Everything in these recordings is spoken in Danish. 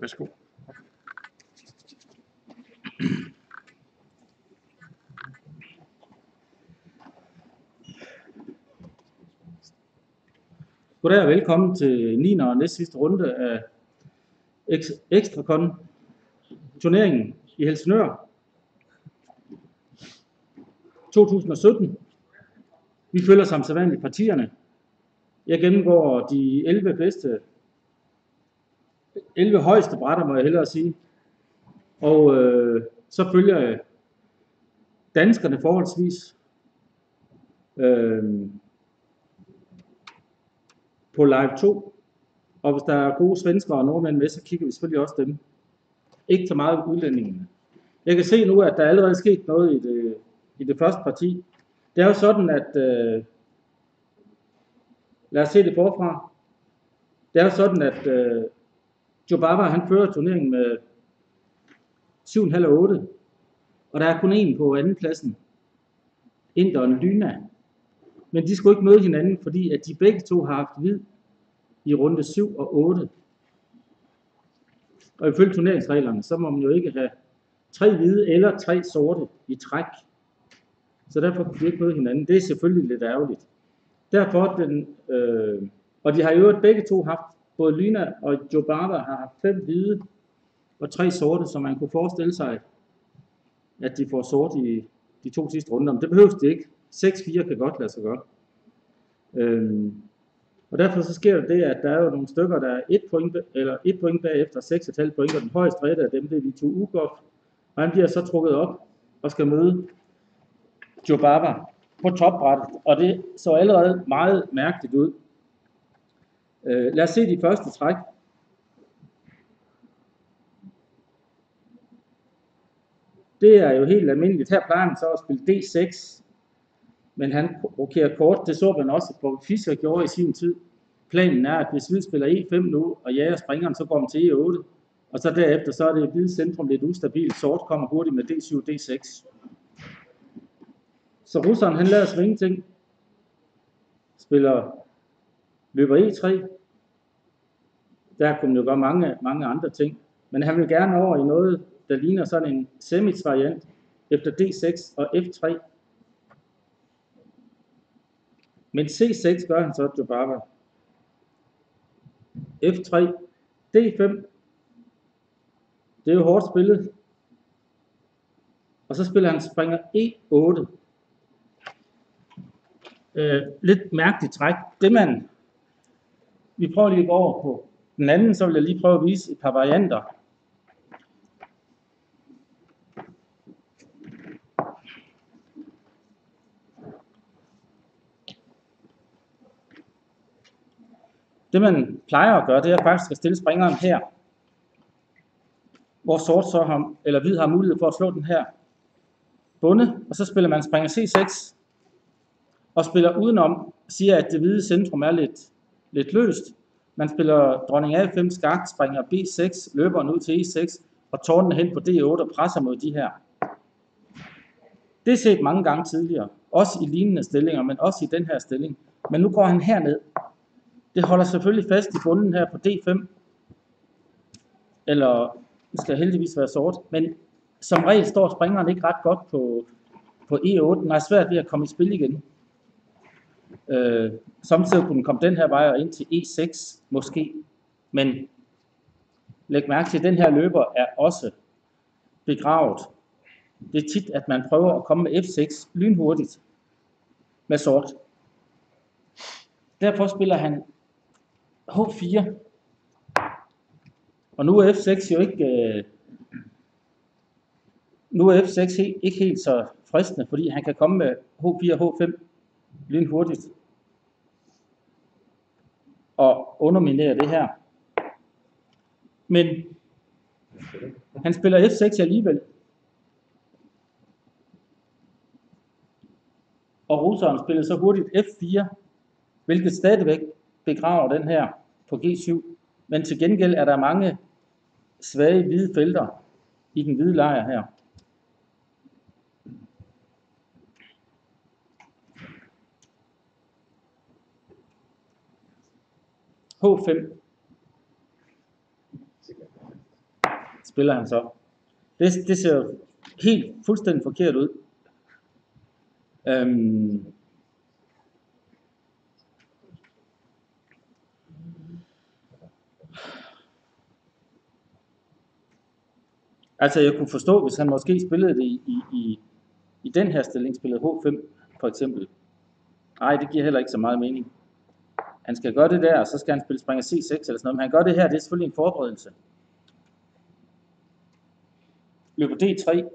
Værsgo. Goddag og velkommen til 9. og næst sidste runde af Ekstrakon turneringen i Helsingør 2017. Vi følger som sædvanligt partierne. Jeg gennemgår de 11 bedste, 11 højeste brætter, må jeg hellere sige. Og øh, så følger jeg danskerne forholdsvis. Øh, på live 2. Og hvis der er gode svenskere og nordmænd med, så kigger vi selvfølgelig også dem. Ikke så meget udlændingene. Jeg kan se nu, at der er allerede sket noget i det, i det første parti. Det er jo sådan, at... Øh, lad os se det forfra. Det er jo sådan, at øh, Jobaba, han fører turneringen med 7,5 og 8. Og der er kun en på anden pladsen. Inderen Lyna. Men de skulle ikke møde hinanden, fordi at de begge to har haft hvid i runde 7 og 8. Og ifølge turneringsreglerne, så må man jo ikke have tre hvide eller tre sorte i træk. Så derfor kunne de ikke møde hinanden. Det er selvfølgelig lidt ærgerligt. Derfor den, øh, og de har jo begge to haft, både Lyna og Jobava har haft fem hvide og tre sorte, så man kunne forestille sig, at de får sort i de to sidste runder. Men det behøves det ikke. 6-4 kan godt lade sig gøre. Øhm, og derfor så sker der det, at der er jo nogle stykker, der er 1 point, eller 1 point bagefter 6,5 point, og den højeste rette af dem, det er Vito Ugov, og han bliver så trukket op og skal møde Jobaba på topbrættet, og det så allerede meget mærkeligt ud. Øh, lad os se de første træk. Det er jo helt almindeligt. Her plejer han så at spille D6, men han rokerer kort. Det så man også på Fischer gjorde i sin tid. Planen er, at hvis Hvid spiller E5 nu, og jager springeren, så går man til E8. Og så derefter, så er det hvide centrum lidt ustabilt. Sort kommer hurtigt med D7 D6. Så russeren, han lader svinge ting. Spiller løber E3. Der kunne man jo gøre mange, mange andre ting. Men han vil gerne over i noget, der ligner sådan en semi-variant efter D6 og F3. Men C6 gør han så Jobaba. F3, D5. Det er jo hårdt spillet. Og så spiller han springer E8. Øh, lidt mærkeligt træk. Det man, vi prøver lige at gå over på den anden, så vil jeg lige prøve at vise et par varianter. Det man plejer at gøre, det er faktisk at stille springeren her, hvor sort så har, eller hvid har mulighed for at slå den her bunde, og så spiller man springer C6, og spiller udenom, siger at det hvide centrum er lidt, lidt løst. Man spiller dronning A5 skak, springer B6, løber ud til E6, og tårnen hen på D8 og presser mod de her. Det er set mange gange tidligere, også i lignende stillinger, men også i den her stilling. Men nu går han herned, det holder selvfølgelig fast i bunden her på D5. Eller det skal heldigvis være sort. Men som regel står springeren ikke ret godt på, på E8. Den er svært ved at komme i spil igen. Øh, samtidig kunne den komme den her vej og ind til E6 måske. Men læg mærke til, at den her løber er også begravet. Det er tit, at man prøver at komme med F6 lynhurtigt med sort. Derfor spiller han H4. Og nu er F6 jo ikke, øh, nu er F6 he, ikke helt så fristende, fordi han kan komme med H4 og H5 lynhurtigt og underminere det her. Men han spiller F6 alligevel. Og russeren spiller så hurtigt F4, hvilket stadigvæk begraver den her på G7. Men til gengæld er der mange svage hvide felter i den hvide lejr her. H5. spiller han så. Det, det ser helt fuldstændig forkert ud. Øhm, Altså jeg kunne forstå, hvis han måske spillede det i, i, i, i den her stilling, spillede H5 for eksempel. Nej, det giver heller ikke så meget mening. Han skal gøre det der, og så skal han spille springer C6 eller sådan noget. Men han gør det her, det er selvfølgelig en forberedelse. Løber D3.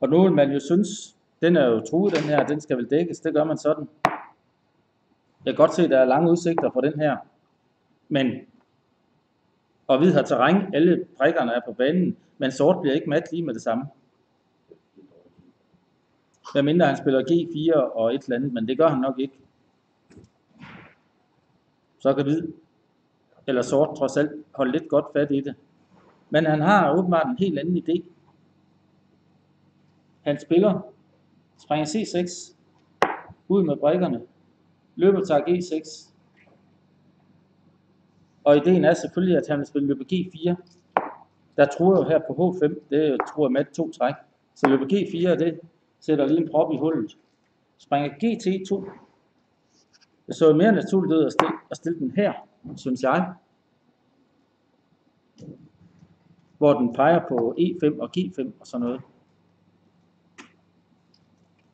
Og nu vil man jo synes, den er jo truet den her, den skal vel dækkes, det gør man sådan. Jeg kan godt se, at der er lange udsigter for den her. Men og hvid har terræn, alle prikkerne er på banen, men sort bliver ikke mat lige med det samme. Hvad mindre han spiller G4 og et eller andet, men det gør han nok ikke. Så kan hvid eller sort trods alt holde lidt godt fat i det. Men han har åbenbart en helt anden idé. Han spiller, springer C6, ud med brikkerne, løber tager G6, og ideen er selvfølgelig, at han vil spille løber G4. Der tror jeg jo her på H5, det tror jeg med to træk. Så løber G4, det sætter lige en prop i hullet. Springer GT2. Det så mere naturligt ud at stille, at stille den her, synes jeg. Hvor den peger på E5 og G5 og sådan noget.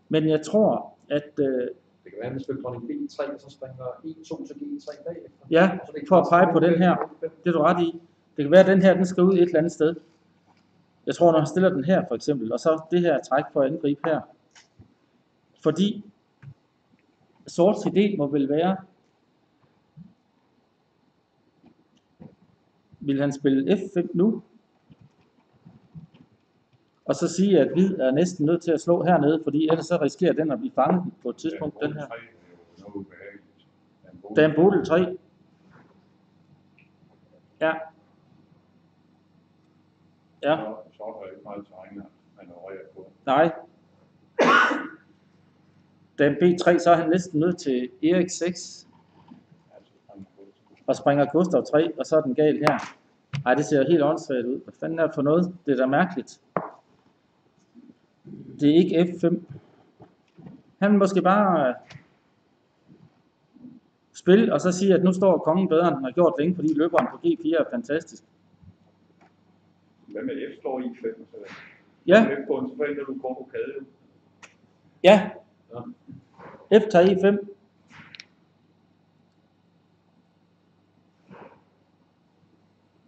Men jeg tror, at øh, Det kan være, at han spiller dronning B3, og så springer E2 til G3 bagefter. Ja, for at pege på den her. Det er du ret i. Det kan være, at den her den skal ud et eller andet sted. Jeg tror, når han stiller den her for eksempel, og så det her træk for at angribe her. Fordi sorts idé må vel være, vil han spille F5 nu? Og så sige, at hvid er næsten nødt til at slå hernede, fordi ellers så risikerer den at blive fanget på et tidspunkt, den her. Er en bodel 3. Ja. Ja, Så er der ikke meget terræn at manøvrere på. nej. Da en B3, så er han næsten nødt til Erik 6 Altså, han og springer Gustav 3, og så er den galt her. Nej, det ser helt åndssvagt ud. Hvad fanden er det for noget? Det er da mærkeligt. Det er ikke F5. Han måske bare spille, og så sige, at nu står kongen bedre, end han har gjort længe, fordi løberen på G4 er fantastisk. Hvad med F slår i 5? Så Ja, på en så du kort rokade. ja. F tager E5.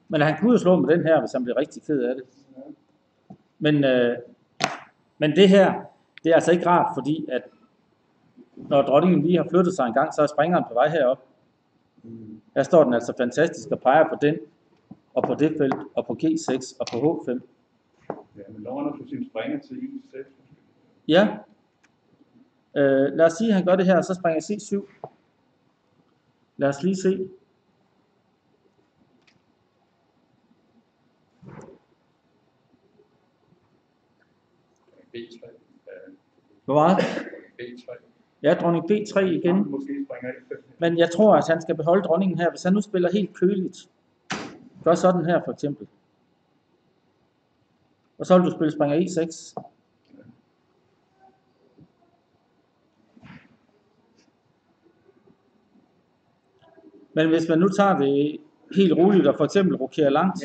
Men han kunne jo slå med den her, hvis han bliver rigtig ked af det. Men, øh, men det her, det er altså ikke rart, fordi at når dronningen lige har flyttet sig en gang, så er springeren på vej herop. Her står den altså fantastisk og peger på den, og på det felt, og på G6 og på H5. Ja, men når får sin springer til I6. Ja. Øh, lad os sige, at han gør det her, og så springer C7. Lad os lige se. B3. Ja, Hvor meget? B3. Ja, dronning B3 igen. Han måske springer F5. Men jeg tror, at han skal beholde dronningen her. Hvis han nu spiller helt køligt, gør sådan her for eksempel. Og så vil du spille springer E6. Men hvis man nu tager det helt roligt og for eksempel rokerer langt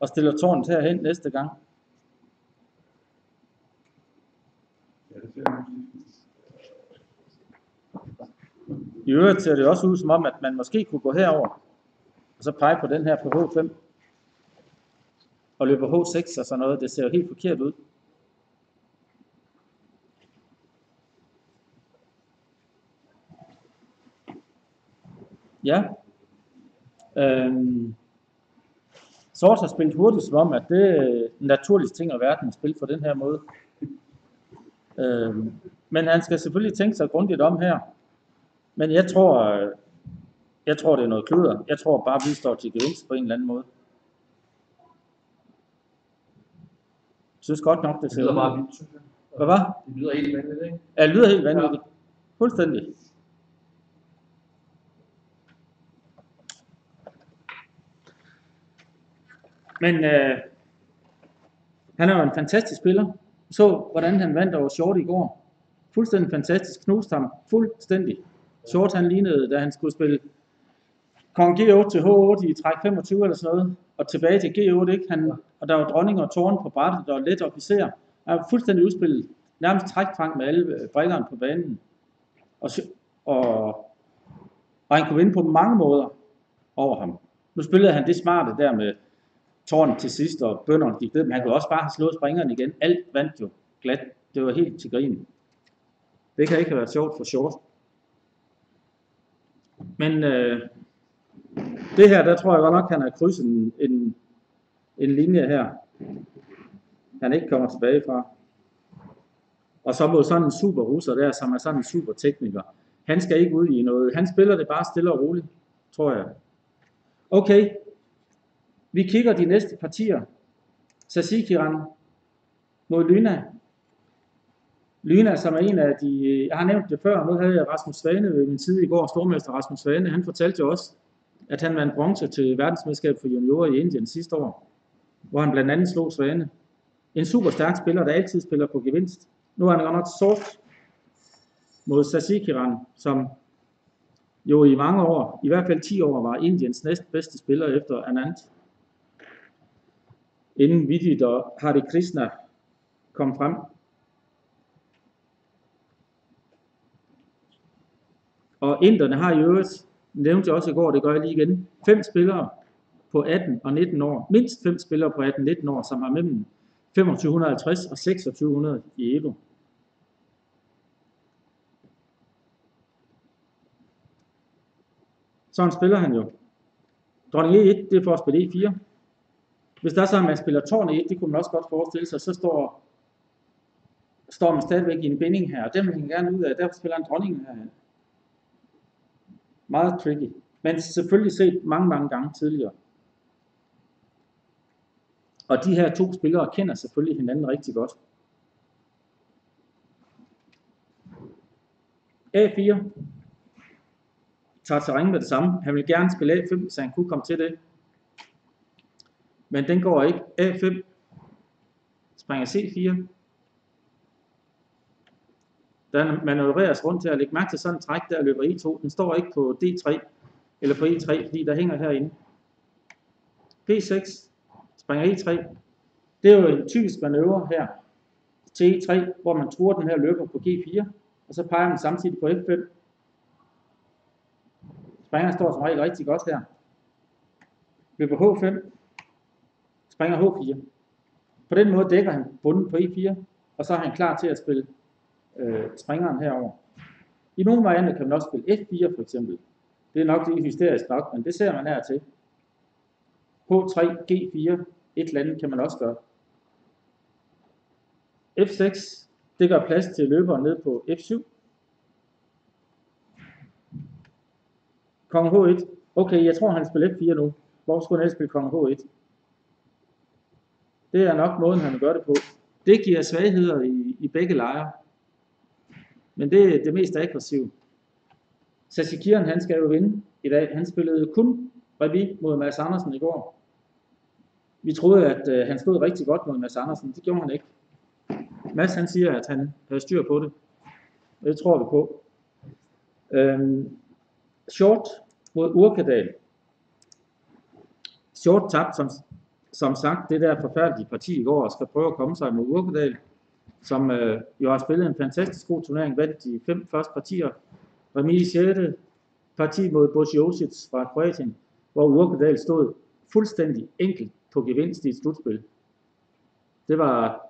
og stiller tårnet herhen næste gang. I øvrigt ser det også ud som om, at man måske kunne gå herover og så pege på den her på H5 og løbe H6 og sådan noget. Det ser jo helt forkert ud. Ja. Øhm. Sort har spillet hurtigt, som om, at det er den naturligste ting af verden at spille på den her måde. Øhm. Men han skal selvfølgelig tænke sig grundigt om her. Men jeg tror, jeg tror, det er noget kludder. Jeg tror bare, vi står til gevinst på en eller anden måde. Jeg synes godt nok, det Det ser lyder ud. bare vildt, synes jeg. Hvad var? Det lyder helt vanvittigt, ikke? Ja, det lyder helt vanvittigt. Fuldstændig. Men øh, han er jo en fantastisk spiller. Så hvordan han vandt over Short i går. Fuldstændig fantastisk. Knuste ham fuldstændig. Short han lignede, da han skulle spille Kong G8 til H8 i træk 25 eller sådan noget, og tilbage til G8, ikke? Han, og der var dronning og tårn på brættet, der var let officer. Han var fuldstændig udspillet. Nærmest trækfang med alle øh, brækkerne på banen. Og, og, og han kunne vinde på mange måder over ham. Nu spillede han det smarte der med tårnet til sidst, og bønderne gik ned, men han kunne også bare have slået springeren igen. Alt vandt jo glat. Det var helt til grin. Det kan ikke have været sjovt for short. Men øh, det her, der tror jeg godt nok, han har krydset en, en, en linje her. Han ikke kommer tilbage fra. Og så mod sådan en super russer der, som er sådan en super tekniker. Han skal ikke ud i noget. Han spiller det bare stille og roligt, tror jeg. Okay. Vi kigger de næste partier. Sasikiran mod Lyna. Lyna, som er en af de, jeg har nævnt det før, nu havde jeg Rasmus Svane ved min tid i går, stormester Rasmus Svane, han fortalte jo også, at han vandt bronze til verdensmesterskab for juniorer i Indien sidste år, hvor han blandt andet slog Svane. En super stærk spiller, der altid spiller på gevinst. Nu er han godt nok sort mod Sasikiran, som jo i mange år, i hvert fald 10 år, var Indiens næstbedste spiller efter Anand. Inden Vidit og Hare Krishna kom frem. Og inderne har i øvrigt, nævnte jeg også i går, det gør jeg lige igen, fem spillere på 18 og 19 år, mindst fem spillere på 18-19 år, som har mellem 2550 og 2600 i Edo. Sådan spiller han jo. Dronning E1, det er for at spille E4. Hvis der er at man spiller tårn i, det kunne man også godt forestille sig, så står, står man stadigvæk i en binding her, og den vil han gerne ud af, derfor spiller han dronningen her. Meget tricky. Men selvfølgelig set mange, mange gange tidligere. Og de her to spillere kender selvfølgelig hinanden rigtig godt. A4 tager terræn med det samme. Han vil gerne spille A5, så han kunne komme til det. Men den går ikke. A5 springer C4. Den manøvreres rundt til at lægge mærke til sådan en træk, der løber E2. Den står ikke på D3 eller på E3, fordi der hænger herinde. P6 springer E3. Det er jo en typisk manøvre her til E3, hvor man tror, den her løber på G4, og så peger man samtidig på F5. Springeren står som regel rigtig godt her. Løber H5. Springer H4. På den måde dækker han bunden på E4, og så er han klar til at spille øh, springeren herover. I nogle varianter kan man også spille F4 for eksempel. Det er nok det hysterisk nok, men det ser man her til. H3, G4, et eller andet kan man også gøre. F6, det gør plads til løberen ned på F7. Kong H1. Okay, jeg tror han spiller F4 nu. Hvor skulle han ellers spille Kong H1? Det er nok måden han gør det på. Det giver svagheder i, i begge lejre. Men det er det mest aggressive. Sasikiran, han skal jo vinde i dag. Han spillede kun revi mod Mads Andersen i går. Vi troede, at øh, han stod rigtig godt mod Mads Andersen. Det gjorde han ikke. Mads han siger, at han havde styr på det. Og det tror vi på. Øhm, short mod Urkadal. Short tabt, som, som sagt, det der forfærdelige parti i går, skal prøve at komme sig mod Urkedal, som øh, jo har spillet en fantastisk god turnering, vandt de fem første partier. Remis i 6. parti mod Bociosic fra Kroatien, hvor Urkedal stod fuldstændig enkelt på gevinst i et slutspil. Det var,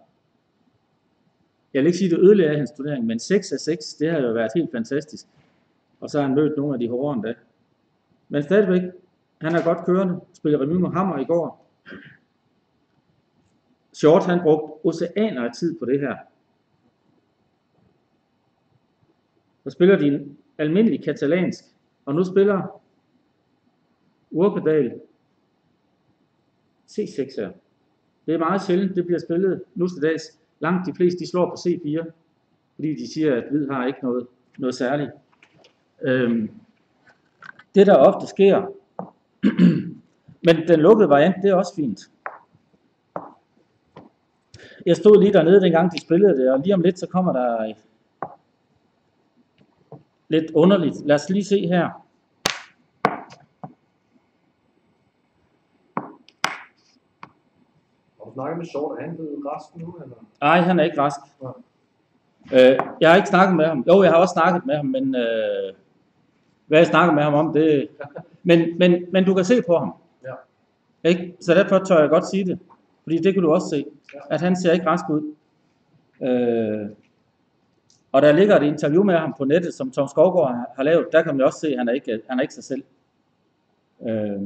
jeg vil ikke sige, det ødelagde hans turnering, men 6 af 6, det har jo været helt fantastisk. Og så har han mødt nogle af de hårdere endda. Men stadigvæk, han er godt kørende. Spillede Remi med Hammer i går. Short, han brugte oceaner af tid på det her. Så spiller de en almindelig katalansk, og nu spiller Urkedal C6 her. Det er meget sjældent, det bliver spillet nu til dags. Langt de fleste, de slår på C4, fordi de siger, at hvid har ikke noget, noget særligt. Øhm, det der ofte sker, men den lukkede variant, det er også fint jeg stod lige dernede, dengang de spillede det, og lige om lidt, så kommer der lidt underligt. Lad os lige se her. Snakket med Short? Er han blevet rask nu? Eller? Nej, han er ikke rask. Nej. Øh, jeg har ikke snakket med ham. Jo, jeg har også snakket med ham, men øh, hvad jeg snakker med ham om, det... Men, men, men du kan se på ham. Ja. Ikke? Så derfor tør jeg godt sige det. Fordi det kunne du også se, at han ser ikke rask ud. Øh, og der ligger et interview med ham på nettet, som Tom Skovgaard har, har lavet. Der kan man også se, at han er ikke, han er ikke sig selv. Øh,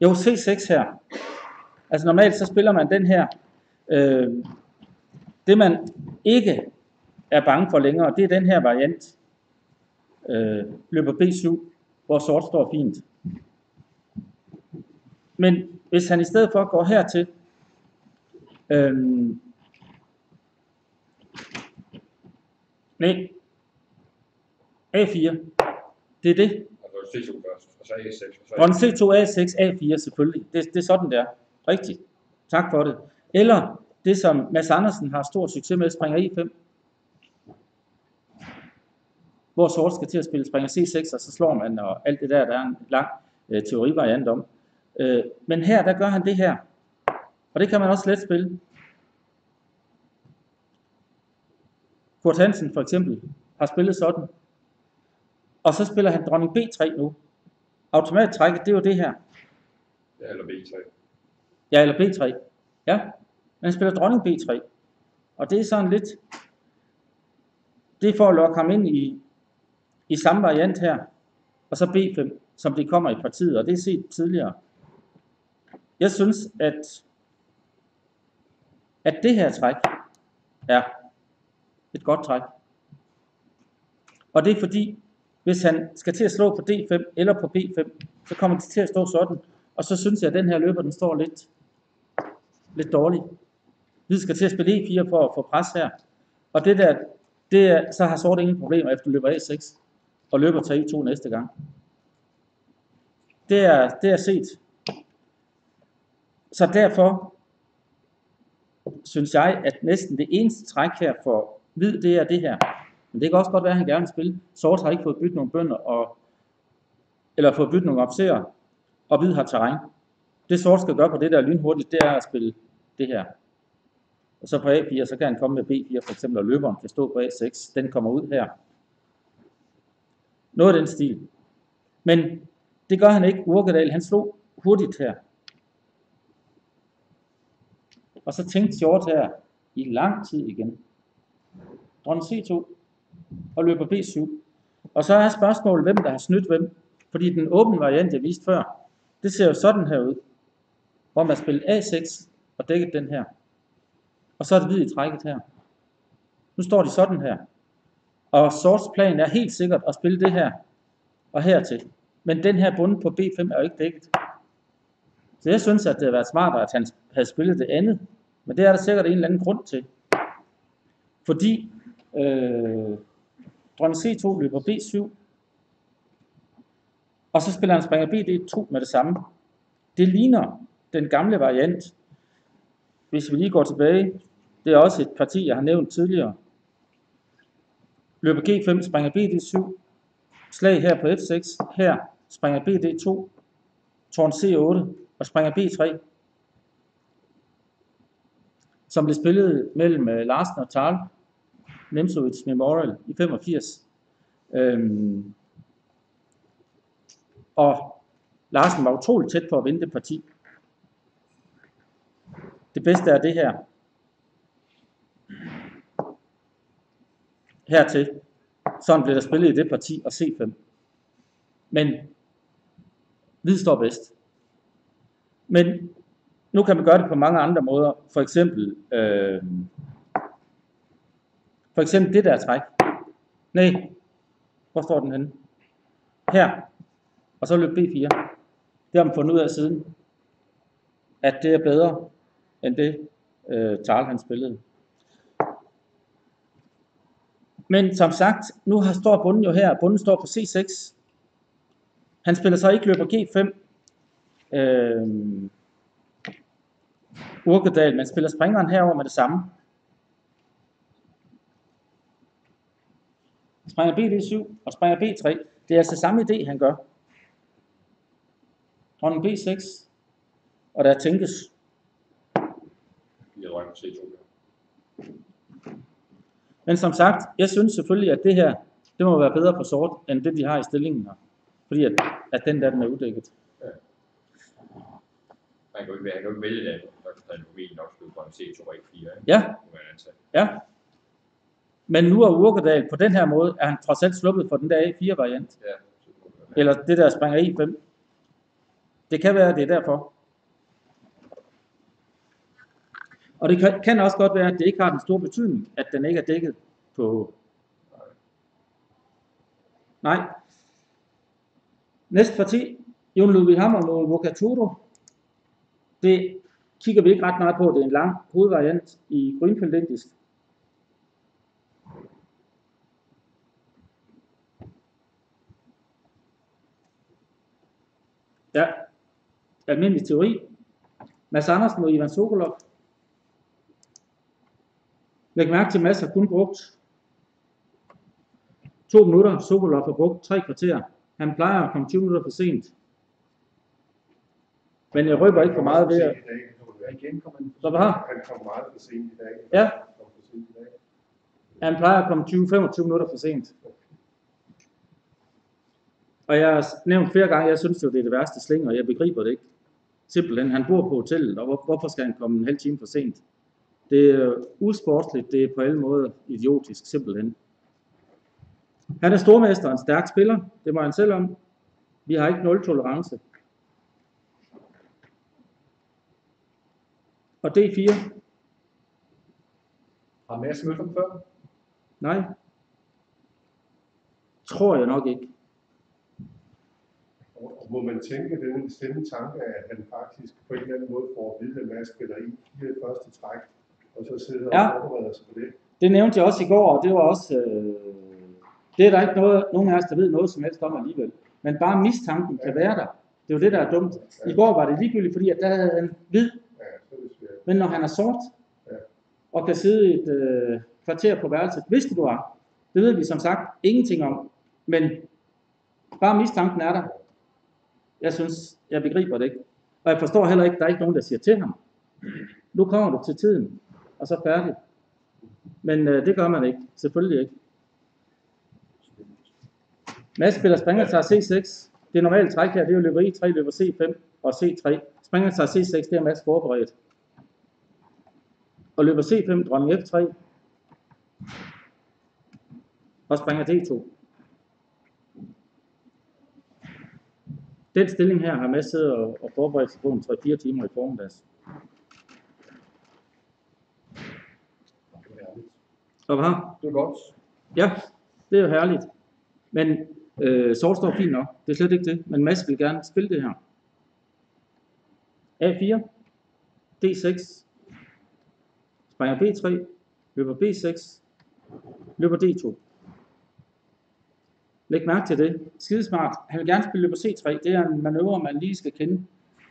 jo, C6 her. Altså normalt så spiller man den her. Øh, det man ikke er bange for længere, det er den her variant. Øh, løber B7, hvor sort står fint. Men hvis han i stedet for går hertil, øh, nej, A4, det er det. Altså C2 først, og så A6, og så Og en C2, A6, A4 selvfølgelig. Det, det er sådan der. Rigtigt. Tak for det. Eller det, som Mads Andersen har stor succes med, springer E5. Hvor sort skal til at spille springer C6, og så slår man, og alt det der, der er en lang øh, teorivariant om. Øh, men her, der gør han det her. Og det kan man også let spille. Kurt Hansen for eksempel har spillet sådan. Og så spiller han dronning B3 nu. Automattrækket, det er jo det her. Ja, eller B3. Ja, eller B3. Ja, men han spiller dronning B3. Og det er sådan lidt, det er for at lokke ham ind i, i samme variant her, og så B5, som det kommer i partiet, og det er set tidligere. Jeg synes, at, at det her træk er et godt træk. Og det er fordi, hvis han skal til at slå på D5 eller på B5, så kommer det til at stå sådan. Og så synes jeg, at den her løber, den står lidt, lidt dårlig. Vi skal til at spille E4 for at få pres her. Og det der, det er, så har sort ingen problemer efter løber A6 og løber til E2 næste gang. Det er, det er set. Så derfor synes jeg, at næsten det eneste træk her for hvid, det er det her. Men det kan også godt være, at han gerne vil spille. Sort har ikke fået byttet nogle bønder, og, eller fået byttet nogle officerer, og hvid har terræn. Det sort skal gøre på det der lynhurtigt, det er at spille det her. Og så på A4, så kan han komme med B4 for eksempel, og løberen kan stå på A6. Den kommer ud her. Noget af den stil. Men det gør han ikke. Urkedal, han slog hurtigt her. Og så tænkte Short her i lang tid igen. Dronning C2 og løber B7. Og så er spørgsmålet, hvem der har snydt hvem. Fordi den åbne variant, jeg viste før, det ser jo sådan her ud. Hvor man spiller A6 og dækket den her. Og så er det hvid i trækket her. Nu står de sådan her. Og sorts plan er helt sikkert at spille det her og hertil. Men den her bunde på B5 er jo ikke dækket. Så jeg synes, at det har været smartere, at han havde spillet det andet. Men det er der sikkert en eller anden grund til. Fordi øh, dronning C2 løber B7. Og så spiller han springer BD2 med det samme. Det ligner den gamle variant. Hvis vi lige går tilbage, det er også et parti, jeg har nævnt tidligere. Løber G5, springer BD7, slag her på F6, her springer BD2, tårn C8 og springer B3, som blev spillet mellem øh, Larsen og Tal, Nemsovits Memorial i 85. Øhm, og Larsen var utrolig tæt på at vinde det parti. Det bedste er det her. Hertil. Sådan blev der spillet i det parti og C5. Men hvid står bedst. Men nu kan man gøre det på mange andre måder. For eksempel, øh, for eksempel det der træk. Nej, hvor står den henne? Her. Og så løb B4. Det har man fundet ud af siden. At det er bedre end det øh, Tarl han spillede. Men som sagt, nu har står bunden jo her. Bunden står på C6. Han spiller så ikke løber G5. Øh, Urkedal, men spiller springeren herover med det samme. Springer BD7 og springer B3. Det er altså samme idé, han gør. Dronning B6. Og der tænkes. Jeg drømmer C2 der. Men som sagt, jeg synes selvfølgelig, at det her, det må være bedre for sort, end det de har i stillingen her. Fordi at, at den der, den er uddækket. Han kan jo ikke, han kan jo ikke vælge det, han formentlig nok for en C2 og ikke 4, ikke? Ja, ansat. ja. Men nu er Urkedal på den her måde, er han trods alt sluppet for den der A4-variant. Ja. Eller det der springer E5. Det kan være, at det er derfor. Og det kan, kan også godt være, at det ikke har den store betydning, at den ikke er dækket på... Nej. Næste parti, Jon Ludvig Hammer mod Vocaturo. Det kigger vi ikke ret meget på. Det er en lang hovedvariant i Greenfield indisk. Ja, almindelig teori. Mads Andersen mod Ivan Sokolov. Læg mærke til, at Mads har kun brugt to minutter. Sokolov har brugt tre kvarter. Han plejer at komme 20 minutter for sent. Men jeg røber ikke for meget ved at... Kommer. Så hvad har? Han kom meget for sent i dag. Ja. Han plejer at komme 20-25 minutter for sent. Og jeg har nævnt flere gange, jeg synes jo, det er det værste slinger, og jeg begriber det ikke. Simpelthen, han bor på hotellet, og hvor, hvorfor skal han komme en halv time for sent? Det er usportsligt, det er på alle måder idiotisk, simpelthen. Han er stormester en stærk spiller, det må han selv om. Vi har ikke nul tolerance. Og D4, Har Mads mødt ham før? nej. Tror jeg nok ikke. Og må man tænke den stemme tanke, at han faktisk på en eller anden måde får at vide, at Mads spiller i fire i første træk, og så sidder Ja. og forbereder sig på det. Det nævnte jeg også i går, og det var også... Øh, det er der ikke noget, nogen af os, der ved noget som helst om alligevel. Men bare mistanken kan være der. Det er jo det, der er dumt. I går var det ligegyldigt, fordi at der havde han hvid, Ja, så er det svært. Men når han er sort, Ja. og kan sidde et øh, kvarter på værelset, vidste du er. Det ved vi som sagt ingenting om. Men bare mistanken er der. Jeg synes, jeg begriber det ikke. Og jeg forstår heller ikke, der er ikke nogen, der siger til ham. Nu kommer du til tiden, og så færdig. Men øh, det gør man ikke. Selvfølgelig ikke. Mads spiller springer tager C6. Det normale træk her, det er jo løber I3, løber C5 og C3. Springer tager C6, det er Mads forberedt. Og løber C5, dronning F3. Og springer D2. Den stilling her har Mads siddet og, og forberedt sig på en 3-4 timer i formiddags. Er. Og hvad? Det er godt. Ja, det er jo herligt. Men øh, sort står fint nok. Det er slet ikke det. Men Mads vil gerne spille det her. A4. D6. Springer B3. Løber B6. Løber D2. Læg mærke til det. Skidesmart. Han vil gerne spille løber C3. Det er en manøvre, man lige skal kende.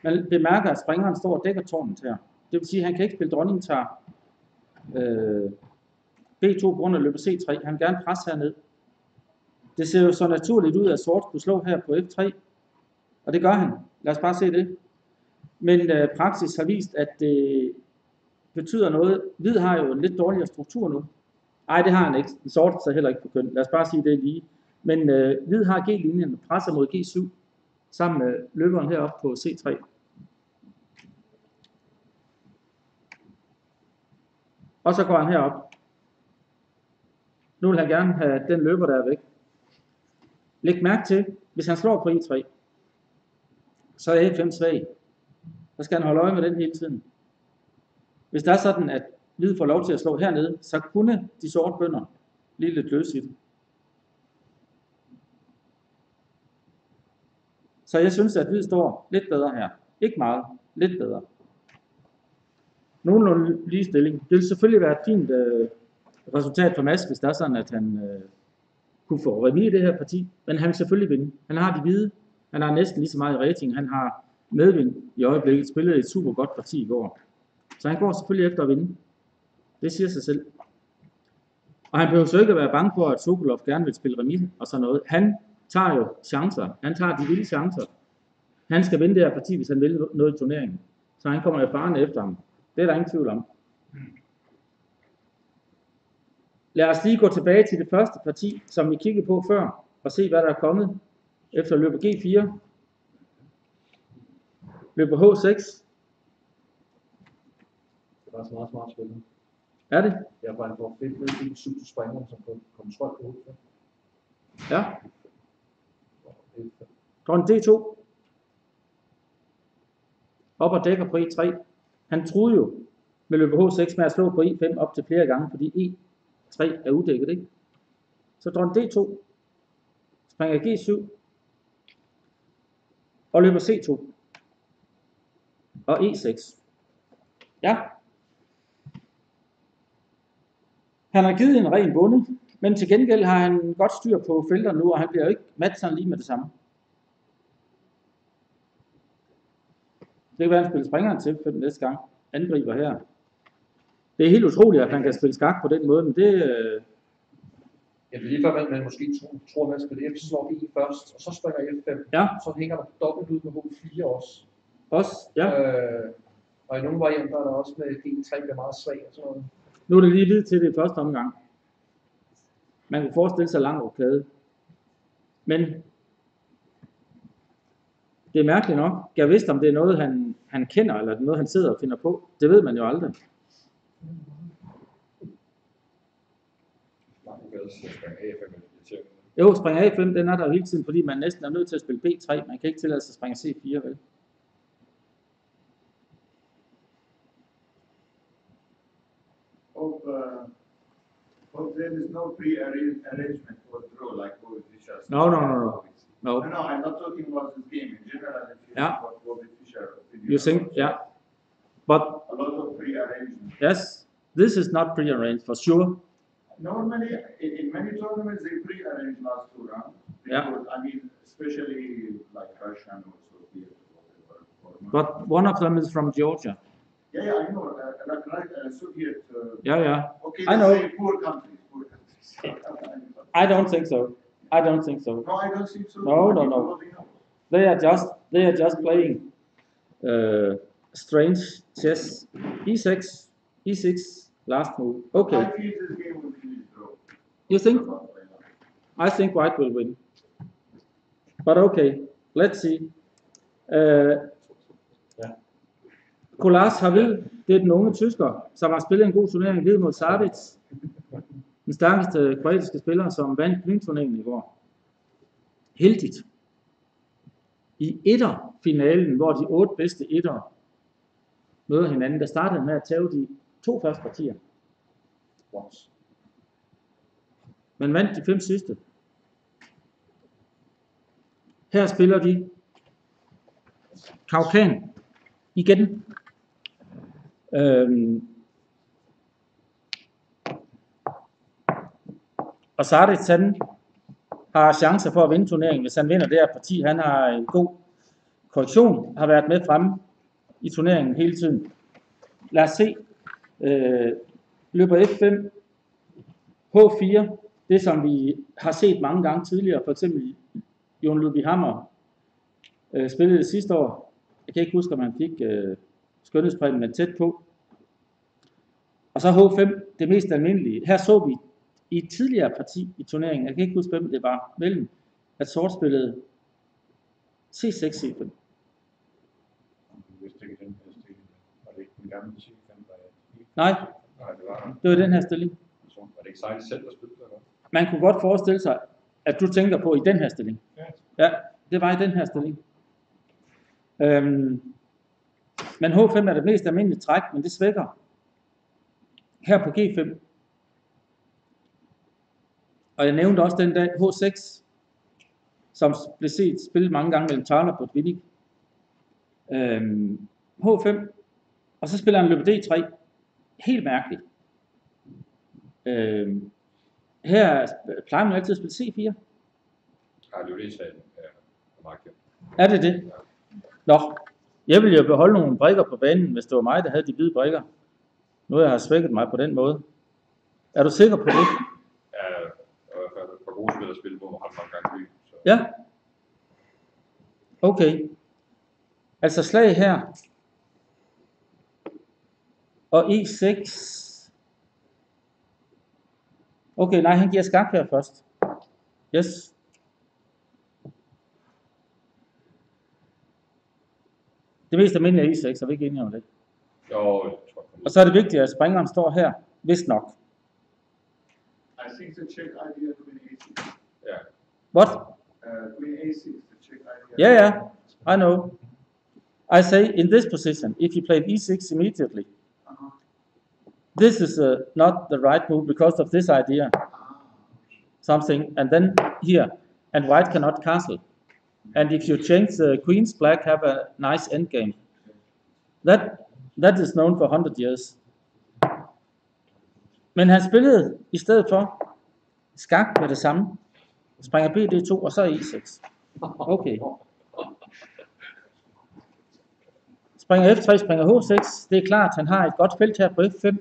Man bemærker, at springeren står og dækker tårnet her. Det vil sige, at han kan ikke spille dronningen tager øh, B2 på grund af løber C3. Han vil gerne presse herned. Det ser jo så naturligt ud, at sort kunne slå her på F3. Og det gør han. Lad os bare se det. Men øh, praksis har vist, at det betyder noget. Hvid har jo en lidt dårligere struktur nu. Nej, det har han ikke. Den sorte sig heller ikke på køn. Lad os bare sige det lige. Men øh, hvid har G-linjen presser mod G7 sammen med løberen heroppe på C3. Og så går han herop. Nu vil han gerne have den løber der er væk. Læg mærke til, hvis han slår på e I3, så er e A5 svag. Så skal han holde øje med den hele tiden. Hvis det er sådan, at hvid får lov til at slå hernede, så kunne de sorte bønder blive lidt løs i det. Så jeg synes, at hvid står lidt bedre her. Ikke meget, lidt bedre. Nogenlunde ligestilling. Det vil selvfølgelig være et fint øh, resultat for Mads, hvis det er sådan, at han øh, kunne få remis i det her parti. Men han vil selvfølgelig vinde. Han har de hvide. Han har næsten lige så meget i rating. Han har medvind i øjeblikket. Spillede et super godt parti i går. Så han går selvfølgelig efter at vinde. Det siger sig selv. Og han behøver så ikke at være bange for, at Sokolov gerne vil spille remis og sådan noget. Han tager jo chancer. Han tager de vilde chancer. Han skal vinde det her parti, hvis han vil noget i turneringen. Så han kommer jo faren efter ham. Det er der ingen tvivl om. Lad os lige gå tilbage til det første parti, som vi kiggede på før, og se, hvad der er kommet efter løber G4. Løber H6. Det var så meget smart. Er det? Jeg var for fedt med en syv til springeren, som får kontrol på hovedet. Ja. Dronning D2. Op og dækker på E3. Han troede jo med løber H6 med at slå på E5 op til flere gange, fordi E3 er uddækket, ikke? Så dronning D2. Springer G7. Og løber C2. Og E6. Ja. Han har givet en ren bunde, men til gengæld har han godt styr på felter nu, og han bliver jo ikke mat sådan lige med det samme. Det kan være, at han spiller springeren til for den næste gang. Angriber her. Det er helt utroligt, at han kan spille skak på den måde, men det... Øh, det er lige før, man, man måske tror, tror man spiller F, så slår E først, og så springer F5. Ja. Så hænger der dobbelt ud med H4 også. også, ja. Øh, og i nogle varianter er der også med G3 bliver meget svag og sådan noget. Nu er det lige vidt til det i første omgang. Man kunne forestille sig lang rokade. Men det er mærkeligt nok. Jeg vidste, om det er noget, han, han kender, eller det noget, han sidder og finder på. Det ved man jo aldrig. Jo, spring A5, den er der hele tiden, fordi man næsten er nødt til at spille B3. Man kan ikke tillade sig at springe C4, vel? There is no pre-arrangement for draw like Bobby Fischer. No, no, no, no. No, No. no, I'm not talking about this game in general. You Yeah. think about Bobby Fischer. You think, yeah. But A lot of pre-arrangement. yes, this is not pre-arranged for sure. Normally, in, in many tournaments, they pre-arrange last two rounds. Yeah. Because, I mean, especially like Russian or Soviet or whatever. But one of them is from Georgia. Yeah, yeah, I know. Uh, like, like uh, Soviet. Uh, Yeah, yeah. Okay, I know. poor countries. Poor countries. I don't think so. I don't think so. No, I don't think so. No, no, no. They are just they are just playing uh, strange chess. E6, E6, last move. Okay, I feel this game will finish draw. you think? I think White will win. But okay, let's see. Uh, Kolas har det er den unge tysker, som har spillet en god turnering videre mod Savic. Den stærkeste kroatiske spiller, som vandt Flint-turneringen i går. Heldigt. I etterfinalen, hvor de otte bedste etter møder hinanden, der startede med at tage de to første partier. Men vandt de fem sidste. Her spiller de Kaukan igen. Øhm. Og Sardic, han har chancer for at vinde turneringen, hvis han vinder det her parti. Han har en god korrektion, har været med fremme i turneringen hele tiden. Lad os se. Øh, løber F5, H4, det som vi har set mange gange tidligere, for eksempel Jon Ludvig Hammer øh, spillede det sidste år. Jeg kan ikke huske, om han fik øh, skønhedspræmien, men tæt på. Og så H5, det mest almindelige. Her så vi i et tidligere parti i turneringen, jeg kan ikke huske, hvem det var, mellem at sort spillede C6, C5. Hvis det ikke er den her stil, var det ikke den gamle C5, der er Nej, det var den her stilling. var det ikke Sejl selv, der spillede? Man kunne godt forestille sig, at du tænker på i den her stilling. Ja. Ja, det var i den her stilling. Øhm, men H5 er det mest almindelige træk, men det svækker. Her på G5. Og jeg nævnte også den dag H6, som blev set spillet mange gange mellem Thaler på Dvinik. Øhm, H5, og så spiller han løbet D3. Helt mærkeligt. Øhm, her plejer man altid at spille C4. Har du det? Ja, og Mark, ja. Er det det? Nå, Jeg ville jo beholde nogle brikker på banen, hvis det var mig, der havde de hvide brikker. Nu har jeg svækket mig på den måde. Er du sikker på det? Ja, hvert fald et par gode spillere spille på, og har mange gange. Så. Ja. Okay. Altså slag her. Og E6. Okay, nej, han giver skak her først. Yes. Det mest almindelige er E6, er vi ikke enige om det? Jo, jeg tror, Og så er det vigtigt, at springeren står her, vist nok. I think the check idea queen a6. Ja, What? Uh, queen a6, the check idea. Yeah, yeah, I know. I say in this position, if you play e6 immediately, Uh-huh. this is uh, not the right move because of this idea, Ah, something, and then here, and white cannot castle. And if you change the queens, black have a nice endgame. That, that is known for 100 years. Men han spillede i stedet for skak med det samme. Springer BD2 og så E6. Okay. Springer F3, springer H6. Det er klart, han har et godt felt her på F5.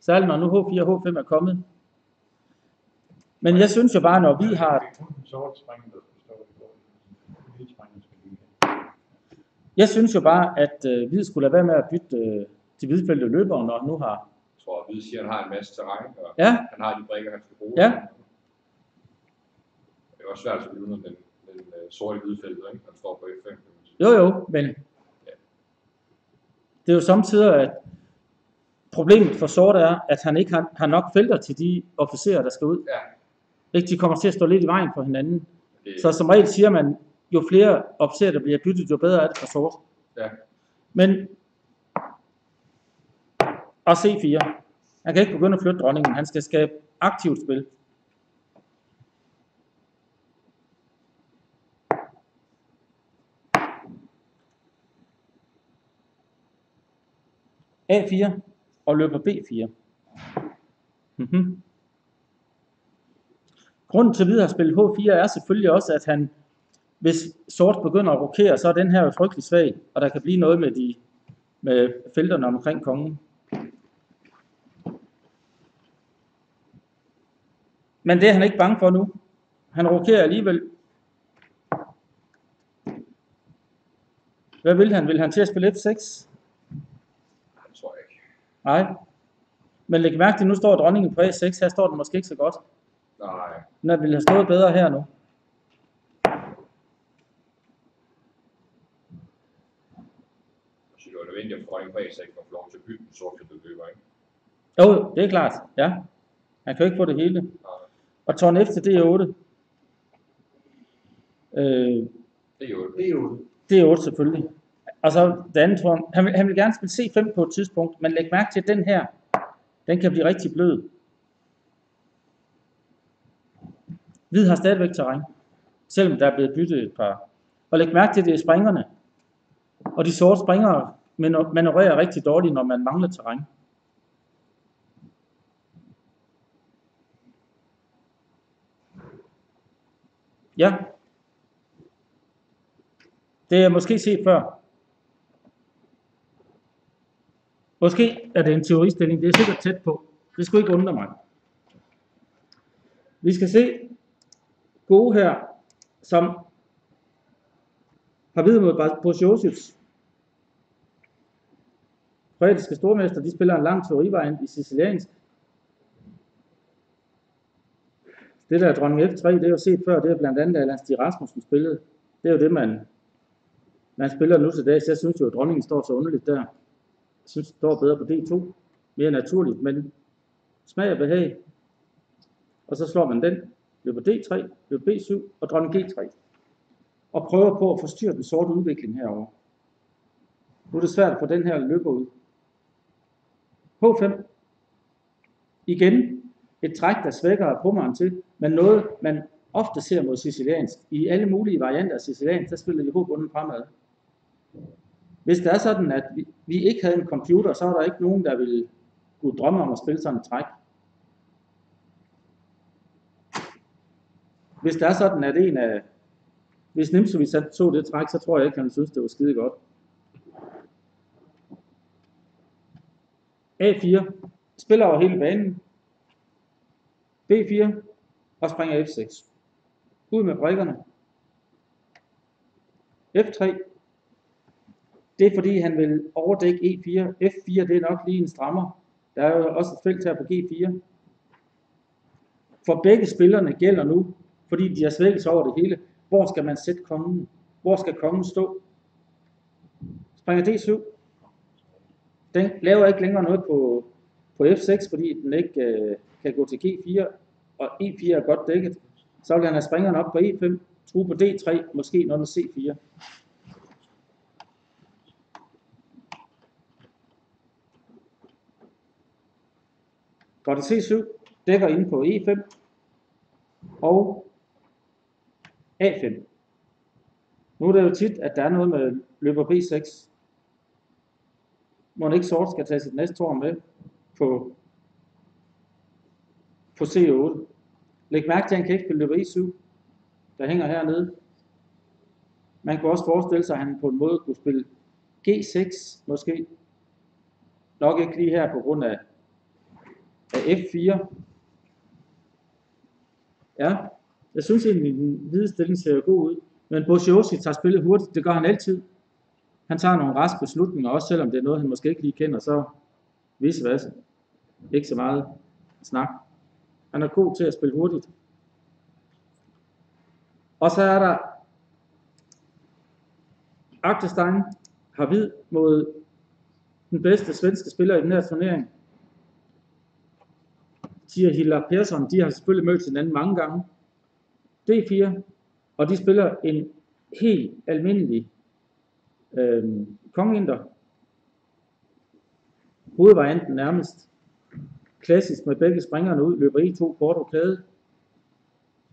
Særligt når nu H4 og H5 er kommet. Men jeg synes jo bare, når vi har... Det er kun den sorte spring, der består i går. Den hvide spring, der skal lige jeg synes jo bare, at øh, Hvid skulle lade være med at bytte øh, til hvidfeltet løber, når han nu har... jeg tror, at Hvide siger, at han har en masse terræn, og Ja, han har de brikker, han skal bruge. Ja. Det er også svært at spille uden den, den uh, sorte hvide felt, ikke? Han står på F5. kan man sige. jo jo, men... Det er jo samtidig, at problemet for sort er, at han ikke har, har nok felter til de officerer, der skal ud. Ja, Ikke? De kommer til at stå lidt i vejen for hinanden. det, Så som regel siger man, jo flere officerer, der bliver byttet, jo bedre er det for sort. ja. Men og C4. Han kan ikke begynde at flytte dronningen. Han skal skabe aktivt spil. A4 og løber B4. Mm-hmm. Grunden til, at Hvid har spillet H4 er selvfølgelig også, at han, hvis sort begynder at rokere, så er den her jo frygtelig svag, og der kan blive noget med, de, med felterne omkring kongen. Men det er han ikke bange for nu. Han rokerer alligevel. Hvad vil han? Vil han til at spille F6? Det tror jeg ikke. Nej. Men læg mærke til, nu står dronningen på A6. Her står den måske ikke så godt. Nej, Den ville have stået bedre her nu. Det var nødvendigt at få dronningen på A6, for at få lov til at bytte den sorte løber, ikke? Jo, det er klart. Ja. Han kan jo ikke få det hele. Nej, Og tårn F til D8. Øh, det er jo Det er jo D8 selvfølgelig. Og så det andet tårn. Han vil, han vil gerne spille C5 på et tidspunkt, men læg mærke til, at den her, den kan blive rigtig blød. Hvid har stadigvæk terræn, selvom der er blevet byttet et par. Og læg mærke til, at det er springerne. Og de sorte springere man manøvrerer rigtig dårligt, når man mangler terræn. Ja. Det er måske set før. Måske er det en teoristilling, det er sikkert tæt på. Det skulle ikke undre mig. Vi skal se gode her, som har videre mod Borsiosius. Kroatiske stormester, de spiller en lang teorivariant i siciliansk. Det der dronning F3, det er jo set før, det er blandt andet Allan Stig Rasmussen spillede. Det er jo det, man, man spiller nu til dags. Jeg synes jo, at dronningen står så underligt der. Jeg synes, det står bedre på D2. Mere naturligt, men smag og behag. Og så slår man den, løber D3, løber B7 og dronning G3. Og prøver på at forstyrre den sorte udvikling herover. Nu er det svært at få den her løber ud. H5. Igen et træk, der svækker pummeren til, men noget, man ofte ser mod siciliansk. I alle mulige varianter af siciliansk, der spiller de hovedbunden fremad. Hvis det er sådan, at vi, vi ikke havde en computer, så er der ikke nogen, der ville kunne drømme om at spille sådan et træk. Hvis det er sådan, at en af... Hvis Nimsovic så det træk, så tror jeg ikke, han synes, det var skide godt. A4, spiller over hele banen, B4 og springer F6. Ud med brikkerne. F3, det er fordi han vil overdække E4. F4 det er nok lige en strammer. Der er jo også et felt her på G4. For begge spillerne gælder nu, fordi de har svækkelse over det hele, hvor skal man sætte kongen? Hvor skal kongen stå? Springer D7. Den laver ikke længere noget på, på F6, fordi den ikke øh, kan gå til G4, og E4 er godt dækket. Så vil han have springeren op på E5, true på D3, måske noget med C4. Går det C7, dækker ind på E5 og A5. Nu er det jo tit, at der er noget med løber B6. Må ikke sort skal tage sit næste tårn med på, på C8. Læg mærke til, at han kan ikke spille løber i 7 der hænger hernede. Man kunne også forestille sig, at han på en måde kunne spille G6 måske. Nok ikke lige her på grund af, af F4. Ja, jeg synes egentlig, at den hvide stilling ser god ud. Men Bosjosi tager spillet hurtigt, det gør han altid. Han tager nogle raske beslutninger, også selvom det er noget, han måske ikke lige kender, så vice versa. Ikke så meget snak. Han er god til at spille hurtigt. Og så er der Agterstein har hvid mod den bedste svenske spiller i den her turnering. Tia Hilla Persson, de har selvfølgelig mødt hinanden mange gange. D4, og de spiller en helt almindelig øh, konginter. Hovedvarianten nærmest klassisk med begge springerne ud, løber E2, kort rokade,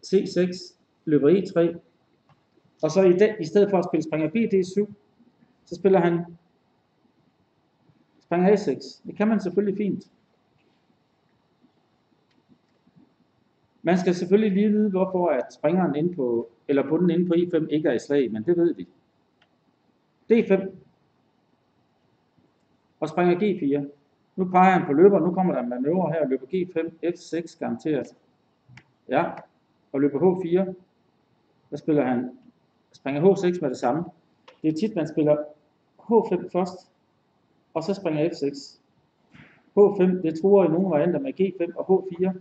C6, løber E3, og så i, den, i stedet for at spille springer B, D7, så spiller han springer A6. Det kan man selvfølgelig fint. Man skal selvfølgelig lige vide, hvorfor at springeren inde på, eller bunden inde på E5 ikke er i slag, men det ved vi. D5. Og springer G4. Nu peger han på løber, nu kommer der en manøvre her, løber G5, F6 garanteret. Ja, og løber H4. Der spiller han, springer H6 med det samme. Det er tit, man spiller H5 først, og så springer F6. H5, det truer i nogle varianter med G5 og H4.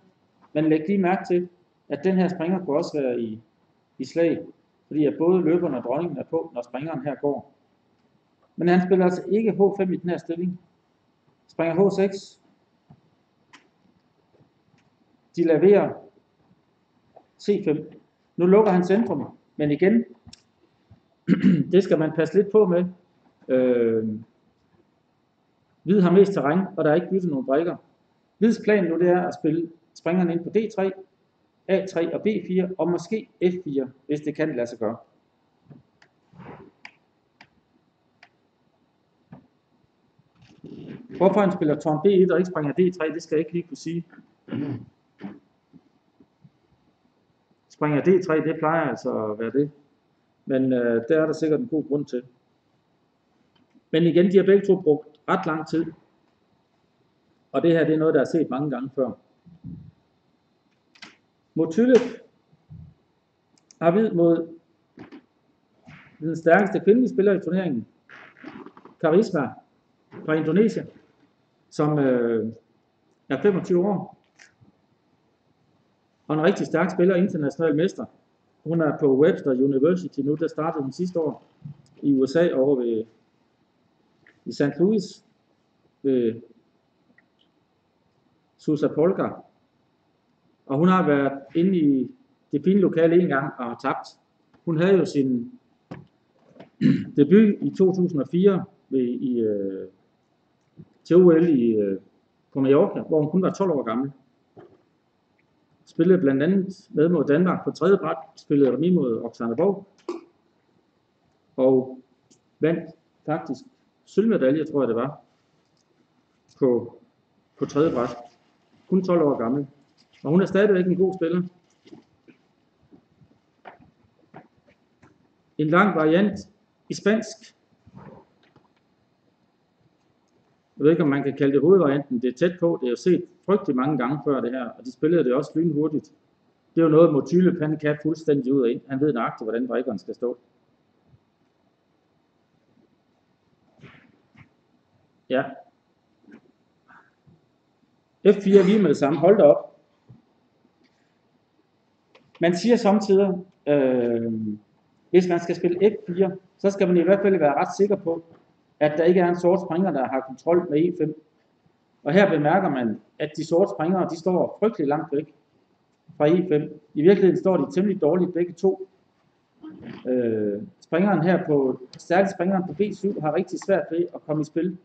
Men læg lige mærke til, at den her springer kunne også være i, i slag, fordi at både løberen og dronningen er på, når springeren her går. Men han spiller altså ikke H5 i den her stilling. Springer H6. De laverer C5. Nu lukker han centrum, men igen, det skal man passe lidt på med. Øh, Hvid har mest terræn, og der er ikke byttet nogen brikker. Hvids plan nu det er at spille springerne ind på D3, A3 og B4, og måske F4, hvis det kan lade sig gøre. Hvorfor han spiller tårn B1 og ikke springer D3, det skal jeg ikke lige kunne sige. Springer D3, det plejer altså at være det. Men øh, der er der sikkert en god grund til. Men igen, de har begge to brugt ret lang tid. Og det her, det er noget, der er set mange gange før. Motylip har hvid mod den stærkeste kvindelige spiller i turneringen, Karisma fra Indonesien, som øh, er 25 år, og en rigtig stærk spiller, international mester. Hun er på Webster University nu, der startede hun sidste år i USA over ved i St. Louis ved Susa Polka. Og hun har været inde i det fine lokale en gang og har tabt. Hun havde jo sin debut i 2004 ved, i, øh, til OL i, på Mallorca, hvor hun kun var 12 år gammel. Spillede blandt andet med mod Danmark på tredje bræt, spillede remi mod Oksana Borg, og vandt faktisk sølvmedalje, tror jeg det var, på, på tredje bræt. Kun 12 år gammel. Og hun er stadigvæk en god spiller. En lang variant i spansk. Jeg ved ikke, om man kan kalde det hovedvarianten. Det er tæt på. Det er jo set frygtelig mange gange før det her, og de spillede det også lynhurtigt. Det er jo noget, Motyle han kan fuldstændig ud og ind. Han ved nøjagtigt, hvordan brækkeren skal stå. Ja. F4 lige med det samme. Hold da op. Man siger samtidig, øh, hvis man skal spille F4, så skal man i hvert fald være ret sikker på, at der ikke er en sort springer, der har kontrol med E5. Og her bemærker man, at de sorte springere, de står frygtelig langt væk fra E5. I virkeligheden står de temmelig dårligt begge to. Øh, springeren her på, særligt springeren på B7 har rigtig svært ved at komme i spil.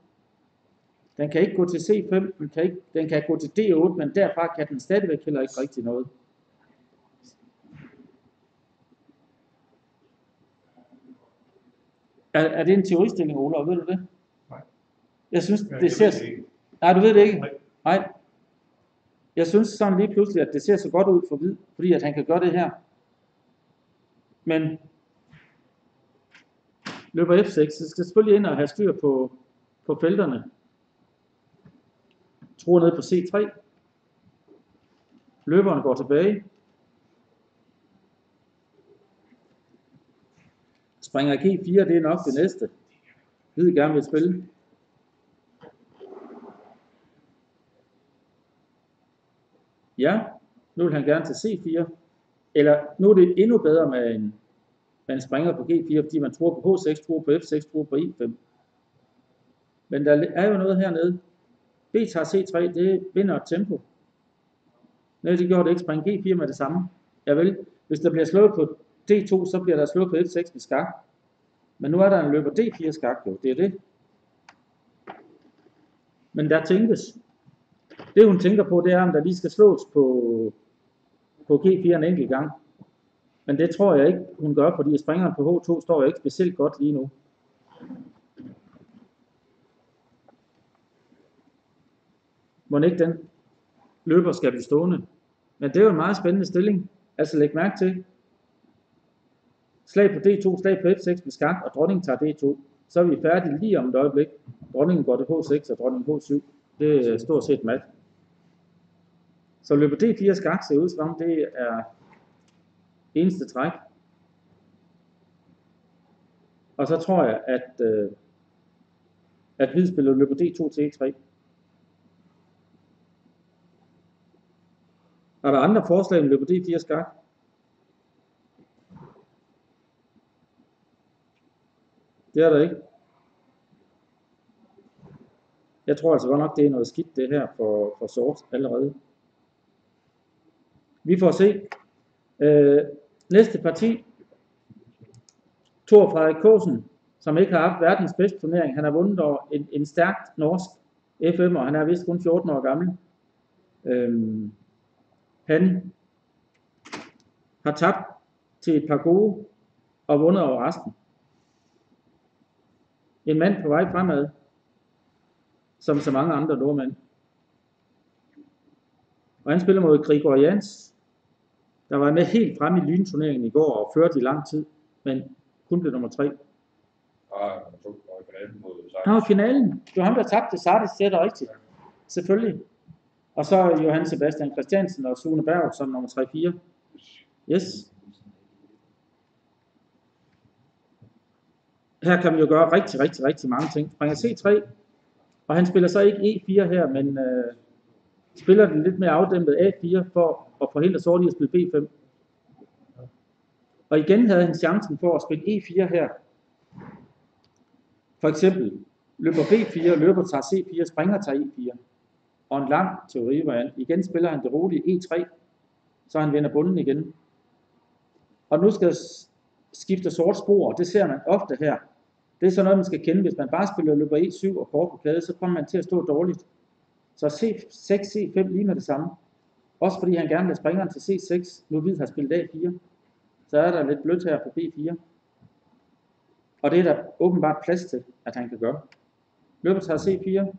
Den kan ikke gå til C5, den kan, ikke, den kan gå til D8, men derfra kan den stadigvæk heller ikke rigtig noget. Er, er det en teoristilling, Ola? Ved du det? Nej. Jeg synes, Ja, det jeg ser... det ikke. Nej, du ved det ikke? Nej. Nej. Jeg synes sådan lige pludselig, at det ser så godt ud for hvid, fordi at han kan gøre det her. Men løber F6, så skal selvfølgelig ind og have styr på, på felterne. Tror ned på C3. Løberen går tilbage. Springer G4, det er nok det næste. Hvid gerne vil spille. Ja, nu vil han gerne til C4. Eller nu er det endnu bedre med en, man springer på G4, fordi man tror på H6, tror på F6, tror på E5. Men der er jo noget hernede. B tager C3, det vinder tempo. Nej, det gjorde det ikke. Spring G4 med det samme. Ja vel, hvis der bliver slået på D2, så bliver der slået på F6 med skak. Men nu er der en løber D4 skak jo, det er det. Men der tænkes. Det hun tænker på, det er, om der lige skal slås på, på G4 en enkelt gang. Men det tror jeg ikke, hun gør, fordi springeren på H2 står jo ikke specielt godt lige nu. Må ikke den løber skal blive stående. Men det er jo en meget spændende stilling. Altså læg mærke til, slag på D2, slag på F6 med skak, og dronningen tager D2. Så er vi færdige lige om et øjeblik. Dronningen går til H6 og dronningen H7. Det er stort set mat. Så løber D4 skak ser ud som om det er eneste træk. Og så tror jeg, at, øh, at hvid spiller løber D2 til E3. Er der andre forslag end løber D4 skak? Det er der ikke. Jeg tror altså godt nok, det er noget skidt det her for, for sort allerede. Vi får se. Øh, næste parti. Thor Frederik Kåsen, som ikke har haft verdens bedste turnering. Han har vundet over en, en stærkt norsk FM, og han er vist kun 14 år gammel. Øhm, han har tabt til et par gode og vundet over resten. En mand på vej fremad, som så mange andre nordmænd. Og han spiller mod Grigor Jans, der var med helt frem i lynturneringen i går og førte i lang tid, men kun blev nummer tre. Mod Han var finalen. Det var ham, der tabte Sardis sæt og rigtigt. Selvfølgelig. Og så Johan Sebastian Christiansen og Sune Berg som nummer 3-4. Yes. Her kan man jo gøre rigtig, rigtig, rigtig mange ting. Springer C3, og han spiller så ikke E4 her, men øh, spiller den lidt mere afdæmpet A4 for at forhindre sort i at spille B5. Og igen havde han chancen for at spille E4 her. For eksempel løber B4, løber tager C4, springer tager E4. Og en lang teorivariant. Igen spiller han det rolige E3, så han vender bunden igen. Og nu skal skifte sort spor, det ser man ofte her. Det er sådan noget, man skal kende. Hvis man bare spiller løber E7 og kort på plade, så kommer man til at stå dårligt. Så C6, C5 lige med det samme. Også fordi han gerne vil springeren til C6, nu hvid har spillet A4. Så er der lidt blødt her på B4. Og det er der åbenbart plads til, at han kan gøre. Løber tager C4.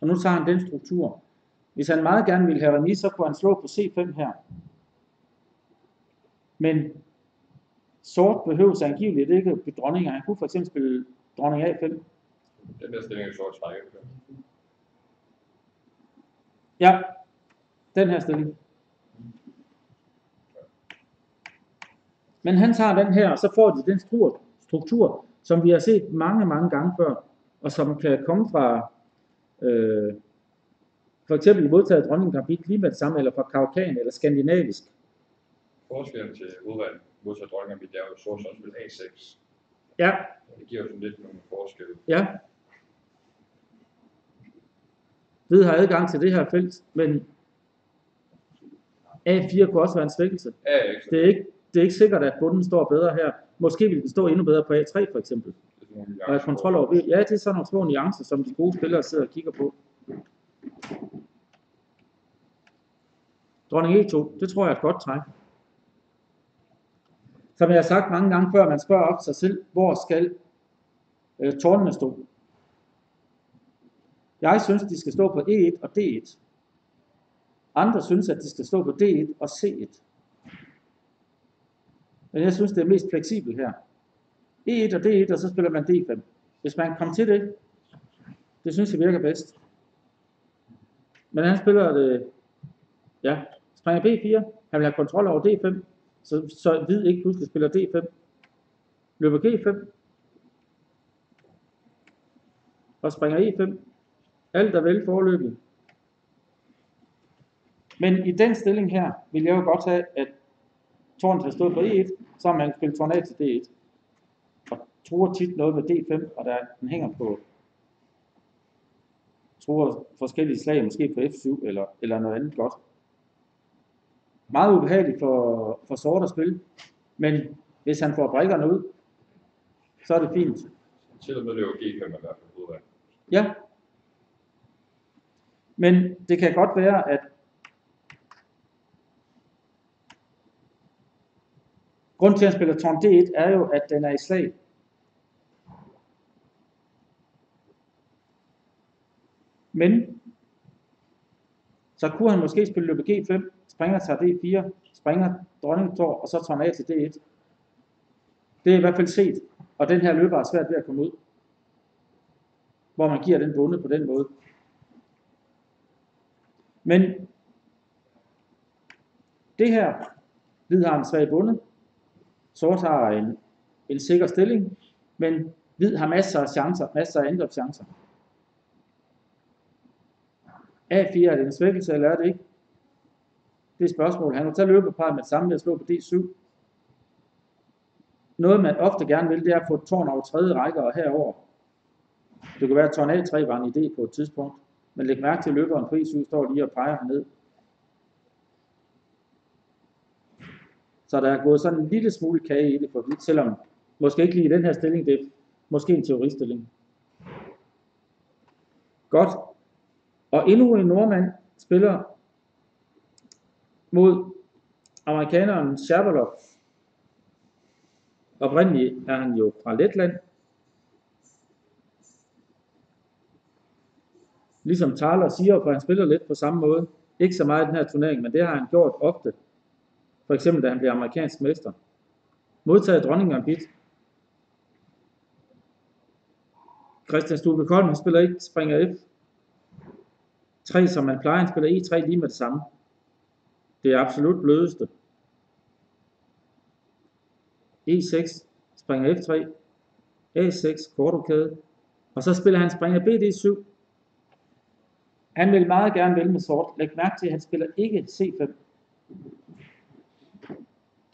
Og nu tager han den struktur. Hvis han meget gerne ville have remis, så kunne han slå på C5 her. Men sort behøves angiveligt ikke at blive dronning. Han kunne for eksempel spille dronning A5. Den der stilling er sort træk. Ja, den her stilling. Men han tager den her, og så får de den struktur, struktur som vi har set mange, mange gange før, og som kan komme fra øh, for eksempel modtaget dronningen Gambit lige med det samme, eller fra Kaukan eller skandinavisk. Forskellen til udvalg modsat dronningen, det er jo som spil A6. Ja, Det giver jo sådan lidt nogle forskelle. ja. Hvid har adgang til det her felt, men A4 kunne også være en svækkelse. Ja, ikke? Det er ikke, det er ikke sikkert, at bunden står bedre her. Måske vil den stå endnu bedre på A3 for eksempel. Og kontrol over. Ja, det er sådan nogle små nuancer, som de gode spillere sidder og kigger på. Dronning E2, det tror jeg er et godt træk. Som jeg har sagt mange gange før, man spørger op sig selv, hvor skal øh, tårnene stå? Jeg synes, de skal stå på E1 og D1. Andre synes, at de skal stå på D1 og C1. Men jeg synes, det er mest fleksibelt her. E1 og D1, og så spiller man D5. Hvis man kommer til det, det synes jeg virker bedst. Men han spiller det, ja, springer B4, han vil have kontrol over D5, så, så hvid ikke pludselig spiller D5. Løber G5, og springer E5. Alt er vel forløbig. Men i den stilling her, vil jeg jo godt have, at tårnet har stået på E1, så har man spillet tårn A til D1 og truer tit noget med D5, og der, den hænger på truer forskellige slag, måske på F7 eller, eller noget andet godt. Meget ubehageligt for, for sort at spille, men hvis han får brikkerne ud, så er det fint. Til og med løber G5 i hvert fald. Ja. Men det kan godt være, at Grunden til, at han spiller tårn D1, er jo, at den er i slag. Men så kunne han måske spille løbe G5, springer tager D4, springer dronningetår, og så tårn A til D1. Det er i hvert fald set, og den her løber er svært ved at komme ud. Hvor man giver den bunde på den måde. Men det her, hvid har en svag bunde, sort har en, en sikker stilling, men hvid har masser af chancer, masser af angrebschancer. A4 er det en svækkelse, eller er det ikke? Det spørgsmål. Han vil tage løbeparet med samme ved at slå på D7. Noget man ofte gerne vil, det er at få et tårn over tredje række og herover. Det kan være, at tårn A3 var en idé på et tidspunkt. Men læg mærke til, at løberen på E7 står lige og peger herned. Så der er gået sådan en lille smule kage i det for vidt, selvom måske ikke lige i den her stilling, det er måske en teoristilling. Godt. Og endnu en nordmand spiller mod amerikaneren Shabalov. Oprindeligt er han jo fra Letland. Ligesom Thaler siger, for han spiller lidt på samme måde. Ikke så meget i den her turnering, men det har han gjort ofte. For eksempel da han blev amerikansk mester. Modtaget dronning Gambit. Christian Stubbe Kolm, han spiller ikke, springer F. 3 som man plejer, han spiller E3 lige med det samme. Det er absolut blødeste. E6, springer F3, A6, kortokæde, og så spiller han springer BD7. Han vil meget gerne vælge med sort. Læg mærke til, at han spiller ikke C5.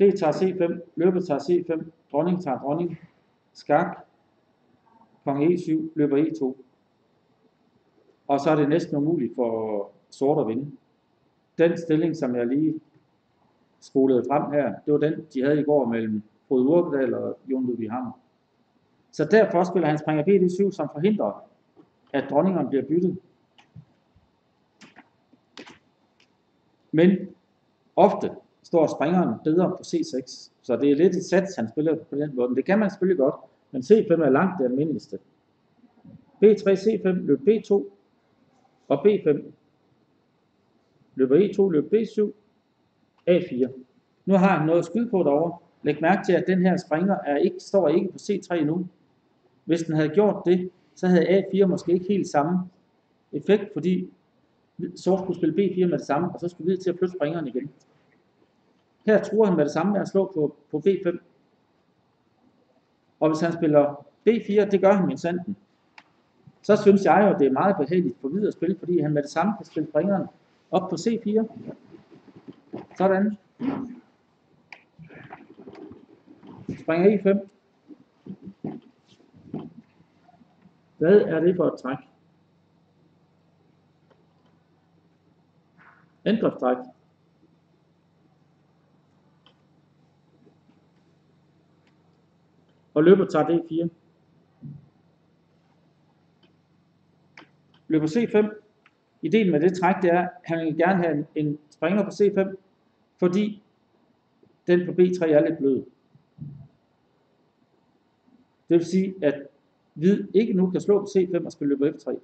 D tager C5, e løber tager C5, dronning tager dronning, skak, kong E7, løber E2. Og så er det næsten umuligt for sort at vinde. Den stilling, som jeg lige spolede frem her, det var den, de havde i går mellem Frode Urkedal og Jon Ludvig Hammer. Så derfor spiller han springer BD7, som forhindrer, at dronningerne bliver byttet. Men ofte står springeren bedre på C6, så det er lidt et sats, han spiller på den måde. Men det kan man selvfølgelig godt, men C5 er langt det almindeligste. B3, C5, løb B2, og B5 løber E2, løb B7, A4. Nu har han noget at skyde på derovre, Læg mærke til, at den her springer er ikke, står ikke på C3 endnu. Hvis den havde gjort det, så havde A4 måske ikke helt samme effekt, fordi sort skulle spille B4 med det samme, og så skulle vi til at flytte springeren igen. Her tror han med det samme med at slå på, på B5. Og hvis han spiller B4, det gør han min sanden, så synes jeg jo, det er meget behageligt for videre at spille, fordi han med det samme kan spille springeren op på C4. Sådan. Springer E5. Hvad er det for et træk? Angrebstræk. Og e løber tager D4. Løber C5. Ideen med det træk, det er, at han vil gerne have en, en springer på C5, fordi den på B3 er lidt blød. Det vil sige, at hvid ikke nu kan slå på C5 og spille løber F3.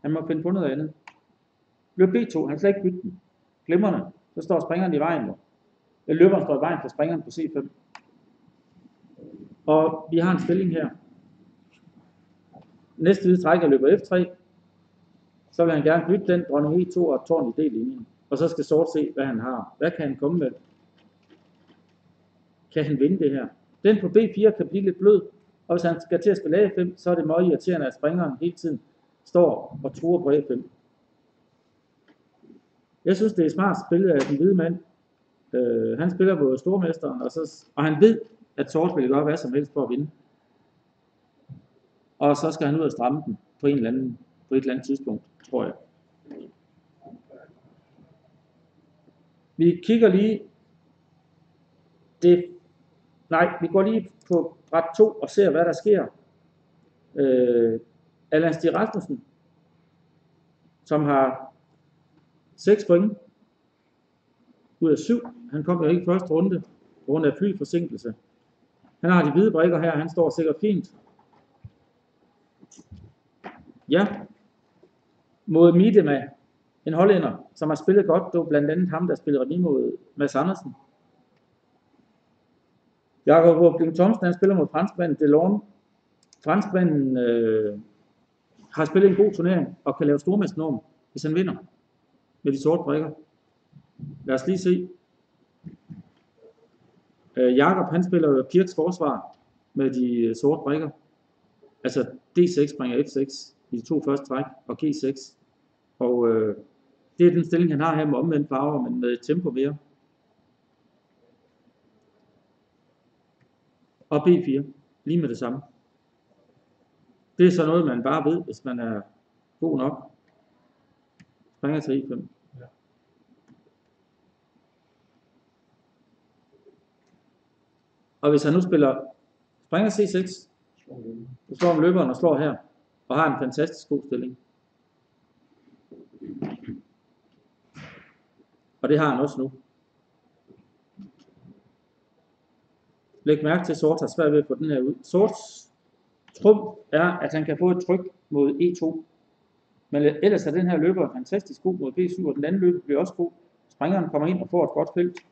Han må finde på noget andet. Løb B2, han skal ikke bytte den. Glimmerne, Så står springeren i vejen nu. Eller løberen står i vejen for springeren på C5. Og vi har en stilling her. Næste hvide trækker løber F3. Så vil han gerne bytte den, dronning E2 og tårn i D-linjen. Og så skal sort se, hvad han har. Hvad kan han komme med? Kan han vinde det her? Den på B4 kan blive lidt blød, og hvis han skal til at spille A5, så er det meget irriterende, at springeren hele tiden står og truer på A5. Jeg synes, det er smart spillet af den hvide mand. Øh, han spiller på stormesteren, og, så, og han ved, at sort vil gøre hvad som helst for at vinde. Og så skal han ud og stramme den på, en eller anden, på et eller andet tidspunkt, tror jeg. Vi kigger lige det, nej, vi går lige på bræt 2 og ser, hvad der sker. Øh, Allan Stig Rasmussen, som har 6 point ud af 7. Han kom jo ikke i første runde på grund af flyforsinkelse. Han har de hvide brikker her, han står sikkert fint. Ja, mod Midema, en hollænder, som har spillet godt. Det var blandt andet ham, der spillede remis mod Mads Andersen. Jakob Robling Thomsen, han spiller mod franskmanden Delorme. Franskmanden øh, har spillet en god turnering og kan lave stormestnorm, hvis han vinder med de sorte brikker. Lad os lige se. Øh, Jakob han spiller Pirks forsvar med de øh, sorte brikker. Altså D6 bringer F6 i de to første træk og G6. Og øh, det er den stilling han har her med omvendt farver, men med tempo mere. Og B4, lige med det samme. Det er så noget, man bare ved, hvis man er god nok. Springer til E5. Og hvis han nu spiller springer C6, så slår han løberen og slår her, og har en fantastisk god stilling. Og det har han også nu. Læg mærke til, at sort har svært ved at få den her ud. Sorts trum er, at han kan få et tryk mod E2. Men ellers er den her løber fantastisk god mod B7, og den anden løber bliver også god. Springeren kommer ind og får et godt felt.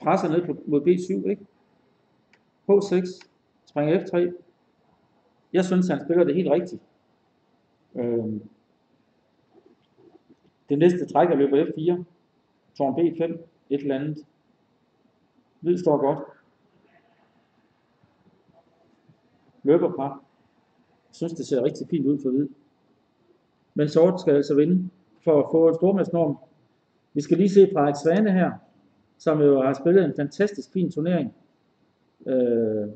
Presser ned på, mod B7, ikke? H6, springer F3. Jeg synes, han spiller det helt rigtigt. Øhm. Det næste træk er løber F4. Tårn B5, et eller andet. Hvid står godt. Løber par. Jeg synes, det ser rigtig fint ud for hvid. Men sort skal altså vinde for at få en stormandsnorm. Vi skal lige se Frederik Svane her, som jo har spillet en fantastisk fin turnering. Øh,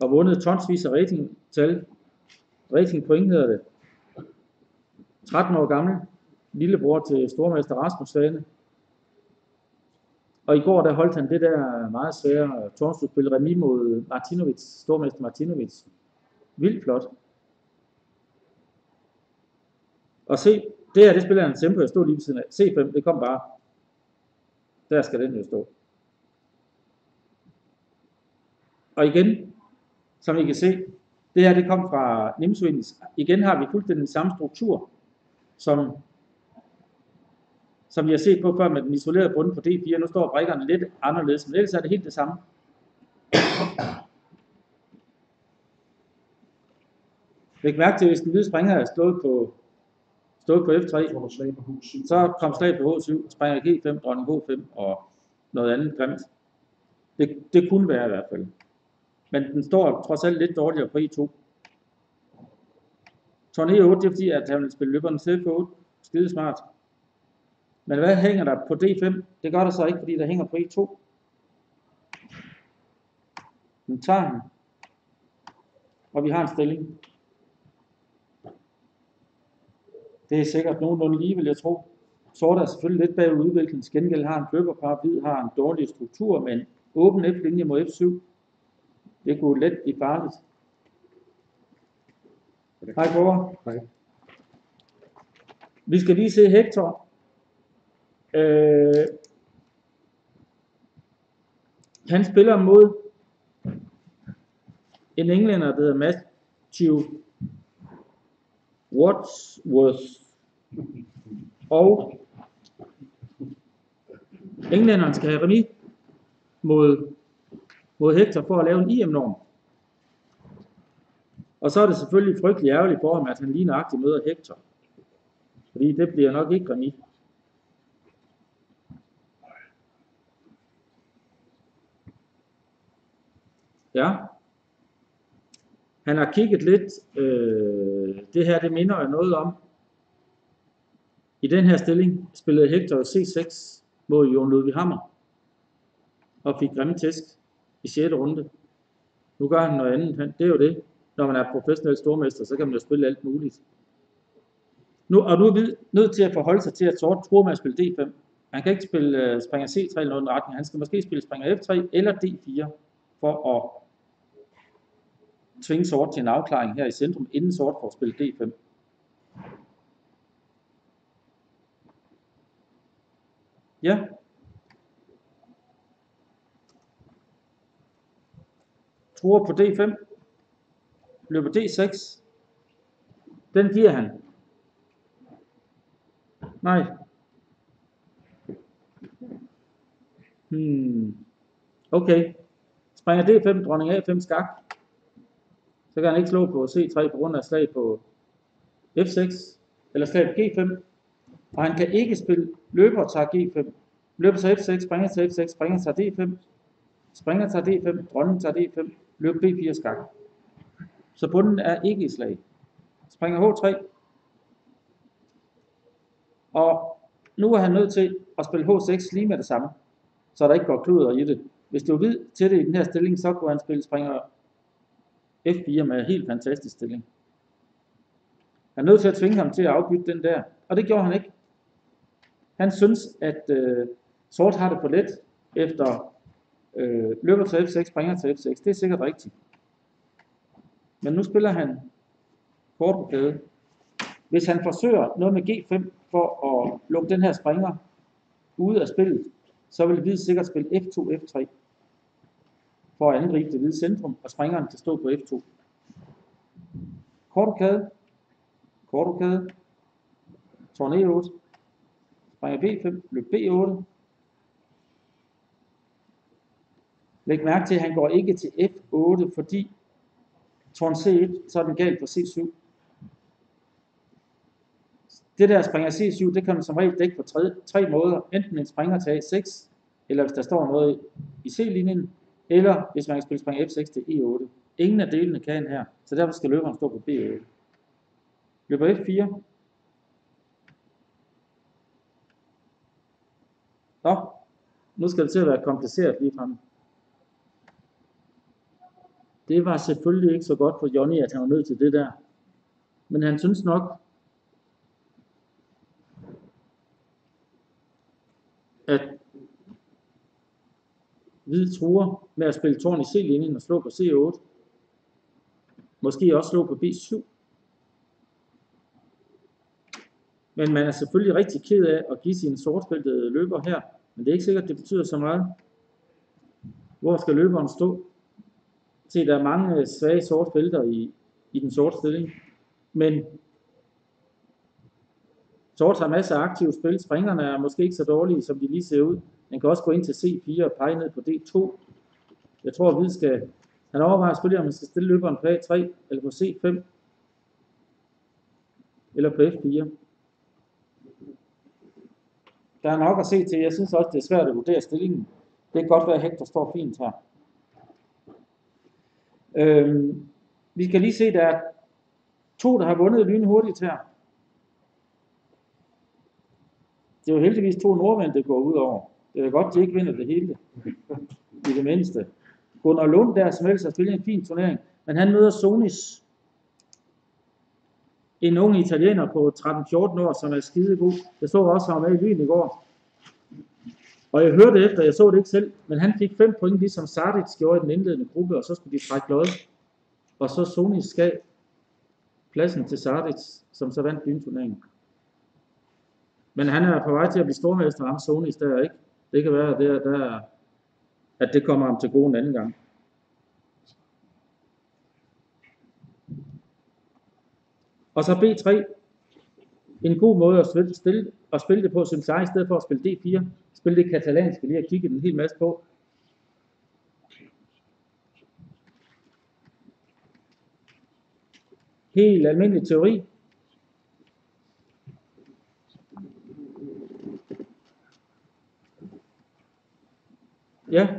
og vundet tonsvis af ratingtal. Ratingpoint hedder det. 13 år gammel. Lillebror til stormester Rasmus Svane. Og i går der holdt han det der meget svære tårnslutspil remi mod Martinovic, stormester Martinovic. Vildt flot. Og se, det her, det spiller han tempo, jeg stod lige ved siden af. C5, det kom bare. Der skal den jo stå. Og igen, som I kan se, det her det kom fra Nimswings. Igen har vi fuldstændig den samme struktur, som, som vi har set på før med den isolerede bund på D4. Nu står brikkerne lidt anderledes, men ellers er det helt det samme. Læg mærke til, hvis den hvide springer er slået på, stået på F3, Så var der slag på hus 7. så kom slag på H7, springer G5, dronning H5 og noget andet grimt. Det, det kunne være i hvert fald. Men den står trods alt lidt dårligere på E2. Tårn E8, det er fordi, at han vil spille løberen C8. Skide smart. Men hvad hænger der på D5? Det gør der så ikke, fordi der hænger på E2. Den tager han. Og vi har en stilling. Det er sikkert nogenlunde lige, vil jeg tro. Sort er selvfølgelig lidt bagud udviklingen. Gengæld har en løberpar, hvid har en dårlig struktur, men åben F-linje mod F7. Det kunne let blive farligt. Hej Kåre. Hej. Vi skal lige se Hector. Øh, han spiller mod en englænder, der hedder Matthew Wadsworth. Og englænderen skal have remis mod, mod Hector for at lave en IM-norm. Og så er det selvfølgelig frygtelig ærgerligt for ham, at han lige nøjagtigt møder Hector. Fordi det bliver nok ikke granit. Ja. Han har kigget lidt. Øh, det her, det minder jo noget om. I den her stilling spillede Hector C6 mod Jon Ludvig Hammer. Og fik grimme tæsk i 6. runde. Nu gør han noget andet. Det er jo det. Når man er professionel stormester, så kan man jo spille alt muligt. Nu, og nu er vi nødt til at forholde sig til, at sort tror med at spille D5. Han kan ikke spille øh, uh, springer C3 eller noget retning. Han skal måske spille springer F3 eller D4 for at tvinge sort til en afklaring her i centrum, inden sort får spillet D5. Ja. Tror på D5. Løber D6. Den giver han. Nej. Hmm. Okay. Springer D5, dronning A5 skak. Så kan han ikke slå på C3 på grund af slag på F6. Eller slag på G5. Og han kan ikke spille løber tager G5. Løber så F6, springer til F6, springer til D5. Springer tager D5, dronning tager D5, løb B4 skak. Så bunden er ikke i slag. Springer H3. Og nu er han nødt til at spille H6 lige med det samme, så der ikke går kluder i det. Hvis du var hvid til det i den her stilling, så kunne han spille springer F4 med en helt fantastisk stilling. Han er nødt til at tvinge ham til at afbytte den der, og det gjorde han ikke. Han synes, at øh, sort har det for let efter øh, løber til F6, springer til F6. Det er sikkert rigtigt. Men nu spiller han kort på kæde. Hvis han forsøger noget med G5 for at lukke den her springer ude af spillet, så vil hvid sikkert spille F2, F3 for at angribe det hvide centrum, og springeren kan stå på F2. Kort kæde, kort kæde, tårn E8, springer B5, løb B8. Læg mærke til, at han går ikke til F8, fordi tårn C1, så er den galt på C7. Det der springer C7, det kan man som regel dække på tre, tre måder. Enten en springer til A6, eller hvis der står noget i C-linjen, eller hvis man kan spille springer F6 til E8. Ingen af delene kan her, så derfor skal løberen stå på B8. Løber F4. Nå, nu skal det til at være kompliceret lige frem. Det var selvfølgelig ikke så godt for Johnny, at han var nødt til det der. Men han synes nok, at hvid truer med at spille tårn i C-linjen og slå på C8. Måske også slå på B7. Men man er selvfølgelig rigtig ked af at give sine sortspiltede løber her. Men det er ikke sikkert, det betyder så meget. Hvor skal løberen stå? Se, der er mange øh, svage sorte felter i, i den sorte stilling. Men Sort har masser af aktive spil. Springerne er måske ikke så dårlige, som de lige ser ud. Man kan også gå ind til C4 og pege ned på D2. Jeg tror, at Hvid skal... Han overvejer selvfølgelig, om man skal stille løberen på A3 eller på C5. Eller på F4. Der er nok at se til. Jeg synes også, det er svært at vurdere stillingen. Det kan godt være, at Hector står fint her. Øhm, vi kan lige se, der er to, der har vundet lynhurtigt her. Det er jo heldigvis to nordmænd, det går ud over. Det er godt, de ikke vinder det hele. I det mindste. Gunnar Lund der, som ellers har spillet en fin turnering, men han møder Sonis. En ung italiener på 13-14 år, som er skide god. Jeg så også ham med i byen i går. Og jeg hørte efter, jeg så det ikke selv, men han fik 5 point, ligesom Sardic gjorde i den indledende gruppe, og så skulle de trække lod. Og så Sony skal pladsen til Sardic, som så vandt byenturneringen. Men han er på vej til at blive stormester, ham Sonis der, ikke? Det kan være, at det, der, at det kommer ham til gode en anden gang. Og så B3. En god måde at spille, stille, at spille det på, synes jeg, i stedet for at spille D4. Selvfølgelig det katalanske, lige har kigge en hel masse på. Helt almindelig teori. Ja.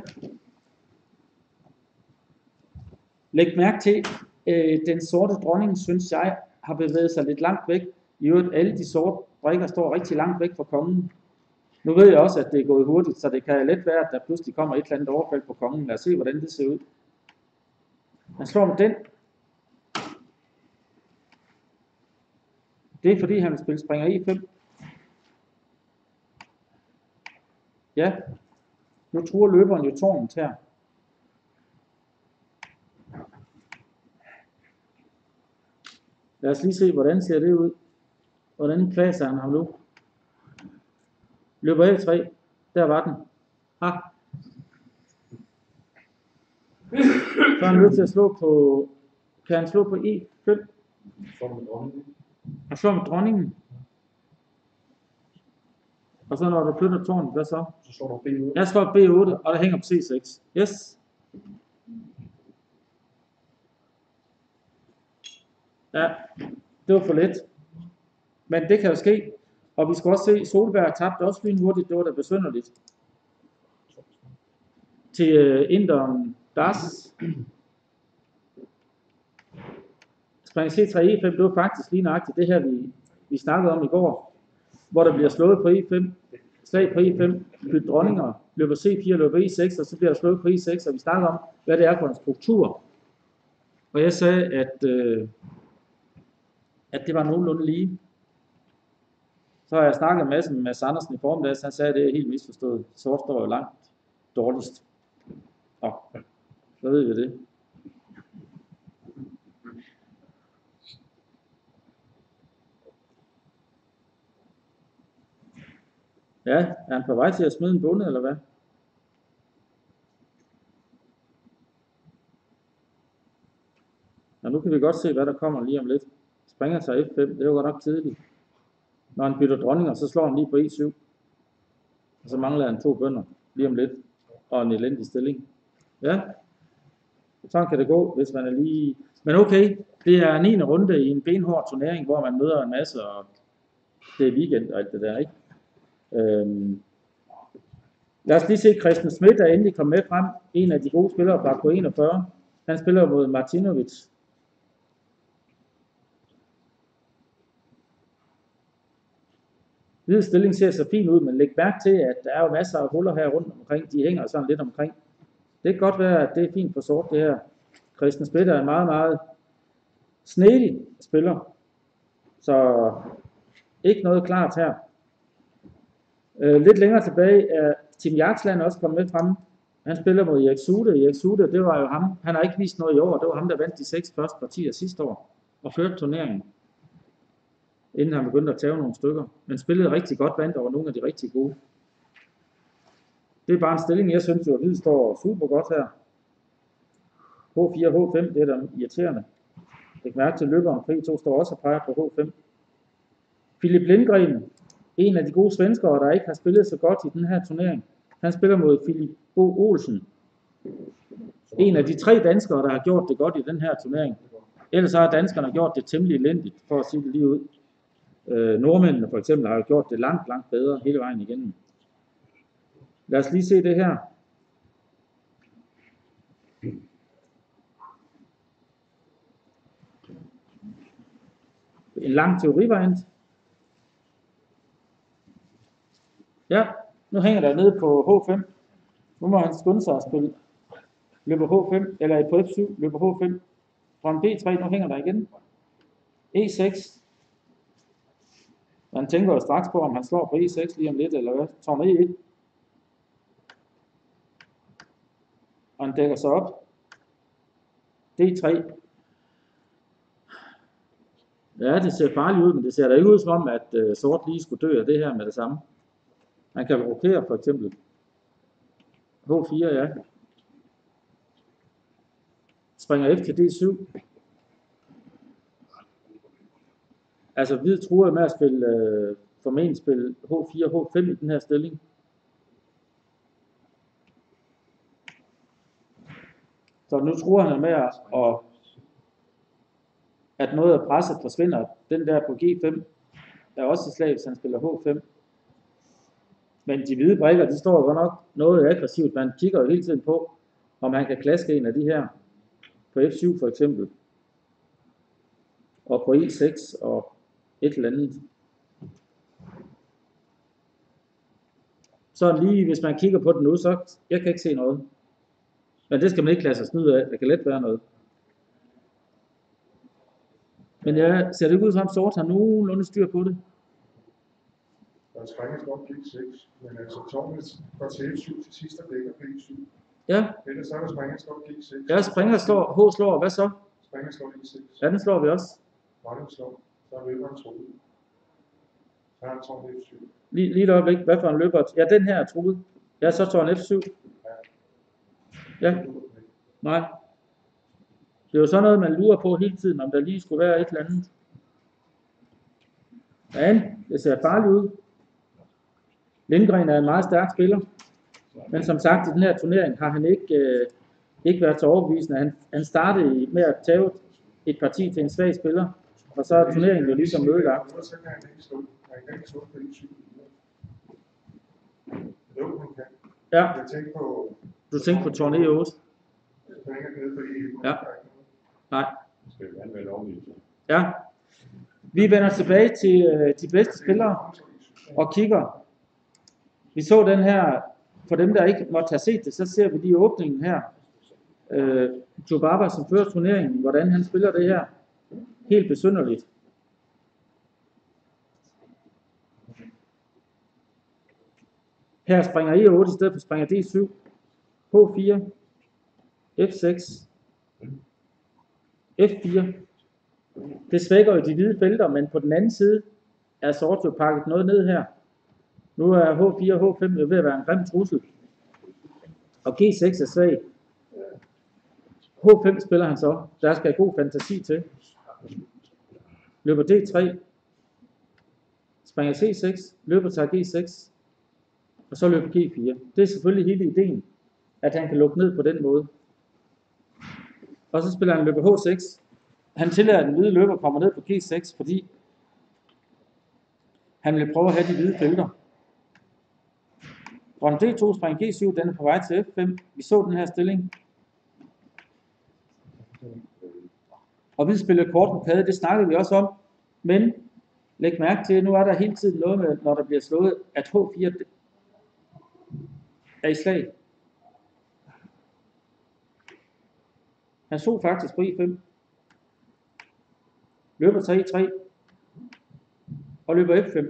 Læg mærke til, øh, den sorte dronning, synes jeg, har bevæget sig lidt langt væk. I øvrigt, alle de sorte brikker står rigtig langt væk fra kongen. Nu ved jeg også, at det er gået hurtigt, så det kan let være, at der pludselig kommer et eller andet overfald på kongen. Lad os se, hvordan det ser ud. Han slår med den. Det er fordi, han vil spille springer i5. Ja, nu truer løberen jo tårnet her. Lad os lige se, hvordan ser det ud. Hvordan kvaser han ham nu? Løber L3. Der var den. Ah. Så er han nødt til at slå på... Kan han slå på E5? Så med dronningen. Og slå med dronningen. Og så når du flytter tårnet, hvad så? Så slår du B8. Jeg slår B8, og der hænger på C6. Yes. Ja, det var for let. Men det kan jo ske. Og vi skal også se, Solberg tabte også lynhurtigt. Det var da besynderligt. Til øh, Inderen Das. Spring C3 E5, det var faktisk lige nøjagtigt det her, vi, vi snakkede om i går. Hvor der bliver slået på E5, slag på E5, bytte dronninger, løber C4, løber E6, og så bliver der slået på E6, og vi snakker om, hvad det er for en struktur. Og jeg sagde, at, øh, at det var nogenlunde lige. Så har jeg snakket en masse med Mads Andersen i formiddags, han sagde, at det er helt misforstået. Sort står jo langt dårligst. Nå, så ved vi det. Ja, er han på vej til at smide en bonde, eller hvad? Ja, nu kan vi godt se, hvad der kommer lige om lidt. Springer sig F5, det er jo godt nok tidligt. Når han bytter dronninger, så slår han lige på E7. Og så mangler han to bønder lige om lidt. Og en elendig stilling. Ja, sådan kan det gå, hvis man er lige... Men okay, det er 9. runde i en benhård turnering, hvor man møder en masse, og det er weekend og alt det der, ikke? Øhm. Lad os lige se Christian Schmidt, der endelig kom med frem. En af de gode spillere fra K41. Han spiller mod Martinovic. Hvid stilling ser så fint ud, men læg mærke til, at der er jo masser af huller her rundt omkring. De hænger sådan lidt omkring. Det kan godt være, at det er fint på sort det her. Christian Schmidt er en meget, meget snedig spiller. Så ikke noget klart her. Øh, lidt længere tilbage er Tim Jaksland også kommet med frem. Han spiller mod Erik Sude. Erik Sude, det var jo ham. Han har ikke vist noget i år. Det var ham, der vandt de seks første partier sidste år og førte turneringen. Inden han begyndte at tage nogle stykker. Men spillede rigtig godt, vandt over nogle af de rigtig gode. Det er bare en stilling, jeg synes jo, at Hvid står super godt her. H4, H5, det er da irriterende. Læg mærke til løberen, P2 står også og peger på H5. Philip Lindgren, en af de gode svenskere, der ikke har spillet så godt i den her turnering. Han spiller mod Philip Bo Olsen. En af de tre danskere, der har gjort det godt i den her turnering. Ellers har danskerne gjort det temmelig elendigt, for at sige det lige ud. Øh, nordmændene for eksempel har jo gjort det langt, langt bedre hele vejen igennem. Lad os lige se det her. En lang teorivariant. Ja, nu hænger der nede på H5. Nu må han skynde sig at spille. Løber H5, eller på F7, løber H5. Dronning B3, nu hænger der igen. E6. Han tænker jo straks på, om han slår på E6 lige om lidt, eller hvad. Tårn E1. Og han dækker sig op. D3. Ja, det ser farligt ud, men det ser da ikke ud som om, at øh, sort lige skulle dø af det her med det samme. Man kan rokere for eksempel. H4, ja. Springer F til D7. Altså hvid truer med at spille, øh, formentlig spille H4, H5 i den her stilling. Så nu tror han med at, at, at noget af presset forsvinder. Den der på G5 er også et slag, hvis han spiller H5. Men de hvide brikker, de står godt nok noget aggressivt. Man kigger jo hele tiden på, om han kan klaske en af de her. På F7 for eksempel. Og på E6 og et eller andet. Så lige, hvis man kigger på den nu, så jeg kan ikke se noget. Men det skal man ikke lade sig snyde af. Der kan let være noget. Men jeg ser det ikke ud som om sort har nogenlunde styr på det. Der er springes nok G6, men altså tårnet går til F7 til sidst og dækker B7. Ja, Ellers så er der springes nok G6. ja springer slår, H slår, hvad så? Springer slår E6. Ja, den slår vi også. Dronning slår. Så er løberen truet. Så har han tårn F7. Lige, lige et øjeblik, hvad for en løber? Ja, den her er truet. Ja, så står en F7. Ja, nej. Det er jo sådan noget, man lurer på hele tiden, om der lige skulle være et eller andet. Men det ser farligt ud. Lindgren er en meget stærk spiller. Men som sagt, i den her turnering har han ikke, øh, ikke været så overbevisende. Han, han startede med at tage et parti til en svag spiller, og så er turneringen jo ligesom ødelagt. Så kan han ikke slå. Han kan ikke slå på E7. Jo, han kan. Ja, Jeg tænker på, du tænker på tårn E8. springer ned på E8. Ja. Nej. Ja. Vi vender tilbage til øh, de bedste spillere og kigger. Vi så den her, for dem der ikke måtte have set det, så ser vi lige åbningen her. Øh, Jobaba som fører turneringen, hvordan han spiller det her. Helt besynderligt. Her springer E8 i stedet for springer D7. H4. F6. F4. Det svækker jo de hvide felter, men på den anden side er sort jo pakket noget ned her. Nu er H4 og H5 jo ved at være en grim trussel. Og G6 er svag. H5 spiller han så. Der skal god fantasi til. Løber D3. Springer C6. Løber tager G6. Og så løber G4. Det er selvfølgelig hele ideen, at han kan lukke ned på den måde. Og så spiller han løber H6. Han tillader, at den hvide løber kommer ned på G6, fordi han vil prøve at have de hvide felter. Dronning D2 springer G7, den er på vej til F5. Vi så den her stilling. Og vi spiller kort rokade, det snakkede vi også om. Men læg mærke til, at nu er der hele tiden noget med, når der bliver slået, at H4 er i slag. Han så faktisk på E5. Løber 3-3. Og løber F5.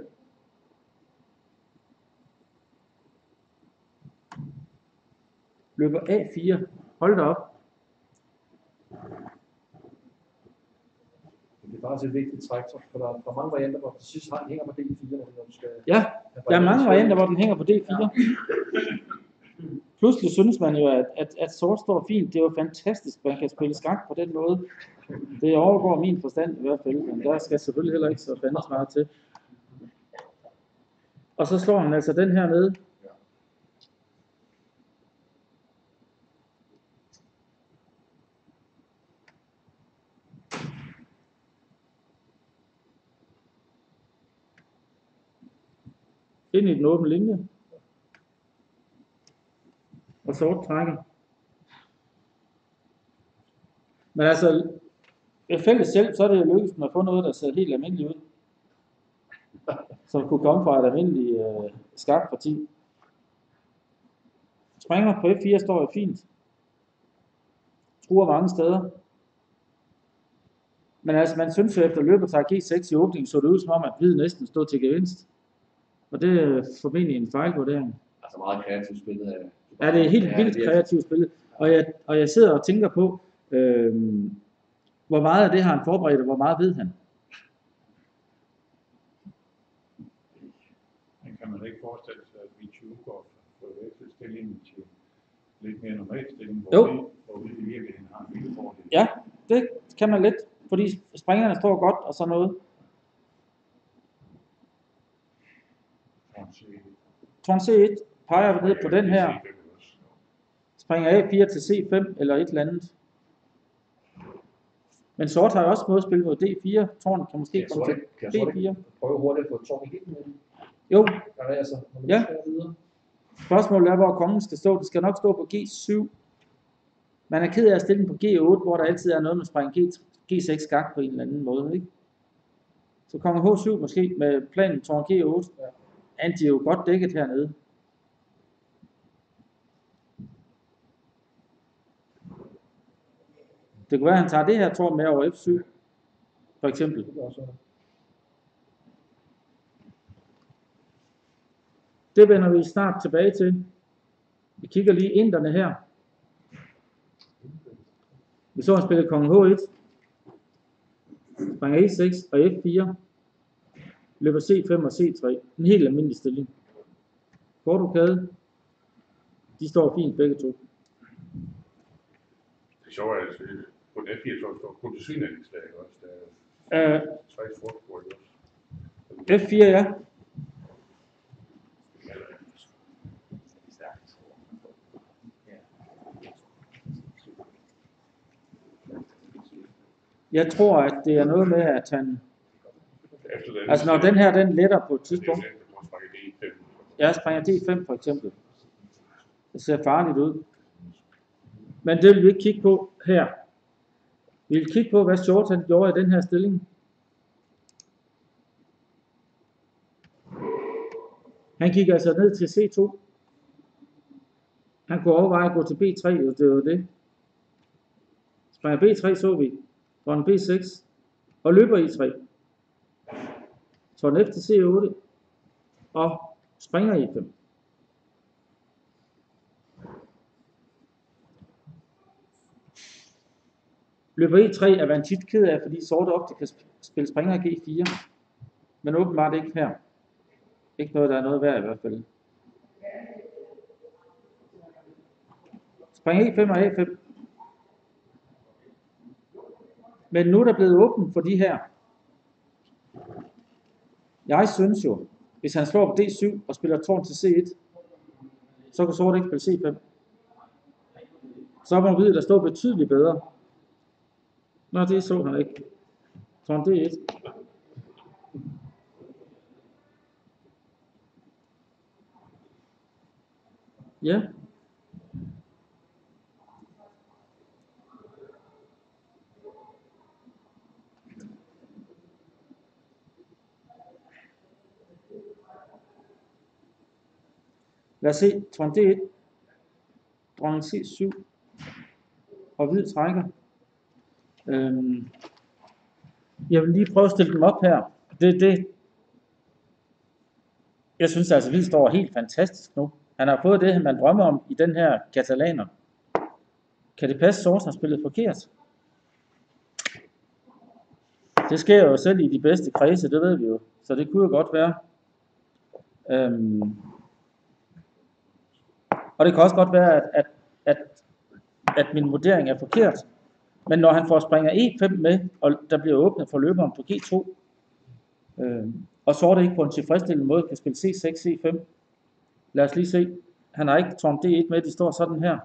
Løber A4. Hold da op. Det er faktisk et vigtigt træk, så- for der, der er mange varianter, hvor til sidst har- hænger på D4, når du skal Ja, der er mange varianter. hvor den hænger på D4. Pludselig synes man jo, at, at, at sort står fint. Det er jo fantastisk, man kan spille skak på den måde. Det overgår min forstand i hvert fald, men der skal selvfølgelig heller ikke så fandens meget til. Og så slår han altså den her ned. Ind i den åbne linje. Og sort trækker. Men altså, ved fælles selv, så er det jo lykkedes mig at få noget, der ser helt almindeligt ud. Som kunne komme fra et almindeligt øh, skakparti. Springer på F4 står jo fint. Truer mange steder. Men altså, man synes jo efter løbet tager G6 i åbningen, så det ud som om, at hvid næsten stod til gevinst. Og det er formentlig en fejlvurdering. Altså meget kreativt spillet af. Ja, det er helt Ja, vildt det er- kreativt spillet. Og jeg, og jeg sidder og tænker på, øh, hvor meget af det har han forberedt, og hvor meget ved han. Men kan man ikke forestille sig, at vi 20 går fra vekselsstillingen til lidt mere normal stilling, hvor Jo. vi, hvor vi i virkeligheden har en lille fordel? Ja, det kan man lidt, fordi springerne står godt og sådan noget. C1 peger vi ned på den her, C5 også. springer A4 til C5 eller et eller andet. Men sort har jo også måde at spille mod D4. Tårn kan måske komme til ikke- kan sort ikke D4. prøve hurtigt at få tårn i helt med? Jo, Ja, altså, Ja. Spørgsmålet er, hvor kongen skal stå. Det skal nok stå på G7. Man er ked af at stille den på G8, hvor der altid er noget med spring G, G6 skak på en eller anden måde. Ikke? Så konge H7 måske med planen tårn G8. Ja. De er jo godt dækket hernede. Det kunne være, at han tager det her tårn med over F7. For eksempel. Det vender vi snart tilbage til. Vi kigger lige inderne her. Vi så han spille konge H1. Springer E6 og F4. Løber C5 og C3. En helt almindelig stilling. Kortrokade. De står fint begge to. Det sjove er, at øh, på den F4 så står kun til synlighedsdag også. Der er Uh, tre frugtbrød også. F4, ja. Jeg tror, at det er noget med, at han... Efter Altså, når den her, den letter på et tidspunkt. Det jo den, der springer D5. Jeg springer D5 for eksempel. Det ser farligt ud. Men det vil vi ikke kigge på her. Vi vil kigge på, hvad Short han gjorde i den her stilling. Han gik altså ned til C2. Han kunne overveje at gå til B3, jo, det var det. Springer B3 så vi. Foran B6. Og løber I3. Så den efter C8. Og springer i 5. Løber E3 er man tit ked af, fordi sorte ofte kan spille springer G4. Men åbenbart ikke her. Ikke noget, der er noget værd i hvert fald. Spring E5 og A5. Men nu er der blevet åbent for de her. Jeg synes jo, hvis han slår på D7 og spiller tårn til C1, så kan sort ikke spille C5. Så må hvid der stå betydeligt bedre. Nå, det så han ikke. Tårn D1. Ja. Lad os se, tårn D1, dronning C7, og hvid trækker. Øhm, jeg vil lige prøve at stille dem op her. Det, det, jeg synes altså, hvid står helt fantastisk nu. Han har fået det, man drømmer om i den her katalaner. Kan det passe, Sors har spillet forkert? Det sker jo selv i de bedste kredse, det ved vi jo. Så det kunne jo godt være. Øhm, og det kan også godt være, at, at, at, at min vurdering er forkert. Men når han får springer E5 med, og der bliver åbnet for løberen på G2, øh, og sorte ikke på en tilfredsstillende måde kan spille C6, C5. Lad os lige se. Han har ikke tårn D1 med, de står sådan her.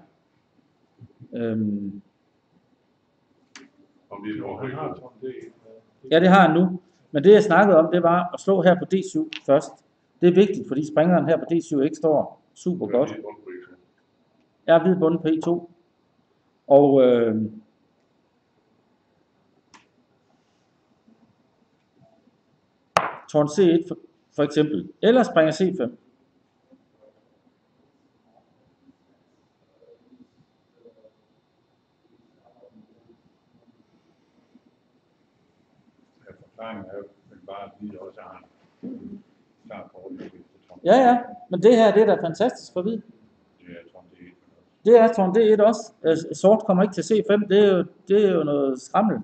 Øhm, Om det er et Han har overhøjt. tårn det. ja, det har han nu. Men det jeg snakkede om, det var at slå her på D7 først. Det er vigtigt, fordi springeren her på D7 ikke står super godt. Jeg er hvid bundet på E2. Og øh, tårn C1 for, for eksempel. Eller springer C5. Ja. Ja, ja. Men det her, det er da fantastisk for hvid. Det er tårn det. Det er tårn D1 også. Øh, Sort kommer ikke til C5. Det er jo, det er jo noget skrammel.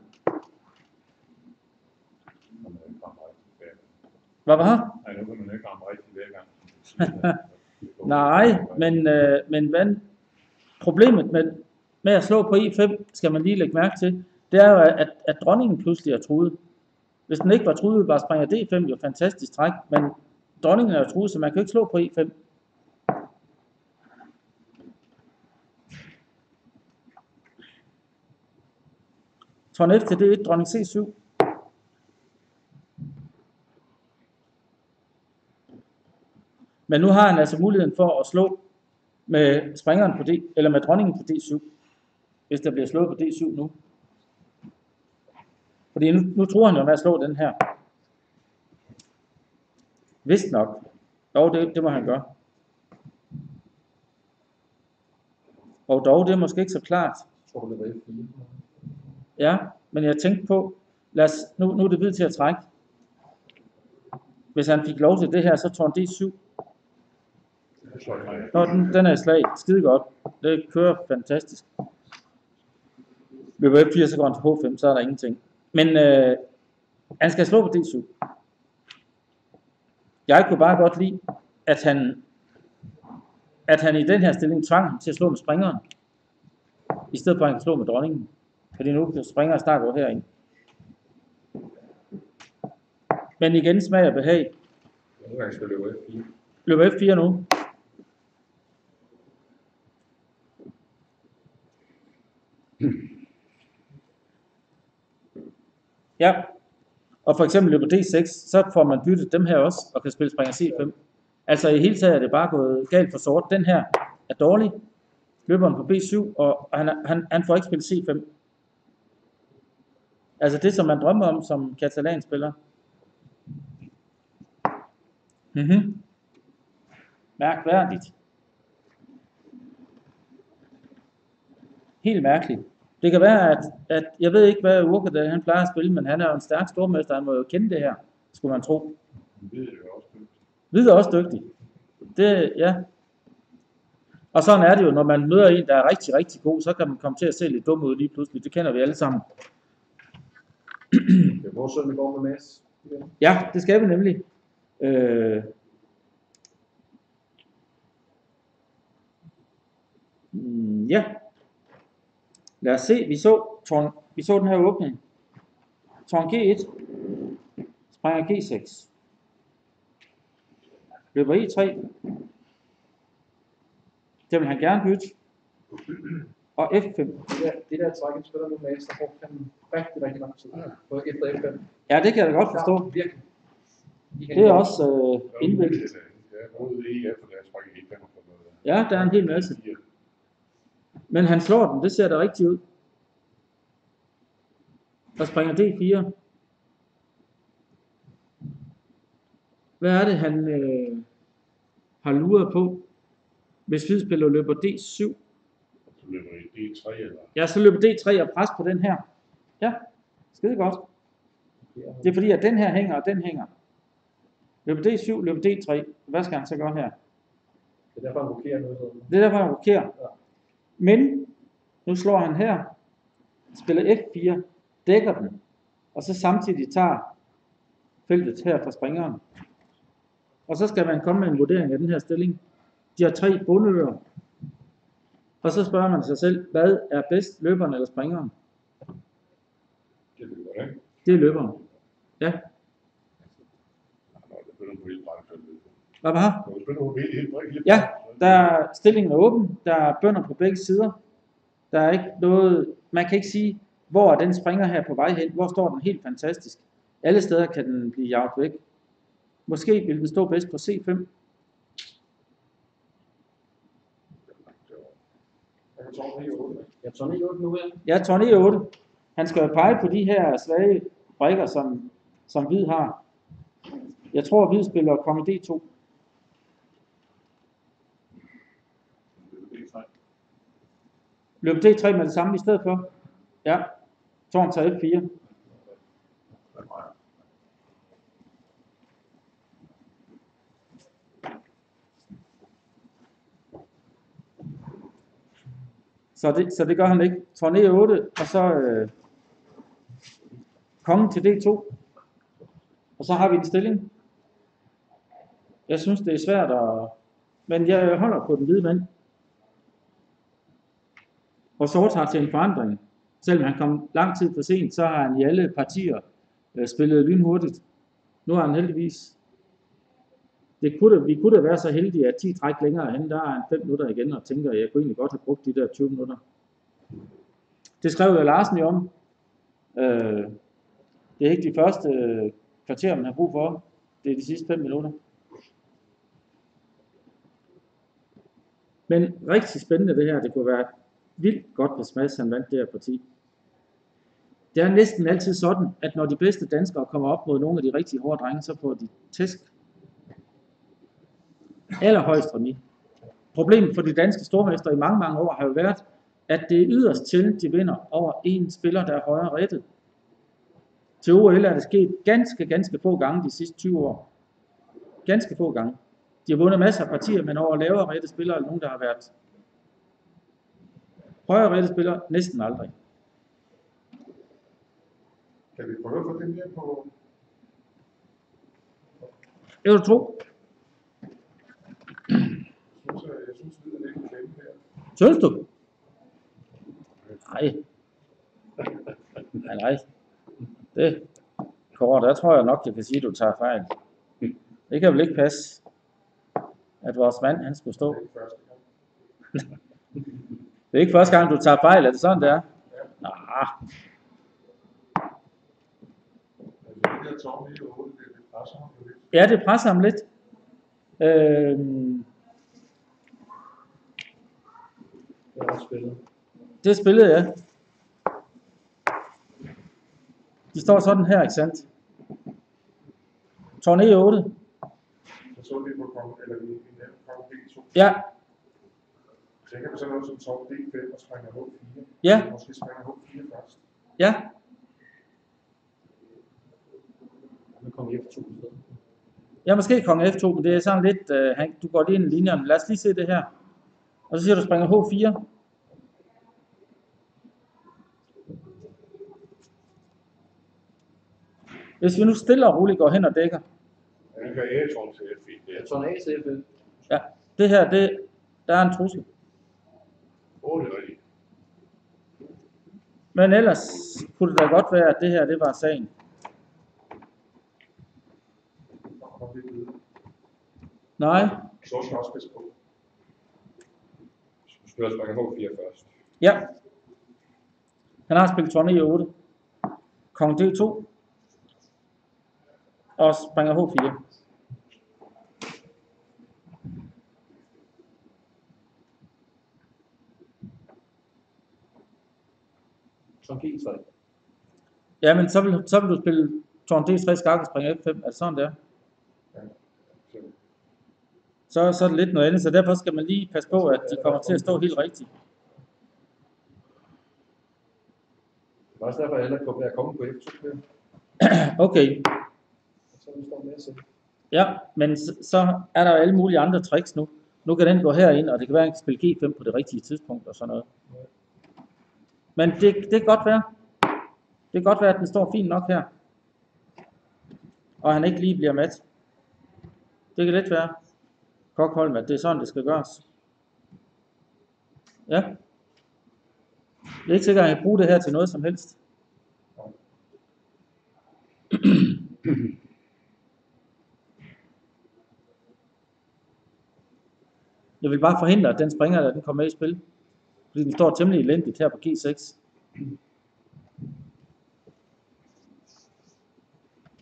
Hvad var Nej, nu kan man ikke ramme rigtig hver gang. Nej, men, øh, men hvad, problemet med, med at slå på E5, skal man lige lægge mærke til, det er jo, at, at dronningen pludselig er truet. Hvis den ikke var truet, var springer D5 jo fantastisk træk, men dronningen er jo truet, så man kan ikke slå på E E5. Tårn F til D1, dronning C7. Men nu har han altså muligheden for at slå med springeren på D, eller med dronningen på D7, hvis der bliver slået på D7 nu. Fordi nu, nu tror han jo med at slå den her. Vist nok. Dog, det, det må han gøre. Og dog, det er måske ikke så klart. Tror du, det var F4? Ja, men jeg tænkte på, lad os, nu, nu er det hvid til at trække. Hvis han fik lov til det her, så tog han D7. Nå, den, den er i slag. Skide godt. Det kører fantastisk. Løber F4, så går han til H5, så er der ingenting. Men øh, han skal slå på D7. Jeg kunne bare godt lide, at han, at han i den her stilling tvang ham til at slå med springeren. I stedet for at han kan slå med dronningen. Fordi nu snart gå herind. Men igen smag og behag. Nogle gange skal løbe F4. Løber F4 nu. Ja, og for eksempel løber D6, så får man byttet dem her også, og kan spille springer C5. Altså i hele taget er det bare gået galt for sort. Den her er dårlig. Løberen på B7, og han, han, han får ikke spillet C5. Altså det, som man drømmer om som katalanspiller. Mhm. Mærkværdigt. Helt mærkeligt. Det kan være, at, at jeg ved ikke, hvad Urkedal han plejer at spille, men han er jo en stærk stormester, han må jo kende det her, skulle man tro. Det jo også dygtigt. Hvid er også dygtig. Det, ja. Og sådan er det jo, når man møder en, der er rigtig, rigtig god, så kan man komme til at se lidt dum ud lige pludselig. Det kender vi alle sammen. Det er vores søn, går med Mads. Ja, det skal vi nemlig. Øh, mm, ja. Lad os se, vi så, tårn, vi så den her åbning. Tårn G1. Springer G6. Løber E3. Det vil han gerne bytte. Og F5. Det der, det der træk, han spiller nu Mads, der brugte han rigtig, rigtig lang tid på efter F5. Ja, det kan jeg da godt forstå. Ja, Det er også øh, indviklet. Ja, både EF og deres træk i 45 noget. Ja, der er en hel masse. Men han slår den, det ser da rigtigt ud. Der springer D4. Hvad er det, han øh, har luret på? Hvis hvidspiller løber D7. Løber I D3 eller? Ja, så løber D3 og pres på den her. Ja, skide godt. Det er fordi, at den her hænger, og den hænger. Løber D7, løber D3. Hvad skal han så gøre her? Det er derfor, han blokerer noget. sådan. Det er derfor, han rokerer. Men nu slår han her, spiller F4, dækker den, og så samtidig tager feltet her fra springeren. Og så skal man komme med en vurdering af den her stilling. De har tre bundører. Og så spørger man sig selv, hvad er bedst, løberen eller springeren? Det løber, ikke? Det er løberen. Ja. Hvad var? Ja, der er stillingen er åben, der er bønder på begge sider. Der er ikke noget, man kan ikke sige, hvor er den springer her på vej hen, hvor står den helt fantastisk. Alle steder kan den blive jaget væk. Måske vil den stå bedst på C5. Jeg kan tårne 9 8. Jeg tårne 9 8 nu, ja. Ja, Tony 8. Han skal jo pege på de her svage brikker, som, som Hvid har. Jeg tror, Hvid spiller konge D2. Løb D3 med det samme i stedet for. Ja. Tårn tager F4. Så det, så det gør han ikke. Tårn E8, og så øh, kongen til D2. Og så har vi en stilling. Jeg synes, det er svært at... Men jeg holder på den hvide mand. Og sort har til en forandring. Selvom han kom lang tid for sent, så har han i alle partier øh, spillet lynhurtigt. Nu har han heldigvis... Det kunne da, vi kunne da være så heldige, at 10 træk længere hen, der er 5 minutter igen, og tænker, at jeg kunne egentlig godt have brugt de der 20 minutter. Det skrev jeg Larsen jo om. Øh, det er ikke de første øh, kvarter, man har brug for. Det er de sidste 5 minutter. Men rigtig spændende det her. Det kunne være vildt godt, hvis Mads han vandt det her parti. Det er næsten altid sådan, at når de bedste danskere kommer op mod nogle af de rigtig hårde drenge, så får de tæsk. Allerhøjst remis. Problemet for de danske stormester i mange, mange år har jo været, at det er yderst sjældent, de vinder over en spiller, der er højere rettet. Til OL er det sket ganske, ganske få gange de sidste 20 år. Ganske få gange. De har vundet masser af partier, men over lavere rette spillere er nogen, der har været højere rette spillere næsten aldrig. Kan vi prøve at få den her på... Det vil du tro. Jeg synes, jeg synes, det er lidt i klemme her. Synes du? Nej. Nej, nej. Det, Kåre, der tror jeg nok, jeg kan sige, at du tager fejl. Det kan vel ikke passe, at vores mand, han skulle stå. Det er ikke første gang. Du tager fejl, er det sådan, det er? Nå, det her tårn i 8, det, det presser ham jo lidt. ja, det presser ham lidt. Øhm, Det er også spillet. det spillede jeg. De står sådan her, ikke sandt? Tårn E8. Så så vi på kong, eller vi, kong D2. Ja, Tænker vi så noget som tårn D5 og springer H4? Ja. Måske springer H4 først. ja. Nu kommer F2 i stedet. Ja, måske konge F2, men det er sådan lidt, øh, han, du går lige ind i linjen. Lad os lige se det her. Og så siger du, springer H4. Hvis vi nu stille og roligt går hen og dækker. Han kan A-tårn til F1. Det Jeg er tårne A til F1. Ja, det her, det, der er en trussel. 8 rigtigt. Men ellers kunne det da godt være, at det her, det var sagen. Nej, Så skal også passe på. Du spiller springer H4 først. ja. Han har spillet tårne i 8. Kong D2. Og springer H4. Tårne G3. Ja, men så vil, så vil du spille tårn D3 skak og springe F5. Er det sådan, det er? Så, så er det lidt noget andet, så derfor skal man lige passe på, at de kommer til at stå helt rigtigt. Det var også derfor, jeg heller kunne være kommet på F2. her. Okay, at ja, men så, er der alle mulige andre tricks nu. Nu kan den gå herind, og det kan være, at den kan spille G5 på det rigtige tidspunkt og sådan noget. Men det, det kan godt være. Det kan godt være, at den står fint nok her. Og han ikke lige bliver mat. Det kan let være. Kokholm, at det er sådan, det skal gøres. Ja. Det er ikke sikkert, at jeg bruger det her til noget som helst. Jeg vil bare forhindre, at den springer, der den kommer med i spil. Fordi den står temmelig elendigt her på G6.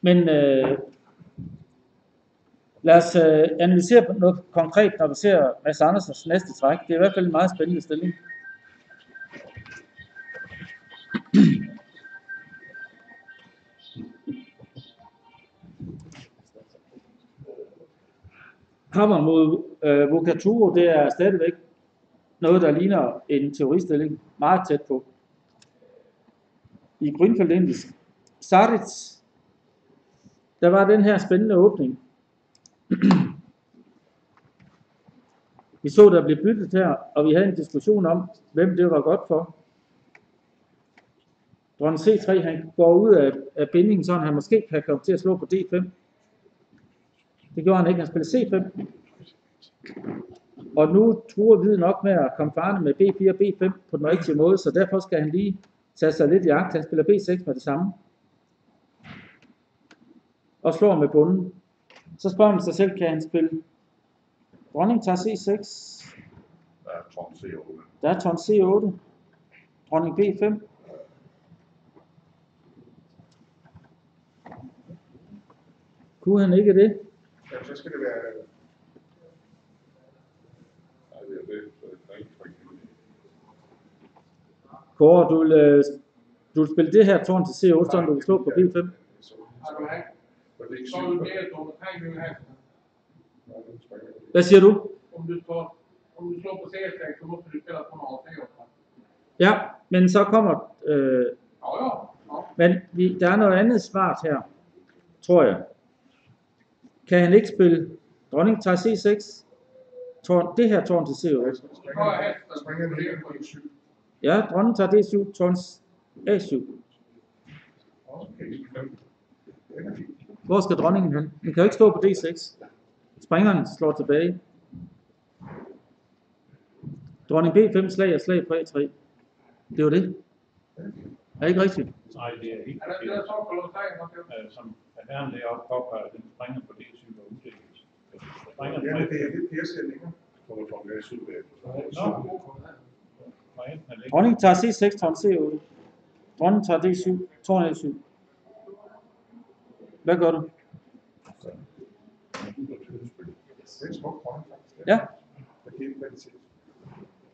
Men øh, lad os øh, analysere noget konkret, når vi ser Mads Andersens næste træk. Det er i hvert fald en meget spændende stilling. Hammer mod øh, Vokaturo, det er stadigvæk noget, der ligner en teoristilling. Meget tæt på. I Grønfeldt Indisk. Saric, der var den her spændende åbning vi så, der blev byttet her, og vi havde en diskussion om, hvem det var godt for. Dronning C3, han går ud af, af bindingen, så han måske kan komme til at slå på D5. Det gjorde han ikke, han spillede C5. Og nu truer Hvid nok med at komme farne med B4 og B5 på den rigtige måde, så derfor skal han lige tage sig lidt i agt. Han spiller B6 med det samme. Og slår med bunden. Så spørger man sig selv, kan han spille dronning tager C6, Der er Trond C8. der er tårn C8, dronning B5, Kunne han ikke det? Jamen, så skal det være, Nej, det er det. Så er det ikke. Kåre, du vil, øh, du vil spille det her tårn til C8, så du vil slå på B5. Så, er du mere på 3 gange her. Nej, den springer vi. Hvad siger du? Om du slår, om du slår på CS6, så måste du spela på några C8. Ja, men så kommer, øh, Ja, ja. ja. men vi, der er noget andet smart her, tror jeg. Kan han ikke spille dronning tager C6, tårn, det her tårn til C8? Så springer den- så springer den helt på D7. Ja, dronning tager D7, tårn A7. Okay, Hvor skal dronningen hen? Den kan jo ikke stå på D6. Springeren slår tilbage. Dronning B5 slag og slag på A3. Det var det. Er ikke rigtigt? Nej, det er helt Er forkert. så på lov 3, måske? Øh, Som herren deroppe påpeger, den springer på D7 og uddeles. Springer Ja, det er det, Per ser længere. Kommer Trond A7 bag. Nå, og enten er længere. Dronning tager C6, tårn C8. Dronning tager D7, tårn A7. Hvad gør du? Ja.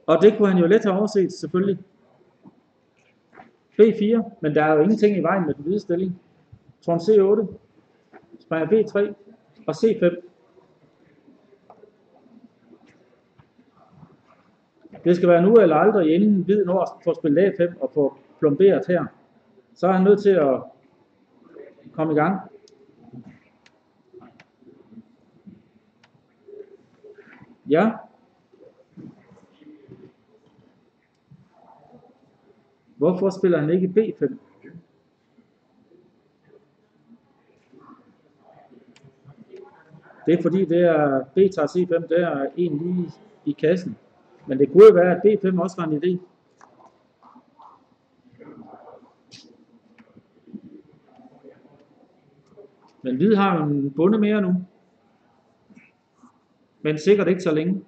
Og det kunne han jo let have overset, selvfølgelig. B4, men der er jo ingenting i vejen med den hvide stilling. Tron C8, springer B3 og C5. Det skal være nu eller aldrig, inden hvid når får spillet A5 og får plomberet her. Så er han nødt til at komme i gang. Ja, Hvorfor spiller han ikke B5? Det er fordi, det er B tager C5, det er en lige i kassen. Men det kunne jo være, at B5 også var en idé. Men hvid har en bunde mere nu. Men sikkert ikke så længe.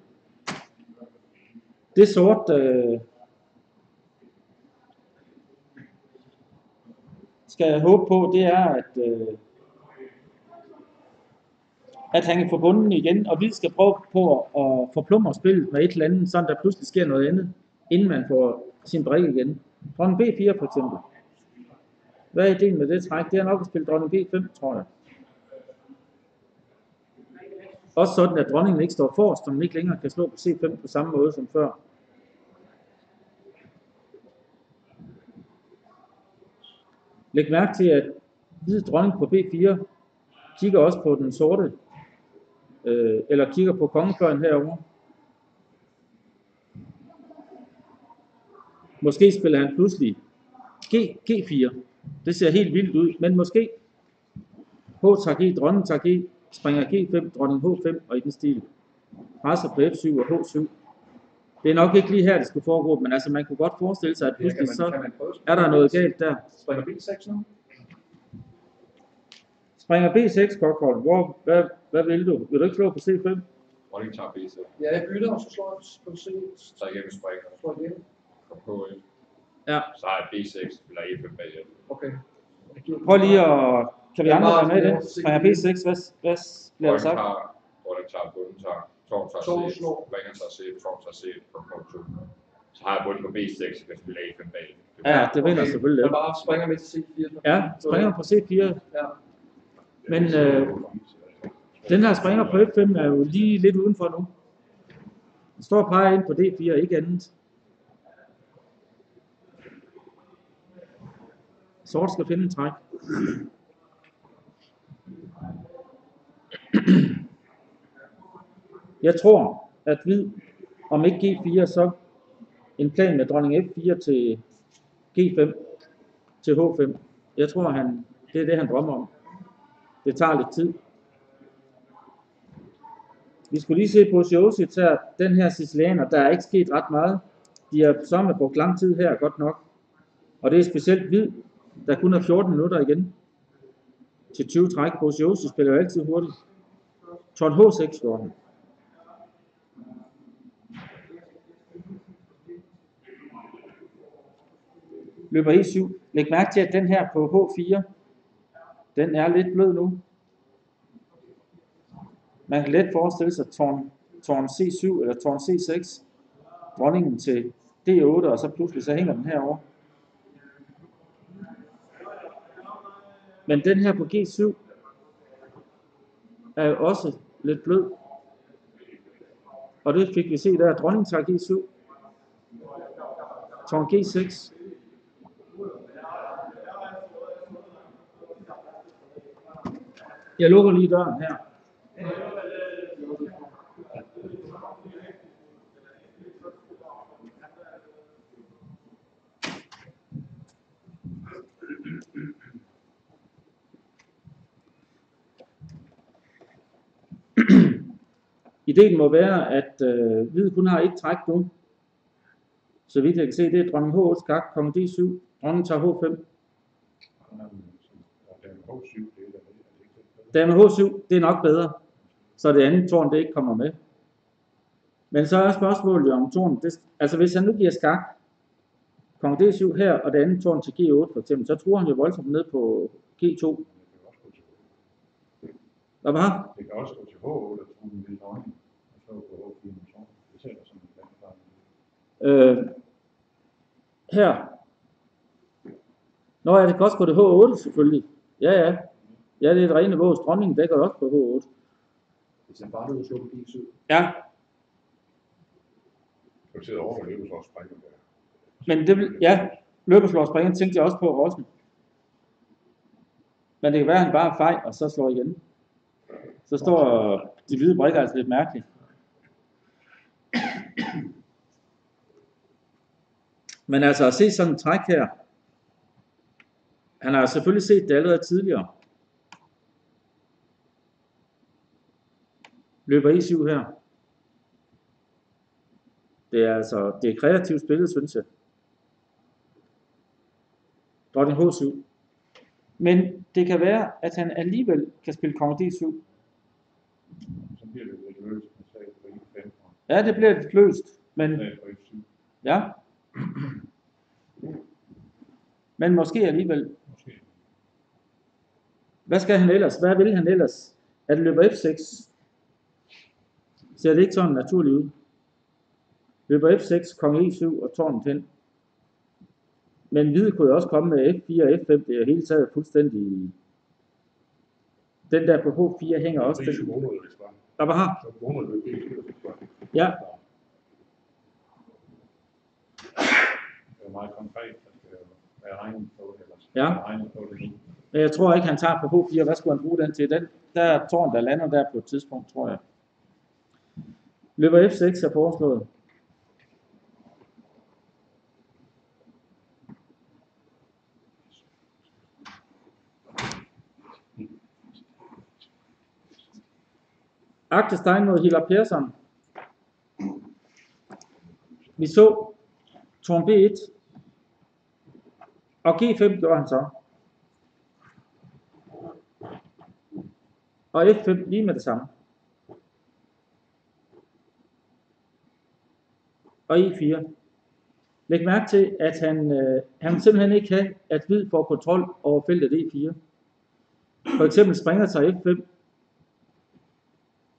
Det sort, øh, skal jeg håbe på, det er, at, øh, at han kan få bunden igen, og vi skal prøve på at forplumre spillet med et eller andet, så der pludselig sker noget andet, inden man får sin brik igen. Dronning B4 for eksempel. Hvad er ideen med det træk? Det er nok at spille dronning B5, tror jeg. Også sådan, at dronningen ikke står forrest, så man ikke længere kan slå på C5 på samme måde som før. Læg mærke til, at hvide dronning på B4 kigger også på den sorte, øh, eller kigger på kongefløjen herovre. Måske spiller han pludselig G, G4. Det ser helt vildt ud, men måske H tager G, dronning tager G, springer G5, dronning H5 og i den stil. Presser på F7 og H7. Det er nok ikke lige her, det skulle foregå, men altså man kunne godt forestille sig, at pludselig så er der noget galt der. Springer B6 nu? Springer B6, Kokholm. Hvor, hvad, hvad vil du? Vil du ikke slå på C5? Dronning tager B6. Ja, jeg bytter, og så slår jeg på C. Så igennem springer. Slår igen. Kom K1. Ja. Så har jeg B6, eller E5 bagefter. Okay. Prøv lige at... Kan vi Ja, andre være med i det? noget Springer P6, hvad, hvad bliver der sagt? tager, dronning tager, bunden tager, tårn tager slår. springer tager C, tårn tager C, kom K2. Så har jeg bunden på B6, så kan jeg spille E5 bagefter. Ja, det vinder Okay. selvfølgelig Jeg lidt. bare springer med til C4. Ja, springer på C4. Ja. Men øh, den her springer på F5 er jo lige lidt udenfor nu. Den står og peger ind på D4, ikke andet. Sort skal finde en træk. Jeg tror, at hvid, om ikke G4, så en plan med dronning F4 til G5 til H5. Jeg tror, han, det er det, han drømmer om. Det tager lidt tid. Vi skulle lige se på Josip her, den her sicilianer, der er ikke sket ret meget. De har så brugt lang tid her, godt nok. Og det er specielt hvid, der kun er 14 minutter igen. Til 20 træk på spiller jo altid hurtigt. Tron H6 gjorde han. Løber E7. Læg mærke til, at den her på H4, den er lidt blød nu. Man kan let forestille sig tårn, tårn C7 eller tårn C6, dronningen til D8, og så pludselig så hænger den herover. Men den her på G7 er jo også lidt blød. Og det fik vi se der, dronningen tager G7, tårn G6, Jeg lukker lige døren her. Ideen må være, at øh, hvid kun har et træk nu. Så vidt jeg kan se, det er dronning H8 skak, kong D7, dronning tager H5, Og den H7, det er der, er det ikke det? Dame H7, det er nok bedre, så det andet tårn, det ikke kommer med. Men så er spørgsmålet jo om tårn, det, altså hvis han nu giver skak, kong D7 her, og det andet tårn til G8 for eksempel, så tror han jo voldsomt ned på G2. Det kan også gå til Hvad var Det kan også gå til H8 og lille dronning, og så på H4 med tårn. Det ser der sådan en øh, her. Nå ja, det kan også gå til H8 selvfølgelig. Ja, ja. Ja, det er et rene vås. Dronningen dækker også på H8. Hvis han bare slår på G7. Ja, Så sidder over og løber så og springer der. Men det vil, ja, løberslår og springer, tænkte jeg også på Rossen. Men det kan være, at han bare er fej, og så slår igen. Så står de hvide brikker altså lidt mærkeligt. Men altså at se sådan en træk her, han har selvfølgelig set det allerede tidligere. Løber E7 her. Det er altså, det er kreativt spillet, synes jeg. Dronning H7. Men det kan være, at han alligevel kan spille konge D7. Så bliver det lidt løst med slag på E5 og Ja, det bliver lidt løst, men slag på F7. ja. Men måske alligevel. Hvad skal han ellers? Hvad vil han ellers? Er det løber F6? Ser det ikke sådan naturligt ud? Løber F6, konge E7 og tårnet hen. Men hvide kunne jo også komme med F4 og F5. Det er hele taget fuldstændig... Den der på H4 hænger også. Det er Den, der var her. Ja, Det er meget konkret, at det være regnet på eller Ja. regnet på det men jeg tror ikke, han tager på H4. Hvad skulle han bruge den til? Den, der er tårn, der lander der på et tidspunkt, tror jeg. Løber F6 er foreslået. Agtestein mod Hiller Persson. Vi så Torn B1. Og G5 gjorde han så. Og F5 lige med det samme. Og E4. Læg mærke til, at han, øh, han vil simpelthen ikke have, at hvid får kontrol over feltet E4. For eksempel springer sig F5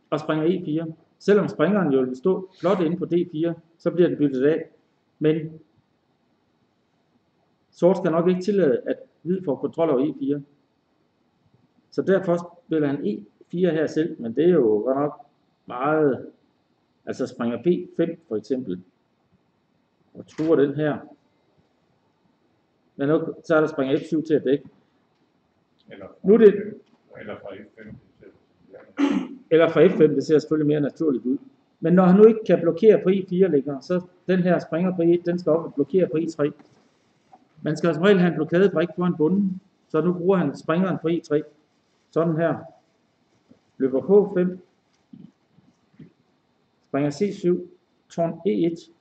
og springer E4. Selvom springeren jo vil stå flot inde på D4, så bliver den byttet af. Men sort skal nok ikke tillade, at hvid får kontrol over E4. Så derfor spiller han E4 her selv, men det er jo godt nok meget, altså springer B5 for eksempel, og truer den her. Men nu, så er der springer F7 til at dække. Eller Nu er det- F5, Eller fra F5 til Eller fra F5, det ser selvfølgelig mere naturligt ud. Men når han nu ikke kan blokere på E4 længere, så den her springer på E1, den skal op og blokere på E3. Man skal som regel have en blokadebrik foran bunden, så nu bruger han springeren på E3. Sådan her. Løber H5. Springer C7. Tårn E1.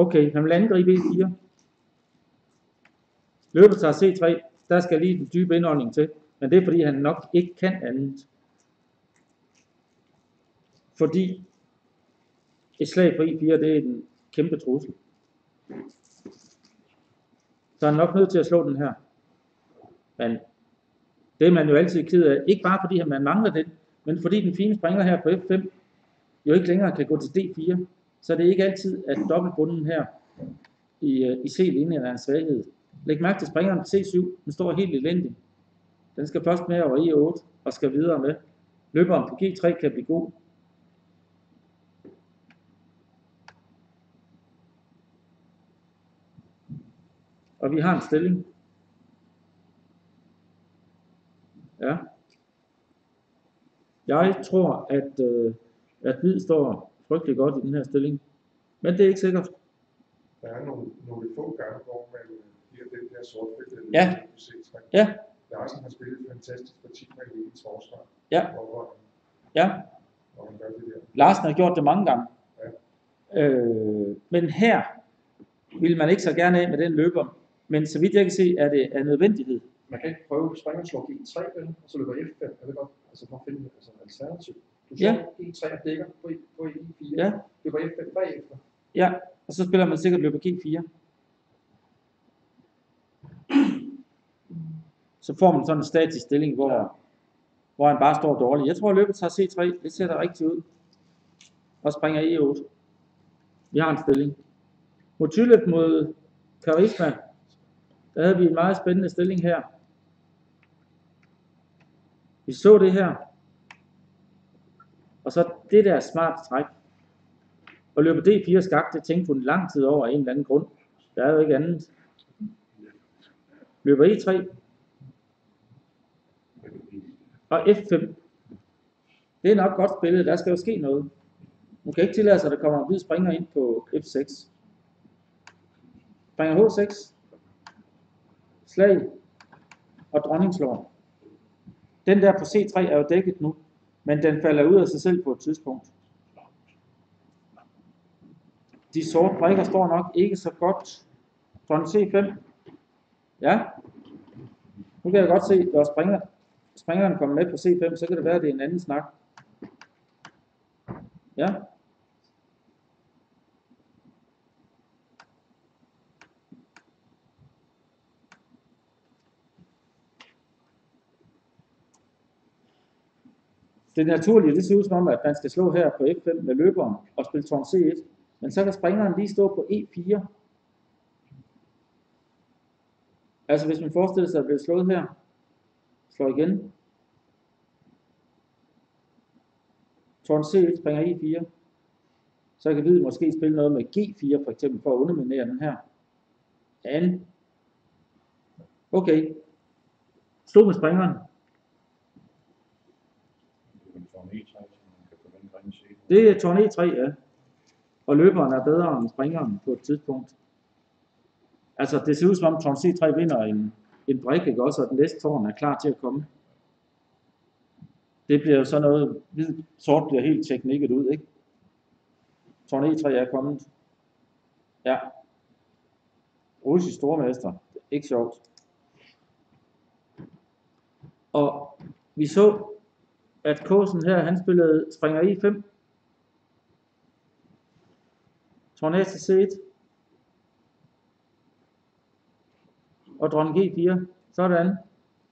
Okay, han vil angribe E4. Løber tager C3. Der skal lige den dybe indånding til. Men det er fordi han nok ikke kan andet. Fordi et slag på E4, det er en kæmpe trussel. Så er han nok nødt til at slå den her. Men det er man jo altid ked af. Ikke bare fordi at man mangler den, men fordi den fine springer her på F5 jo ikke længere kan gå til D4. Så det er ikke altid, at dobbeltbunden her i, øh, i C-linjen er en svaghed. Læg mærke til springeren C7. Den står helt elendig. Den skal først med over E8 og skal videre med. Løberen på G3 kan blive god. Og vi har en stilling. Ja. Jeg tror, at, øh, at hvid står frygtelig godt i den her stilling. Men det er ikke sikkert. Der er nogle, nogle få gange, hvor man giver den der sortfælde Ja. på C3. Ja. Larsen har spillet et fantastisk parti med Levins forsvar. Ja. Hvor, Ja, hvor han gør det der. Larsen har gjort det mange gange. Øh, men her vil man ikke så gerne af med den løber. Men så vidt jeg kan se, er det af nødvendighed. Man kan ikke prøve springe og slå G3, vel? og så løber F5. Jeg ved godt, altså for at finde altså, alternativ. Du Ja. G3 og dækker på, på E4. Ja. Løber F5 bagefter. Ja, og så spiller man sikkert løber G4. Så får man sådan en statisk stilling, hvor, hvor han bare står dårligt. Jeg tror, at løbet tager C3. Det ser da rigtigt ud. Og springer E8. Vi har en stilling. Motylet mod Karisma. Der havde vi en meget spændende stilling her. Vi så det her. Og så det der smart træk. Og løber D4 skak, det tænkte hun lang tid over af en eller anden grund. Der er jo ikke andet. Løber E3 og F5. Det er nok godt spillet, der skal jo ske noget. Hun kan ikke tillade sig, at der kommer en hvid springer ind på F6. Springer H6. Slag. Og dronning slår. Den der på C3 er jo dækket nu, men den falder ud af sig selv på et tidspunkt. De sorte brikker står nok ikke så godt. Sådan C5. Ja. Nu kan jeg godt se, at når springer, springeren kommer med på C5, så kan det være, at det er en anden snak. Ja. Det naturlige, det ser ud som om, at man skal slå her på F5 med løberen og spille tårn C1. Men så kan springeren lige stå på E4. Altså hvis man forestiller sig at blive slået her, slår igen. Tårn C1 springer E4. Så kan hvid måske spille noget med G4 for eksempel for at underminere den her. Men, okay. Slå med springeren. Det er tårn E3, ja. Og løberen er bedre end springeren på et tidspunkt. Altså, det ser ud som om tårn C3 vinder en, en brik, ikke også? Og den næste tårn er klar til at komme. Det bliver jo så noget, hvid, sort bliver helt teknikket ud, ikke? Tårn E3 er kommet. Ja. Russisk stormester. Ikke sjovt. Og vi så, at Kåsen her, han spillede springer E5. Tårn A til C1. Og dronning G4. Sådan.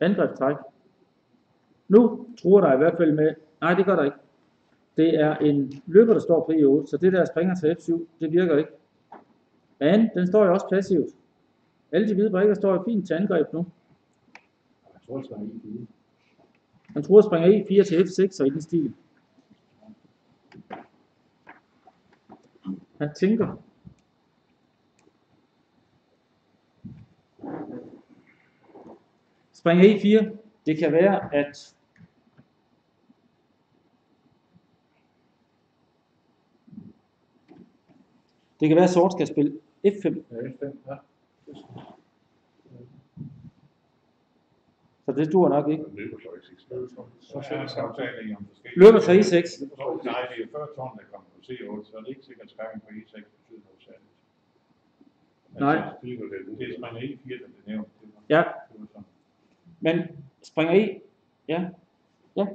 Angrebstræk. Nu tror der i hvert fald med, nej det gør der ikke. Det er en løber, der står på E8, så det der springer til F7, det virker ikke. Men den står jo også passivt. Alle de hvide brikker står jo fint til angreb nu. Jeg tror, være E4. Han tror at springer E4 til F6 og i den stil. Han tænker. Spring E4, det kan være, at det kan være, at sort skal spille F5. Ja, F5, ja. Så det dur nok ikke. Løber så ikke sidst. Så er der samtale om forskellige... Løber til E6. Nej, det er før tårnet er kommet på C8, så er det ikke sikkert, at skærmen på E6 betyder noget særligt. Nej. Det er er springer E4, der bliver nævnt. Ja, men springer E. Ja. Ja.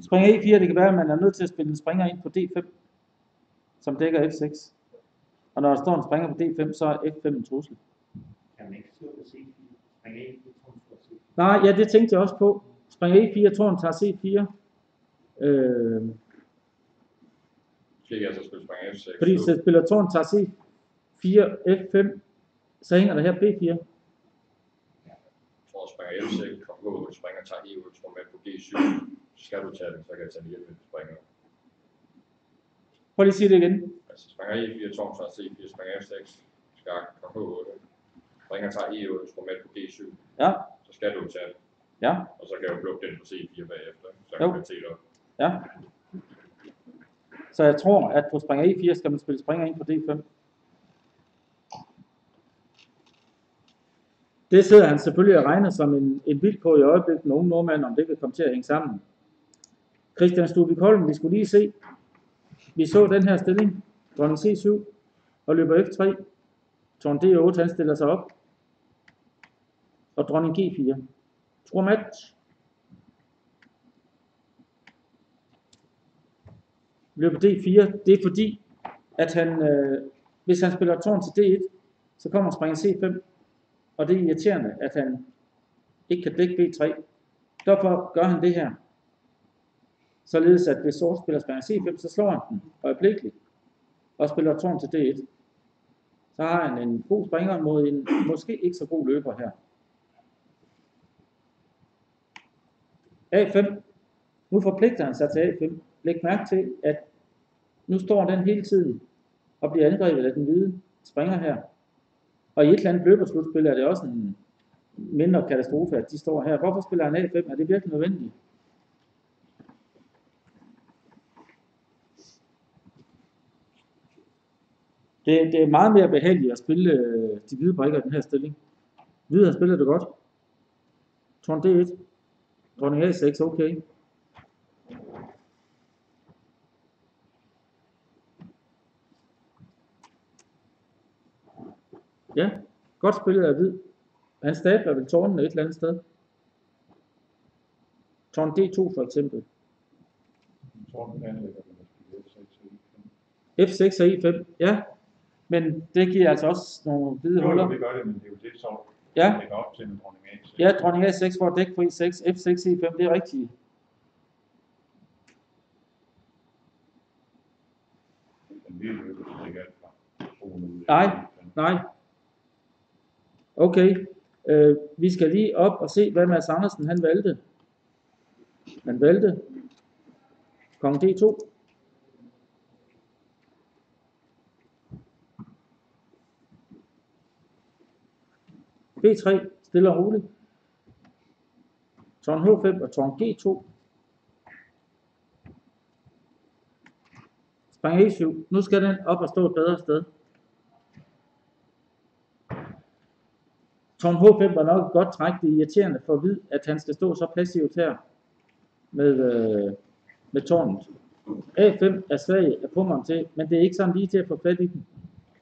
Springer E4, det kan være, at man er nødt til at spille en springer ind på D5, som dækker F6. Og når der står en springer på D5, så er F5 en trussel kan man ikke slå på C4, springer E4, tårn slår C4. Nej, ja, det tænkte jeg også på. Springer E4, tårn tager C4. Øh, Kigger, så skulle springe F6. Fordi så spiller tårn tager C4, F5, så hænger der her B4. Tårn springer F6, kong H8 springer, tager E8, tror med på G7. Så skal du tage den, så kan jeg tage den hjælp, springer. Prøv lige at sige det igen. Altså springer E4, tårn tager C4, springer F6, skak, kong H8 ringer og tager E8-instrument på G7, ja. så skal du tage den. Ja. Og så kan du plukke den på C4 bagefter, så kan jo. kan det op. Ja. Så jeg tror, at på springer E4 skal man spille springer ind på D5. Det sidder han selvfølgelig og regner som en, en vild på i øjeblikket, den unge nordmand, om det kan komme til at hænge sammen. Christian Stubik Holm, vi skulle lige se. Vi så den her stilling, dronning C7 og løber F3. Tårn D8, han stiller sig op. Og dronning G4. Tror. Løber D4, det er fordi, at han, øh, hvis han spiller tårn til D1, så kommer springer C5. Og det er irriterende, at han ikke kan dække B3. Derfor gør han det her. Således at hvis sort spiller springer C5, så slår han den øjeblikkeligt. Og spiller tårn til D1. Så har han en god springer mod en måske ikke så god løber her. A5. Nu forpligter han sig til A5. Læg mærke til, at nu står den hele tiden og bliver angrebet af den hvide springer her. Og i et eller andet løberslutspil er det også en mindre katastrofe, at de står her. Hvorfor spiller han A5? Er det virkelig nødvendigt? Det, det er meget mere behageligt at spille øh, de hvide brikker i den her stilling. Hvide har spillet det godt. Torn D1. Dronning A6, okay. Ja, godt spillet af hvid. Han stabler vel tårnene et eller andet sted. Tårn D2 for eksempel. Jeg tror, den anden ligger med F6 og E5. F6 og E5, ja. Men det giver altså også nogle hvide Jo, huller. jo, det gør det, men det er jo det, så Ja. lægger op til en dronning A6. Ja, dronning A6 får dæk på E6, F6, E5, det er rigtigt. Nej, nej. Okay, øh, vi skal lige op og se, hvad Mads Andersen han valgte. Han valgte Kong D2. B3, stille og roligt. Tårn H5 og tårn G2. Sprang E7. Nu skal den op og stå et bedre sted. Tårn H5 var nok et godt træk. Det er irriterende for hvid, at han skal stå så passivt her med, øh, med tårnet. A5 er svag af pummeren til, men det er ikke sådan lige til at få fat i den.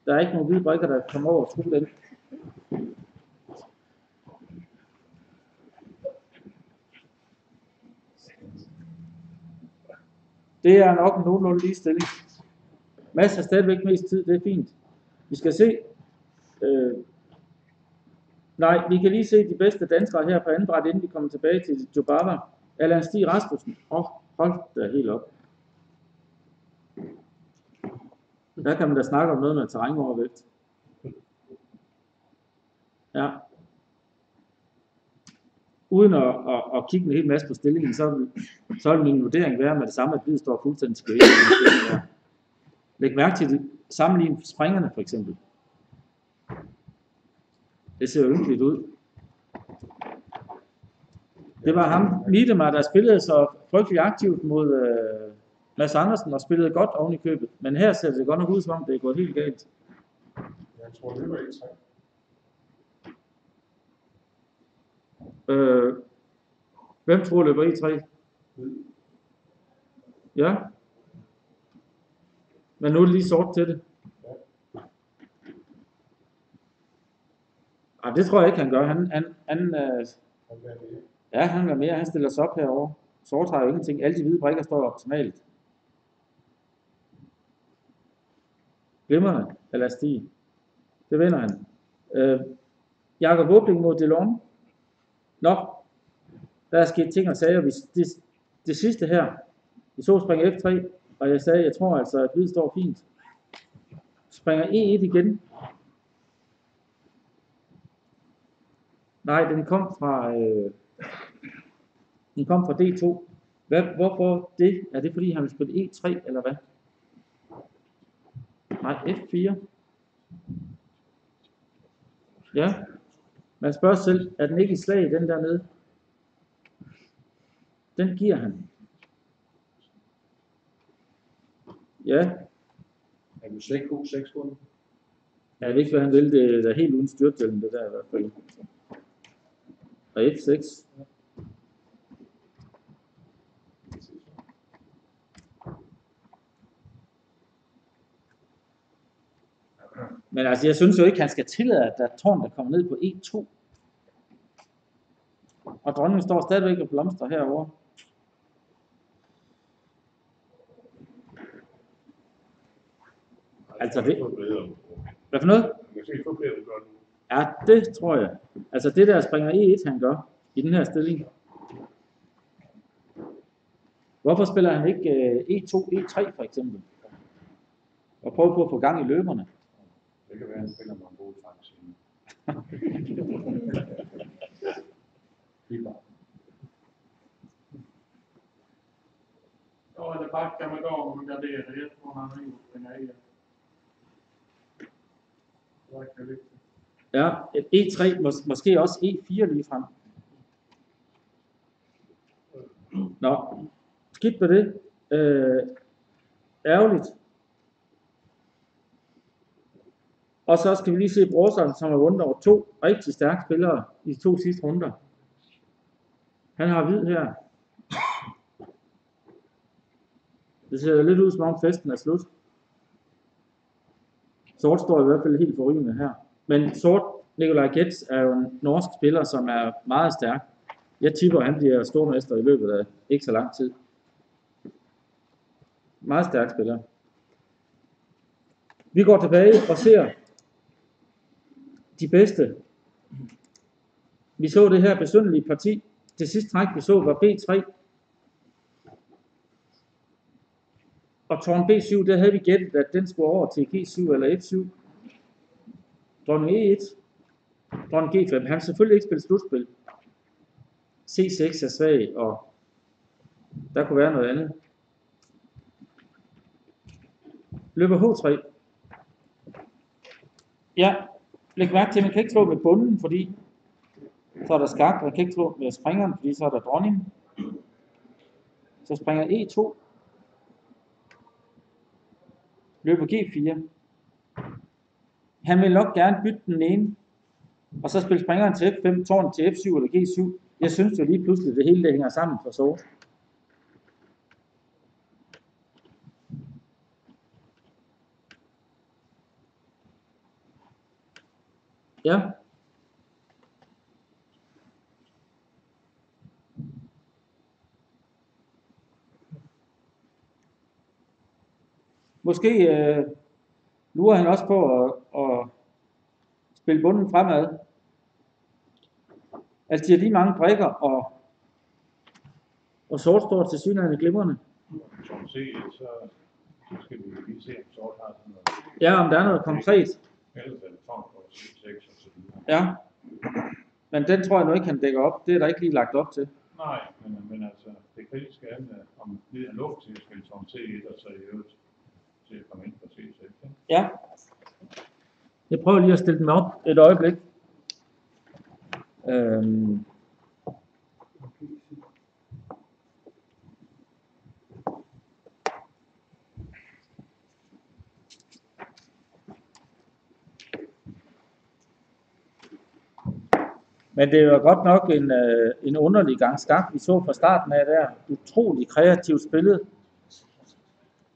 Der er ikke nogen hvide brikker, der kommer over og true den. Det er nok en nogenlunde lige stilling. Mads har stadigvæk mest tid, det er fint. Vi skal se. Øh, nej, vi kan lige se de bedste danskere her på anden bræt, inden vi kommer tilbage til Jobaba. Allan Stig Rasmussen. Åh, oh, hold da helt op. Der kan man da snakke om noget med terrænovervægt. Ja uden at, at, at kigge en hel masse på stillingen, så vil, så vil min vurdering være med det samme, at hvid står fuldstændig skønt. Læg mærke til det. Sammenlign springerne for eksempel. Det ser ynkeligt ud. Det var ham, Miedemar, der spillede så frygtelig aktivt mod øh, Mads Andersen og spillede godt oven i købet. Men her ser det godt nok ud, som om det er gået helt galt. Jeg tror, det var 1-3. Øh, hvem tror løber i 3? Ja. Men nu er det lige sort til det. Ej, det tror jeg ikke, han gør. Han, han, han, øh, ja, han gør mere. Han stiller sig op herovre. Sort har jo ingenting. Alle de hvide brikker står optimalt. Glimrende. Eller Det vinder han. Øh, Jakob Åbling mod Delon. Nå, der er sket ting og sager. Det, det sidste her, vi så springer F3, og jeg sagde, jeg tror altså, at hvid står fint. Springer E1 igen. Nej, den kom fra, øh, den kom fra D2. Hvad, hvorfor det? Er det fordi, han vil spille E3, eller hvad? Nej, F4. Ja, man spørger selv, er den ikke i slag, den der nede? Den giver han. Ja, Er du slet ikke god 6 runde? jeg ved ikke, hvad han vil. Det er helt uden styrtdelen, det der i hvert fald. Og F6. Men altså, jeg synes jo ikke, han skal tillade, at der er tårn, der kommer ned på E2. Og dronningen står stadigvæk og blomster herovre. Altså det, hvad for noget? Ja, det tror jeg. Altså det der springer E1, han gør i den her stilling. Hvorfor spiller han ikke øh, E2, E3 for eksempel? Og prøver på at få gang i løberne. Det kan være, han spiller nogle gode trækscener. Ja, eller backa med damen och gardera. Jag tror han har gjort sina egna. Verkar lyckligt. Ja, et E3, mås- måske også E4 lige frem. Nå, skidt på det. Øh, ærgerligt. Og så skal vi lige se Brorsson, som har vundet over to rigtig stærke spillere i de to sidste runder. Han har hvid her. Det ser lidt ud som om festen er slut. Sort står i hvert fald helt forrygende her. Men sort, Nikolaj Getz, er jo en norsk spiller, som er meget stærk. Jeg tipper, at han bliver stormester i løbet af ikke så lang tid. Meget stærk spiller. Vi går tilbage og ser de bedste. Vi så det her besynderlige parti. Det sidste træk, vi så, var B3. Og tårn B7, der havde vi gættet, at den skulle over til G7 eller F7. Dronning E1. Dronning G5. Han har selvfølgelig ikke spillet slutspil. C6 er svag, og der kunne være noget andet. Løber H3. Ja, læg mærke til, at man kan ikke slå med bunden, fordi så er der skak, man kan ikke slå med springeren, fordi så er der dronning. Så springer E2. Løber G4. Han vil nok gerne bytte den ene, og så spille springeren til F5, tårn til F7 eller G7. Jeg synes jo lige pludselig, det hele det hænger sammen for sort. Ja. Måske øh, lurer han også på at, at spille bunden fremad. Altså, de har lige mange brikker, og, og sort står til synligheden glimrende. Som se, så, så skal vi lige se, om sort har sådan noget. Ja, om der er noget konkret. Ellers er det på 6 og så videre. Ja. Men den tror jeg nu ikke, han dækker op. Det er der ikke lige lagt op til. Nej, men, men altså, det kritiske er, om det er luft til at spille tårn C1, og så i øvrigt til at komme ind på C6. Ikke? Ja. Jeg prøver lige at stille dem op et øjeblik. Øhm. Men det er jo godt nok en, øh, en underlig gang skak, vi så fra starten af der. Utrolig kreativt spillet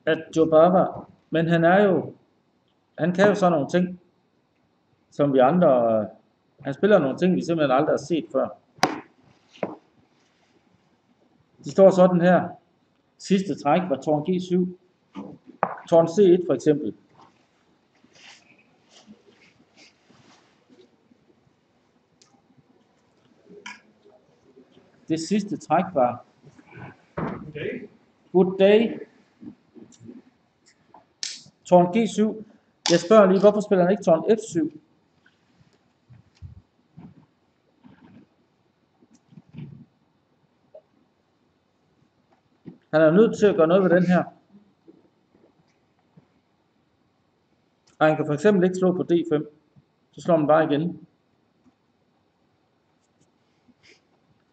af Joe Barber. Men han er jo, han kan jo sådan nogle ting, som vi andre, han spiller nogle ting, vi simpelthen aldrig har set før. De står sådan her. Sidste træk var tårn G7. Tårn C1 for eksempel. Det sidste træk var Good day. Tårn G7. Jeg spørger lige, hvorfor spiller han ikke tårn F7? Han er nødt til at gøre noget ved den her. Og han kan for eksempel ikke slå på D5. Så slår man bare igen.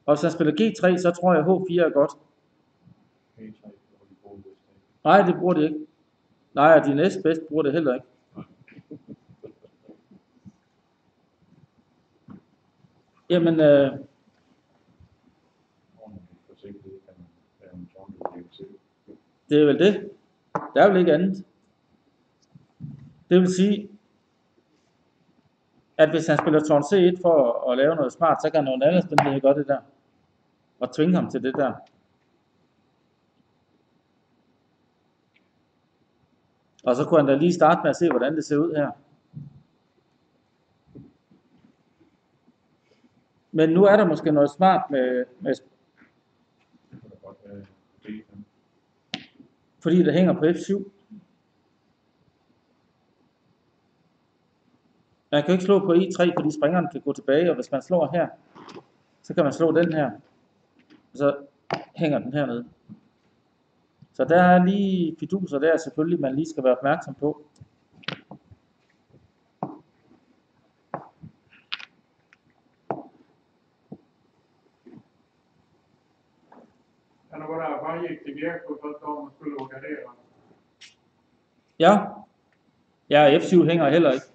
Og hvis han spiller G3, så tror jeg H4 er godt. G3, hvor de bruger det. Nej, det bruger de ikke. Nej, og de næstbedste bruger det heller ikke. Jamen, øh, kan til. det er vel det. Der er vel ikke andet. Det vil sige, at hvis han spiller tårn C1 for at, at lave noget smart, så kan nogen anden spille godt det der. Og tvinge ham til det der. Og så kunne han da lige starte med at se, hvordan det ser ud her. Men nu er der måske noget smart med, med fordi det hænger på F7. Man kan ikke slå på E3, fordi springeren kan gå tilbage, og hvis man slår her, så kan man slå den her, og så hænger den hernede. Så der er lige fiduser der selvfølgelig, man lige skal være opmærksom på. Han har bara, han till GK för att de skulle gardera. Ja, ja F7 hænger heller ikke.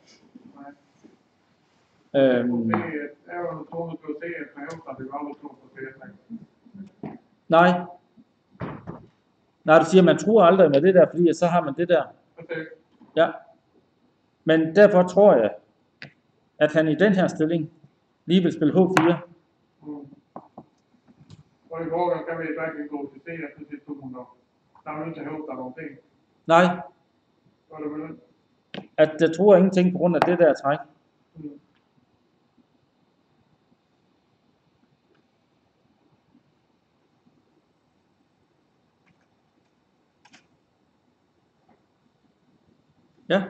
Øhm, Och C1, även om tvungen på C1 med 8, det var aldrig slå på C6. nej. Nej, du siger, man tror aldrig med det der, fordi så har man det der. Precis. Ja. Men derfor tror jeg, at han i den her stilling lige vil spille H4. Mm. Och i vågen kan vi verkligen gå till C1 för sitt torn då. Där vill inte hota någonting. Nej, Så är det väl at det tror ingenting på grund af det der træk. mm. Ja,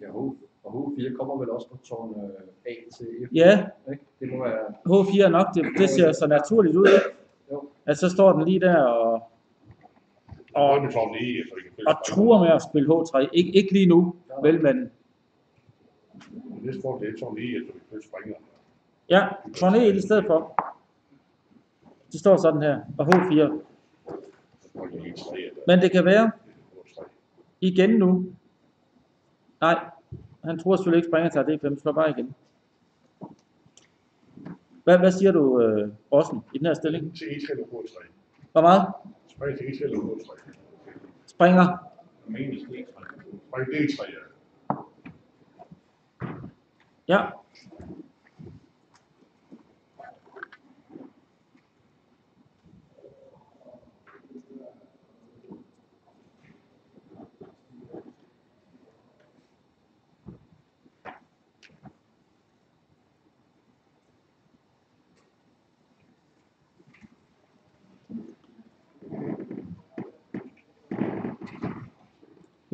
Ja, H, og H4 kommer vel også på tårn øh, A til F. ja Ikke? Det må være... H4 er nok, det, det ser så naturligt ud, ikke? Jo. At så står den lige der og, Og og truer med at spille H3. Ik, ikke lige nu, vel, men Næste det er tårn E, så vi kan springe. ja, tårn E i stedet for. De står sådan her, og H4. Og det er E3, eller Men det kan være, H3. igen nu. Nej, han tror selvfølgelig ikke springer til D5, slår bare igen. Hvad, hvad siger du, øh, Rossen, i den her stilling? Til E3 eller H3. Hvor meget? Spring til E3 eller H3. Springer. Det ikke Spring D3, ja. Ja.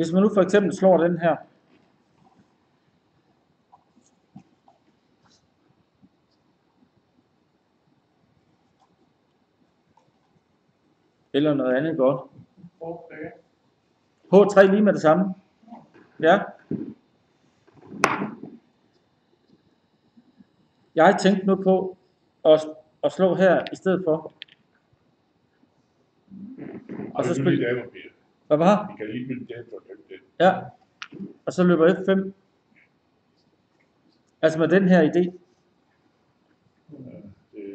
Hvis man nu for eksempel slår den her, eller noget andet godt. Okay. H3 lige med det samme. Ja. Jeg tænkte nu på at, at slå her i stedet for. Og så spille. Hvad var? Vi kan lige bytte det for dem det. Ja. Og så løber F5. Altså med den her idé. Ja, det.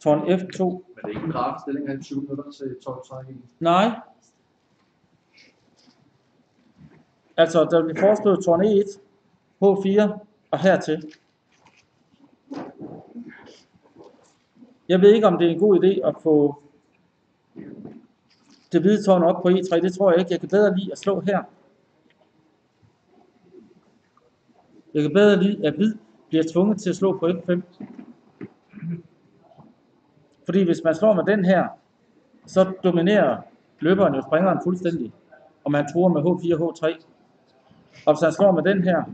Tårn F2. Men det er ikke en rar stilling af 20 minutter til 12 træk. Nej. Altså, der bliver foreslået tårn E1, H4 og hertil. Jeg ved ikke, om det er en god idé at få det hvide tårn op på E3. Det tror jeg ikke. Jeg kan bedre lide at slå her. Jeg kan bedre lide, at hvid bliver tvunget til at slå på F5. Fordi hvis man slår med den her, så dominerer løberen jo springeren fuldstændig. Og man truer med H4, H3. Og hvis han slår med den her,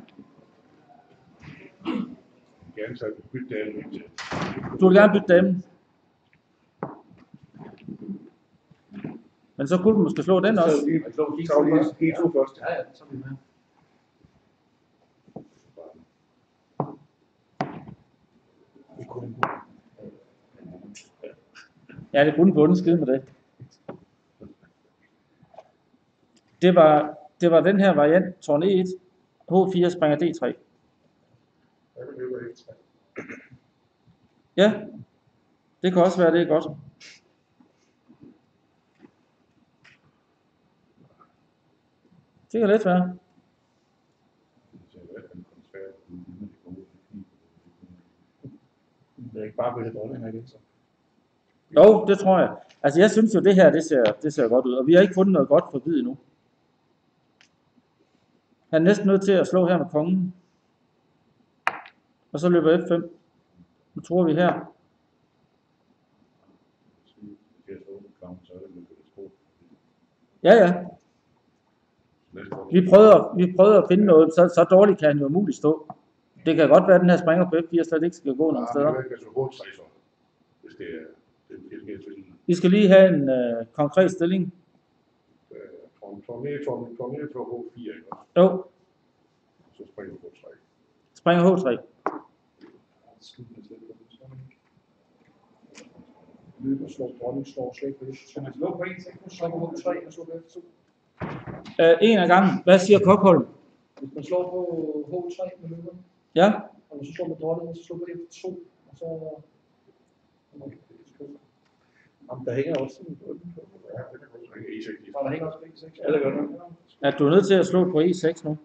du vil gerne bytte damen. Men så kunne du måske slå den også. Så så lige først. G2 først. Ja, ja, så er vi med. Ja, det kunne bunden skide med det. Det var, det var den her variant, tårn E1, H4 springer D3. Ja, det kan også være, det er godt. Det kan let være. Det er ikke hvert fald det gode. Det jeg ikke bare bytte dronninger igen, så. Jo, det tror jeg. Altså, jeg synes jo, det her, det ser, det ser godt ud. Og vi har ikke fundet noget godt for hvid endnu. Han er næsten nødt til at slå her med kongen. Og så løber F5. Nu tror vi her. Er. Ja, ja. Vi prøvede, vi prøvede at finde noget, så, så dårligt kan han jo umuligt stå. Det kan godt være, at den her springer på F4 slet ikke skal gå nogen steder. Det er H3 så. Det det det Vi skal lige have en øh, konkret stilling. Torné, Torné, Torné for H4, ikke? Jo, Så springer H3. springer H3. Løber slår dronning, slår slet ikke. Så man slår på en ting, så på 3 og slår på F2. Øh, en af gangen. Hvad siger Kokholm? Hvis man slår på H3 med løberen, Ja, og du slår med dronningen, så slår på F2, og så... Jamen, der hænger også en bunden på. Ja, det kan godt springe E6. Og der hænger også på E6. Ja, det gør den. at du er nødt til at slå på E6 nu.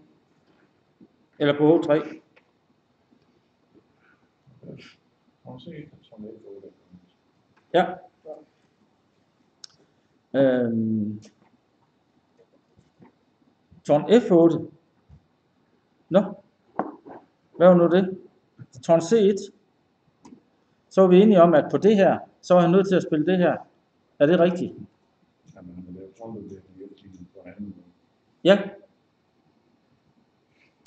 Eller på H3. Og så et, som er for det. Ja. Øhm. Tårn F8. Nå. Hvad var nu det? Tårn C1. Så er vi enige om, at på det her, så er han nødt til at spille det her. Er det rigtigt? Jamen, han har lavet det på en anden måde. Ja.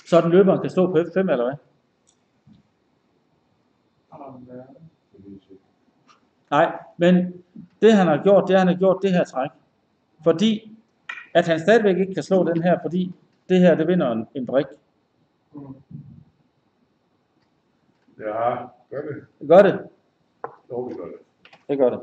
Så den løberen kan stå på F5, eller hvad? Det. Nej, men det han har gjort, det er, han har gjort det her træk. Fordi, at han stadigvæk ikke kan slå den her, fordi det her, det vinder en, en brik. Ja, gør det. Det gør det. Jo, vi gør det. Det gør det.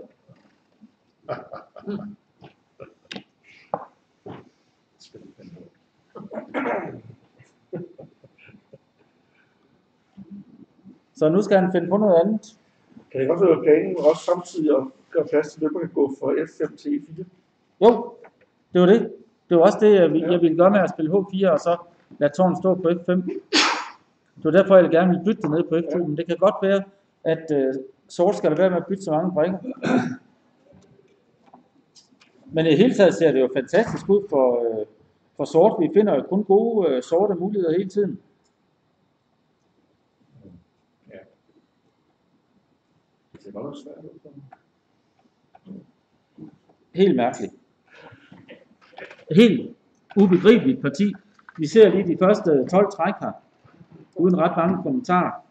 Så nu skal han finde på noget andet. Kan det også være planen også samtidig at gøre plads til løber kan gå fra F5 til E4? Jo, det var det. Det var også det, jeg ville, jeg ville gøre med at spille H4, og så lade tårnet stå på F5. Det var derfor, jeg gerne ville bytte det ned på F2, men det kan godt være, at uh, sort skal lade være med at bytte så mange brikker. Men i det hele taget ser det jo fantastisk ud for, øh, for sort. Vi finder jo kun gode øh, sorte muligheder hele tiden. Det ser godt nok svært. Helt mærkeligt. Helt ubegribeligt parti. Vi ser lige de første 12 træk her, uden ret mange kommentarer.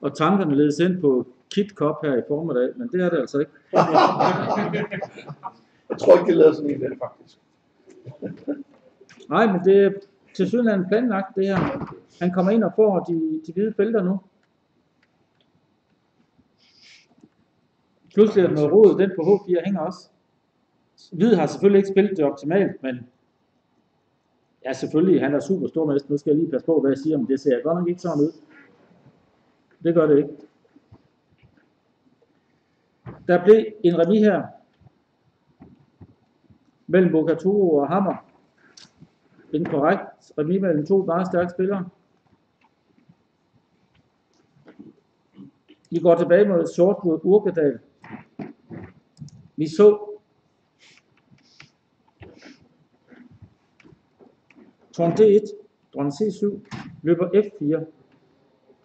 Og tankerne ledes ind på Kit Cup her i formiddag, men det er det altså ikke. Jeg tror ikke, de lavede sådan en der, faktisk. Nej, men det er til synligheden planlagt, det her. Han kommer ind og får de, de hvide felter nu. Pludselig er der noget rod, den på H4 hænger også. Hvid har selvfølgelig ikke spillet det optimalt, men ja, selvfølgelig, han er super stormester. Nu skal jeg lige passe på, hvad jeg siger, men det ser godt nok ikke sådan ud. Det gør det ikke. Der blev en remis her mellem Bokaturo og Hammer. En korrekt remis mellem to meget stærke spillere. Vi går tilbage mod sort mod Urkedal. Vi så Tårn D1, dronning C7, løber F4,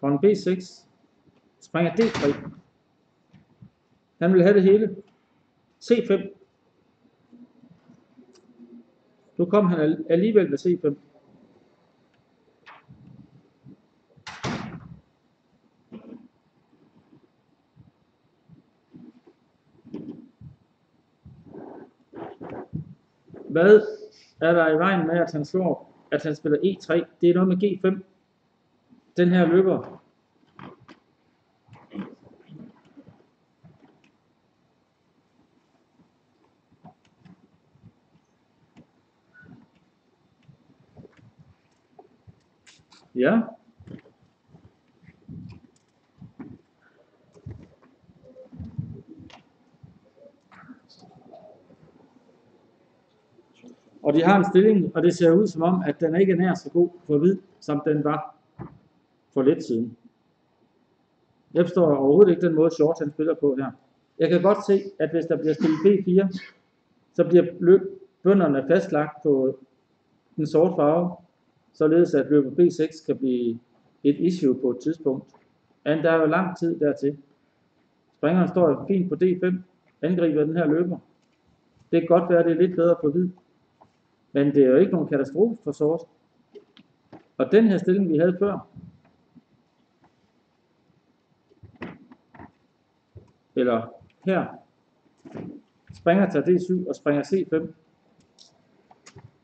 dronning B6, springer D3. Han vil have det hele. C5. Nu kom han alligevel med C5. Hvad er der i vejen med, at han slår, at han spiller E3? Det er noget med G5. Den her løber. Ja. Og de har en stilling, og det ser ud som om, at den ikke er nær så god for hvid, som den var for lidt siden. Jeg forstår overhovedet ikke den måde, Short han spiller på her. Jeg kan godt se, at hvis der bliver spillet B4, så bliver løb, bønderne fastlagt på den sorte farve, således at løber B6 kan blive et issue på et tidspunkt. Men der er jo lang tid dertil. Springeren står fint på D5, angriber den her løber. Det kan godt være, at det er lidt bedre for hvid, men det er jo ikke nogen katastrofe for sort. Og den her stilling, vi havde før, eller her, springer til D7 og springer C5.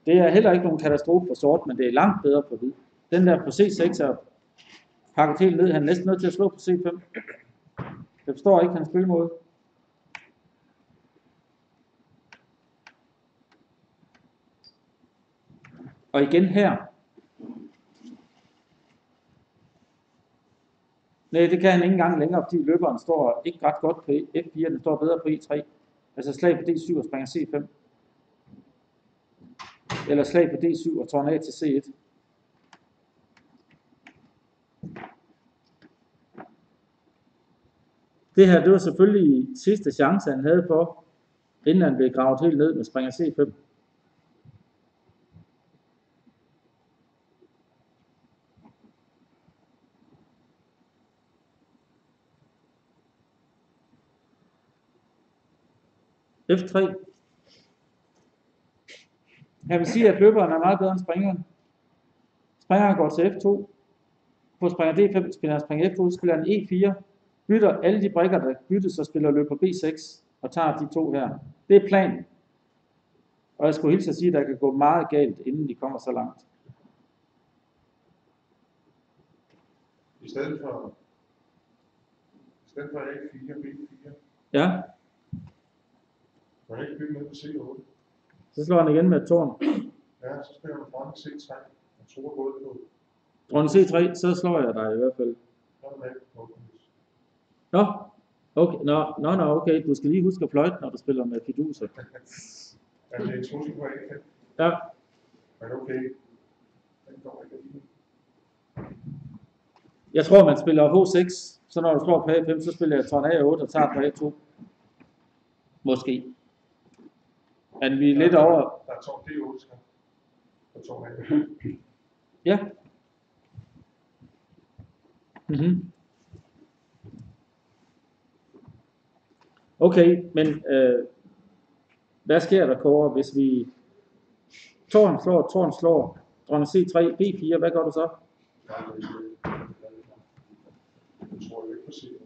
Det er heller ikke nogen katastrofe for sort, men det er langt bedre for hvid. Den der på C6 er pakket helt ned. Han er næsten nødt til at slå på C5. Jeg forstår ikke hans spilmåde. Og igen her. Nej, det kan han ikke engang længere, fordi løberen står ikke ret godt på e F4, den står bedre på E3. Altså slag på D7 og springer C5. Eller slag på D7 og tårn A til C1. Det her, det var selvfølgelig sidste chance, han havde for, inden han blev gravet helt ned med springer C5. F3. Jeg vil sige, at løberen er meget bedre end springeren. Springeren går til F2. På springer D5 spiller han springer F2, spiller han E4. Bytter alle de brikker, der byttes, og spiller løber B6 og tager de to her. Det er planen. Og jeg skulle hilse at sige, at der kan gå meget galt, inden de kommer så langt. I stedet for, i stedet for A4, B4, Ja, kan ikke bygge ned på C8. så slår han igen med et tårn. Ja, så spiller du foran C3. Jeg tror gået på, Dronning C3, så slår jeg dig i hvert fald. er Nå, okay, nå, nå, nå, okay, du skal lige huske at fløjte, når du spiller med fiduser. Er det en trussel på A5? Ja, Men okay. Den går ikke jeg tror, man spiller H6, så når du slår på A5, så spiller jeg tårn A8 og tager på A2. Måske. Men vi er lidt over, Der er D8, skal. Og A. Ja. Mm-hmm. Okay, men øh, hvad sker der, Kåre, hvis vi tårn slår, tårn slår, dronning C3, B4, hvad gør du så?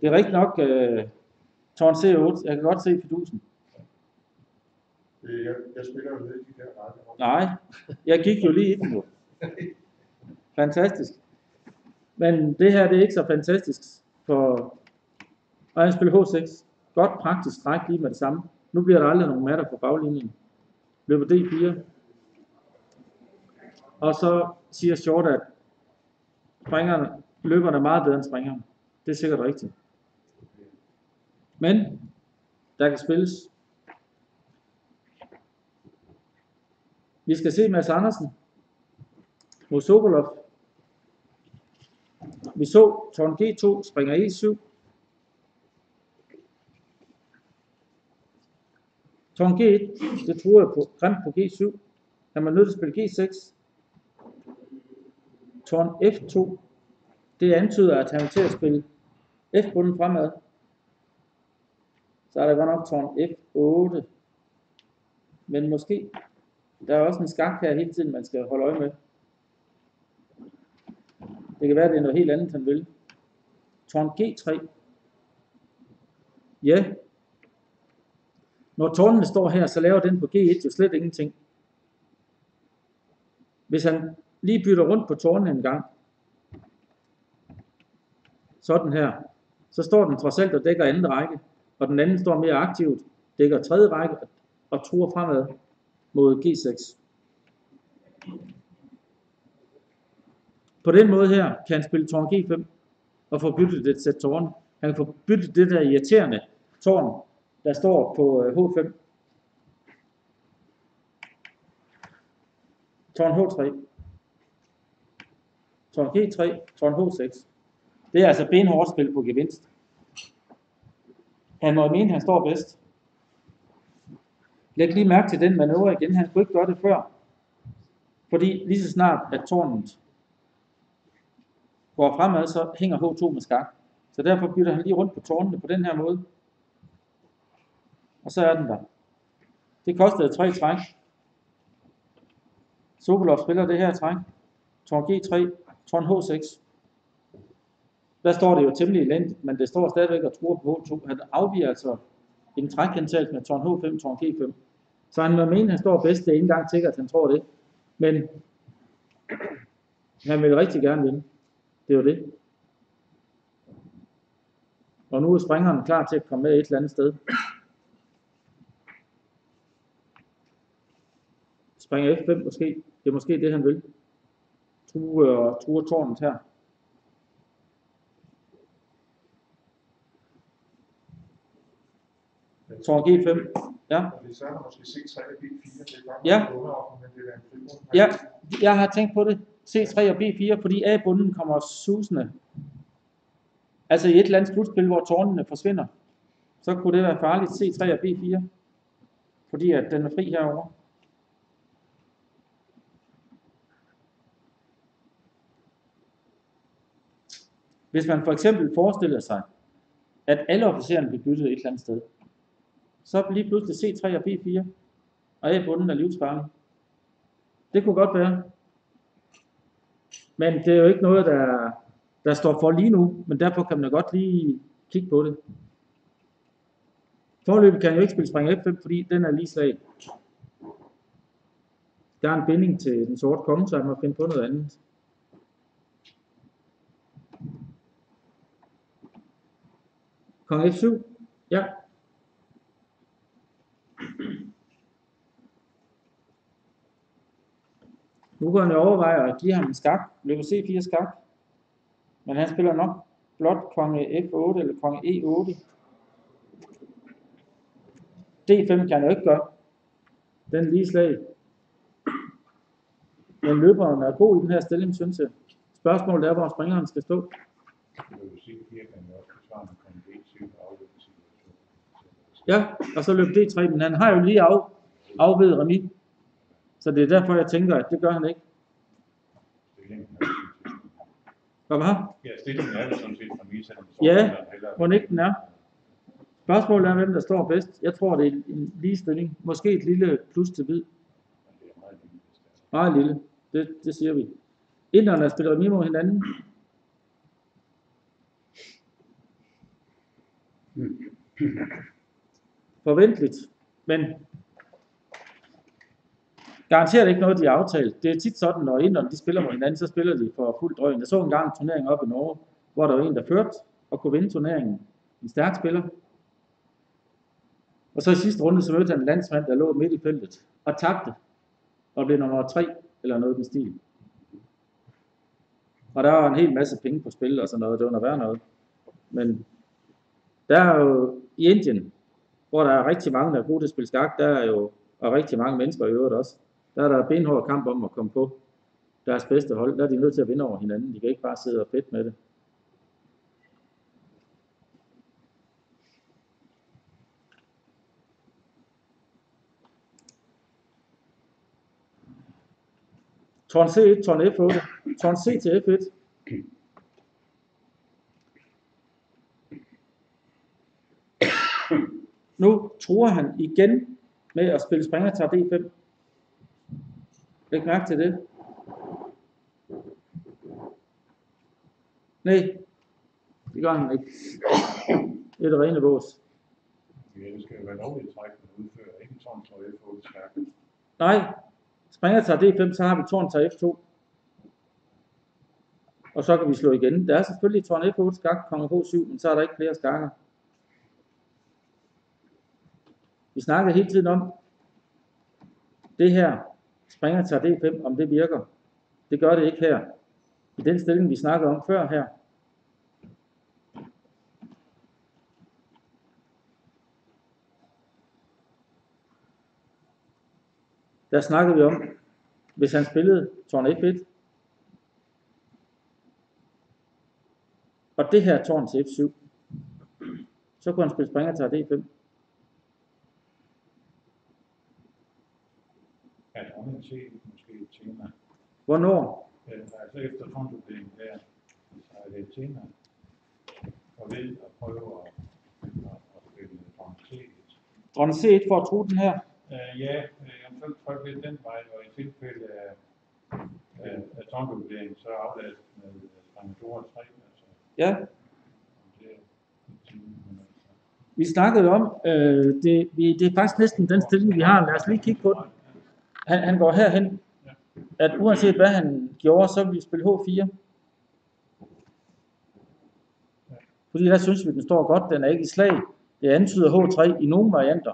Det er rigtigt nok øh, tårn C8, jeg kan godt se fidusen. Jeg, jeg spiller jo ned i de der rækker. Nej, jeg gik jo lige i den nu. Fantastisk. Men det her, det er ikke så fantastisk for... Og jeg spiller H6. Godt praktisk træk lige med det samme. Nu bliver der aldrig nogen matter på baglinjen. Løber D4. Og så siger Short, at springerne, løberne er meget bedre end springerne. Det er sikkert rigtigt. Men der kan spilles. Vi skal se Mads Andersen mod Sokolov. Vi så tårn G2 springer E7. Tårn G1, det tror jeg på, grimt på G7. Han man nødt til at spille G6. Tårn F2, det antyder, at han vil til at spille F-bunden fremad. Så er der godt nok tårn F8. Men måske, der er også en skak her hele tiden, man skal holde øje med. Det kan være, det er noget helt andet, han vil. Tårn G3. Ja. Når tårnene står her, så laver den på G1 jo slet ingenting. Hvis han lige bytter rundt på tårnene en gang, sådan her, så står den trods alt og dækker anden række, og den anden står mere aktivt, dækker tredje række og truer fremad mod G6. På den måde her kan han spille tårn G5 og få byttet et sæt tårn. Han kan få byttet det der irriterende tårn, der står på øh, H5. Tårn H3. Tårn G3, tårn H6. Det er altså benhårdt spil på gevinst. Han må mene, han står bedst. Læg lige mærke til den manøvre igen. Han kunne ikke gøre det før. Fordi lige så snart, at tårnet går fremad, så hænger H2 med skak. Så derfor bytter han lige rundt på tårnene på den her måde. Og så er den der. Det kostede tre træk. Sokolov spiller det her træk. Tårn G3, tårn H6. Der står det jo temmelig elendigt, men det står stadigvæk og tror på H2. Han afviger altså en trækgentagelse med tårn H5, tårn G5. Så han må mene, at han står bedst. Det er ikke engang sikkert, at han tror det. Men han vil rigtig gerne vinde. Det er jo det. Og nu er springeren klar til at komme med et eller andet sted. Springer F5 måske. Det er måske det, han vil. True og true tårnet her. Tårn G5. Ja. Så der måske C3 og B4. Det er godt Ja. men det er. Ja, jeg har tænkt på det. C3 og B4, fordi A-bunden kommer susende. Altså i et eller andet slutspil, hvor tårnene forsvinder, så kunne det være farligt C3 og B4. Fordi at den er fri herover. Hvis man for eksempel forestiller sig, at alle officererne bliver byttet et eller andet sted, så lige pludselig C3 og B4, og A-bunden er livsfarlig. Det kunne godt være. Men det er jo ikke noget, der, der står for lige nu, men derfor kan man da godt lige kigge på det. Forløbet kan jo ikke spille spring F5, fordi den er lige slag. Der er en binding til den sorte konge, så jeg må finde på noget andet. Kong F7. Ja. Nu kan han overveje at give ham en skak. Løber C4 skak. Men han spiller nok blot konge F8 eller konge E8. D5 kan han jo ikke gøre. Den lige slag. Men løberen er god i den her stilling, synes jeg. Spørgsmålet er, hvor springeren skal stå. Det vil sige, at kan jo også forsvare med konge D7 og afløbe. Ja, og så løb D3, men han har jo lige af, afvedet remis. Så det er derfor, jeg tænker, at det gør han ikke. Hvad var Ja, stillingen er jo sådan set fra mig, selvom Ja, mon ikke den er? Spørgsmålet er, hvem der står bedst. Jeg tror, det er en lige stilling. Måske et lille plus til er meget lille, det. Det, siger vi. Inderne spiller remis mod hinanden. Forventeligt. Men garanteret ikke noget, de har aftalt. Det er tit sådan, når inderne de spiller mod hinanden, så spiller de for fuld drøn. Jeg så engang en turnering op i Norge, hvor der var en, der førte og kunne vinde turneringen. En stærk spiller. Og så i sidste runde, så mødte han en landsmand, der lå midt i feltet og tabte. Og blev nummer tre eller noget i den stil. Og der var en hel masse penge på spil og sådan noget, det var noget værd noget. Men der er jo i Indien, hvor der er rigtig mange, der er gode til at spille skak, der er jo, og rigtig mange mennesker i øvrigt også, der er der benhård kamp om at komme på deres bedste hold. Der er de nødt til at vinde over hinanden. De kan ikke bare sidde og fedt med det. Tårn C1, tårn F8, tårn C til F1. Nu tror han igen med at spille springer til D5. Læg mærke til det. Nej, det gør han ikke. Det er det rene vås. Ja, det skal jo være lovligt træk, man udfører, ikke tårn, jeg, for stærk. Nej, springer tager D5, så har vi tårn tager F2. Og så kan vi slå igen. Der er selvfølgelig tårn F8 skak, konge H7, men så er der ikke flere skakker. Vi snakker hele tiden om, det her springer tager D5, om det virker. Det gør det ikke her. I den stilling, vi snakkede om før her. Der snakkede vi om, hvis han spillede tårn F1, og det her tårn til F7, så kunne han spille springer til D5. C måske et tema. Hvornår? Øh, Altså efter tårndubleringen der, så er det et tema. Og ved at prøve at, at, at spille. Dronning C1 for at tro den her. Øh, ja, øh, jeg vil trykke lidt den vej, og i tilfælde af, af, af tårndublering, så afladet med 2 og 3. Altså, Ja, altså. vi snakkede om, øh, det, vi, det er faktisk næsten den stilling, vi har. Lad os lige kigge på den. Han, han går herhen, at uanset hvad han gjorde, så vil vi spille H4. Fordi der synes vi, den står godt. Den er ikke i slag. Det antyder H3 i nogle varianter.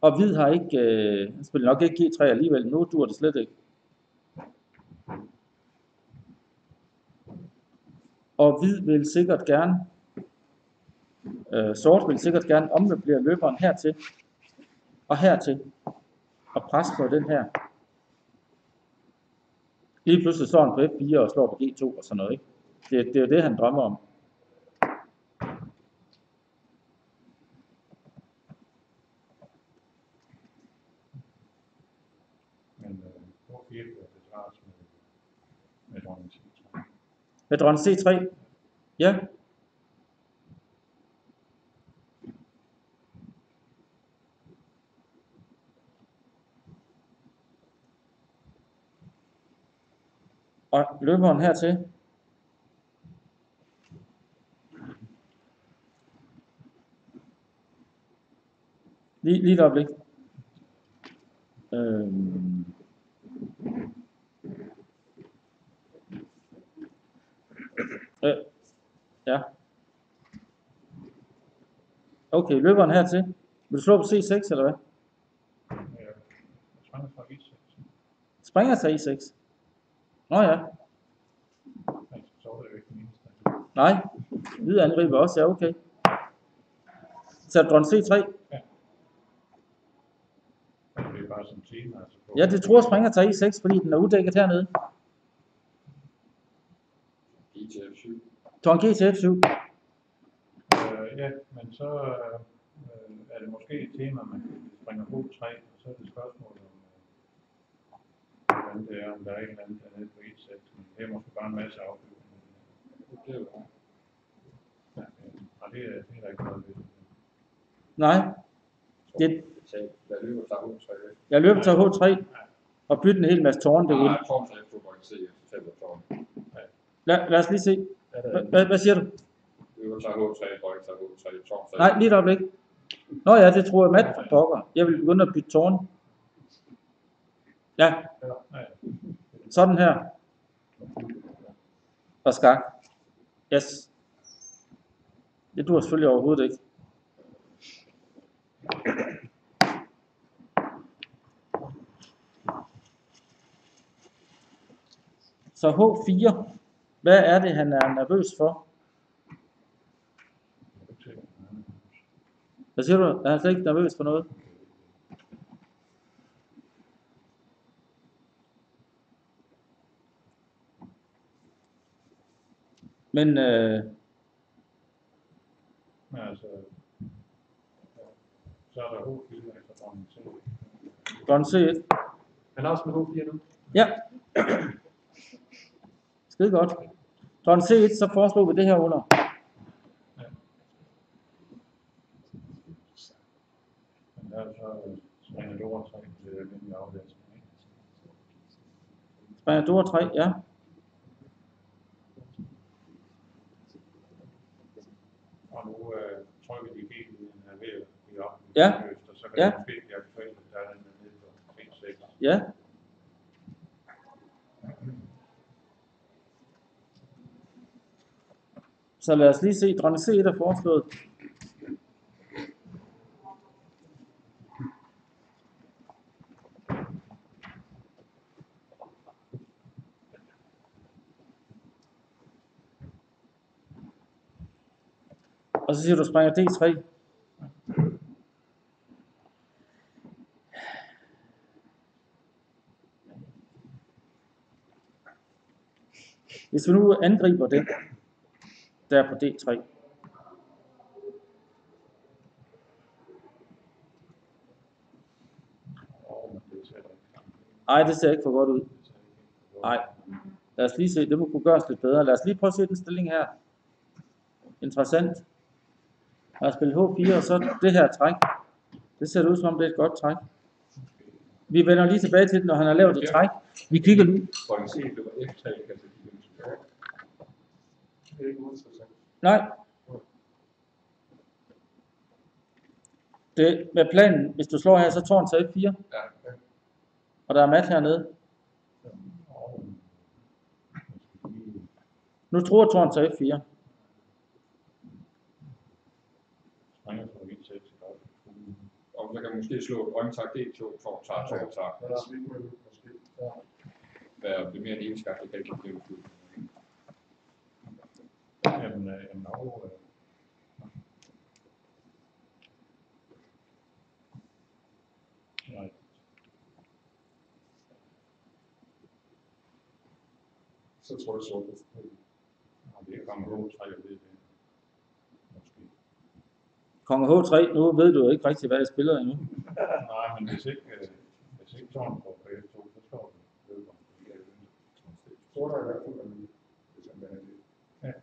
Og hvid har ikke, øh, han spiller nok ikke G3 alligevel. Nu dur det slet ikke. Og hvid vil sikkert gerne, øh, sort vil sikkert gerne ommøblere løberen hertil og hertil og presse på den her. Lige pludselig står han på F4 og slår på G2 og sådan noget. Ikke? Det, det er jo det, han drømmer om. Men øh, H4 bliver besvaret med, med dronning C. Med dronning C3. Ja. Og løberen hertil. Lige, lige et øjeblik. Øhm. Øh, ja. Okay, løberen hertil. Vil du slå på C6, eller hvad? Ja, springer fra E6. Springer til E6. Nå ja. Nej. Hvid angriber også, ja okay. Så dronning C3. Det er bare en time. Altså Ja, det tror springer tager i6, fordi den er uddækket hernede. I til F7. Tårn G til F7. Øh, ja, men så øh, er det måske et tema, man springer på 3, og så er det spørgsmål om, øh, hvordan det er, om der er et eller andet dernede på 1-6, men det er måske bare en masse afbygning. Det er jo Ja, og det er, det er der ikke noget ved. Nej, det, lad løber tager H3. jeg løber til H3 og bytter en hel masse tårn derude. Nej, tårn til F2, hvor jeg kan se, at så taber tårn. Lad, lad os lige se. Hva- Hvad, hvad siger du? Løber tager H3, Drøg tager H3, tårn tager Nej, lige et øjeblik. Nå ja, det tror jeg Matt for pokker. Jeg vil begynde at bytte tårn. Ja, sådan her. Og skak. Yes. Det dur selvfølgelig overhovedet ikke. Så H4. Hvad er det, han er nervøs for? Hvad siger du? Er han slet ikke nervøs for noget? Men øh, men altså, ja, så er der hovedfilmer efter dronning til. Don C1. Han har også med H4 nu. Ja. Skide godt. Don C1, så foreslog vi det her under. Men der er så over 3 til almindelig aflæsning. ikke? Du 3, ja. Og nu øh, helt i en ved at blive op. Ja. Og så kan Ja. det måske blive aktuelt, der er den nede på 1-6. Ja. Så lad os lige se, dronning C1 er foreslået. Og så siger du springer D3. Hvis vi nu angriber den, der på D3, ej, det ser ikke for godt ud. Nej, lad os lige se, det må kunne gøres lidt bedre. Lad os lige prøve at se den stilling her. Interessant. Os spille H4, og så det her træk. Det ser ud som om, det er et godt træk. Vi vender lige tilbage til det, når han har lavet et træk. Vi kigger nu. Drøg C løber F3, kan jeg sige. Det ikke uinteressant. Nej. Det med planen, hvis du slår her, så tårn til F4, Ja, ja. og der er mat hernede. Nu tror tårn til F4. springer fra 1-6 til op. Og så kan man måske slå tager D2, tårn tager. Der er svigmølle måske. Være det mere en egenskab, det kan ikke blive fuldt. Jamen, øh, jamen, og, øh, Nej, Så tror jeg og det kommer på 3 og det er det. Konge H3, nu ved du jo ikke rigtig, hvad jeg spiller endnu. Nej, men hvis ikke, øh, hvis ikke tårn går på F2, så står det løber. Sort er i hvert fald, men hvis han vil have det.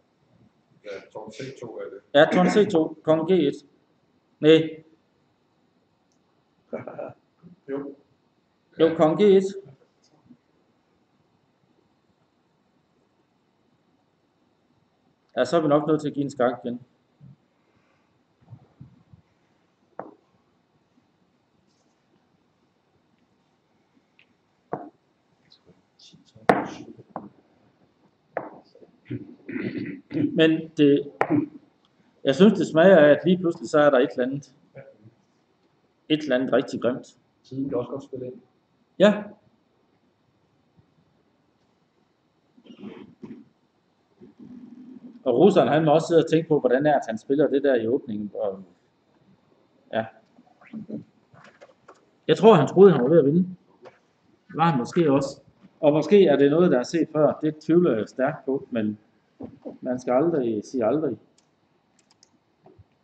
Ja, tårn C2 er det. Ja, tårn C2, konge G1. Nej, Jo, jo, konge G1. Ja, så er vi nok nødt til at give en skak igen. Men det, jeg synes, det smager af, at lige pludselig så er der et eller andet, et eller andet rigtig grimt. Tiden kan også godt spille ind. Ja. Og russeren, han må også sidde og tænke på, hvordan er, at han spiller det der i åbningen. Og, ja. Jeg tror, han troede, han var ved at vinde. Det var han måske også. Og måske er det noget, der er set før. Det tvivler jeg stærkt på, men man skal aldrig sige aldrig.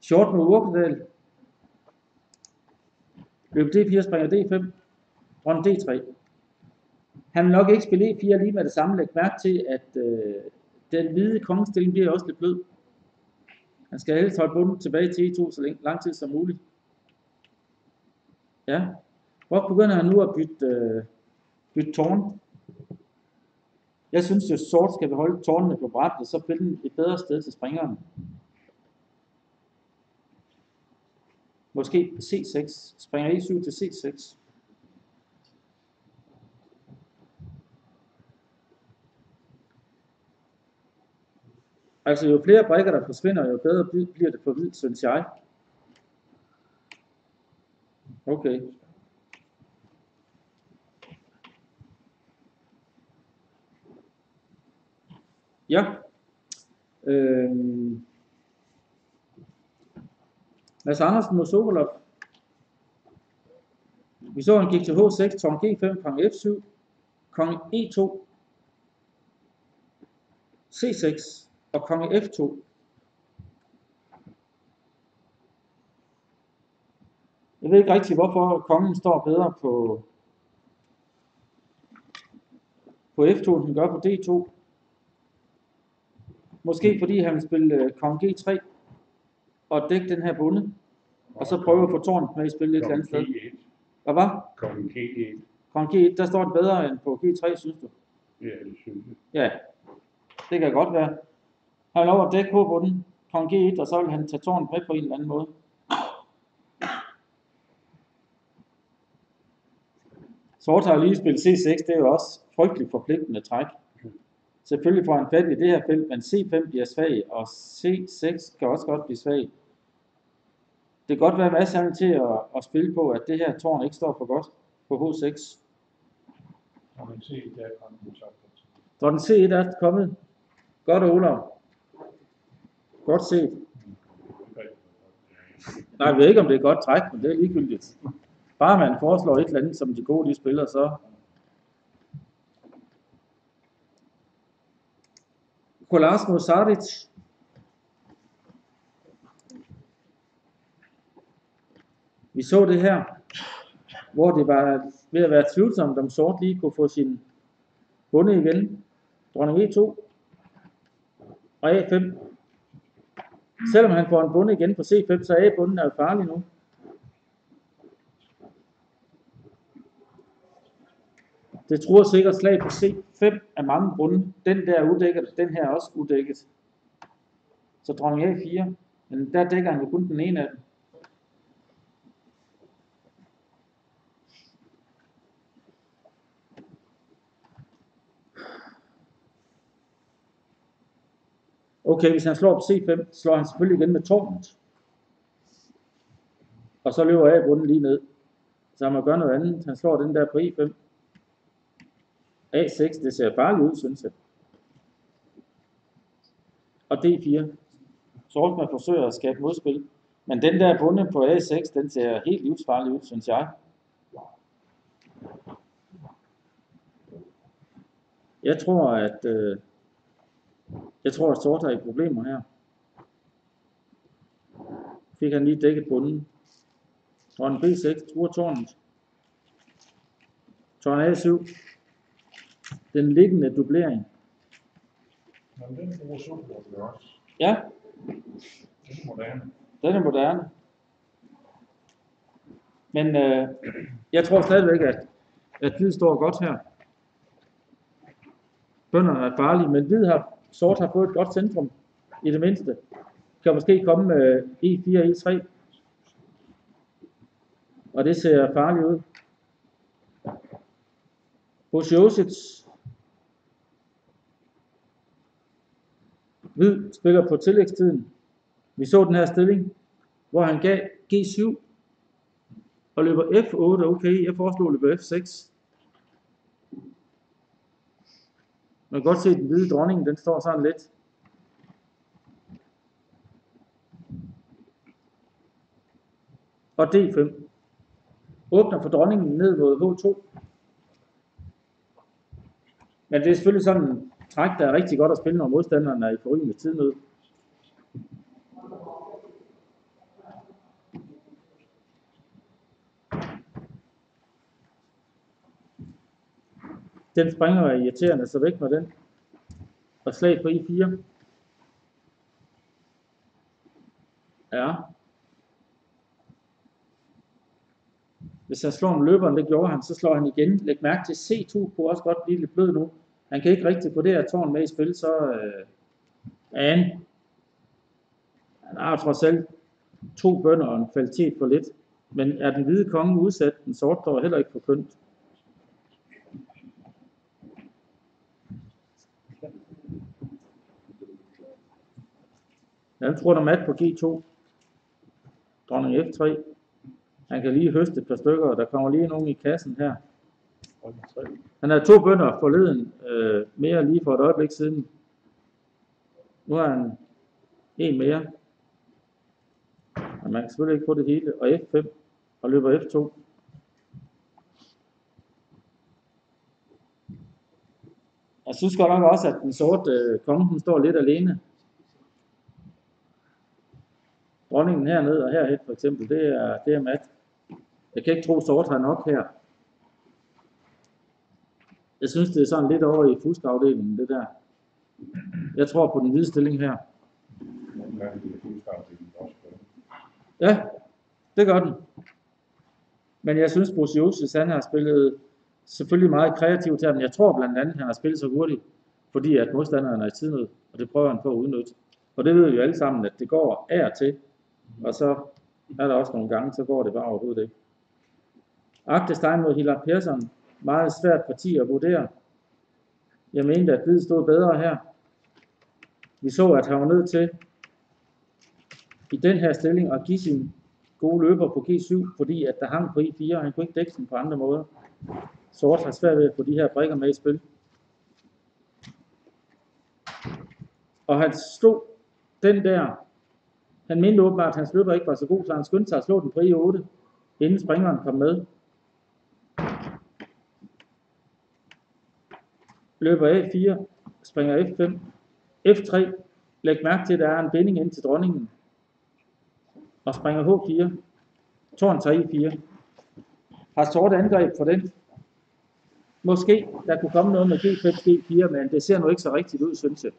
Short med Urkedal. Løb D4 springer D5. Dronning D3. Han vil nok ikke spille E4 lige med det samme. Læg mærke til, at øh, den hvide kongestilling bliver også lidt blød. Han skal helst holde bunden tilbage til E2 så længe, lang tid som muligt. Ja. Hvor begynder han nu at bytte, øh, bytte tårn? Jeg synes jo, sort skal beholde tårnene på brættet, og så finde et bedre sted til springeren. Måske C6. Springer E7 til C6. Altså jo flere brikker der forsvinder, jo bedre bliver det for hvid, synes jeg. Okay. Ja. Øhm. Mads Andersen mod Sokolov. Vi så, han gik til H6, tårn G5, kong F7, kong E2, C6 og konge F2. Jeg ved ikke rigtig, hvorfor kongen står bedre på, på F2, end den gør på D2. Måske fordi han vil spille øh, konge G3 og dække den her bunde, og så prøve at få tårnet med i spil et eller andet sted. G1. Hvad var? Kongen G1. Konge G1, der står den bedre end på G3, synes du? Ja, det synes jeg. Ja, det kan godt være. Han har lov at dække H-bunden, kong G1, og så vil han tage tårnet med på en eller anden måde. Sort har lige spillet C6, det er jo også frygteligt forpligtende træk. Selvfølgelig får han fat i det her felt, men C5 bliver svag, og C6 kan også godt blive svag. Det kan godt være, at Mads vil til at, at spille på, at det her tårn ikke står for godt på H6. Og man se, der kom den så. Så den C1 er kommet. Godt, Olav. Godt set. Nej, jeg ved ikke, om det er godt træk, men det er ligegyldigt. Bare man foreslår et eller andet, som de gode de spiller, så... Kolas mod Vi så det her, hvor det var ved at være tvivlsomt, om sort lige kunne få sin bunde igen. Dronning E2 og A5. Selvom han får en bunde igen på C5, så er A-bunden er jo farlig nu. Det tror sikkert slag på C. C5 af mange grunde. Den der er udækket, den her er også udækket. Så dronning A4, men der dækker han jo kun den ene af dem. Okay, hvis han slår på C5, slår han selvfølgelig igen med tårnet. Og så løber A bunden lige ned. Så han må gøre noget andet. Han slår den der på E5. A6, det ser farligt ud, synes jeg. Og D4. Så man forsøger at skabe modspil. Men den der bunde på A6, den ser helt livsfarlig ud, synes jeg. Jeg tror, at øh, jeg tror, at sort er i problemer her. Fik han lige dækket bunden. Tårn B6, truer tårnet. Tårn A7. Den liggende dublering. Men den bruger jo også. Ja, Den er moderne. den er moderne. Men øh, jeg tror stadigvæk, at, at hvid står godt her. Bønderne er farlige, men hvid har, sort har fået et godt centrum, i det mindste. Kan måske komme med E4 og E3. Og det ser farligt ud. Hos Josits. Hvid spiller på tillægstiden. Vi så den her stilling, hvor han gav G7 og løber F8. Okay, jeg foreslår at løbe F6. Man kan godt se, at den hvide dronning, den står sådan lidt. Og D5. åbner for dronningen ned mod H2. Men det er selvfølgelig sådan en træk, der er rigtig godt at spille, når modstanderen er i forrygende tidnød. Den springer er irriterende, så væk med den. Og slag på I4. Ja. Hvis han slår om løberen, det gjorde han, så slår han igen. Læg mærke til, C2 kunne også godt blive lidt blød nu. Han kan ikke rigtig få det her tårn med i spil, så øh, er Han har trods alt to bønder og en kvalitet for lidt. Men er den hvide konge udsat, den sort står heller ikke for kønt. Jeg tror, der mat på G2. Dronning F3. Han kan lige høste et par stykker, og der kommer lige nogen i kassen her. Han havde to bønder forleden, øh, mere lige for et øjeblik siden. Nu har han en mere. Men man kan selvfølgelig ikke få det hele. Og F5 og løber F2. Jeg synes godt nok også, at den sorte øh, konge, den står lidt alene. Dronningen hernede og herhen for eksempel, det er, det er mat. Jeg kan ikke tro, sort har nok her. Jeg synes, det er sådan lidt over i fuskafdelingen, det der. Jeg tror på den hvide stilling her. Ja, det gør den. Men jeg synes, Brosius, han har spillet selvfølgelig meget kreativt her, men jeg tror blandt andet, han har spillet så hurtigt, fordi at modstanderen er i tidnød, og det prøver han på at udnytte. Og det ved vi jo alle sammen, at det går af og til, og så er der også nogle gange, så går det bare overhovedet ikke. Agtestein mod Hilard Persson, meget svært parti at vurdere. Jeg mente, at Hvid stod bedre her. Vi så, at han var nødt til i den her stilling at give sin gode løber på G7, fordi at der hang på I4, og han kunne ikke dække den på andre måder. Sort har svært ved at få de her brikker med i spil. Og han stod den der. Han mente åbenbart, at hans løber ikke var så god, så han skyndte sig at slå den på I8, inden springeren kom med. Løber A4, springer F5, F3. Læg mærke til, at der er en binding ind til dronningen. Og springer H4. Tårn tager E4. Har sort angreb for den. Måske der kunne komme noget med G5, G4, men det ser nu ikke så rigtigt ud, synes jeg.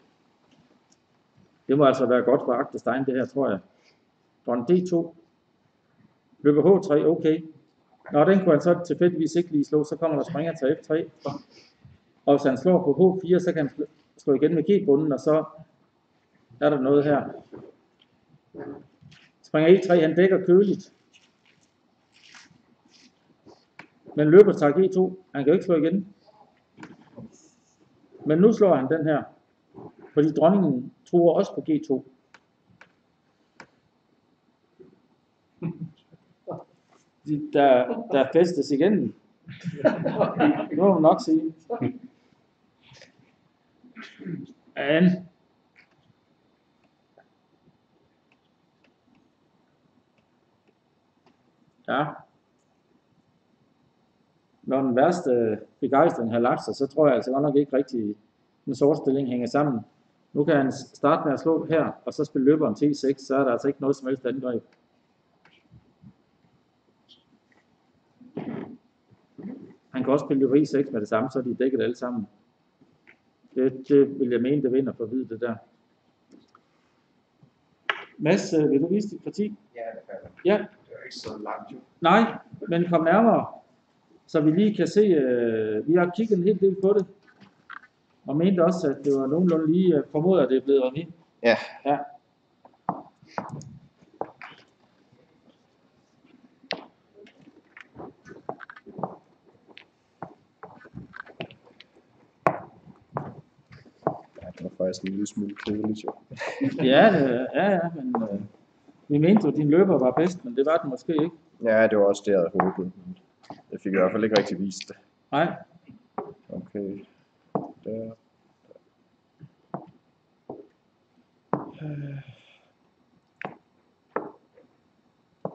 Det må altså være godt for Agtestein, det her, tror jeg. Dronning D2. Løber H3, okay. Nå, den kunne han så tilfældigvis ikke lige slå, så kommer der springer til F3. Og hvis han slår på H4, så kan han slå- igen med G-bunden, og så er der noget her. Springer E3, han dækker køligt. Men løber tager G2, han kan jo ikke slå igen. Men nu slår han den her, fordi dronningen tror også på G2. De- Der, der festes igen. Det må man nok sige and Ja. Når den værste begejstring har lagt sig, så tror jeg altså godt nok ikke rigtig, den sorte stilling hænger sammen. Nu kan han starte med at slå her, og så spille løberen T6, så er der altså ikke noget som helst angreb. Han kan også spille løber E6 med det samme, så er de dækket alle sammen. Det, det vil jeg mene, det vinder for hvid, det der. Mads, øh, vil du vise dit parti? Ja, det kan jeg. Ja. Det er ikke så langt jo. Nej, men kom nærmere, så vi lige kan se, øh, vi har kigget en hel del på det, og mente også, at det var nogenlunde lige, jeg formoder, at det er blevet remis. Ja. Ja. Ja, det var faktisk en lille smule kedeligt jo. Ja, det, ja, ja, men øh, vi mente jo, at din løber var bedst, men det var den måske ikke. Ja, det var også det, jeg havde håbet. men Jeg fik i hvert fald ikke rigtig vist det. Nej, Okay. Der.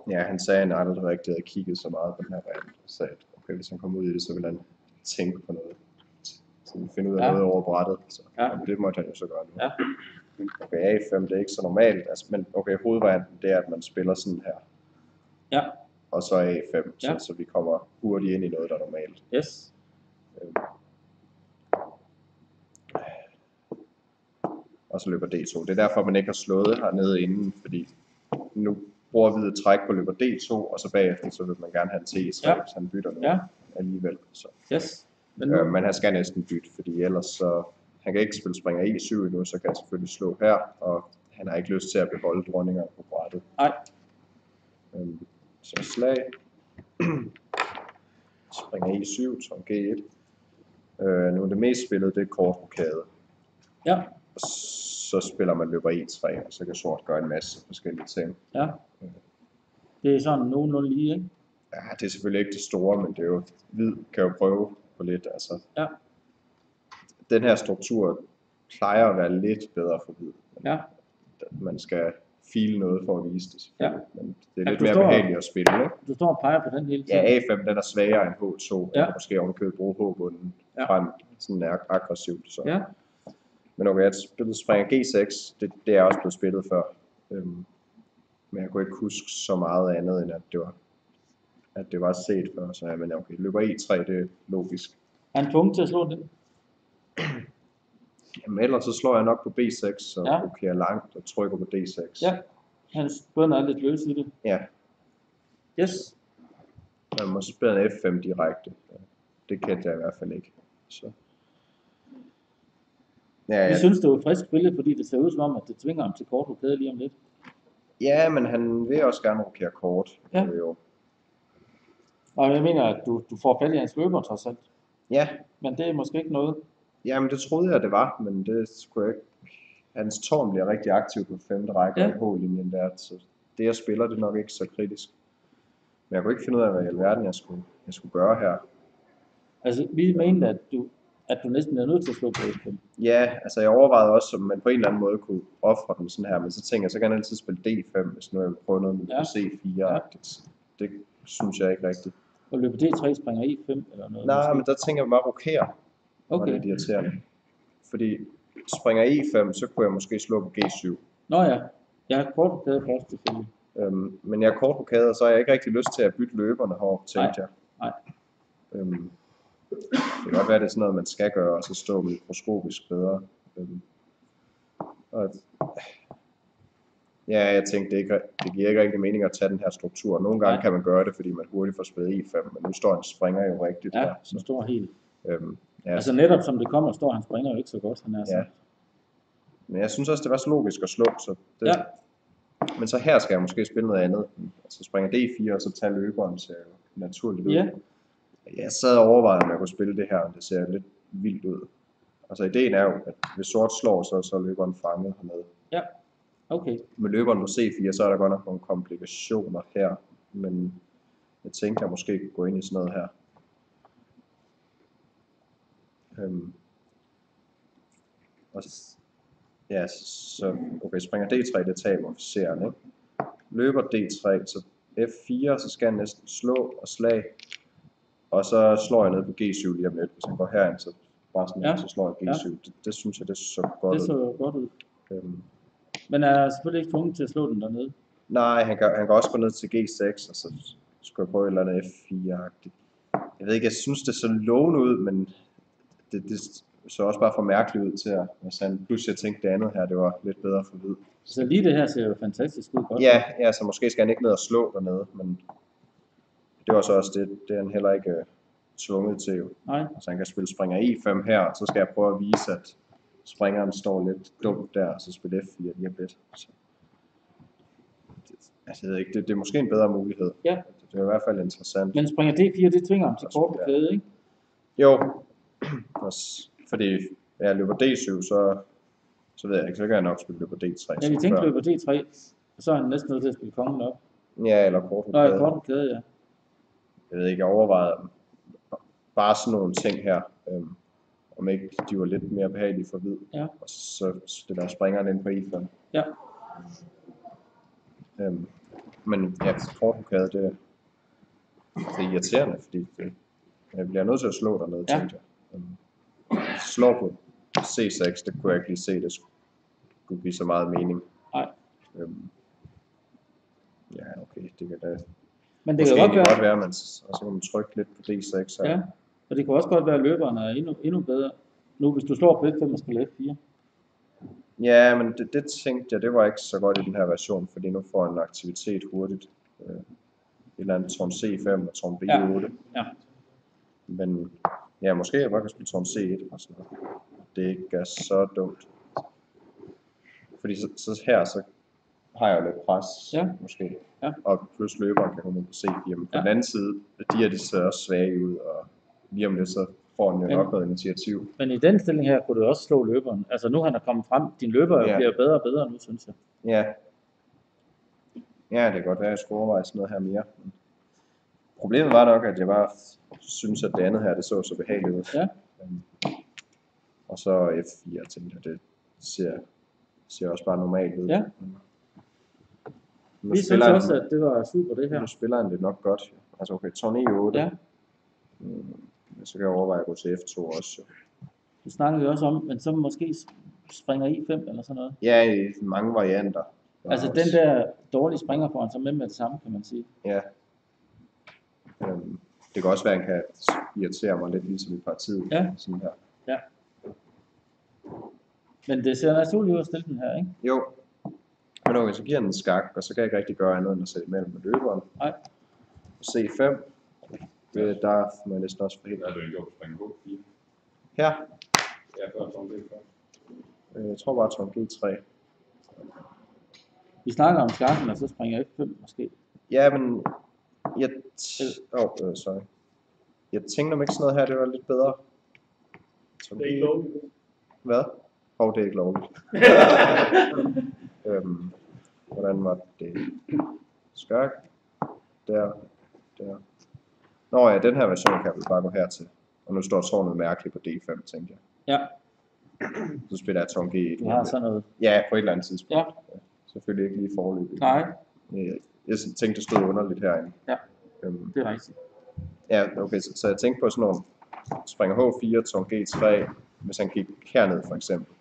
Ja, han sagde, at han aldrig rigtig havde kigget så meget på den her variant, og sagde, at okay, hvis han kom ud i det, så ville han tænke på noget. Så finde ud af Ja. noget over brættet. Så, Ja. ja. det måtte han jo så gøre nu. Ja. Okay, A5, det er ikke så normalt, altså, men okay, hovedvarianten, det er, at man spiller sådan her. Ja. Og så A5, Ja. så, så vi kommer hurtigt ind i noget, der er normalt. Yes. Øhm. Og så løber D2. Det er derfor, man ikke har slået hernede inden, fordi nu bruger hvide træk på løber D2, og så bagefter, så vil man gerne have en T3, Ja. hvis han bytter nu Ja. alligevel. Så. Yes. Men nu, Øh, men han skal næsten bytte, fordi ellers så, han kan ikke spille springer E7 endnu, så kan han selvfølgelig slå her, og han har ikke lyst til at beholde dronninger på brættet. Nej. Øhm, så slag. springer E7, som G1. Øh, nu er det mest spillet, det er kort rokade. Ja. Og så spiller man løber E3, og så kan sort gøre en masse forskellige ting. ja. Det er sådan nogenlunde lige, ikke? Ja, det er selvfølgelig ikke det store, men det er jo, hvid kan jo prøve på lidt, altså. Ja. Den her struktur plejer at være lidt bedre for hvid. Ja. Man skal file noget for at vise det, selvfølgelig. Men det er Ja, lidt mere står- behageligt at spille, ikke? Du står og peger på den hele tiden. Ja, A5 den er svagere end H2. Ja. Ja. Måske ovenikøbet bruge H-bunden Ja. ja. frem sådan ag- aggressivt. Så. Ja. Men okay, jeg spillede springer G6, det, det er også blevet spillet før. Øhm, men jeg kunne ikke huske så meget andet, end at det var, at det var set før. Så ja, men okay, løber E3, det er logisk. Er han tvunget til at slå den? Jamen ellers så slår jeg nok på B6, så Ja. blokerer langt og trykker på D6. Ja. Hans bønder er lidt løs i det. Ja, Yes. man må spille en F5 direkte. Det kendte jeg i hvert fald ikke. Så. Ja, Jeg ja. synes, det var frisk spillet, fordi det ser ud som om, at det tvinger ham til kort rokade lige om lidt. ja, men han vil også gerne rokere kort. Ja. Øh, Jo. Og jeg mener, at du, du får fat i hans løber trods alt. Ja, Men det er måske ikke noget. Jamen, det troede jeg, det var, men det skulle jeg ikke. Hans tårn bliver rigtig aktiv på femte række Ja. ja. i H-linjen der, så det jeg spiller, det er nok ikke så kritisk. Men jeg kunne ikke finde ud af, hvad i alverden jeg skulle, jeg skulle gøre her. Altså, vi mente, at du, at du næsten er nødt til at slå på F5. Ja, altså jeg overvejede også, om man på en eller anden måde kunne ofre den sådan her, men så tænker jeg, så kan jeg altid spille D5, hvis nu jeg vil prøve noget med Ja. C4-agtigt. Det synes jeg ikke rigtigt. Og løber D3 springer E5 eller noget. Nej, måske. men der tænker jeg bare rokere. Det Okay. lidt irriterende. Fordi springer E5, så kunne jeg måske slå på G7. Nå ja, jeg har kort rokade først selvfølgelig. Øhm, men jeg er kort rokade, og så har jeg ikke rigtig lyst til at bytte løberne heroppe, tænkte jeg. nej. Øhm, det kan godt være, det er sådan noget, man skal gøre, og så stå mikroskopisk bedre. Øhm, og, ja, jeg tænkte, det, ikke, det giver ikke rigtig mening at tage den her struktur. Nogle gange Nej. kan man gøre det, fordi man hurtigt får spillet E5, men nu står en springer jo rigtigt Ja, som står helt. Øhm, ja, Altså netop som det kommer, står han springer jo ikke så godt, han er Ja. Men jeg synes også, det var så logisk at slå, så det, Ja. Men så her skal jeg måske spille noget andet. Altså springer D4, og så tage løberen, jo naturligt ud. Ja. Jeg sad og overvejede, om jeg kunne spille det her, men det ser lidt vildt ud. Altså ideen er jo, at hvis sort slår, så, så er løberen fanget hernede. Okay. Med løberen på C4, så er der godt nok nogle komplikationer her, men jeg tænkte, jeg måske kunne gå ind i sådan noget her. Øhm. Og ja, så okay, springer D3, det taber officeren, ikke? Løber D3, så F4, så skal han næsten slå og slag. Og så slår jeg ned på G7 lige om lidt. Hvis han går herind, så bare sådan Ja. så slår jeg G7. Ja. Det, det, synes jeg, det så godt Det ud. så godt ud. Øhm. Men er selvfølgelig ikke tvunget til at slå den dernede. Nej, han kan, han kan også gå ned til G6, og så skulle jeg prøve et eller andet F4-agtigt. Jeg ved ikke, jeg synes, det så lovende ud, men det, det så også bare for mærkeligt ud til at være sandt. Plus jeg tænkte, det andet her, det var lidt bedre for hvid. Så lige det her ser jo fantastisk ud godt. Ja, ja, så måske skal han ikke ned og slå dernede, men det var så også det, det er han heller ikke øh, tvunget til jo. Nej. Altså han kan spille springer E5 her, og så skal jeg prøve at vise, at springeren står lidt dumt der, og så spille F4 lige om lidt. Så. Det, altså, jeg ved ikke, det, det er måske en bedre mulighed. Ja. Det er i hvert fald interessant. Men springer D4, det tvinger ham til kort rokade, ikke? Jo, fordi jeg løber D7, så, så ved jeg ikke, så kan jeg nok spille løber D3. Ja, vi tænkte løber D3, og så er han næsten nødt til at spille kongen op. Ja, eller kort Nå, ja, rokade. kort rokade, ja. jeg ved ikke, jeg overvejede bare sådan nogle ting her, øhm, om ikke de var lidt mere behagelige for hvid. Ja. Og så stiller springeren ind på E5. Ja. Øhm, Men ja, kortrokade, det, det er irriterende, fordi det, jeg bliver nødt til at slå dernede, Ja. ja. tænkte jeg. Øhm, Slå på C6, det kunne jeg ikke lige se, det skulle give så meget mening. Nej. Øhm, ja, okay, det kan da Men det kan godt være, godt være, men s- og så kan man trykke lidt på D6 her. ja, og det kan også godt være, at løberen er endnu, endnu bedre. Nu, hvis du slår på F5 og spiller F4. Ja, men det, det tænkte jeg, det var ikke så godt i den her version, fordi nu får en aktivitet hurtigt. Øh, et eller andet tårn C5 og tårn B8. Ja. Men ja, måske jeg bare kan spille tårn C1 og sådan noget. Det ikke er så dumt. Fordi så, så her, så har jeg jo lidt pres, Ja. måske. Ja. Og plus løberen kan komme på C4. Men på Ja. den anden side, de her, de ser også svage ud, og lige om lidt, så får den jo Men- nok noget initiativ. Men i den stilling her kunne du også slå løberen. Altså nu han er kommet frem. Din løber Ja. bliver bedre og bedre nu, synes jeg. Ja. Ja, det kan godt være, at jeg skulle overveje sådan noget her mere. Problemet var nok, at jeg bare synes, at det andet her, det så så behageligt ud. Ja. Øhm, Og så F4, tænkte jeg, det ser, ser også bare normalt ud. Ja. Nu Vi synes spiller han- også, at det var super det her. Nu spiller han det nok godt. Altså okay, tårn E8. Ja. Mm, så kan jeg overveje at gå til F2 også. Det snakkede vi også om, men så måske springer I5 eller sådan noget. Ja, i mange varianter. Der er Altså også- den der dårlige springer får han så med med det samme, kan man sige. Ja. Øhm, det kan også være, at han kan irritere mig lidt ligesom i partiet. Ja. Sådan her. Men det ser naturligt ud at stille den her, ikke? Jo. Men okay, så giver den en skak, og så kan jeg ikke rigtig gøre andet end at sætte imellem med løberen. Nej. C5. Øh, Der må jeg næsten også forhindre. Der er du ikke gjort springe på 4. Her. Ja, før det før. Øh, Jeg tror bare, tårn G3. Vi snakker om skakken, og så springer F5 måske. Ja, men... Jeg t- oh, øh, sorry. Jeg tænkte om ikke sådan noget her, det var lidt bedre. Tårn Det er ikke lovligt. Hvad? Hov, oh, det er ikke lovligt. øhm, hvordan var det? Skørk. Der. Der. Nå ja, den her version kan vel bare gå hertil. Og nu står tårnet mærkeligt på D5, tænkte jeg. Ja. Så spiller jeg tårn G1. Du har sådan noget. Ja, på et eller andet tidspunkt. Ja. Selvfølgelig ikke lige forløbig. Nej, Jeg, jeg tænkte, det stod underligt herinde. Ja. Øhm, det er rigtigt. Ja, okay, så, så jeg tænkte på sådan nogle, springer H4, tårn G3, hvis han gik herned for eksempel.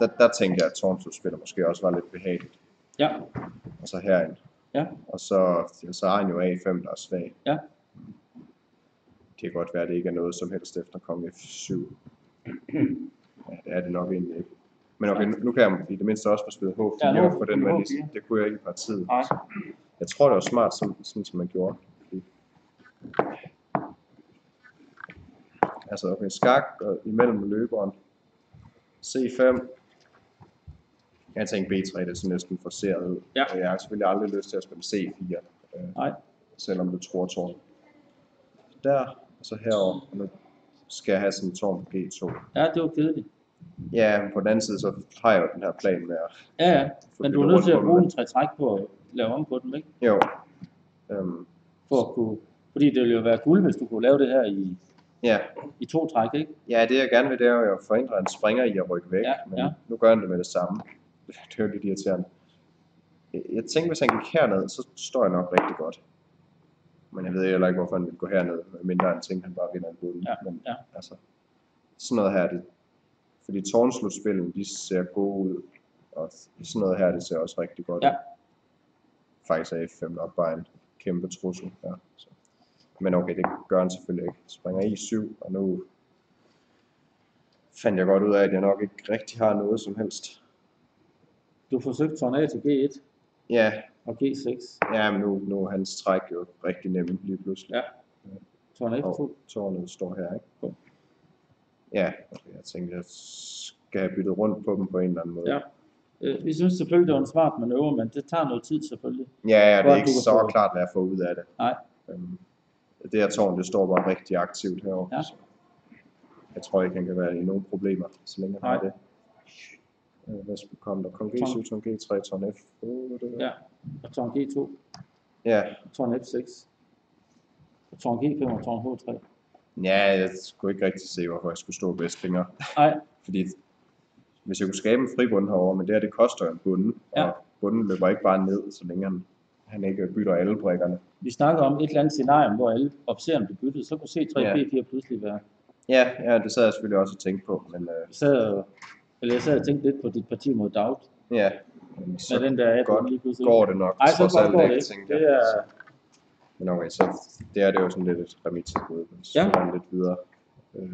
Der, der tænkte jeg, at tårnslutspiller måske også var lidt behageligt. Ja. Og så herind. Ja. Og så, så har han jo A5, der er svag. Ja. Det kan godt være, at det ikke er noget som helst efter konge F7. Ja, det er det nok egentlig ikke. Men okay, nu, nu kan jeg i det mindste også få spillet H4 Ja, nu- for den. H4. Det kunne jeg ikke i partiet. Nej. Jeg tror, det var smart, sådan, sådan som man gjorde. Altså, okay, skak og imellem løberen. C5. Jeg tænkte B3, det er sådan næsten forceret ud. Ja. Og jeg har selvfølgelig aldrig lyst til at spille C4. Øh, Nej. Selvom du tror tårn. Der, og så herover. Og nu skal jeg have sådan en tårn på G2. Ja, det var kedeligt. Ja, men på den anden side, så har jeg jo den her plan med at Ja, ja. Men du er nødt til at bruge en tre træk på at lave om på dem, ikke? Jo. Øhm, For at kunne, fordi det ville jo være guld, hvis du kunne lave det her i, ja. i to træk, ikke? ja, det jeg gerne vil, det er jo at forhindre, han springer i at rykke væk. Ja, men ja. nu gør han det med det samme. Det er jo lidt irriterende. Jeg tænkte, hvis han gik herned, så står jeg nok rigtig godt. Men jeg ved heller ikke, hvorfor han vil gå herned, mindre han tænker, han bare vinder en bunden. Ja, Men ja. altså, sådan noget her, det, fordi tårnslutspillen, de ser gode ud, og sådan noget her, det ser også rigtig godt Ja. ud. Faktisk er F5 nok bare en kæmpe trussel. Ja, så. Men okay, det gør han selvfølgelig ikke. Springer i 7, og nu fandt jeg godt ud af, at jeg nok ikke rigtig har noget som helst. Du forsøgte tårn A til G1 Ja, og G6. ja men nu, nu er hans træk jo rigtig nemt lige pludselig. Ja. Tårn F2. Og tårnet står her, ikke? Jo. Ja, okay, jeg tænkte, jeg skal have byttet rundt på dem på en eller anden måde. Ja. Øh, Vi synes selvfølgelig, det var en smart manøvre, men det tager noget tid selvfølgelig. Ja, ja, det er ikke så få- klart, hvad jeg får ud af det. Nej. Øhm, det her tårn, det står bare rigtig aktivt herovre. Ja. Jeg tror ikke, han kan være i nogen problemer, så længe han har det. Øh, Hvad komme der? Kong Tårn- G7, tårn G3, tårn F8. Ja. Og tårn G2, Ja, tårn F6. Og tårn G5 og tårn H3. ja, jeg skulle ikke rigtig se, hvorfor jeg skulle stå bedst længere. Nej, Fordi hvis jeg kunne skabe en fribund herovre, men det her, det koster en bunde. Ja. Og bunden løber ikke bare ned, så længe han, han ikke bytter alle brikkerne. Vi snakker om et eller andet scenarie, hvor alle officererne blev byttet, så kunne C3 Ja. B4 pludselig være. Ja, ja, det sad jeg selvfølgelig også og tænkte på, men øh, Jeg sad, og- eller jeg sad og tænkte lidt på dit parti mod Daut, ja, men så den der 18 godt lige pludselig. går det nok Ej, så trods alt går det ikke, tænkte Det jeg. er, Men okay, så det er det jo sådan lidt et remittilbud, så Ja. lidt videre. Øh,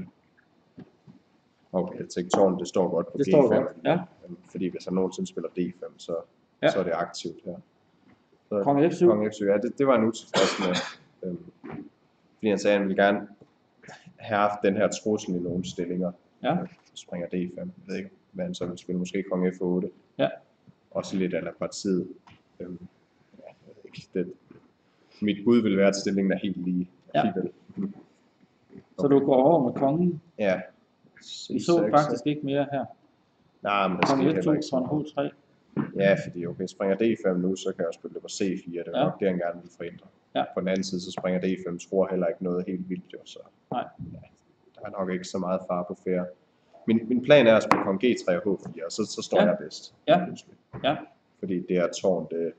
okay, jeg tænkte, tårnet, det står godt på Det G5, står godt, ja. men fordi hvis han nogensinde spiller D5, så, Ja. så er det aktivt her. Så, Konge F7. Konge F7, ja, det, det var han utilfreds med. Øhm, fordi han sagde, at han ville gerne have haft den her trussel i nogle stillinger. Ja. Springer D5, jeg ved ikke, hvad han så vil spille, måske Konge F8. Ja. Også lidt af partiet. Øhm, ja, jeg ved ikke, det, mit bud vil være, at stillingen er helt lige. Ja. alligevel. så du går over med kongen. Ja. Vi så C6, faktisk ikke mere her. Nej, men skete heller ikke F2, så konge meget. H3. Ja, fordi okay, springer D5 nu, så kan jeg også spille på C4, det er ja. nok det, han gerne vil forhindre. Ja. På den anden side, så springer D5, tror heller ikke noget helt vildt, jo, så Nej. ja, der er nok ikke så meget far på færre. Min, min plan er at spille kong G3 og H4, og så, så står Ja. jeg bedst. Ja. pludselig. Ja. Fordi det er tårn, det,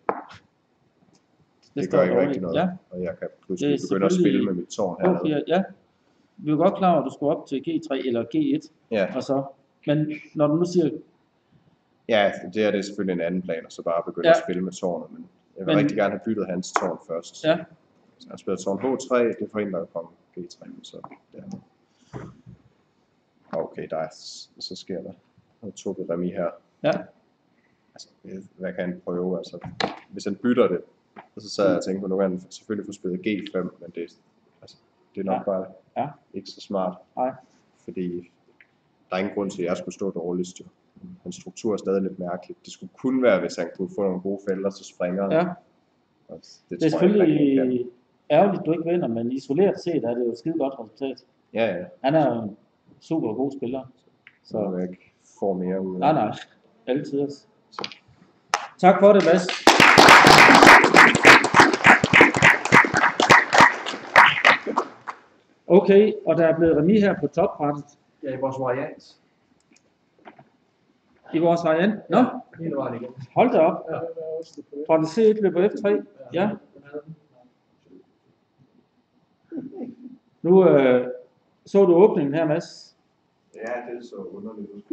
det, står gør ikke rigtig noget. Ja. Og jeg kan Det pludselig er begynde at spille med mit tårn hernede. H4, ja. Vi var godt klar over, at du skulle op til G3 eller G1, Ja. og så, men når du nu siger, Ja, det er det selvfølgelig en anden plan, og så bare begynde Ja. at spille med tårnet, men jeg vil Men- rigtig gerne have byttet hans tårn først. Ja. Så han spiller tårn H3, det forhindrer jo kong G3, så der. Okay, der er, så sker der noget ved remi her. Ja. Altså, det- hvad kan han prøve? Altså, hvis han bytter det, og så sad jeg og tænkte på, nu kan han selvfølgelig få spillet G5, men det, altså, det er nok Ja. bare Ja. ikke så smart. Nej. Fordi der er ingen grund til, at jeg skulle stå dårligst. Jo. Hans struktur er stadig lidt mærkeligt. Det skulle kun være, hvis han kunne få nogle gode felter til springeren. Ja. Og det, det er tror jeg han selvfølgelig ærgerligt, du ikke vinder, men isoleret set er det jo et skide godt resultat. Ja, ja. Han er jo super god spiller. Så jeg ikke får mere ud af nej, nej, altid også. Tak for det, Mads. Okay, og der er blevet remis her på toprettet Ja, i vores variant. i vores variant. Nå, igen. hold da op. Ja. Fra det C1 løber F3. Ja. Nu øh, så du åbningen her, Mads. Ja, det er så underligt.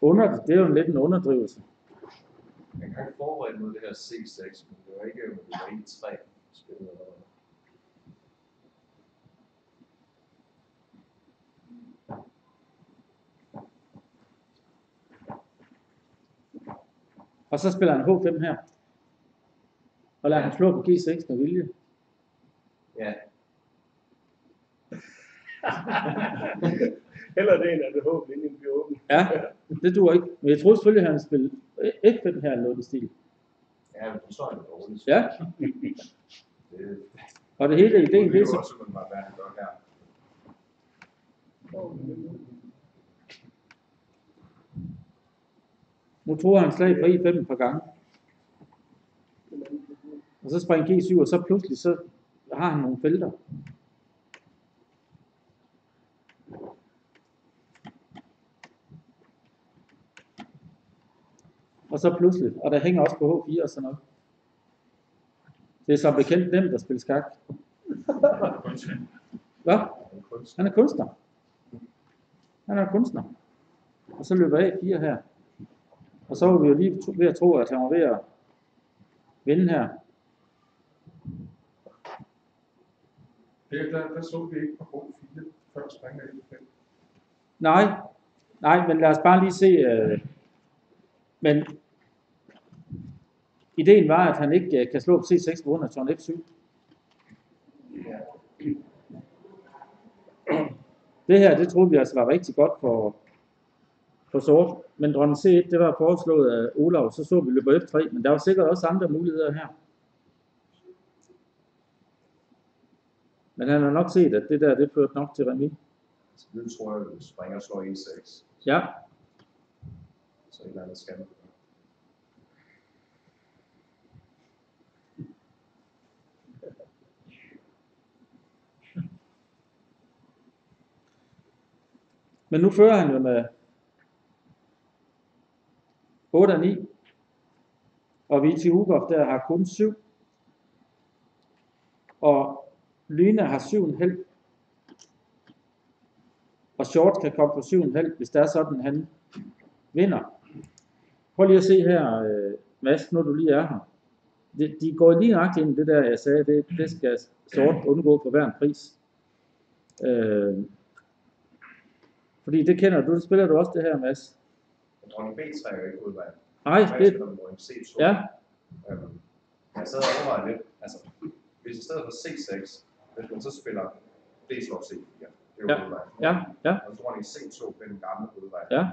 Under, det er jo lidt en underdrivelse. Jeg kan ikke forberede mod det her C6, men det var ikke, det var E3 spillet. Og så spiller han H5 her. Og lader han slå på G6 med vilje. Ja. Heller det, end at det håb, linjen bliver åben. Ja, det duer ikke. Men jeg troede selvfølgelig, at han spille F5 her eller noget i den stil. Ja, men det står jo dårligt. Ja. Det, Og det hele ideen, det er jo så... også, hvad han gør her. Nu tror han slag på E5 et par gange. Og så springer G7, og så pludselig så har han nogle felter. Og så pludselig, og der hænger også på H4 og sådan noget. Det er som bekendt nemt at spille skak. Hvad? Han er kunstner. Han er kunstner. Og så løber A4 her. Og så var vi jo lige ved at tro, at han var ved at vinde her. Det, der, der så vi ikke på H4, før springer F5. Nej, nej, men lad os bare lige se. Øh, men ideen var, at han ikke øh, kan slå på C6 på grund af tårn F7. Det her, det troede vi altså var rigtig godt for, for sort. Men dronning C1, det var foreslået af Olav, så så vi løber F3, men der var sikkert også andre muligheder her. Men han har nok set, at det der, det førte nok til remis. Så det tror jeg, at springer slår E6. Ja, Så et eller andet skal Men nu fører han jo med 8 og 9. Og Viti Ugov der har kun 7. Og Lyne har 7,5. Og Short kan komme på 7,5, hvis det er sådan, han vinder. Prøv lige at se her, øh, Mads, når du lige er her. De, de går lige nøjagtigt ind i det der, jeg sagde, det, det skal Sort undgå på hver en pris. Øh, fordi det kender du, det spiller du også det her, Mads. Dronning B3 er jo ikke udvalgt. Nej, det, dronning C2. ja, Øhm, jeg sad og overvejede lidt, altså, hvis i stedet for C6, hvis man så spiller D slår C4, det er jo Ja, ja, ja, Og dronning C2 bliver den gamle udvalgt. ja.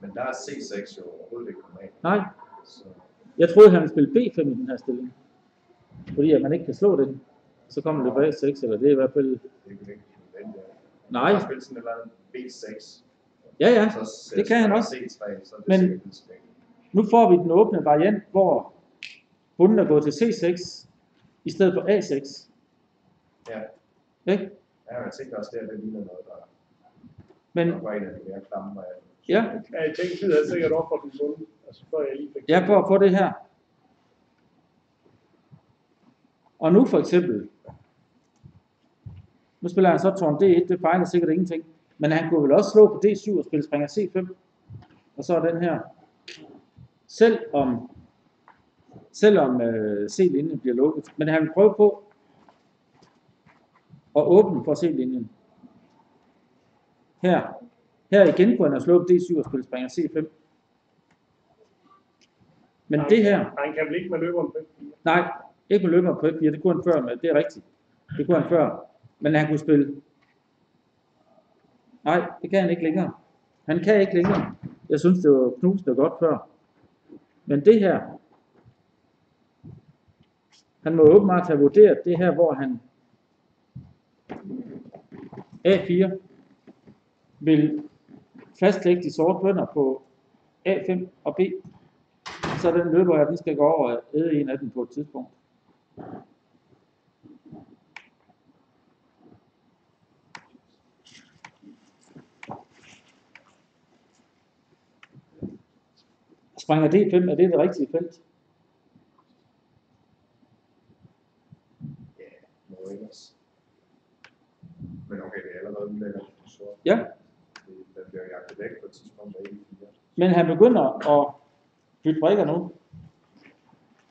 Men der er C6 jo overhovedet ikke kommet af. Nej, Så jeg troede, han ville spille B5 i den her stilling. Fordi at man ikke kan slå den. Så kommer det bag 6, eller det er i hvert fald... det er ikke. Nej, Jeg spille sådan et eller andet B6. ja ja, så det kan han også. C3, så er det Men- nu får vi den åbne variant, hvor bunden er gået til C6, i stedet for A6. Ja. Ikke? Ja, jeg tænker også, det her, det ligner noget, der Men der var en af de mere klamme ja, Ja, jeg tænkte, tid havde sikkert op for den bunde, altså før jeg lige fik ja, for at få det her. Og nu for eksempel, nu spiller han så tårn D1, det fejler sikkert ingenting. Men han kunne vel også slå på D7 og spille springer C5. Og så er den her. Selv om, selvom øh, C-linjen bliver lukket. Men han vil prøve på at åbne for C-linjen. Her. Her igen kunne han have slået på D7 og spille springer C5. Men det her, Han kan vel ikke med løberen på Nej, ikke med løber på F4, det kunne han før med, det er rigtigt. Det kunne han før. Men han kunne spille. Nej, det kan han ikke længere. Han kan ikke længere. Jeg synes, det var knusende godt før. Men det her, han må åbenbart have vurderet det her, hvor han A4 vil fastlægge de sorte bønder på A5 og B. Så den løber her, den skal gå over og æde en af dem på et tidspunkt. Springer D5, er det det rigtige felt? Ja, må ellers. Men okay, det er allerede ulækkert. Så Ja, den bliver jagtet væk på et tidspunkt af E4. men han begynder at bytte brikker nu.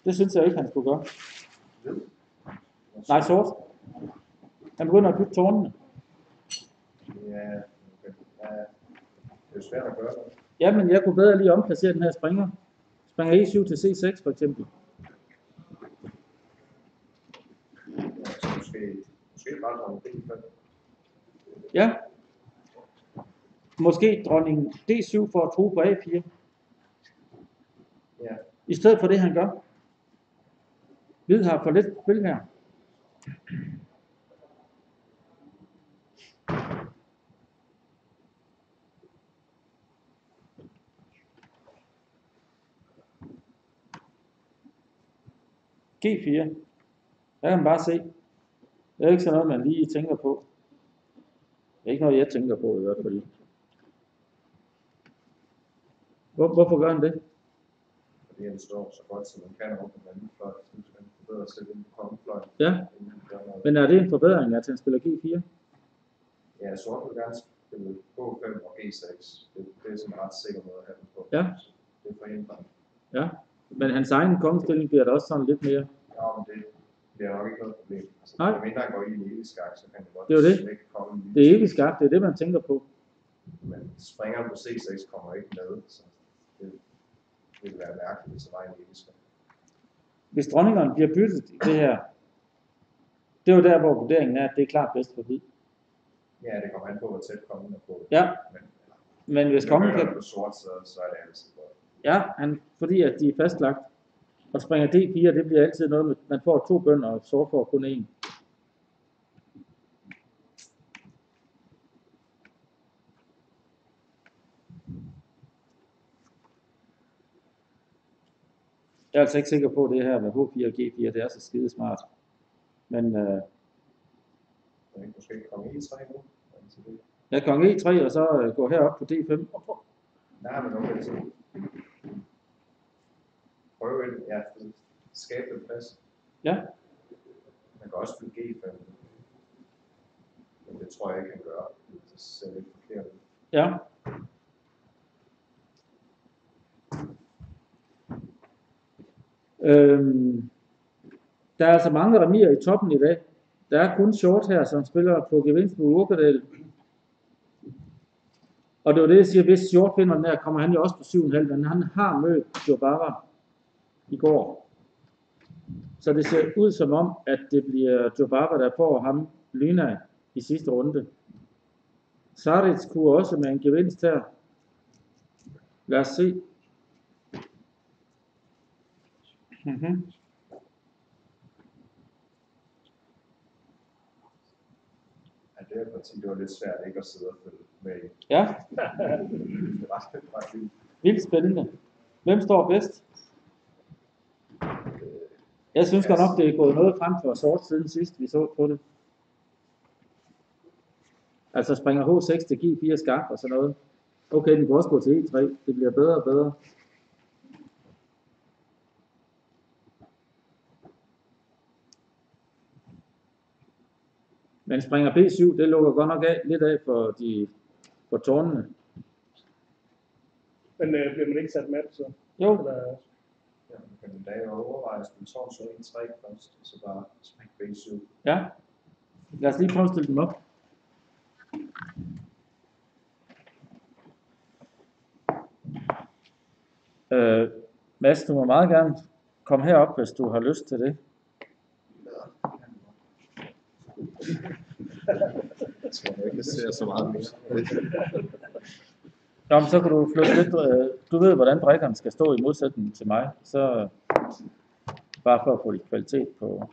Det synes jeg ikke, han skulle gøre. Nej, sort. Han begynder at bytte tårnene. Ja, okay. ja, det er jo svært at gøre. Ja, men jeg kunne bedre lige omplacere den her springer. Springer E7 til C6 for eksempel. Ja, så måske, måske bare dronning D5. Ja. Måske dronning D7 for at tro på A4. Ja, I stedet for det, han gør. Hvid har for lidt spil her. G4. Der kan man bare se. Det er ikke sådan noget, man lige tænker på. Det er ikke noget, jeg tænker på i hvert fald. Hvor, hvorfor gør han det? fordi han står så godt, som man kan over på den anden fløj. Så skal han forbedre sig lidt på kongefløjen. Ja, men er det en forbedring, at han spiller G4? Ja, sort vil gerne spille H5 og G6. Det, det er sådan en ret sikker måde at have den på. Ja. Det forhindrer han. Ja, men hans egen kongestilling bliver da også sådan lidt mere. Ja, men det bliver nok ikke noget problem. Altså, Nej. medmindre han går i en evig skak, så kan det godt Det er det. slække kongen Det er ikke skabt, det er det, man tænker på. Men springeren på C6 kommer ikke med, så det, det vil være mærkeligt, hvis der var en evig skak. Hvis dronningerne bliver byttet i det her, det er jo der, hvor vurderingen er, at det er klart bedst for hvid. Ja, det kommer an på, hvor tæt kongen er på. Ja, Men, men hvis kongen kan... på sort, så, så er det altid godt. Ja, han, fordi at de er fastlagt. Og springer D4, det bliver altid noget med, man får to bønder, og sort får kun én. Jeg er altså ikke sikker på, at det her med H4 og G4, det er så skide smart. Men øh, ikke måske konge E3 nu. Altså, det, jeg kan E3, og så øh, gå herop på D5. nej, men okay, Prøve en, ja, skabe en plads. Ja. Man kan også spille G5. Men det tror jeg ikke, han gør. Det ser lidt forkert ud. Ja. Øhm, der er altså mange remier i toppen i dag. Der er kun Short her, som spiller på gevinst mod Urkedal. Og det var det, jeg siger, hvis Short vinder den her, kommer han jo også på 7,5, men han har mødt Jobara i går. Så det ser ud som om, at det bliver Jobaba, der får ham Lyna i sidste runde. Saric kunne også med en gevinst her. Lad os se. Mm-hmm. Ja, det her parti, det var lidt svært ikke at sidde og følge med i. Ja, Det var vildt spændende. Hvem står bedst? Jeg synes godt nok, det er gået noget frem for sort siden sidst, vi så på det. Altså springer H6 til G4 skak og sådan noget. Okay, den kan også gå til E3. Det bliver bedre og bedre. Men springer B7, det lukker godt nok af, lidt af for, de, for tårnene. Men øh, bliver man ikke sat mat, så? Jo, Eller, Ja, man kan da overveje at tårn så 1-3 først, og så bare smække B7. ja. Lad os lige prøve at stille dem op. Øh, Mads, du må meget gerne komme herop, hvis du har lyst til det. Jeg tror ikke, jeg ser så meget mere. Nå, men så kan du flytte lidt. Øh, du ved, hvordan brækkerne skal stå i modsætning til mig. Så øh, bare for at få lidt kvalitet på.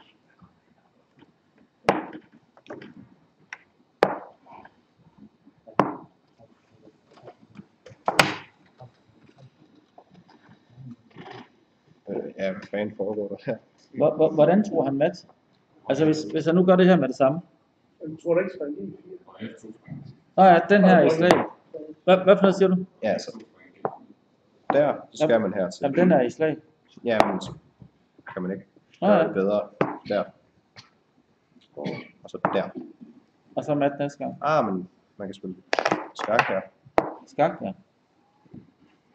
Øh, Ja, hvad fanden foregår der her? Hvor- hvor- Hvordan tror han Matt? Altså hvis, hvis han nu gør det her med det samme. jeg tror du ikke, springer i 4? Og F2 springer. Nå ja, den her er i slag. Hvad, hvad for noget siger du? Ja, altså. Der, så skal man hertil. Jamen den er i slag. Ja, men så kan man ikke Nå gøre ja. det bedre. Der. Og så der. Og så Matt næste gang. Ah, men man kan spille skak her. Skak, ja.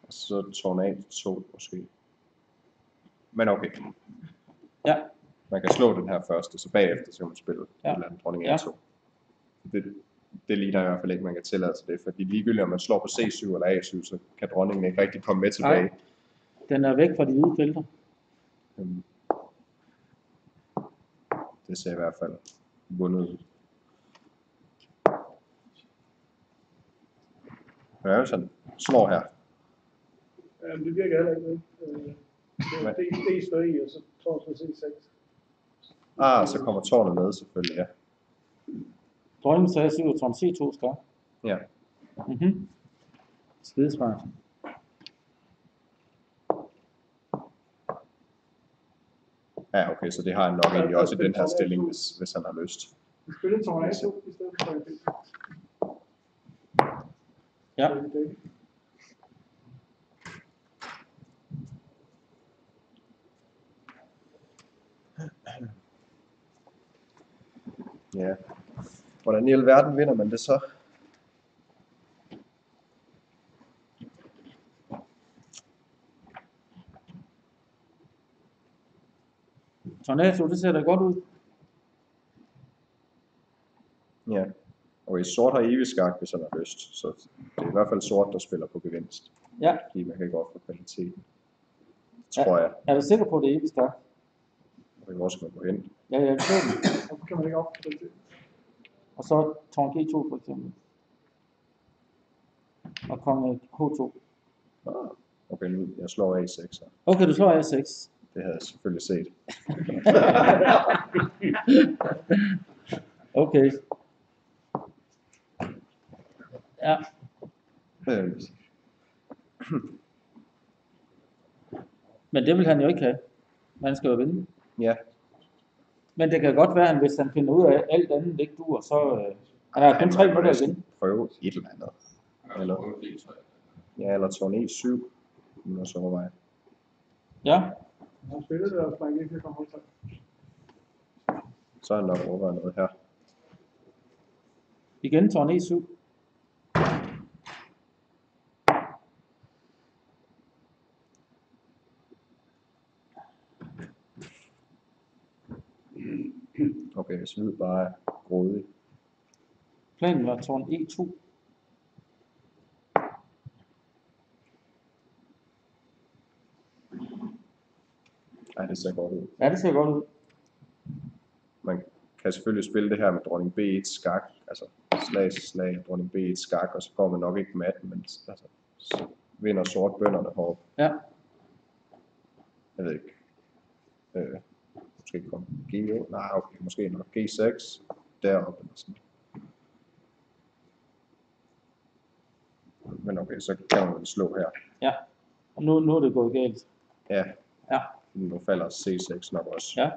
Og så tårn A 2 måske. Men okay. Ja. Man kan slå den her første, så bagefter så kan man spille Ja. ja. eller andet dronning Ja. A2. Det, det ligner i hvert fald ikke, man kan tillade sig det, fordi ligegyldigt om man slår på C7 eller A7, så kan dronningen ikke rigtig komme med tilbage. Nej. Den er væk fra de hvide felter. Øhm, Det ser i hvert fald vundet ud. Hvad er det sådan? Slår her. Jamen, det virker heller ikke. Øh, det er D, D står i, og så tror jeg, så C6. Ah, så kommer tårnet med selvfølgelig, ja. 7 tårn C2 skak. Ja. Mhm. Skidesmart. Ja, okay, så det har han nok egentlig også i den her stilling, hvis, hvis han har lyst. Tårn A2 i stedet for. Ja. Ja. Hvordan i alverden vinder man det så? Tornado, det ser da godt ud. Ja. Og i sort har evig skak, hvis han har lyst. Så det er i hvert fald sort, der spiller på gevinst. Ja. Fordi man kan ikke ofre kvaliteten. Ja. Tror jeg. Er du sikker på, at det er evigt skak? Og hvor skal man gå hen? Ja, jeg så den. Hvorfor kan man ikke op på det? Og så tårn G2 for eksempel. Og konge H2. Ah, Okay, nu jeg slår A6 her. Okay, du slår A6. Det havde jeg selvfølgelig set. Okay. Ja, Øhm, men det vil han jo ikke have. Man skal jo vinde. Ja. Men det kan godt være, at hvis han finder ud af, at alt andet ikke dur, så... Øh, han har kun tre minutter igen. prøve et eller andet. Eller, ja, eller tårn E7. kunne man også overveje. Ja, Han har spillet det og sprang ikke kommer ud Så er han nok overvejet noget her. igen tårn E7. Hvis hvid bare er grådig. Planen var tårn E E2. Ej, det ser godt ud. Ja, det ser godt ud. Man kan selvfølgelig spille det her med dronning B1 skak, altså slag, slag, dronning B1 skak, og så går man nok ikke mat, men altså, så vinder sort bønderne hårdt. Ja. Jeg ved ikke. Øh, måske komme G8, nej, okay, måske nok G6, deroppe eller sådan. Men okay, så kan man slå her. Ja. Og nu, nu er det gået galt. Ja. Ja. Nu falder C6 nok også. Ja.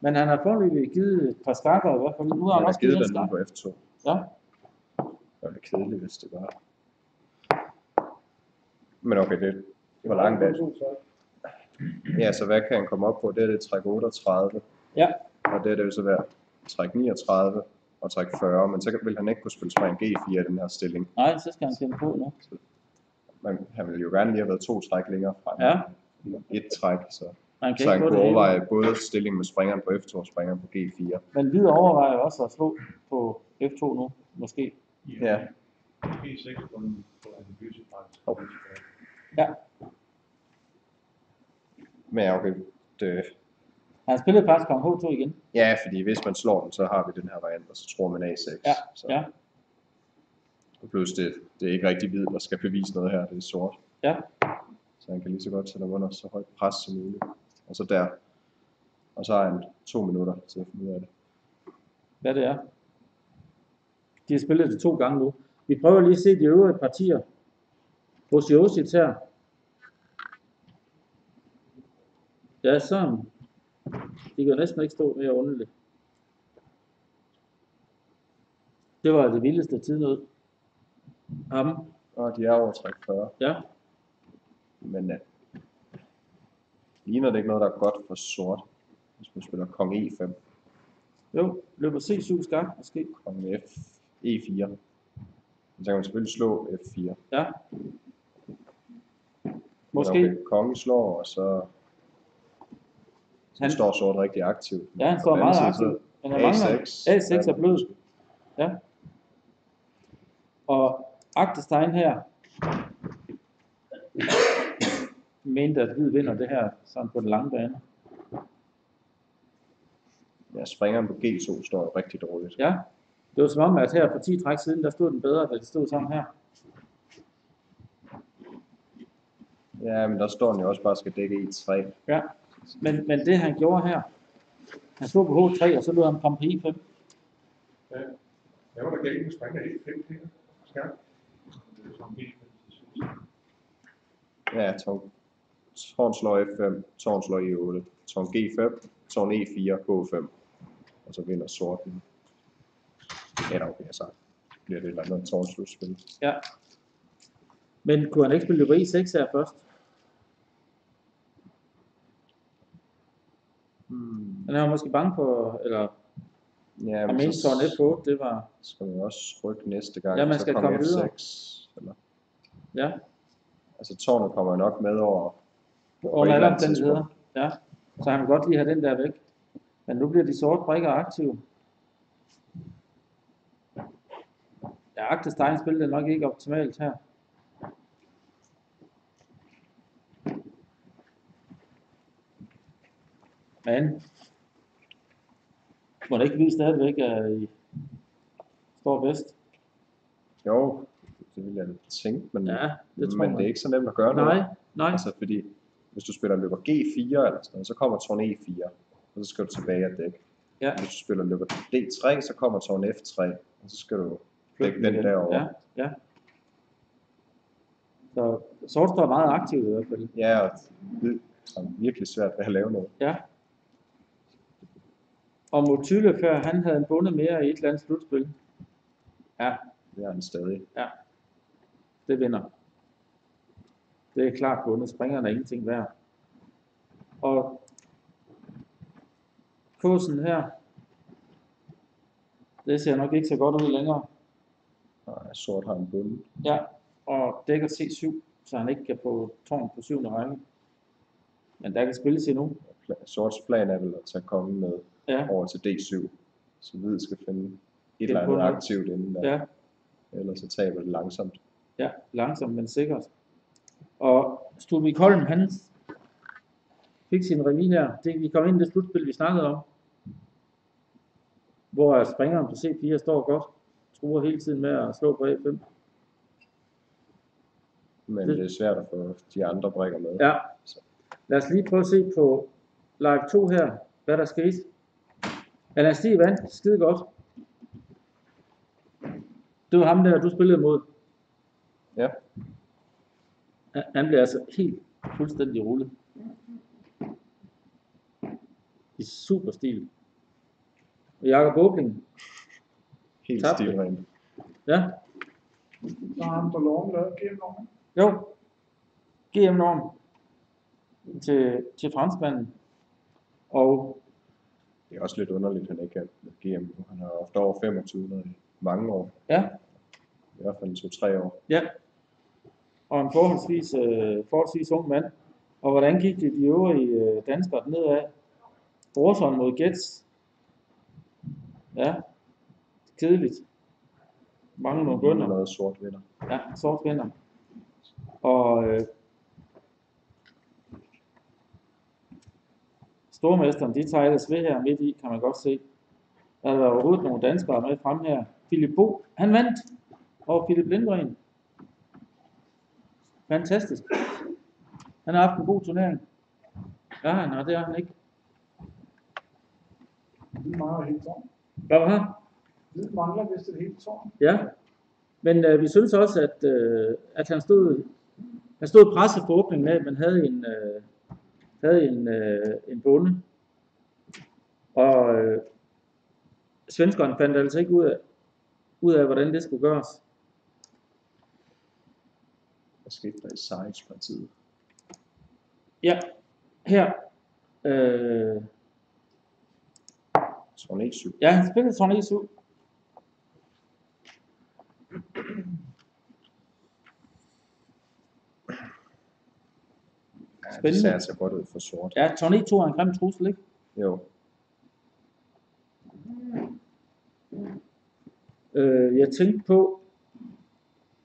Men han har forløbig givet et par skakker i hvert fald. Nu har han Han også givet givet en den nu skak. på F2. Ja. Det var kedeligt, hvis det var. Men okay, det, det var langt af. Ja, så hvad kan han komme op på? Det er det træk 38. Ja. Og det er det jo så være træk 39 og træk 40, men så vil han ikke kunne spille spring G4 i den her stilling. Nej, så skal han finde på nu. Men han ville jo gerne lige have været to træk længere frem. Ja. Et træk, så, Han kan så han kunne det hele. overveje både stillingen med springeren på F2 og springeren på G4. Men videre overvejer også at slå på F2 nu, måske. Ja. G6 på en, på en. Ja. Ja, okay, det, Han spillede faktisk kong H2 igen. Ja, fordi hvis man slår den, så har vi den her variant, og så tror man A6. Ja, så. ja. Og plus det, det er ikke rigtig hvid, der skal bevise noget her, det er sort. Ja. Så han kan lige så godt sætte under så højt pres som muligt. Og så der. Og så har han to minutter til at finde ud af det. hvad det er. De har spillet det to gange nu. Vi prøver lige at se de øvrige partier. Hos Josit her. Ja, sådan. De kan næsten ikke stå mere underligt. Det var det vildeste tidnød. Ham. Og de er over træk 40. Ja. Men uh, ligner det ikke noget, der er godt for sort, hvis man spiller kong E5, Jo, løber C7 skak måske. kong F, E4. Så kan man selvfølgelig slå F4. Ja. Måske. Okay, kongen slår, og så Han- står sort rigtig aktivt. Ja, han står meget side, aktiv. så Men han mangler A6. A6 er blød. Ja. Og Agtestein her mente, at hvid vinder det her sådan på den lange bane. Ja, springeren på G2 står rigtig dårligt. Ja, det var som om, at her for 10 træk siden, der stod den bedre, da det stod sådan her. Ja, men der står den jo også bare skal dække E3. Ja, men, men det han gjorde her, han stod på H3, og så lod han komme på I5. Ja. Hvad var der galt springer E5 her? Skærm. Som G5 til sidst. Ja, tårn, tårn slår F5, tårn slår E8, tårn G5, tårn E4, H5. Og så vinder sorten. Eller okay, så bliver det et eller andet tårnslutspil. Ja. Men kunne han ikke spille løber E6 her først? Hmm. Han er måske bange på, eller Ja, men så tårn F8, det var, skal man også rykke næste gang. Ja, man så skal kommer komme videre. F6, eller, ja, altså tårnet kommer nok med over alle eller andet omstændigheder. Ja, så han vil godt lige have den der væk. Men nu bliver de sorte brikker aktive. Ja, Agtestein spillede nok ikke optimalt her. Men må det ikke vide stadigvæk, at I står bedst? Jo, det vil jeg tænke, men, Ja, det tror men jeg. det er ikke så nemt at gøre noget. Nej, nej. Altså fordi, hvis du spiller løber G4 eller sådan noget, så kommer tårn E4, og så skal du tilbage og dække. Ja. Hvis du spiller løber D3, så kommer tårn F3, og så skal du dække den derovre. Ja, ja. Så sort står meget aktivt i hvert fald. Ja, og det er virkelig svært ved at lave noget. Ja. Og Motyle før, han havde en bunde mere i et eller andet slutspil. Ja, Det er han stadig. ja. Det vinder. Det er klart vundet. Springeren er ingenting værd. Og kursen her, det ser nok ikke så godt ud længere. Nej, sort har en bund. Ja, og dækker C7, så han ikke kan få tårn på syvende række. Men der kan spilles endnu. Sorts plan er vel at tage kongen med Ja. over til D7. Så hvid skal finde et eller er andet aktivt inden der. Ja, Ellers så taber det langsomt. ja, langsomt, men sikkert. Og Stubik Holm, han fik sin remis her. Det, vi kom ind i det slutspil, vi snakkede om. Hvor springeren på C4 står godt. Truer hele tiden med at slå på A5. Men Det- det er svært at få de andre brækker med. Ja. Lad os lige prøve at se på live 2 her, hvad der skete. Allan Stig vandt skide godt. Det var ham der, du spillede mod. Ja. Han- blev altså helt fuldstændig rullet. I super stil. Og Jakob Åbling, Helt Tabte. stilrent. ja, Så har han på loven lavet gennem nogen. jo, GM Norm til, til franskmanden. Og Det er også lidt underligt, at han ikke er med GM. Han har haft over 2500 i mange år. ja, I hvert fald 2-3 år. Ja. Og en forholdsvis, øh, forholdsvis ung mand. Og hvordan gik det de øvrige øh, danskere nedad? Brorson mod Gets. Ja. Kedeligt. Mange nogle bønder. Noget sort vinder. Ja, sort vinder. Og øh, stormesteren, de tager ellers ved her midt i, kan man godt se. Der er overhovedet nogle danskere med frem her. Philip Bo, han vandt over Philip Lindgren. Fantastisk. Han har haft en god turnering. Ja, han har, det har han ikke. Det mangler helt tårn. Hvad var han? Det mangler vist et helt tårn. Ja, men øh, vi synes også, at, øh, at han stod, han stod presset på åbningen af, men havde en, øh, havde en, øh, en bonde, og øh, svenskeren fandt altså ikke ud af, ud af, hvordan det skulle gøres. Hvad skete der i Sejrspartiet? Ja, her. Øh, Torne 7. Ja, han spillede Torne 7. Spændende. Ja, det ser altså godt ud for sort. Ja, tornado er en grim trussel, ikke? Jo. Øh, jeg tænkte på,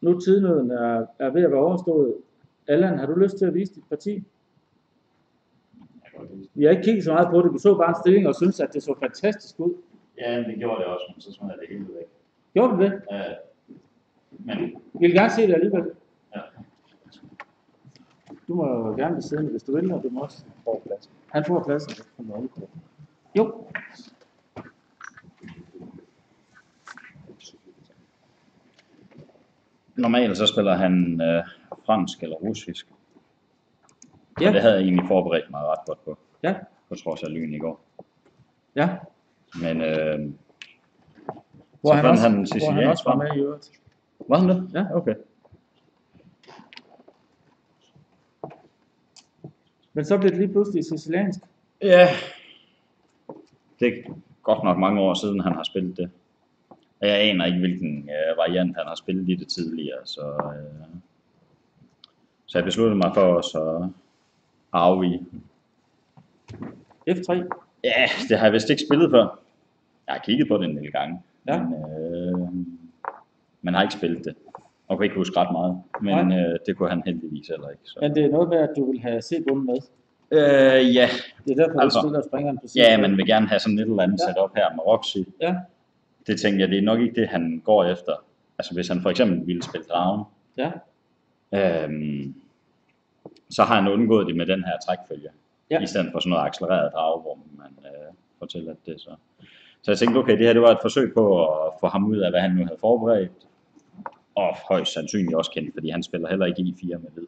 nu tidnøden er, er ved at være overstået. Allan, har du lyst til at vise dit parti? Vi har ikke kigget så meget på det. Vi så bare en stilling og synes at det så fantastisk ud. Ja, men det gjorde det også, men så smed jeg det hele væk. Gjorde du det? Ja. Men... Vi vil gerne se det alligevel. Ja. Du må jo gerne blive siddende, hvis du vil, og du må også. Får plads. Han får pladsen. Jo. normalt så spiller han øh, fransk eller russisk. Ja. Og det havde jeg egentlig forberedt mig ret godt på. Ja. På trods af lyn i går. Ja. Men øh, Hvor så han også, han hvor han også var med i øvrigt. Var han det? Ja. Okay. Men så blev det lige pludselig siciliansk. Ja. Det er godt nok mange år siden, han har spillet det. Og jeg aner ikke, hvilken øh, variant han har spillet i det tidligere, så, øh, så jeg besluttede mig for også at afvige. F3. Ja, det har jeg vist ikke spillet før. Jeg har kigget på det en lille gang, Ja. men, øh, men har ikke spillet det. Og kunne ikke huske ret meget, men øh, det kunne han heldigvis heller ikke. Så. Men det er noget med, at du vil have C-bunden med. Øh, ja, Det er derfor, du Altså, spiller springeren på C. ja, man vil gerne have sådan et eller andet Ja. setup her med Roxy. Ja. Det tænker jeg, det er nok ikke det, han går efter. Altså hvis han for eksempel ville spille dragen, Ja. øhm, så har han undgået det med den her trækfølge. Ja. I stedet for sådan noget accelereret drag, hvor man øh, at det så. Så jeg tænkte, okay, det her det var et forsøg på at få ham ud af, hvad han nu havde forberedt. Og højst sandsynligt også kendt, fordi han spiller heller ikke i 4 med hvid.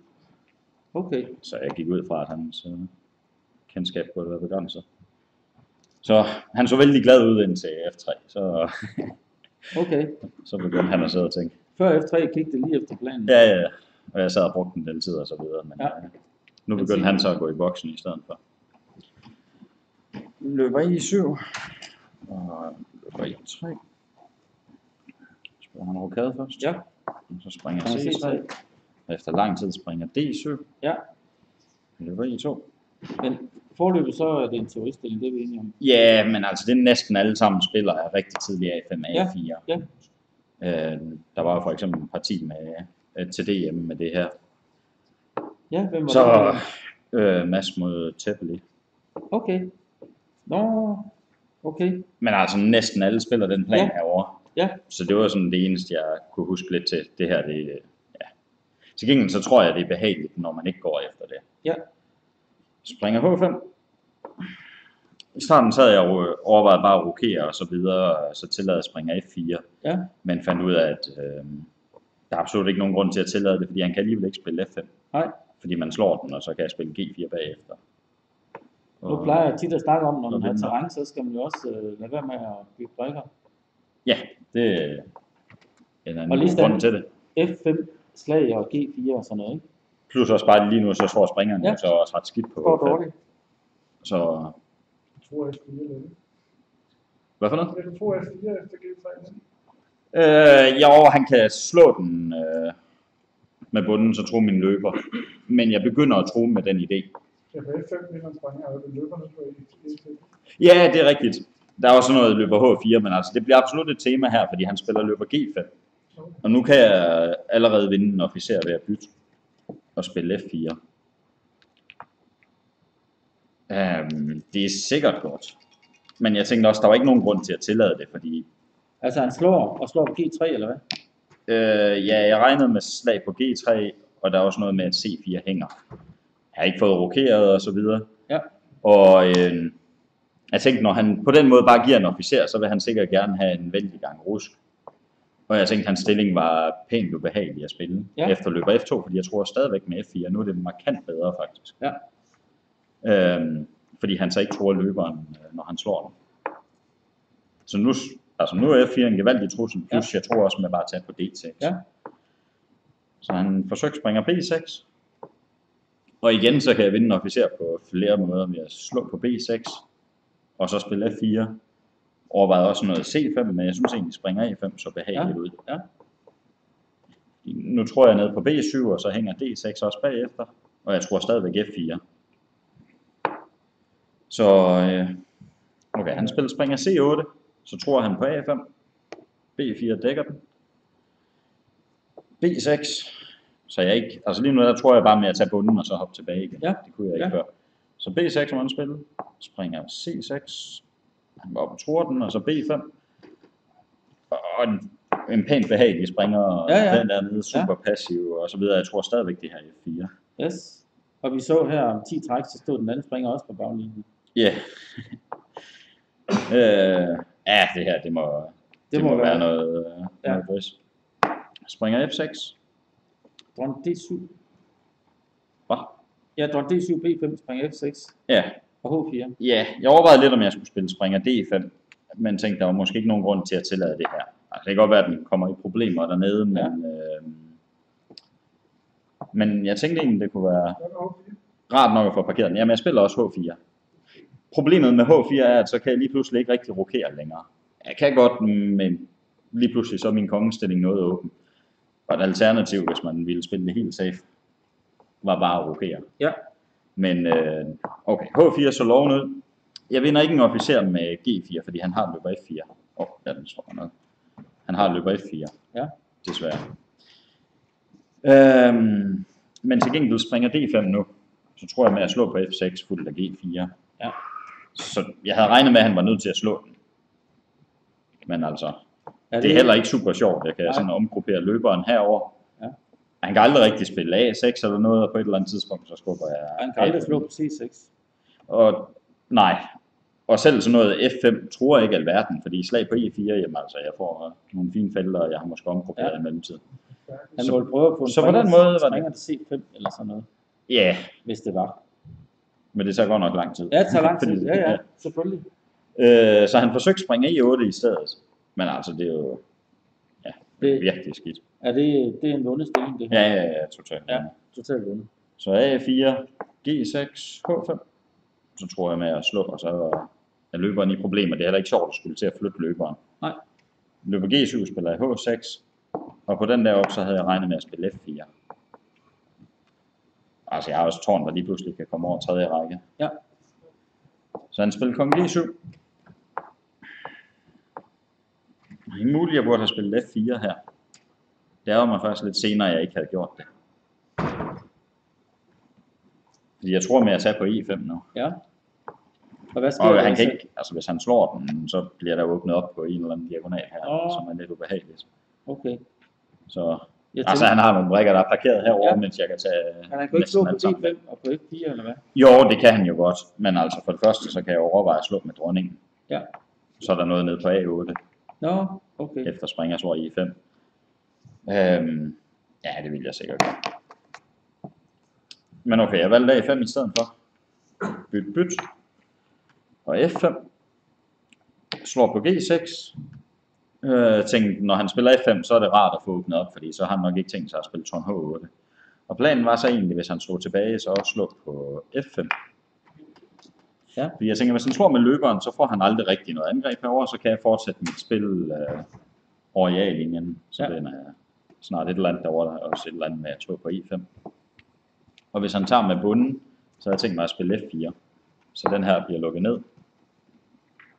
Okay. Så jeg gik ud fra, at hans øh, kendskab burde være begrænset. Så han så vældig glad ud indtil F3, så, Okay. så begyndte han at sidde og tænke. Før F3 gik det lige efter planen. Ja, ja, og jeg sad og brugte den den tid og så videre, men Ja. ja. nu begyndte sig- han så at gå i boksen i stedet for. Løber i 7, og løber i 3. Spiller han rokade først? Ja. Så springer Han er C3. Og efter lang tid springer D7. Ja. Løber i 2. Men forløbet så er det en teoristilling, det er vi enige om. Ja, men altså det er næsten alle sammen spillere er rigtig tidlige A5 Ja, A4. ja. Øh, der var for eksempel en parti med øh, til DM med det her. Ja, hvem var Så det? øh, Mads mod Teppeli. Okay. Nå, okay. Men altså næsten alle spiller den plan Ja. ja. herovre. Ja. Så det var sådan det eneste, jeg kunne huske lidt til. Det her, det ja. Til gengæld så tror jeg, det er behageligt, når man ikke går efter det. Ja. Springer H5. I starten så havde jeg overvejet bare at rokere og så videre, og så tillade at springe F4. Ja. Men fandt ud af, at øh, der er absolut ikke nogen grund til at tillade det, fordi han kan alligevel ikke spille F5. Nej. Fordi man slår den, og så kan jeg spille G4 bagefter. Nu plejer jeg tit at snakke om, når man Og har terræn, så skal man jo også øh, lade være med at bygge brikker. Ja, det er en Og anden lige stand- grund til det. F5, slag og G4 og sådan noget, ikke? Plus også bare lige nu, så står springeren Ja. så også ret skidt på. Går H5. dårligt. Så, tror jeg fire lidt. hvad for noget? Jeg tror jeg fire efter G3. Øh, jo, han kan slå den øh, med bunden, så tro min løber. Men jeg begynder at tro med den idé. Jeg på F5 vinder springer, og det løber nu på E1. Ja, det er rigtigt. Der er også noget løber H4, men altså, det bliver absolut et tema her, fordi han spiller løber G5. Og nu kan jeg allerede vinde en officer ved at bytte og spille F4. Um, det er sikkert godt. Men jeg tænkte også, der var ikke nogen grund til at tillade det, fordi Altså han slår og slår på G3, eller hvad? Øh, ja, jeg regnede med slag på G3, og der er også noget med, at C4 hænger. Jeg har ikke fået rokeret og så videre. Ja. Og øh, jeg tænkte, når han på den måde bare giver en officer, så vil han sikkert gerne have en vældig gang rusk. Og jeg tænkte, at hans stilling var pænt ubehagelig at spille Ja. efter løber F2, fordi jeg tror stadigvæk med F4, nu er det markant bedre faktisk. Ja. Øhm, fordi han så ikke tror løberen, øh, når han slår den. Så nu, altså nu er F4 en gevaldig trussel, plus ja. jeg tror også med bare at tage på D6. Ja. Så han forsøger springer B6. Og igen så kan jeg vinde en officer på flere måder ved at slå på B6, og så spille F4. Overvejede også noget C5, men jeg synes egentlig springer A5 så behageligt Ja. ud. Ja. Nu tror jeg ned på B7, og så hænger D6 også bagefter, og jeg tror stadigvæk F4. Så øh, okay, han spiller springer C8, så tror han på A5. B4 dækker den. B6, så jeg ikke, altså lige nu der tror jeg bare med at tage bunden og så hoppe tilbage igen. Ja. Det kunne jeg ikke Ja. før. Så B6 må han spille, springer C6, han går op og tror den, og så B5. Og en, en pænt behagelig springer, Ja, ja. den der nede, super passiv og så videre. Jeg tror stadigvæk det her er F4. Yes. Og vi så her om 10 træk, så stod den anden springer også på baglinjen. Ja. øh, ja, det her, det må, det, det må, må være være- noget, øh, Ja. noget. Springer F6. Dronning D7. Ja, dronning D7, B5, springer F6 Ja. og H4. Ja, jeg overvejede lidt, om jeg skulle spille springer D5, men tænkte, der var måske ikke nogen grund til at tillade det her. Altså, det kan godt være, at den kommer i problemer dernede, men, øh, men jeg tænkte egentlig, det kunne være rart nok at få parkeret den. Jamen, jeg spiller også H4. Problemet med H4 er, at så kan jeg lige pludselig ikke rigtig rokere længere. Jeg kan godt, men lige pludselig så er min kongestilling noget åben. Og et alternativ, hvis man ville spille det helt safe, var bare rokere. Ja. Men øh, okay, H4 så loven ud. Jeg vinder ikke en officer med G4, fordi han har løber F4. Åh, oh, ja, den står noget. Han har løber F4. Ja. Desværre. Øhm, men til gengæld springer D5 nu. Så tror jeg med at slå på F6 fuldt af G4. Ja. Så jeg havde regnet med, at han var nødt til at slå den. Men altså, Er det er det- heller ikke super sjovt. Jeg kan Nej. sådan omgruppere løberen herover. Han kan aldrig rigtig spille A6 eller noget, og på et eller andet tidspunkt, så skubber jeg... Han kan aldrig A5. slå på C6. Og nej, og selv sådan noget F5 tror jeg ikke alverden, fordi slag på E4, jamen altså, jeg får uh, nogle fine felter, og jeg har måske omgrupperet ja. i mellemtiden. Han Så- prøve på en så på den måde var det- til C5 eller sådan noget, Ja, hvis det var. men det tager godt nok lang tid. Ja, det tager lang tid. Fordi- Ja, ja, selvfølgelig. Øh, så han forsøgte at springe E8 i stedet. Men altså, det er jo... Ja, Det, Virkelig skidt. Er det, det er en vundet stilling, det her? Ja, ja, ja, totalt. Ja, totalt vundet. Så A4, G6, H5. Så tror jeg med at slå, og så er løberen i problemer. Det er heller ikke sjovt at skulle til at flytte løberen. Nej. Løber G7 spiller jeg H6, og på den der op, så havde jeg regnet med at spille F4. Altså, jeg har også tårn, der lige pludselig kan komme over tredje række. Ja. Så han spiller kong G7. Det er muligt, jeg burde have spillet F4 her. Det er mig faktisk lidt senere, jeg ikke havde gjort det. Fordi jeg tror med at tage på E5 nu. Ja. Og hvad sker Og han kan ikke, altså hvis han slår den, så bliver der åbnet op på en eller anden diagonal her, Åh. som er lidt ubehageligt. Okay. Så, Jeg altså han har nogle brikker, der er parkeret herovre, Ja. mens jeg kan tage Men han kan ikke slå på næsten alt sammen. D5 og på F4, eller hvad? Jo, det kan han jo godt, men altså for det første, så kan jeg overveje at slå med dronningen. Ja. Så er der noget nede på A8, Nå, okay. efter springer så i E5. Øhm, ja, det vil jeg sikkert gøre. Men okay, jeg valgte A5 i stedet for. Byt, byt. Og F5. Slår på G6. Øh, tænkte, når han spiller F5, så er det rart at få åbnet op, fordi så har han nok ikke tænkt sig at spille tårn H8. Og planen var så egentlig, hvis han slog tilbage, så også slå på F5. Ja. Fordi jeg tænker, hvis han slår med løberen, så får han aldrig rigtig noget angreb herover, så kan jeg fortsætte mit spil øh, over i A-linjen. Så ja. den er snart et eller andet derovre, der er også et eller andet med at slå på E5. Og hvis han tager med bunden, så har jeg tænkt mig at spille F4. Så den her bliver lukket ned.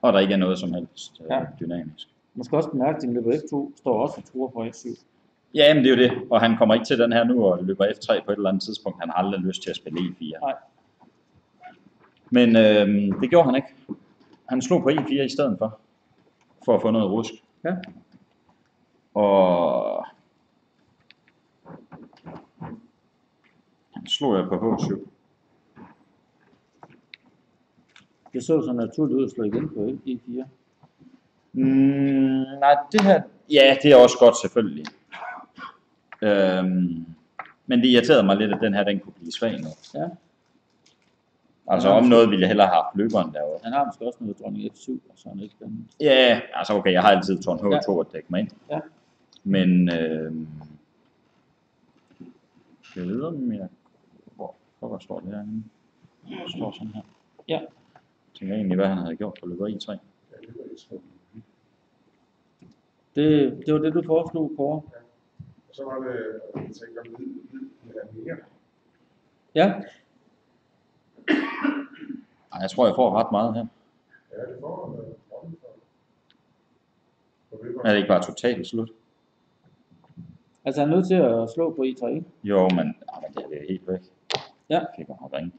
Og der ikke er noget som helst øh, Ja. dynamisk. Man skal også bemærke, at din løber F2 står også og truer på F7. Ja, men det er jo det. Og han kommer ikke til den her nu og løber F3 på et eller andet tidspunkt. Han har aldrig lyst til at spille E4. Nej. Men øh, det gjorde han ikke. Han slog på E4 i stedet for. For at få noget rusk. Ja. Og slog jeg på H7. Det så så naturligt ud at slå igen på E4. Mm, nej, det her... Ja, det er også godt selvfølgelig. Øhm, men det irriterede mig lidt, at den her, den kunne blive svag nu. Ja. Altså om noget ville jeg hellere have haft løberen derovre. Han har måske også noget dronning F7 og sådan lidt andet. Ja, altså okay, jeg har altid tårn H2 Ja. at dække mig ind. Ja. Men øh, jeg ved om jeg... Hvor pokker står det herinde? Det står sådan her. Ja. Jeg tænker egentlig, hvad han havde gjort på løber i 3. Det, det var det, du foreslog, Kåre. Og så var det, jeg tænkte, om have mere. Ja. Ej, jeg tror, jeg får ret meget her. Ja, det får. Er det ikke bare totalt slut? Altså han er nødt til at slå på E3, ikke? Jo, men, ja, men det er det helt væk. Ja. Jeg kan godt ringe.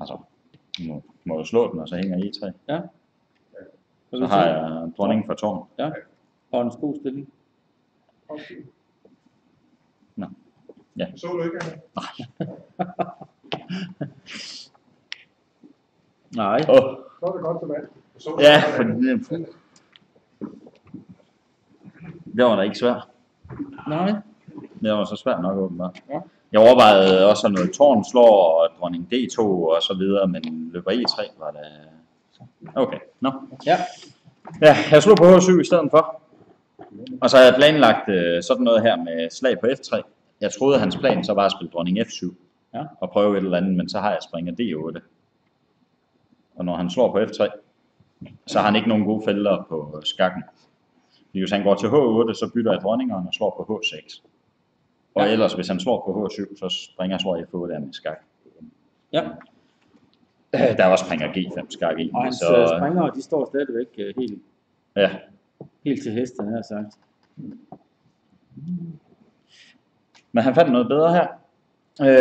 Altså, nu må, jeg slå den, og så hænger I 3. Ja. Så har jeg dronningen for tårn. Ja. Og en god stilling. Okay. Nå. Ja. Så du ikke, Anna? Nej. Åh, Så er det godt til vand. Ja, for det, puh. det var da ikke svært. Nej. Det var så svært nok åbenbart. Ja. Jeg overvejede også noget tårn slår og dronning D2 og så videre, men løber E3 var det... Okay, nå. Ja. Ja, jeg slog på H7 i stedet for. Og så havde jeg planlagt øh, sådan noget her med slag på F3. Jeg troede, at hans plan så var at spille dronning F7. Ja. Og prøve et eller andet, men så har jeg springer D8. Og når han slår på F3, så har han ikke nogen gode felter på skakken. Hvis han går til H8, så bytter jeg dronningerne og slår på H6. Og Ja. ellers, hvis han slår på H7, så springer slår F8 af med skak. Ja. Øh, Der er også springer G5 skak i. Og hans så, så... springere, de står stadigvæk øh, helt, ja, helt til hesten, her sagt. Men han fandt noget bedre her.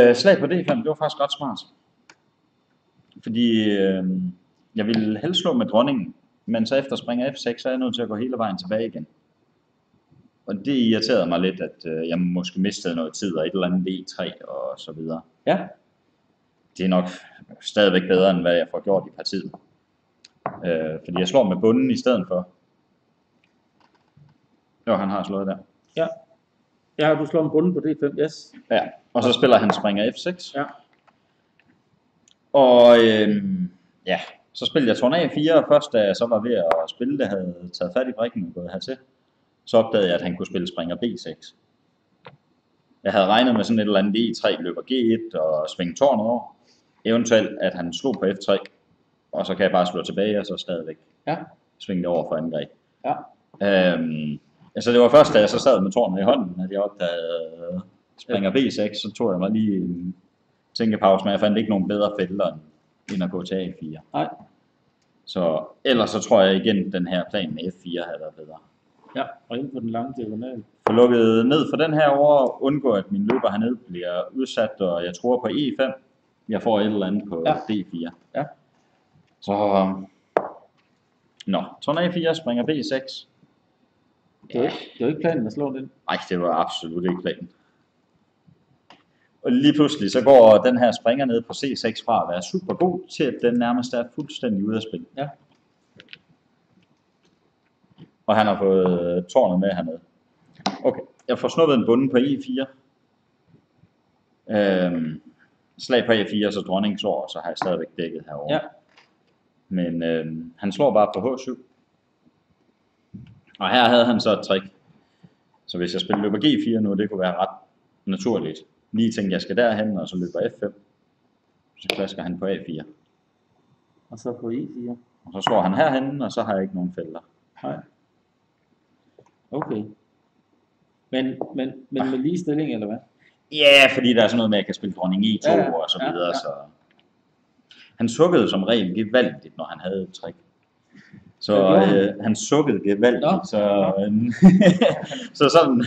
Øh, slag på D5, det var faktisk ret smart. Fordi øh, jeg ville helst slå med dronningen, men så efter springer F6, så er jeg nødt til at gå hele vejen tilbage igen. Og det irriterede mig lidt, at øh, jeg måske mistede noget tid og et eller andet D3 og så videre. Ja. Det er nok stadigvæk bedre, end hvad jeg får gjort i partiet. Øh, fordi jeg slår med bunden i stedet for. Jo, han har slået der. Ja. Ja, du slår en bunden på D5, yes. Ja, og så spiller han springer F6. Ja. Og øhm, ja, Så spillede jeg tårn A4, og først da jeg så var ved at spille det, havde taget fat i brikken og gået hertil, så opdagede jeg, at han kunne spille springer B6. Jeg havde regnet med sådan et eller andet E3 løber G1 og svinge tårnet over. Eventuelt, at han slog på F3, og så kan jeg bare slå tilbage, og så stadigvæk Ja. svinge det over for angreb. Ja. Øhm, altså det var først, da jeg så sad med tårnet i hånden, at jeg opdagede øh, springer B6, så tog jeg mig lige en tænkepause, men jeg fandt ikke nogen bedre felter, end- end at gå til A4. Nej. Så ellers så tror jeg igen, den her plan med F4 havde været bedre. Ja, og ind på den lange diagonal. Få lukket ned for den her over, undgå at min løber hernede bliver udsat, og jeg tror på E5. Jeg får et eller andet på Ja. D4. Ja. Så, nå, tårn A4 springer B6. Det jo ikke, det jo ikke planen at slå den. Nej, det var absolut ikke planen. Og lige pludselig så går den her springer ned på C6 fra at være super god til at den nærmest er fuldstændig ude af spil. Ja. Og han har fået tårnet med hernede. Okay, jeg får snuppet en bunde på E4. Øhm, slag på E4, så dronningen slår, og så har jeg stadigvæk dækket herovre. Ja. Men øhm, han slår bare på H7. Og her havde han så et trick. Så hvis jeg spiller løber G4 nu, det kunne være ret naturligt. Lige tænkte, jeg skal derhen, og så løber F5. Så klasker han på A4. Og så på E4. Og så slår han herhen, og så har jeg ikke nogen felter. Nej. Okay. Men, men, men med lige stilling, eller hvad? Ja, fordi der er sådan noget med, at jeg kan spille dronning E2 Ja, ja, ja. og så Ja, videre. ja. Så. Han sukkede som regel gevaldigt, når han havde et trick. Så gjorde øh, han sukkede gevaldigt. Nå, Så, øh, så sådan,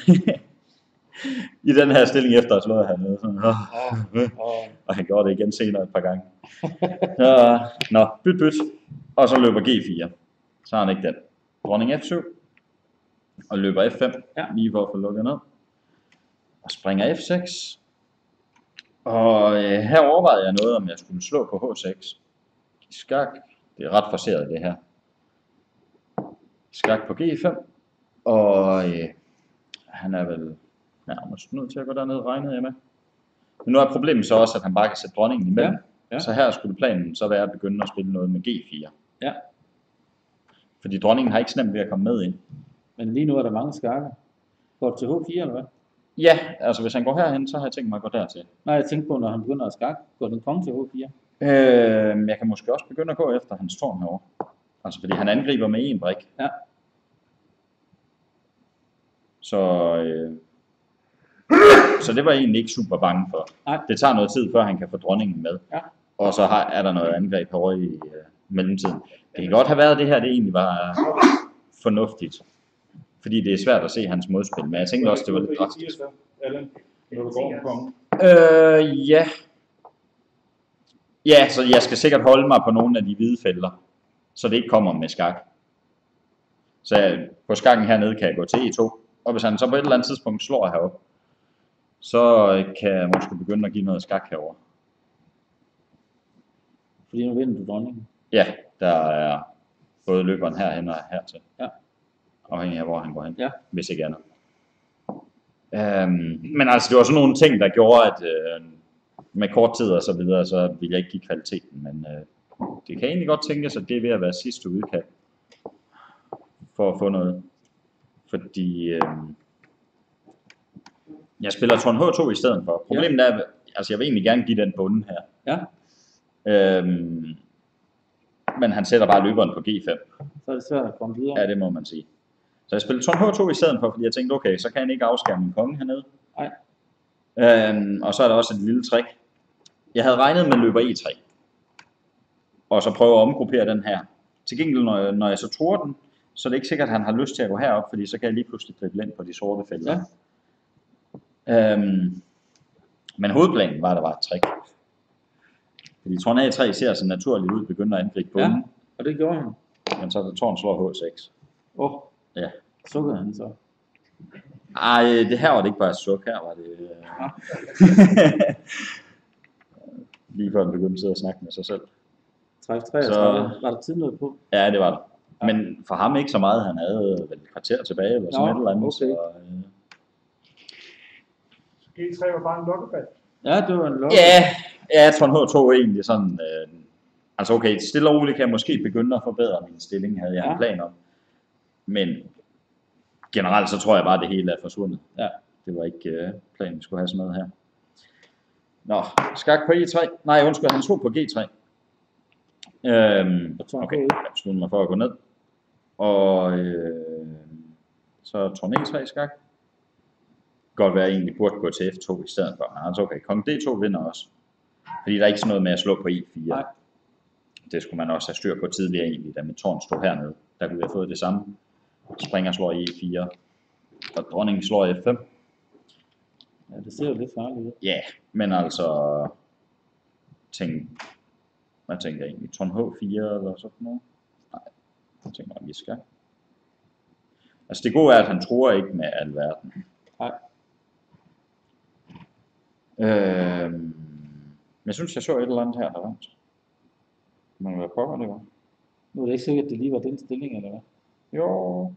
i den her stilling efter at slået hernede, sådan, åh, øh, og han gjorde det igen senere et par gange. Så, nå, byt byt, og så løber G4. Så har han ikke den. Dronning F7, og løber F5, Ja. lige for at få lukket ned. Og springer F6. Og øh, her overvejede jeg noget, om jeg skulle slå på H6. Skak, det er ret forseret det her. Skak på G5. Og øh, han er vel nærmest nødt til at gå derned, regnede jeg med. Men nu er problemet så også, at han bare kan sætte dronningen imellem. Ja, ja. Så her skulle planen så være at begynde at spille noget med G4. Ja. Fordi dronningen har ikke så nemt ved at komme med ind. Men lige nu er der mange skakker. Går du til H4, eller hvad? Ja, altså hvis han går herhen, så har jeg tænkt mig at gå dertil. Nej, jeg tænkte på, når han begynder at skakke, går den konge til H4. Øh, jeg kan måske også begynde at gå efter hans tårn herovre. Altså fordi han angriber med en brik. Ja. Så, øh, så det var jeg egentlig ikke super bange for. Nej. Det tager noget tid, før han kan få dronningen med. Ja. Og så har, er der noget angreb herovre i øh, mellemtiden. Det kan godt have været, at det her det egentlig var fornuftigt. Fordi det er svært at se hans modspil, men jeg tænkte også, det var lidt drastisk. Allan, når du går kongen. Øh, ja. Ja, så jeg skal sikkert holde mig på nogle af de hvide felter, så det ikke kommer med skak. Så jeg, på skakken hernede kan jeg gå til E2, og hvis han så på et eller andet tidspunkt slår herop, så kan jeg måske begynde at give noget skak herover. Fordi nu vinder du dronningen. Ja, der er både løberen herhen og hertil. Ja. Afhængig af, hvor han går hen, Ja. hvis ikke andet. Øhm, men altså, det var sådan nogle ting, der gjorde, at øh, med kort tid og så videre, så ville jeg ikke give kvaliteten, men øh, det kan egentlig godt tænkes, at det er ved at være sidste udkald for at få noget. Fordi øh, jeg spiller tårn H2 i stedet for. Problemet er, altså jeg vil egentlig gerne give den bunden her. Ja. Øhm, men han sætter bare løberen på G5. Så er det svært at komme videre. Ja, det må man sige. Så jeg spillede tårn H2 i stedet for, fordi jeg tænkte, okay, så kan han ikke afskærme min konge hernede. Nej. Øhm, og så er der også et lille trick. Jeg havde regnet med løber E3. Og så prøve at omgruppere den her. Til gengæld, når jeg, når jeg så tror den, så er det ikke sikkert, at han har lyst til at gå herop, fordi så kan jeg lige pludselig drible ind på de sorte felter. Ja. Øhm, men hovedplanen var, at der var et trick. Fordi tårn A3 ser så naturligt ud, begynder at angribe bunden. Ja, og det gjorde han. Men så tårn slår H6. Åh, oh, Ja. sukkede han så. Ej, det her var det ikke bare suk, her var det... øh, Lige før han begyndte at sidde og snakke med sig selv. Træk 33. Så-. Var der tid noget på? Ja, det var det. Men for ham ikke så meget, han havde vel et kvarter tilbage, eller sådan Nå, et eller andet. okay. Så, øh, G3 var bare en lokkeband. Ja, det var en luk. ja, ja, jeg tror, H2 er egentlig sådan... Øh, Altså okay, stille og roligt kan jeg måske begynde at forbedre min stilling, havde jeg Ja. en plan om. Men generelt så tror jeg bare, at det hele er forsvundet. Ja. Det var ikke øh, planen, vi skulle have sådan noget her. Nå, skak på E3. Nej, undskyld, han slog på G3. Øhm, okay, jeg besluttede mig for at gå ned. Og øh, så tårn E3 skak. Godt være, at jeg egentlig burde gå til F2 i stedet for. Men altså okay, kong D2 vinder også. Fordi der er ikke sådan noget med at slå på E4. Nej. Det skulle man også have styr på tidligere egentlig, da mit tårn stod hernede. Der kunne vi have fået det samme. Springer slår i E4. Og dronningen slår i F5. Ja, det ser jo lidt farligt ud. Ja, men altså... Tænk, hvad tænker jeg egentlig? Tårn H4 eller sådan noget? Nej, jeg tænker, at vi skal. Altså det gode er, at han tror ikke med alverden. Nej. Øhm, men jeg synes, jeg så et eller andet her, der vandt. Men hvad pokker det var? Nu er det ikke sikkert, at det lige var den stilling, eller hvad? Jo,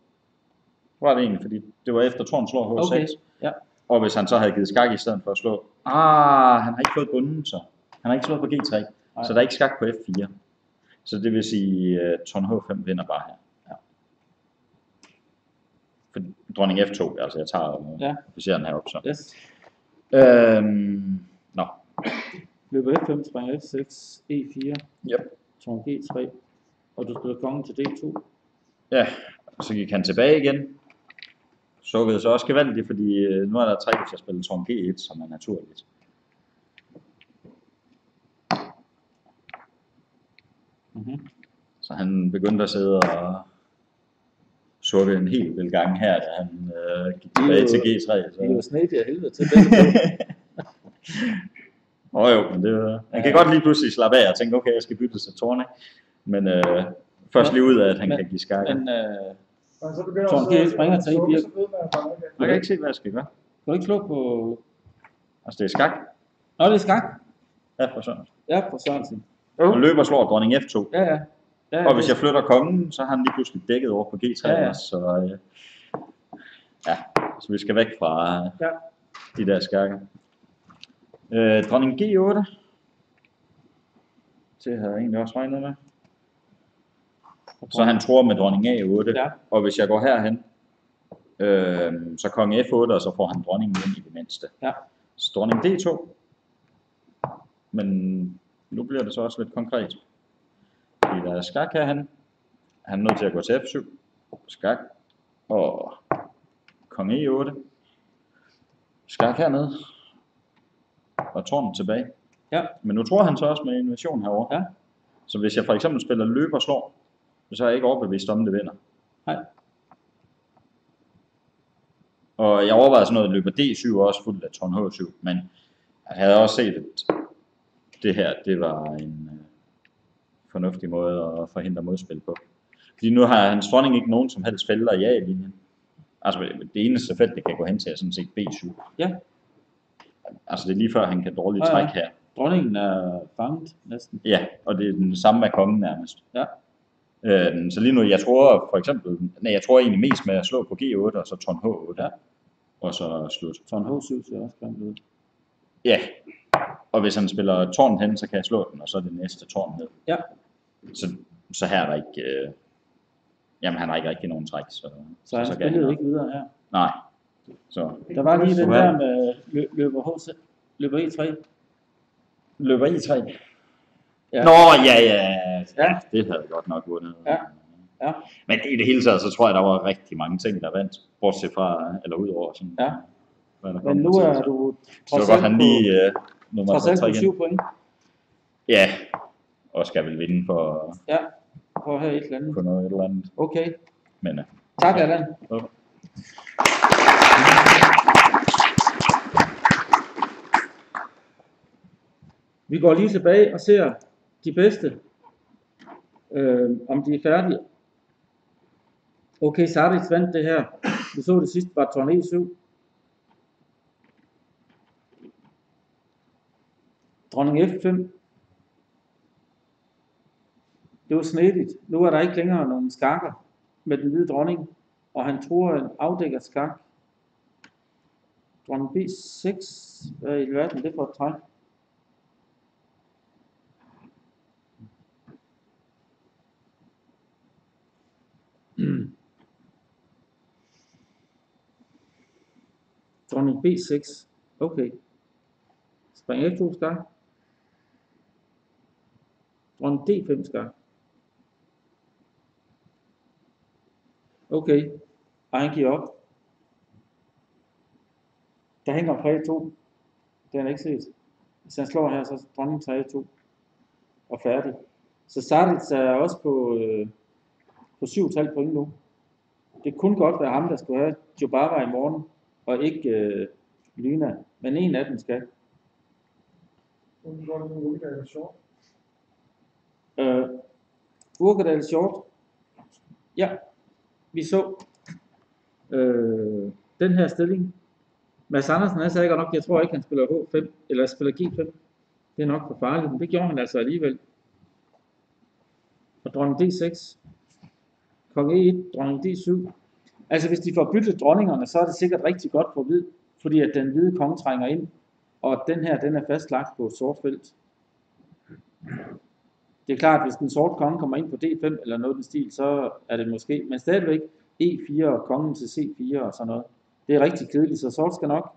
var det egentlig, fordi det var efter tårn slår H6. Okay, ja. Og hvis han så havde givet skak i stedet for at slå, ah, han har ikke fået bunden så. Han har ikke slået på G3, Nej. så der er ikke skak på F4. Så det vil sige, at tårn H5 vinder bare her. Ja. For dronning F2, altså jeg tager Ja. ja. officeren heroppe så. Yes. Øhm, nå, Løber F5, springer F6, E4, Yep. tårn G3, og du spiller kongen til D2. ja, så gik han tilbage igen. Sukkede så også gevaldigt, fordi øh, nu er der hvis jeg spiller tårn G1, som er naturligt. Mhm. Så han begyndte at sidde og sukke en helt del gang her, da han øh, gik tilbage til G3. Det er jo Så. snedigt af helvede til to. Åh jo, men det, var- han kan Ja. godt lige pludselig slappe af og tænke, okay, jeg skal bytte til tårn, ikke? Men øh, først lige ud af, at han Men- kan give skak. Men øh, Og så begynder også G springer til sukke, E4. så ved man bare ikke, at- Jeg kan ikke se, hvad jeg skal gøre. kan du ikke slå på... Altså, det er skak. Nå, det er skak. Ja, for sådan. Ja, for Sørensen. Og løber slår dronning F2. Ja, ja. ja Og hvis det- jeg flytter kongen, så har han lige pludselig dækket over på G3 Ja, ja. så øh, ja, så vi skal væk fra øh, Ja. de der skakker. Øh, dronning G8. Det havde jeg egentlig også regnet med. Så han tror med dronning A8, Ja. og hvis jeg går herhen, øh, så kong F8, og så får han dronningen ind i det mindste. Ja. Så dronning D2. Men nu bliver det så også lidt konkret. Fordi der er skak herhen. Han er nødt til at gå til F7. Skak. Og kong E8. Skak hernede. Og tårnet tilbage. Ja. Men nu tror han så også med invasion herover. Ja. Så hvis jeg for eksempel spiller løb og slår, så er jeg ikke overbevist om, det vinder. Nej. Og jeg overvejede sådan noget, løber D7 også fuldt af tårn H7, men jeg havde også set, at det her, det var en øh, fornuftig måde at forhindre modspil på. Fordi nu har hans dronning ikke nogen som helst felter i A-linjen. Altså det eneste felt, det kan gå hen til, er sådan set B7. Ja. Altså det er lige før, han kan dårligt Ja, ja. trække her. Dronningen er fanget næsten. Ja, og det er den samme med kongen nærmest. Ja. Øhm, så lige nu, jeg tror for eksempel, nej, jeg tror egentlig mest med at slå på G8 og så tårn H8. Ja. Og så slut. Tårn H7 ser også grimt ud. Ja, og hvis han spiller tårn hen, så kan jeg slå den, og så er det næste tårn ned. Ja. Så, så her er der ikke, øh, jamen han har ikke rigtig nogen træk, så, Så han kan spillede op. ikke videre her. Nej, så Der var lige den der med lø- løber H6, løber E3. løber i 3. Ja. Nå, ja, ja, Ja. det havde jeg godt nok vundet. Ja. Ja. Men i det hele taget, så tror jeg, der var rigtig mange ting, der vandt, bortset fra, eller ud over sådan, Ja. hvad der Men nu er du Så det trods alt han lige øh, nummer trods alt 3 på igen. 7 point. Ja, og skal vel vinde for, Ja, for have et eller andet. for noget et eller andet. Okay, Men øh, tak Allan. okay. Vi går lige tilbage og ser de bedste, øh, om de er færdige. Okay, Sardis vandt det her. Vi så det sidste var Torne E7. Dronning F5. Det var snedigt. Nu er der ikke længere nogen skakker med den hvide dronning, og han tror en afdækker skak. Dronning B6. Hvad i verden det for et træk? Dronning B6. Okay. Spring F2 skak. Dronning D5 skak. Okay. Og han giver op. Der hænger præg 2. Det har han ikke set. Hvis han slår her, så dronning 3 2. Og færdig. Så Sardic er også på, øh, på 7,5 point nu. Det kunne godt være ham, der skulle have Jobara i morgen, og ikke øh, Lyna. Men en af dem skal. Nu går med og Short. Øh, Urkedal Short. Ja, vi så øh, den her stilling. Mads Andersen er sikker nok, jeg tror ikke, han spiller H5, eller spiller G5. Det er nok for farligt, men det gjorde han altså alligevel. Og dronning D6. Konge E1, dronning D7. Altså hvis de får byttet dronningerne, så er det sikkert rigtig godt for hvid, fordi at den hvide konge trænger ind, og den her, den er fastlagt på et sort felt. Det er klart, at hvis den sorte konge kommer ind på D5 eller noget i den stil, så er det måske, men stadigvæk E4 og kongen til C4 og sådan noget. Det er rigtig kedeligt, så sort skal nok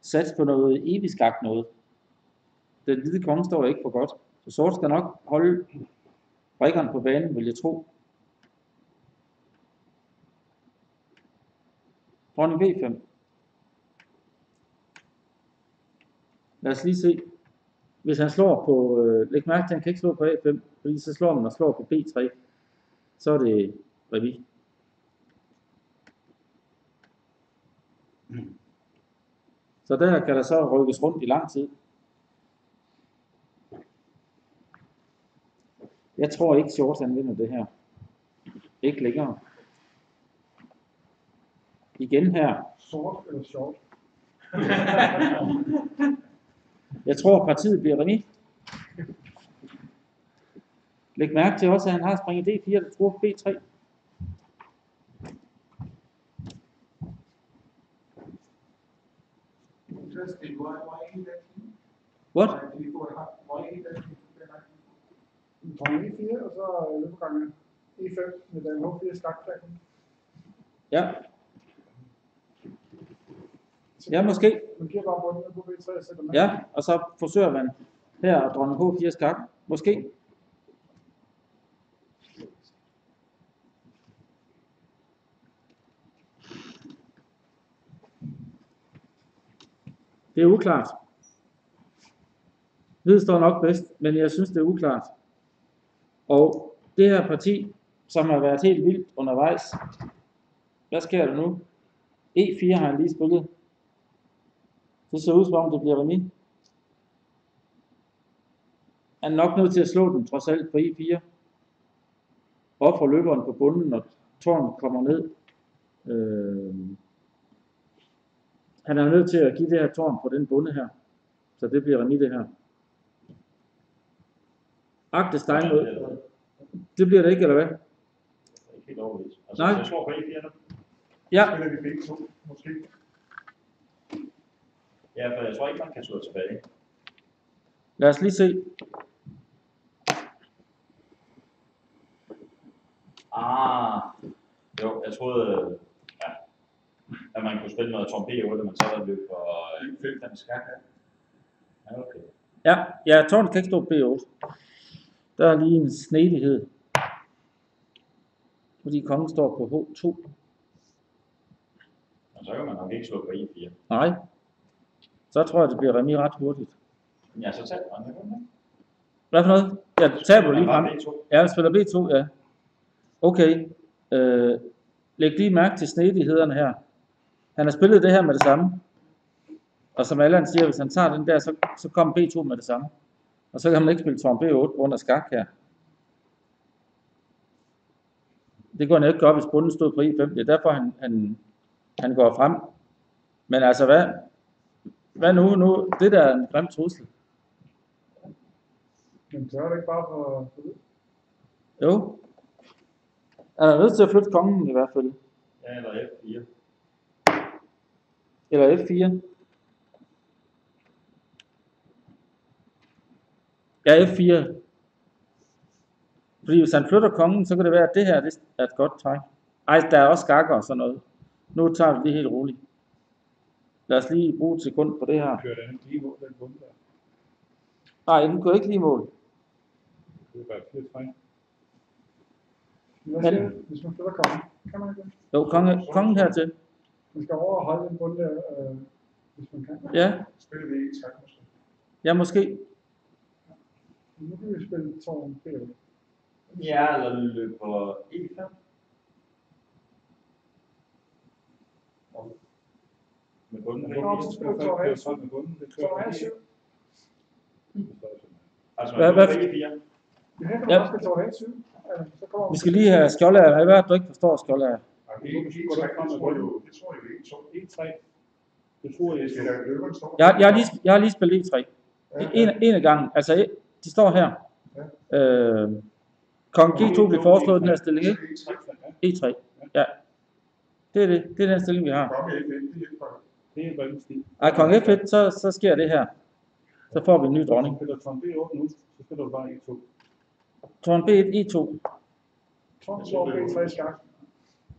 satse på noget evig noget. Den hvide konge står ikke for godt, så sort skal nok holde brikkerne på banen, vil jeg tro. Dronning V5. Lad os lige se. Hvis han slår på, øh, læg mærke til, at han kan ikke slå på A5, fordi så slår man og slår på B3. Så er det revi. Så der kan der så rykkes rundt i lang tid. Jeg tror ikke, Shorts han vinder det her. Ikke længere. Igen her. Sort eller short? Jeg tror, partiet bliver remis. Læg mærke til også, at han har springet D4, der tror på B3. Interesting, why, why he that? What? Dronning E4, og så løbegangen E5 med den H4 skakplanen. Ja. Ja, måske. Man giver bare bunden på B3 og sætter med. Ja, og så forsøger man her at dronning H4 skak. Måske. Det er uklart. Hvid står nok bedst, men jeg synes, det er uklart. Og det her parti, som har været helt vildt undervejs, hvad sker der nu? E4 har han lige spillet. Det ser ud som om, det bliver remis. Han er nok nødt til at slå den, trods alt, på E4. Offre løberen på bunden, når tårnet kommer ned. Øh, han er nødt til at give det her tårn på den bunde her. Så det bliver remis det her. Agte Steinmod. Det bliver det ikke, eller hvad? Ikke helt overbevist. Altså, Nej. jeg slår på E4 nu. Ja. Spiller vi B2, måske. Ja, for jeg tror ikke, man kan slå tilbage. Lad os lige se. Ah, jo, jeg troede, ja, at man kunne spille noget Tom B8, men så er der løb for øh, den skak. Ja, okay. Ja, ja tårnet kan ikke stå på B8. Der er lige en snedighed. Fordi kongen står på H2. Og så kan man nok ikke slå på E4. Nej. Så tror jeg, det bliver remis ret hurtigt. Ja, så tager man det. Hvad for noget? Ja, taber lige frem. B2. Ja, vi spiller B2, ja. Okay. Øh, læg lige mærke til snedighederne her. Han har spillet det her med det samme. Og som Allan siger, hvis han tager den der, så, så kommer B2 med det samme. Og så kan man ikke spille tårn B8 på grund af skak her. Det kunne han ikke gøre, hvis bunden stod på I5. Det er derfor, han, han, han går frem. Men altså, hvad, hvad nu? nu? Det der er en grim trussel. Men så er det ikke bare for, for det. Jo. Er nødt til at flytte kongen i hvert fald. Ja, eller F4. Eller F4. Ja, F4. Fordi hvis han flytter kongen, så kan det være, at det her det er et godt træk. Ej, der er også skakker og sådan noget. Nu tager vi det helt roligt. Lad os lige bruge et sekund på det her. Kører den ikke lige mod den bunde der? Nej, den går ikke lige mål. Det er bare fire træk. Men-? Hvis man flytter kongen, kan man ikke det? Jo, konge, kongen hertil. Man skal over og holde den bund der, øh, hvis man kan. Ja, Spiller vi i træk måske. ja måske. Nu kan vi spille tårn B8. Ja, eller løbe på E5. Med bunden. Tårn kører A7. frem med bunden. Det kører A7. Altså, Hvad- hvad- løber på E4. Det her kan Ja. man også tårn A7. Ja, så kommer Vi skal lige have skjoldager. Hvad er det, du ikke forstår skjoldager? Tror jeg jeg jo ikke. Så E3. Det tror jeg, det løberen står. Jeg, jeg, har lige, jeg har lige spillet E3. En, en af gangen. Altså, de står her. Øh, Kong G2 blev foreslået den her stilling, ikke? E3. Ja. Det er det. Det er den stilling, vi har. Jeg det er stil. Ej, Kong F1, så, så sker det her. Så får vi en ny dronning. du spiller tårn B8 nu, så spiller du bare E2. Tårn B1, E2. tårn slår B3 skak.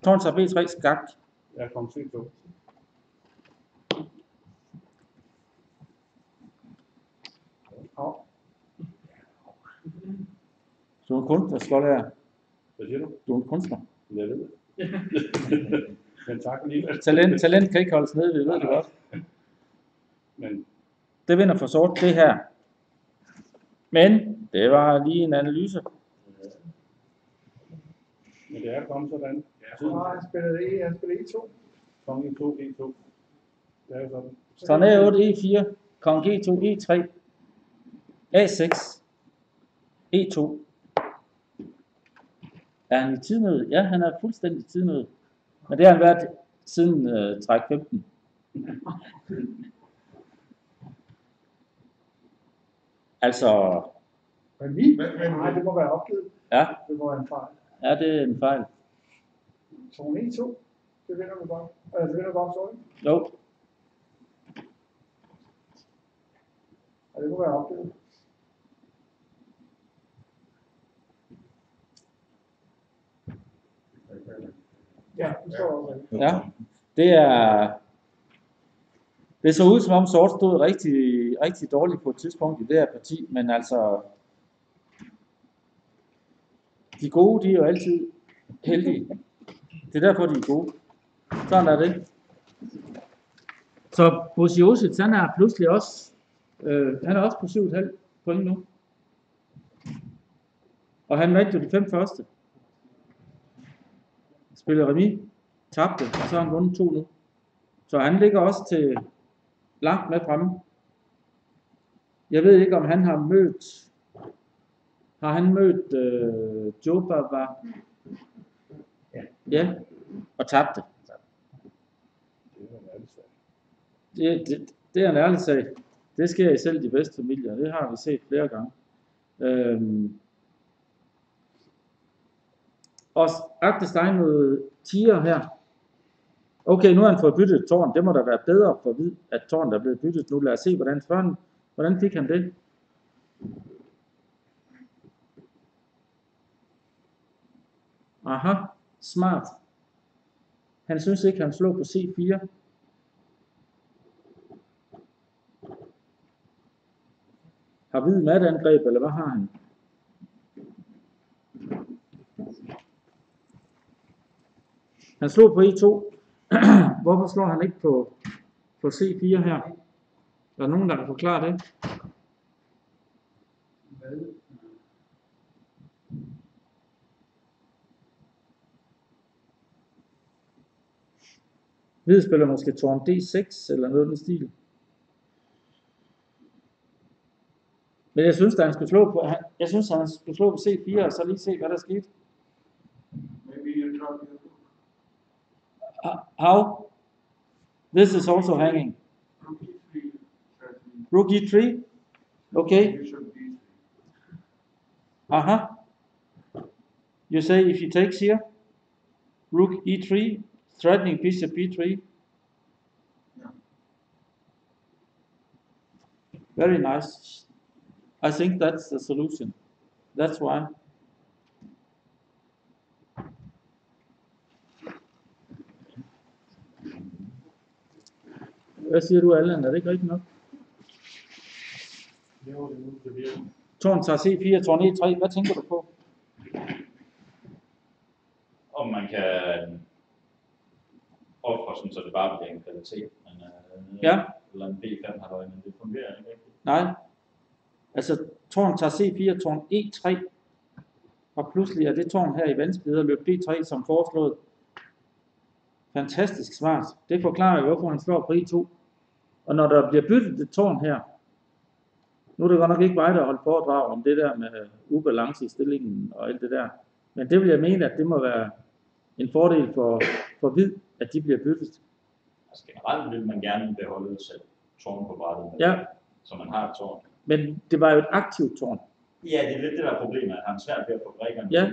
Tårn tager B3 skak. Ja, kom C2. Ja. Du er en kunstner, skjoldager. Hvad siger du? Du er en kunstner. Jeg ved det. Men tak alligevel. Talent, talent kan ikke holdes nede, vi ved det godt. Men Det vinder for sort, det her. Men det var lige en analyse. Men det er kommet sådan. Så har han spillet E, han spillet E2. Kong E2, E2. Det er sådan. Tårn A8, E4, Kong G2, E3, A6, E2. Er han i tidnød? Ja, han er fuldstændig i tidnød. Men det har han været siden øh, træk 15. altså, Remis? Men- men- Nej, det må være opgivet. ja, Det må være en fejl. ja, det er en fejl. Tårn E2. Det vinder vi bare. Altså, det vinder vi bare så, ikke? Jo, Ja, det må være opgivet. Ja, det står også. ja. Det er... Det så ud som om sort stod rigtig, rigtig dårligt på et tidspunkt i det her parti, men altså... De gode, de er jo altid heldige. Det er derfor, de er gode. Sådan er det. Så Bosiosic, han er pludselig også, øh, han er også på 7,5 point nu. Og han vandt jo de fem første. Spillede remis, tabte, og så har han vundet to nu. Så han ligger også til langt med fremme. Jeg ved ikke, om han har mødt, har han mødt øh, Joe Baba? Ja. Ja, og tabte. Det er en ærlig sag. Det, det, det er en ærlig sag. Det sker i selv de bedste familier. Det har vi set flere gange. Øhm. Og Agtestein mod Tiger her. Okay, nu har han fået byttet et tårn. Det må da være bedre for vid, at tårnet er blevet byttet nu. Lad os se, hvordan, hvordan, hvordan fik han det? Aha, smart. Han synes ikke, han slog på C4. Har hvid matangreb, eller hvad har han? Han slog på E2. Hvorfor slår han ikke på, på C4 her? Der er nogen, der kan forklare det. Hvid spiller måske tårn D6 eller noget i den stil. Men jeg synes, at han skulle slå på, jeg synes, at han skulle slå på C4 og så lige se, hvad der skete. Maybe you drop. Uh, How? This is also hanging. Rook E3, threatening Rook E3. Okay. Uh-huh. You say if he takes here, Rook E3, threatening bishop B3. Yeah. Very nice. I think that's the solution. That's why. Hvad siger du, Allan? Er det ikke rigtigt nok? Tårn tager C4, tårn E3. Hvad tænker du på? Om man kan ofre sådan, så det bare bliver en kvalitet. Men, øh, Ja. Eller en B5 har men det fungerer ikke rigtigt. Nej. Altså, tårn tager C4, tårn E3. Og pludselig er det tårn her i vanskeligheder løb D3 som foreslået. Fantastisk smart. Det forklarer jo, hvorfor han slår på E2. Og når der bliver byttet et tårn her, nu er det godt nok ikke mig, der har holdt foredrag om det der med ubalance i stillingen og alt det der. Men det vil jeg mene, at det må være en fordel for, for hvid, at de bliver byttet. Altså generelt vil man gerne beholde selv tårn på brættet, Ja, så man har et tårn. men det var jo et aktivt tårn. Ja, det er lidt det der er problemet, at han er svært ved at få brækkerne. Ja,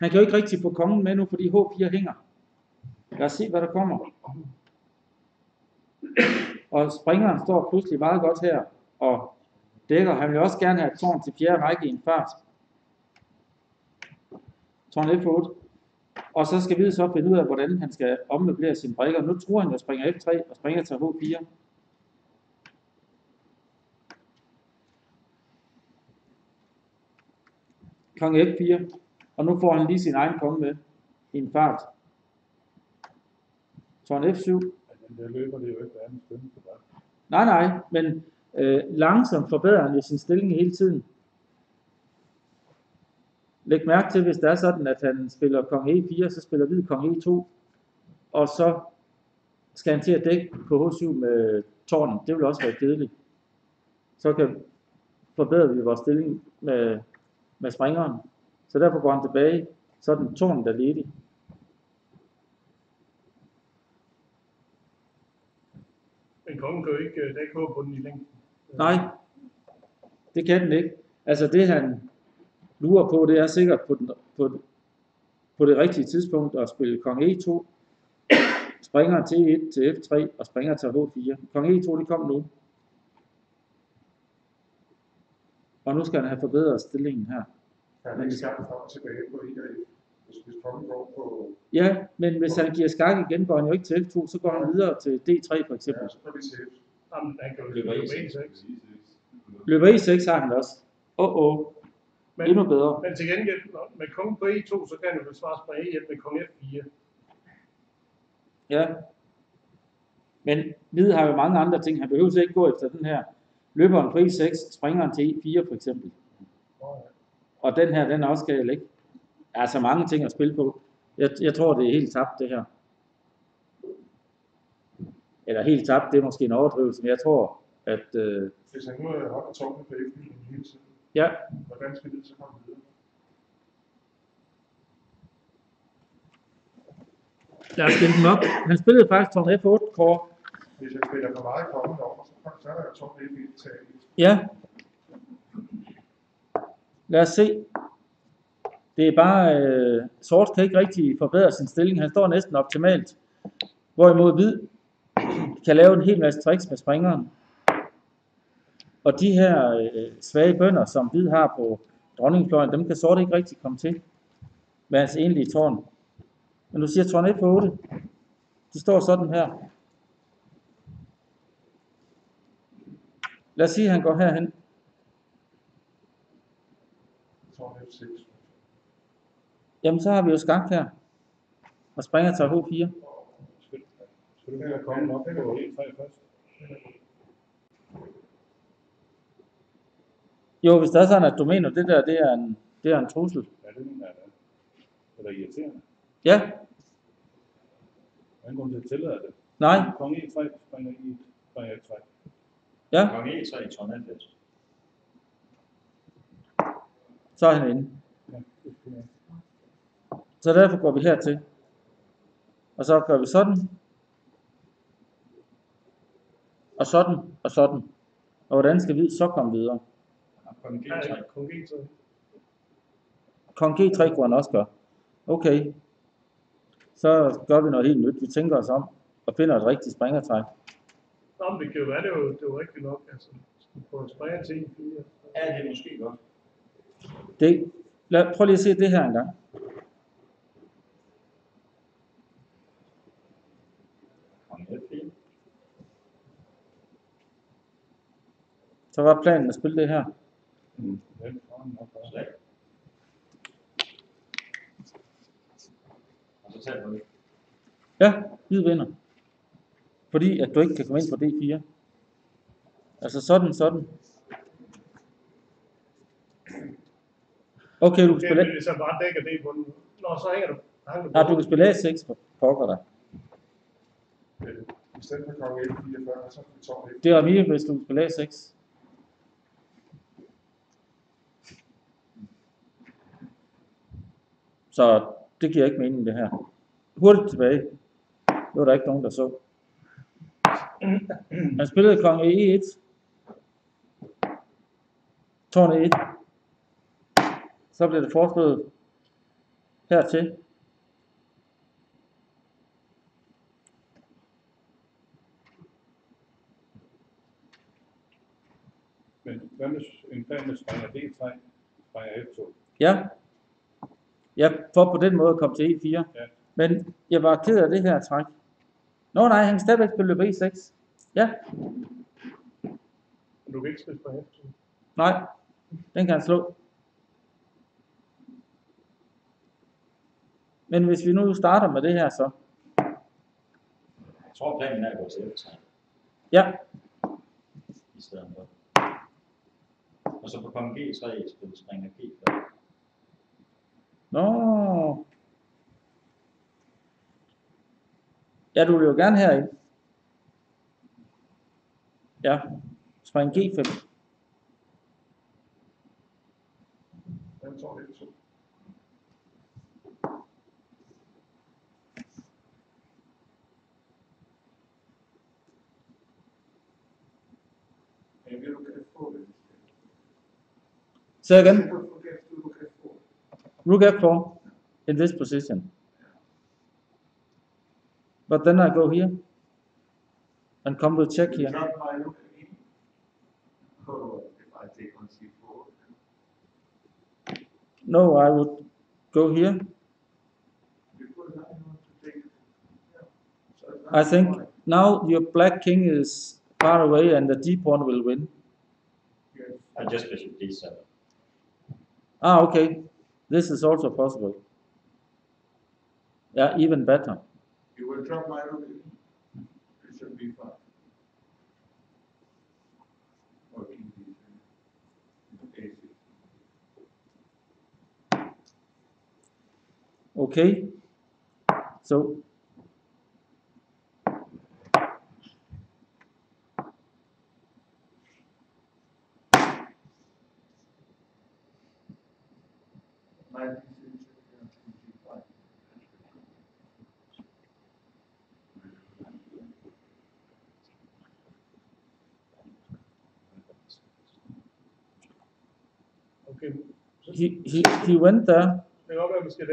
han kan jo ikke rigtig få kongen med nu, fordi H4 hænger. Lad os se, hvad der kommer. Og springeren står pludselig meget godt her, og dækker. Han vil også gerne have et tårn til fjerde række i en fart. Tårn F8. Og så skal vi så finde ud af, hvordan han skal ommøblere sine brikker. Nu tror han, at springer F3 og springer til H4. Kong F4. Og nu får han lige sin egen konge med i en fart. Tårn F7. Men der løber det jo ikke verdens skønneste bræt. Nej, nej, men øh, langsomt forbedrer han jo sin stilling hele tiden. Læg mærke til, hvis det er sådan, at han spiller kong E4, så spiller hvid kong E2, og så skal han til at dække på H7 med tårnen. Det vil også være kedeligt. Så kan forbedrer vi vores stilling med, med springeren. Så derfor går han tilbage, så er den tårnen der ledig. en konge kan jo ikke øh, dække på på den i længden. Nej, det kan den ikke. Altså det han lurer på, det er sikkert på, den, på, på det rigtige tidspunkt at spille kong e2, springer til e 1 til f3 og springer til h4. Kong e2, det kom nu. Og nu skal han have forbedret stillingen her. Ja, han er ikke skabt frem tilbage på 1 og 1. Ja, men hvis han giver skak igen, går han jo ikke til F2, så går han videre til D3 for eksempel. ja, så går vi til F. Jamen, han kan jo Løber løbe E6. E6. Løber E6 har han også. Åh, oh, oh. Men, endnu bedre. men til gengæld, med kongen på E2, så kan han jo svare på E1 med kong F4. Ja. Men Hvid har jo mange andre ting. Han behøver ikke gå efter den her. Løberen på E6, springeren til E4 for eksempel. Og den her, den er også gal, ikke? Der er så mange ting at spille på. Jeg, jeg tror, det er helt tabt, det her. Eller helt tabt, det er måske en overdrivelse, men jeg tror, at... Øh, Hvis han nu holder tårnet på F-linjen hele tiden, ja, hvordan skal det så komme videre? lad os stille den op. Han spillede faktisk tårn F8 kort. Hvis jeg spiller for meget kongen over, så, er der jo F1 til Ja. Lad os se. Det er bare, øh, sort kan ikke rigtig forbedre sin stilling. Han står næsten optimalt. Hvorimod hvid kan lave en hel masse tricks med springeren. Og de her øh, svage bønder, som hvid har på dronningfløjen, dem kan sort ikke rigtig komme til med hans egentlige tårn. Men du siger tårn 1 på 8. Det står sådan her. Lad os sige, at han går herhen. tårn F6. Jamen, så har vi jo skak her. Og springer til H4. Skal, du ikke komme op på E3 først? Jo, hvis det er sådan, at du mener, det der, det er en, det er en trussel. Ja, det mener jeg da. Eller irriterende. Ja, Hvordan går til at tillade det? nej, Kong E3 springer i springer F3. ja, Kong E3, tårn F1. så er han inde. Ja, det. Så derfor går vi hertil. Og så gør vi sådan. Og sådan, og sådan. Og hvordan skal vi så komme videre? Kong Ja, G3. kong G3. Kong G3 kunne han også gøre. Okay. Så gør vi noget helt nyt. Vi tænker os om og finder et rigtigt springertræk. Nå, men det kan jo være, det er jo, det er jo rigtigt nok. Altså, på en springer til E4. Ja, det er måske godt. Det, lad, prøv lige at se det her engang. Kong F4. Så var planen at spille det her. Du Ja, hvid vinder. Fordi at du ikke kan komme ind på D4. Altså sådan, sådan. Okay, du kan Det spille, er, hvis jeg bare dækker det på den. Nå, så hænger du. hænger nej, du kan spille A6 for pokker dig. Øh, I stedet for konge 1, 44, så kan vi tårn 1. Det er mere, hvis du kan spille A6. Så det giver ikke mening det her. Hurtigt tilbage. Det var der ikke nogen, der så. Han spillede konge E1. Tårn E1. Så blev det foreslået hertil. Men hvad med en plan med springer D3, springer F2? Ja. Ja, for på den måde at komme til E4. Ja. Men jeg var ked af det her træk. Nå nej, han kan stadigvæk spille løb E6. Ja, Du kan ikke spille på F2. nej. Den kan han slå. Men hvis vi nu starter med det her så. Jeg tror planen er at gå til F3 Ja, i stedet for. Og så på konge G3 spille springer G5 nå. Ja, du vil jo gerne herind. Ja, spring G5. Den tårn 1, 2. Maybe look at four instead. Say again. Rook F4 in this position. But then I go here and come with check here. Drop my look in. If I take on C4. No, I would go here. I want to take. yeah. So it's I not think now your black king is far away and the d pawn will win. I just bishop D7. Ah, okay. This is also possible. Yeah, even better. You will drop my rook in. It should be fine. Or king D3. A6. Okay. So he, he, he went there. det kan godt være, at vi skal.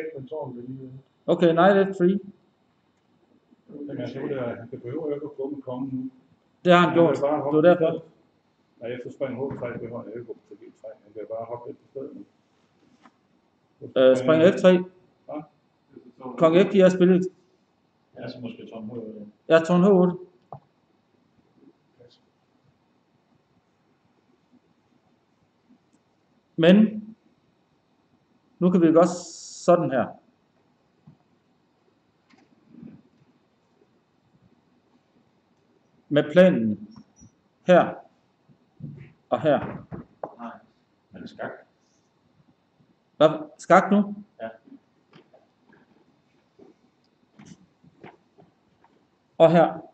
Okay, knight f3. Men jeg tror, det er, han behøver jo ikke at gå med kongen nu. Det har han gjort. Det var derfor. Nej, efter springer H3, behøver han ikke gå til G3. Han kan bare hoppe lidt på stedet nu. Øh, spring f3. Kong f4 er spillet. Ja, så måske Tom H. Ja, tårn h8. Men nu kan vi godt sådan her. Med planen her og her. Nej, men skak. Hvad? Skak nu? Ja. Og her.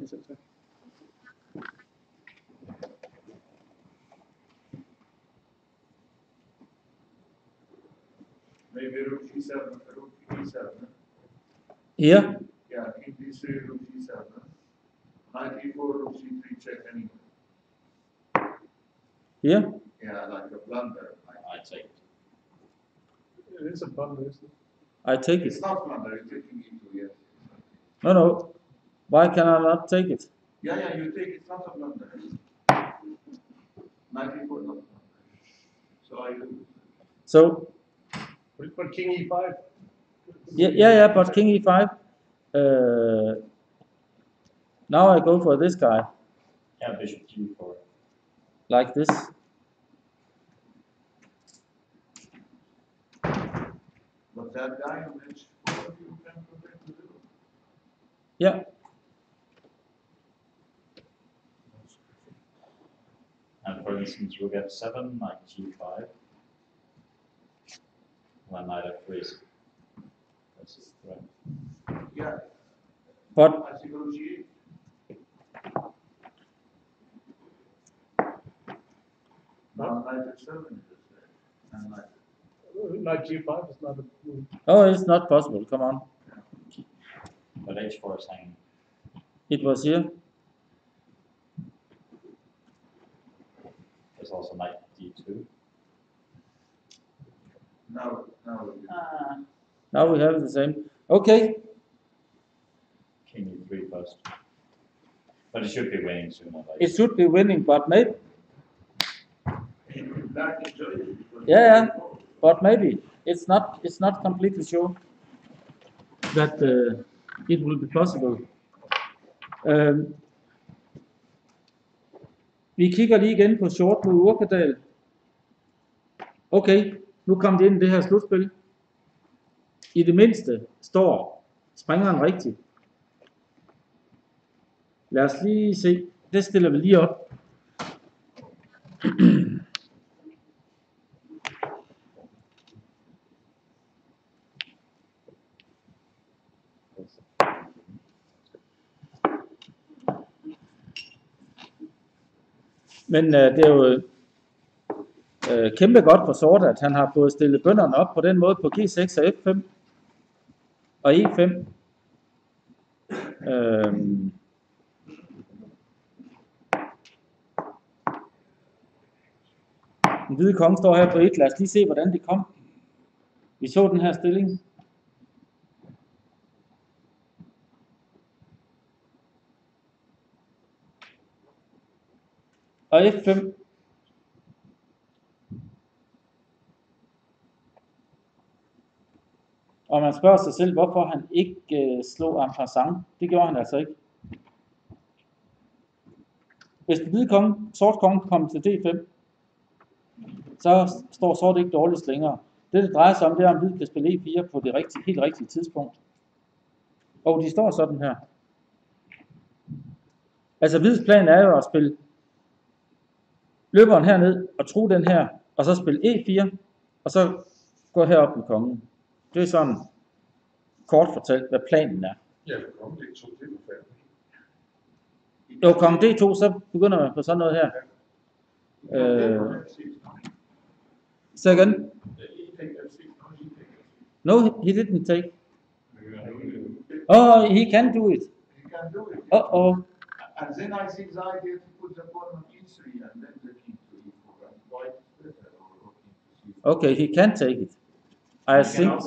Maybe rook G7, rook E7. Here. Yeah, king D3, rook G7. Knight E4, rook C3 check anyway. Here. Yeah, like a blunder. I take it. It is a blunder, isn't it? I take it. It's not blunder, it's taking E2, yes. No, no. Why can I not take it? Yeah, yeah, you take it's not a blunder. Knight E4, not blunder. So I lose. So But, but king e5. Yeah, yeah, yeah, but king e5. Uh, now I go for this guy, Yeah, bishop g4. like this. But that guy on H four, you can protect the. Yeah, And for instance, rook f7, knight g5. And then knight f3 is this is threat. Yeah, but as you G eight. Now knight F seven is a threat, and knight Knight g5 is not a move. oh, it's not possible. Come on, But h4 is hanging. it was here. There's also knight d2. Now, now we Ah. Now we have the same. Okay, King e3 first. But it should be winning sooner or it should be winning, but maybe, Black enjoy it. because Yeah, yeah. but maybe it's not. It's not completely sure that uh, it will be possible. Um, vi kigger lige igen på short mod Urkedal. Okay, nu kom det ind i det her slutspil. I det mindste står springeren rigtigt. Lad os lige se. Det stiller vi lige op. Men øh, det er jo øh, kæmpe godt for sort, at han har fået stillet bønderne op på den måde på G6 og F5 og E5. Øhm. Den hvide konge står her på 1. Lad os lige se, hvordan det kom. Vi så den her stilling. Og F5. Og man spørger sig selv, hvorfor han ikke øh, slog en passant. Det gjorde han altså ikke. Hvis den hvide konge, sort konge kom til D5, så står sort ikke dårligst længere. Det, det drejer sig om, det er, om hvid kan spille E4 på det rigtige, helt rigtige tidspunkt. Og de står sådan her. Altså hvids plan er jo at spille løberen herned og tro den her, og så spille E4, og så gå herop med kongen. Det er sådan kort fortalt, hvad planen er. Ja, kongen det to, det er. Jo, kongen D2, så begynder man på sådan noget her. Øh, say again? No, he didn't take. Oh, he can do it. He can do it. Uh oh. And then I think the idea to put the pawn on E3 and then Okay, he can take it. I think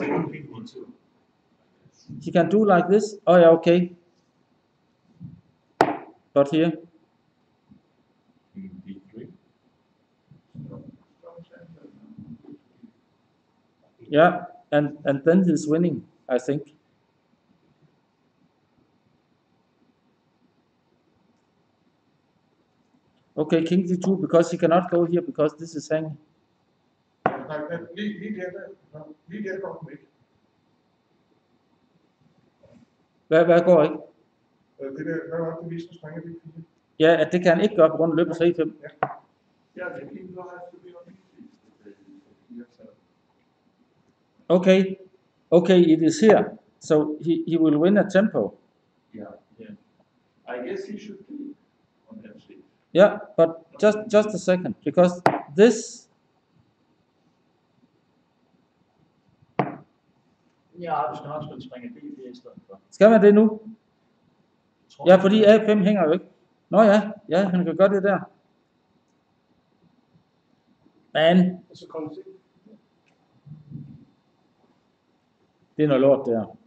he can do like this. Oh yeah, okay. But here, yeah, and and then he's winning, I think. Okay, king d2 because he cannot go here because this is hanging. Ikke. Hvad, hvad går ikke? Det der, hvad var det, vi skulle springe det? Ja, at det kan han ikke gøre på grund af løbet C5. Yeah, the king will have to be on E3. but the- yes, sir. Okay, okay, it is here. So he, he will win a tempo. Yeah, yeah. I guess he should be on F6. Yeah, but just just a second, because this Ja, du skal nok spille springe d4 i stedet for. skal man det nu? Tror Ja, fordi A5 hænger jo ikke. Nå ja, ja, han kan gøre det der. Men så C. det er noget lort der.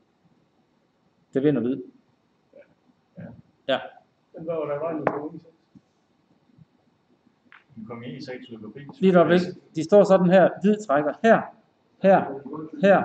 Det vinder hvid. Ja, Men hvad var der vejen med kongen? så? Nu kommer I 6 løber B. lige et øjeblik. De står sådan her. Hvid trækker her. Her, her.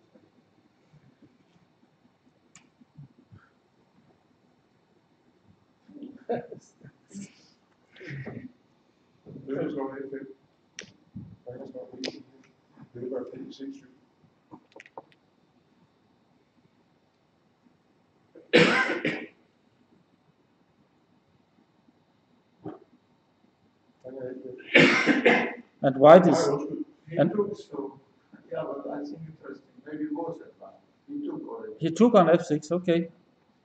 Kong E3. Ja, tak så. Springer D4. Løber slår F5. Ringer slår E4. Løber P6. Ringer F5. and white is Nej, undskyld. He And- took so, yeah, but I think interesting, maybe was advanced. He took already, he took on f6. Okay,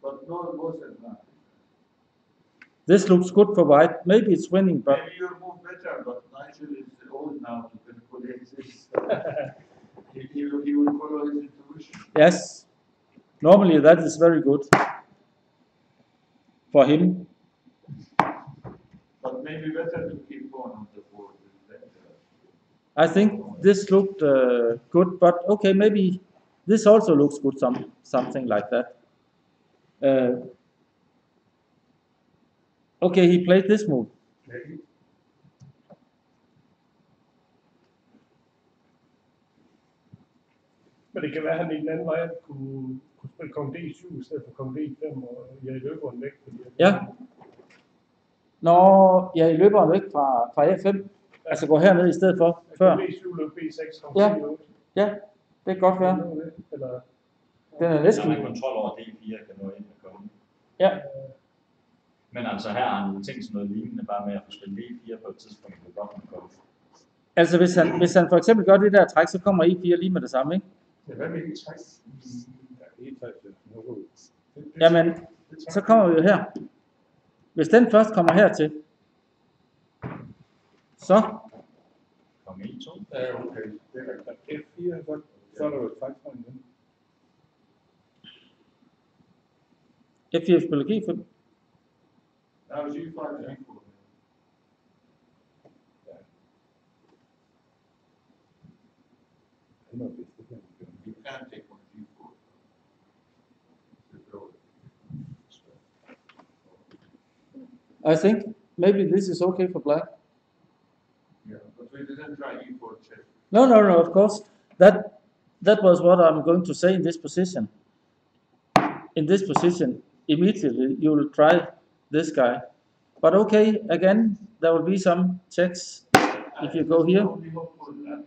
but no, it was advanced. This looks good for white. Maybe it's winning, but Maybe you move better, but Nigel is old now to calculate this. He, he will, he will follow his intuition. yes, normally that is very good for him. But maybe better to keep on on the board. I think this looked uh, good, but okay, maybe this also looks good, some something like that. Uh, okay, he played this move. Ja, Men det kan være, at han i den anden vej kunne, kunne spille kong D7 i stedet for kong D5 og jeg løberen væk. Fordi Ja. Nå, ja, I løber væk fra, fra F5. Altså gå herned i stedet for, at før. Kong D7 løb B6, kong Ja. C8. Ja, det kan godt være. Eller, Den er næsten... har kontrol over D4, kan nå ind med kongen. Ja, Men altså her har han jo tænkt sig noget lignende, bare med at få spillet D4 på et tidspunkt på godt kongen. altså hvis han, hvis han for eksempel gør det der træk, så kommer E4 lige med det samme, ikke? Ja, hvad med E3? ja, E3 til nu. Jamen, så kommer vi jo her. Hvis den først kommer hertil, så, Konge E2. Ja, okay. Det er rigtigt. F4, så, er der jo et træk fra igen. F4 spiller G5. Now G5 is equal. Det noget bedst, det kan man gøre. You can't take on G4. The draw. I think maybe this is okay for black. Yeah, but we didn't try E4 check. No, no, no, of course. That that was what I'm going to say in this position. In this position, immediately you will try this guy. But okay, again, there will be some checks if you go here. the only hope for black.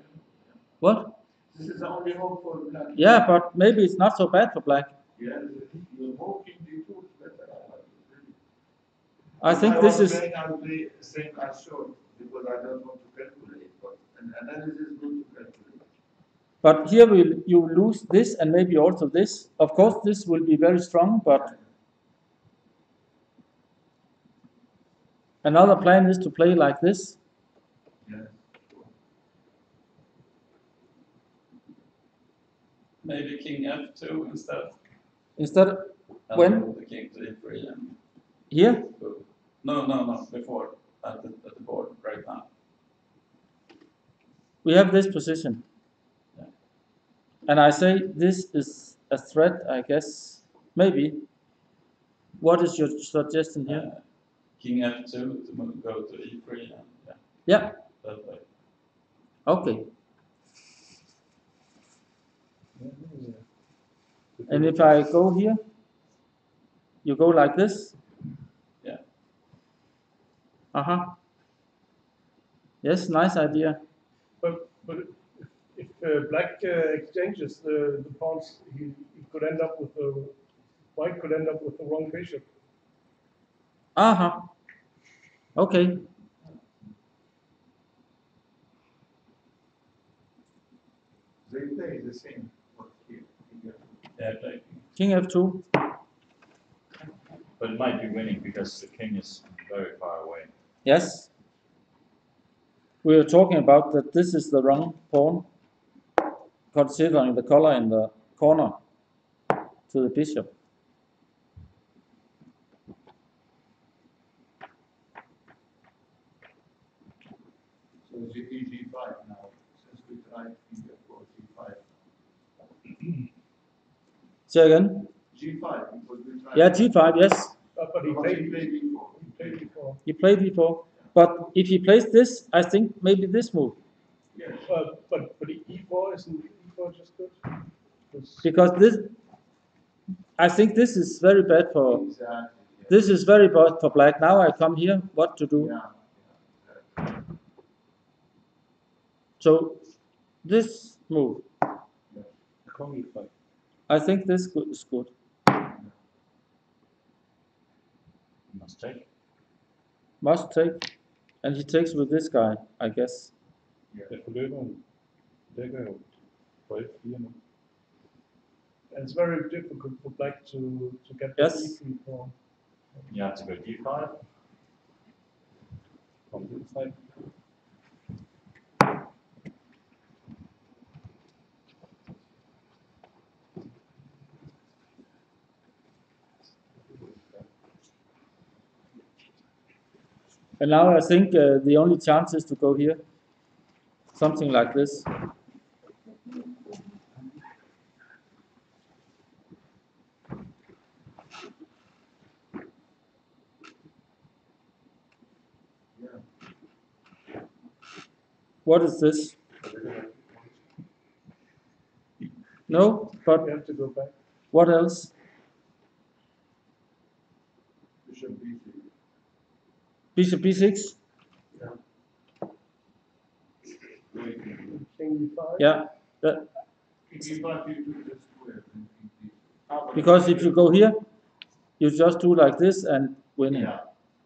What? This is only hope for black. Yeah, but maybe it's not so bad for black. Yeah, you're hoping D2 is better. I think I this is saying I'll play same as short because I don't want to calculate, but an analysis is good to calculate. But here will you lose this and maybe also this. Of course, this will be very strong, but another plan is to play like this. Yeah. Maybe king f2 instead. Instead, and when the king to e3 and here. No, no, no, before, at the, at the board, right now. we have this position. And I say this is a threat, I guess. Maybe. What is your suggestion here? Uh, king f2 to go to e3 and yeah, Yeah, that way. okay. And if I go here, you go like this? Yeah. Uh-huh. Yes, nice idea. But, but if, if uh, black uh, exchanges the, the pawns, he, he could end up with the, white could end up with the wrong bishop. Uh-huh. Okay. They play the same. but here, here. Yeah, King F2. But it might be winning because the king is very far away. Yes. We are talking about that this is the wrong pawn. considering the color in the corner to the bishop. So G, G five now, since we tried figure for G five. Say again? G five, because we tried. Yeah, G5, yes. But, but he Because played, he played before. he played before. He played before. But if he plays this, I think maybe this move. Yeah, but, but, but E4 isn't E4 just good? 'Cause- Because this, I think this is very bad for, Exactly, yeah. this is very bad for black. Now I come here, what to do? Yeah. So this move, Kong E5. I think this is good. Must take. Must take. And he takes with this guy, I guess. Yeah. And it's very difficult for black to, to get yes. the e3 pawn. You have to go d5. From d5. And now I think uh, the only chance is to go here. Something like this. What is this? No, but have to go back. what else? Bishop B three. Bishop b6? King E5. Yeah, that, King E five, you do just square. then king D. Ah, but- because if you go here, you just do like this and win it. Yeah,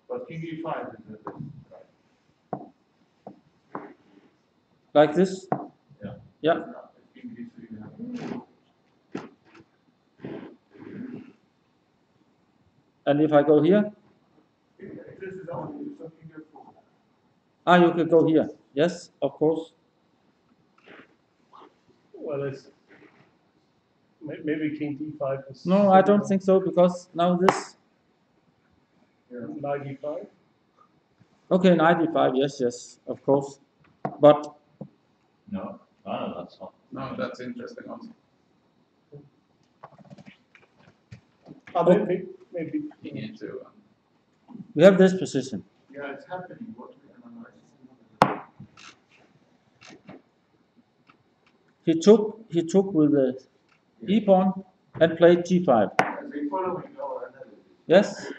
but king E five is the best, right? Like this? Yeah. Yeah. King D three, you have. And if I go here, This is only, so king F four. ah, you can go here. Yes, of course. Well, it's, maybe king D5 is. No, I don't think so because now this. Knight E5. Okay, 95. Yes, yes, of course. But No, no, that's not. No, that's interesting also. Ah, maybe, maybe. King E2. We have this position. Yeah, it's happening, what we analyze. He took he took with the e pawn and played g5. Are they following our analysis? Yes.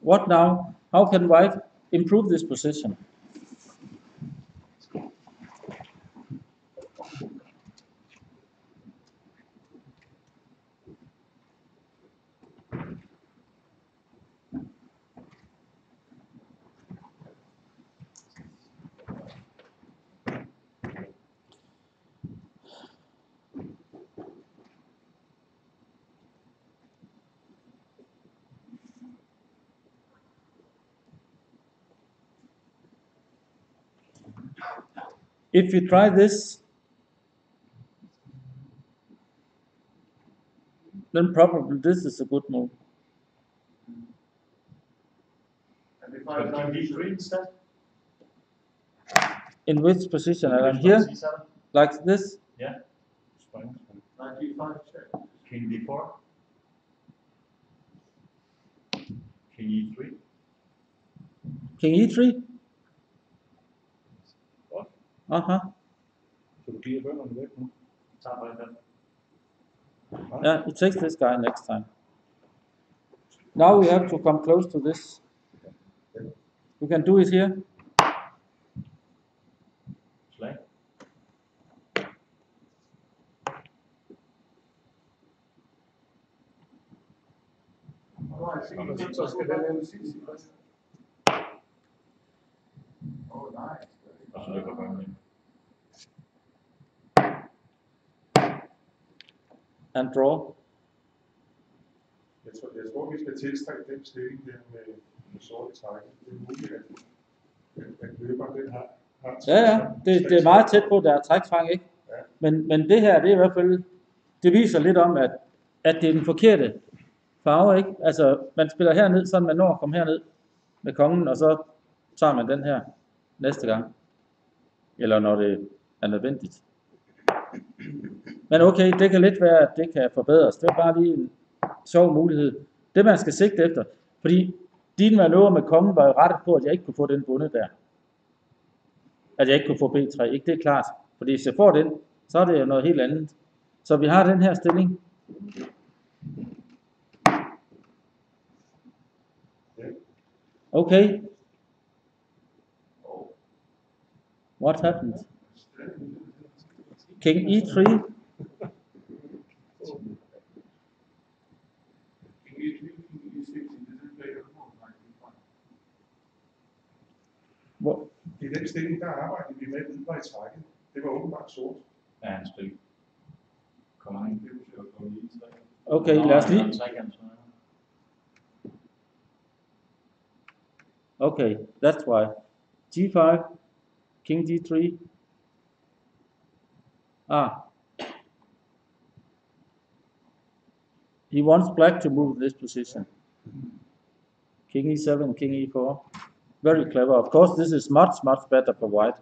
What now? How can white improve this position? If you try this, then probably this is a good move. And if I But try king bishop, D3 instead? In which position? And I'm Which here, C7? like this. Yeah. Spring. knight E5 check. King D4. King E3. King e3. What? Uh-huh. Så du giver bønderne væk nu? Tager bare den. Yeah, it takes this guy next time. Now we have to come close to this. We can do it here. Slag. I see. Så- så skal den lave C6. Oh, nice. Og så løber bønderne. And draw. Jeg tror, jeg tror, vi skal tilstrække den stilling der med, med sorte træk. Det er muligt, at at løberen den har, har Ja, ja, det, det er meget tæt på, der er trækfang, ikke? Men, men det her, det er i hvert fald, det viser lidt om, at, at det er den forkerte farve, ikke? Altså, man spiller herned, så man når at komme herned med kongen, og så tager man den her næste gang. Eller når det er nødvendigt. Men okay, det kan lidt være, at det kan forbedres. Det er bare lige en sjov mulighed. Det man skal sigte efter, fordi din manøvre med kongen var rettet på, at jeg ikke kunne få den bunde der. At jeg ikke kunne få B3, ikke? Det er klart. Fordi hvis jeg får den, så er det jo noget helt andet. Så vi har den her stilling. Okay. Four, like, fine. Hvor, I den stilling, der arbejdede vi med hvidvej i trækket. Det var åbenbart sort. Ja, han spiller. Kommer han ikke til at gå i tre? Okay, lad os lige- Okay, that's why. G5, King D3. Ah. He wants black to move this position. King E7, King E4. Very clever. Of course, this is much, much better for white.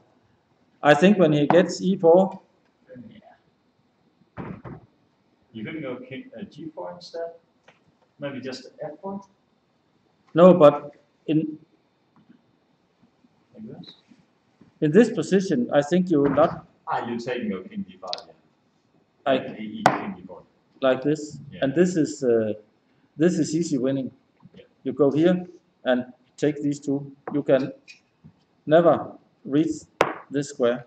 I think when he gets E E4, You can go king, uh, G4 instead? Maybe just F4? no, but in Like this? In this position, I think you will not Are you're taking go king D5, yeah. I- Like king D4. like this, Yeah. and this is uh, this is easy winning. You go here and take these two. You can never reach this square.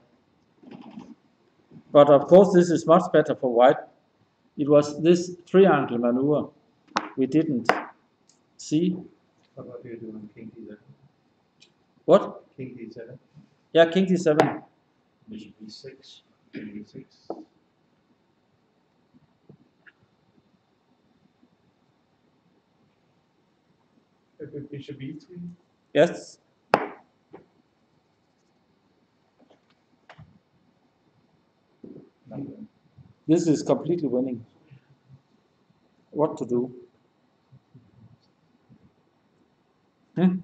But of course, this is much better for white. It was this triangle maneuver we didn't see. What about you doing king D7? What? King D7? Yeah, king d7. Bishop E6. King D6. Uh, Bishop E3. Yes. This is completely winning. What to do? Hmm?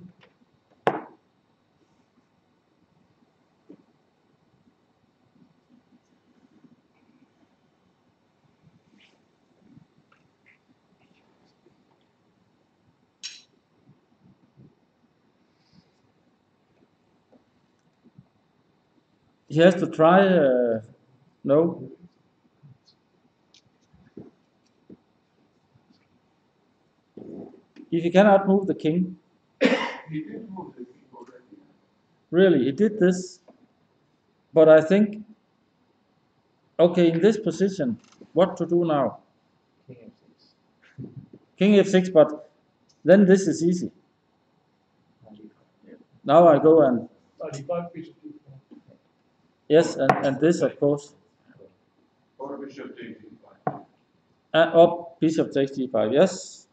He has to try. Uh, no. If he cannot move the king, He did move the king already. really, he did this. But I think, okay, in this position, what to do now? King F6. King f6, but then this is easy. Now I go and, Ninety-five Bishop E4. Yes, and, and this, of course. Or bishop takes E5. Uh, up, bishop takes d5, yes.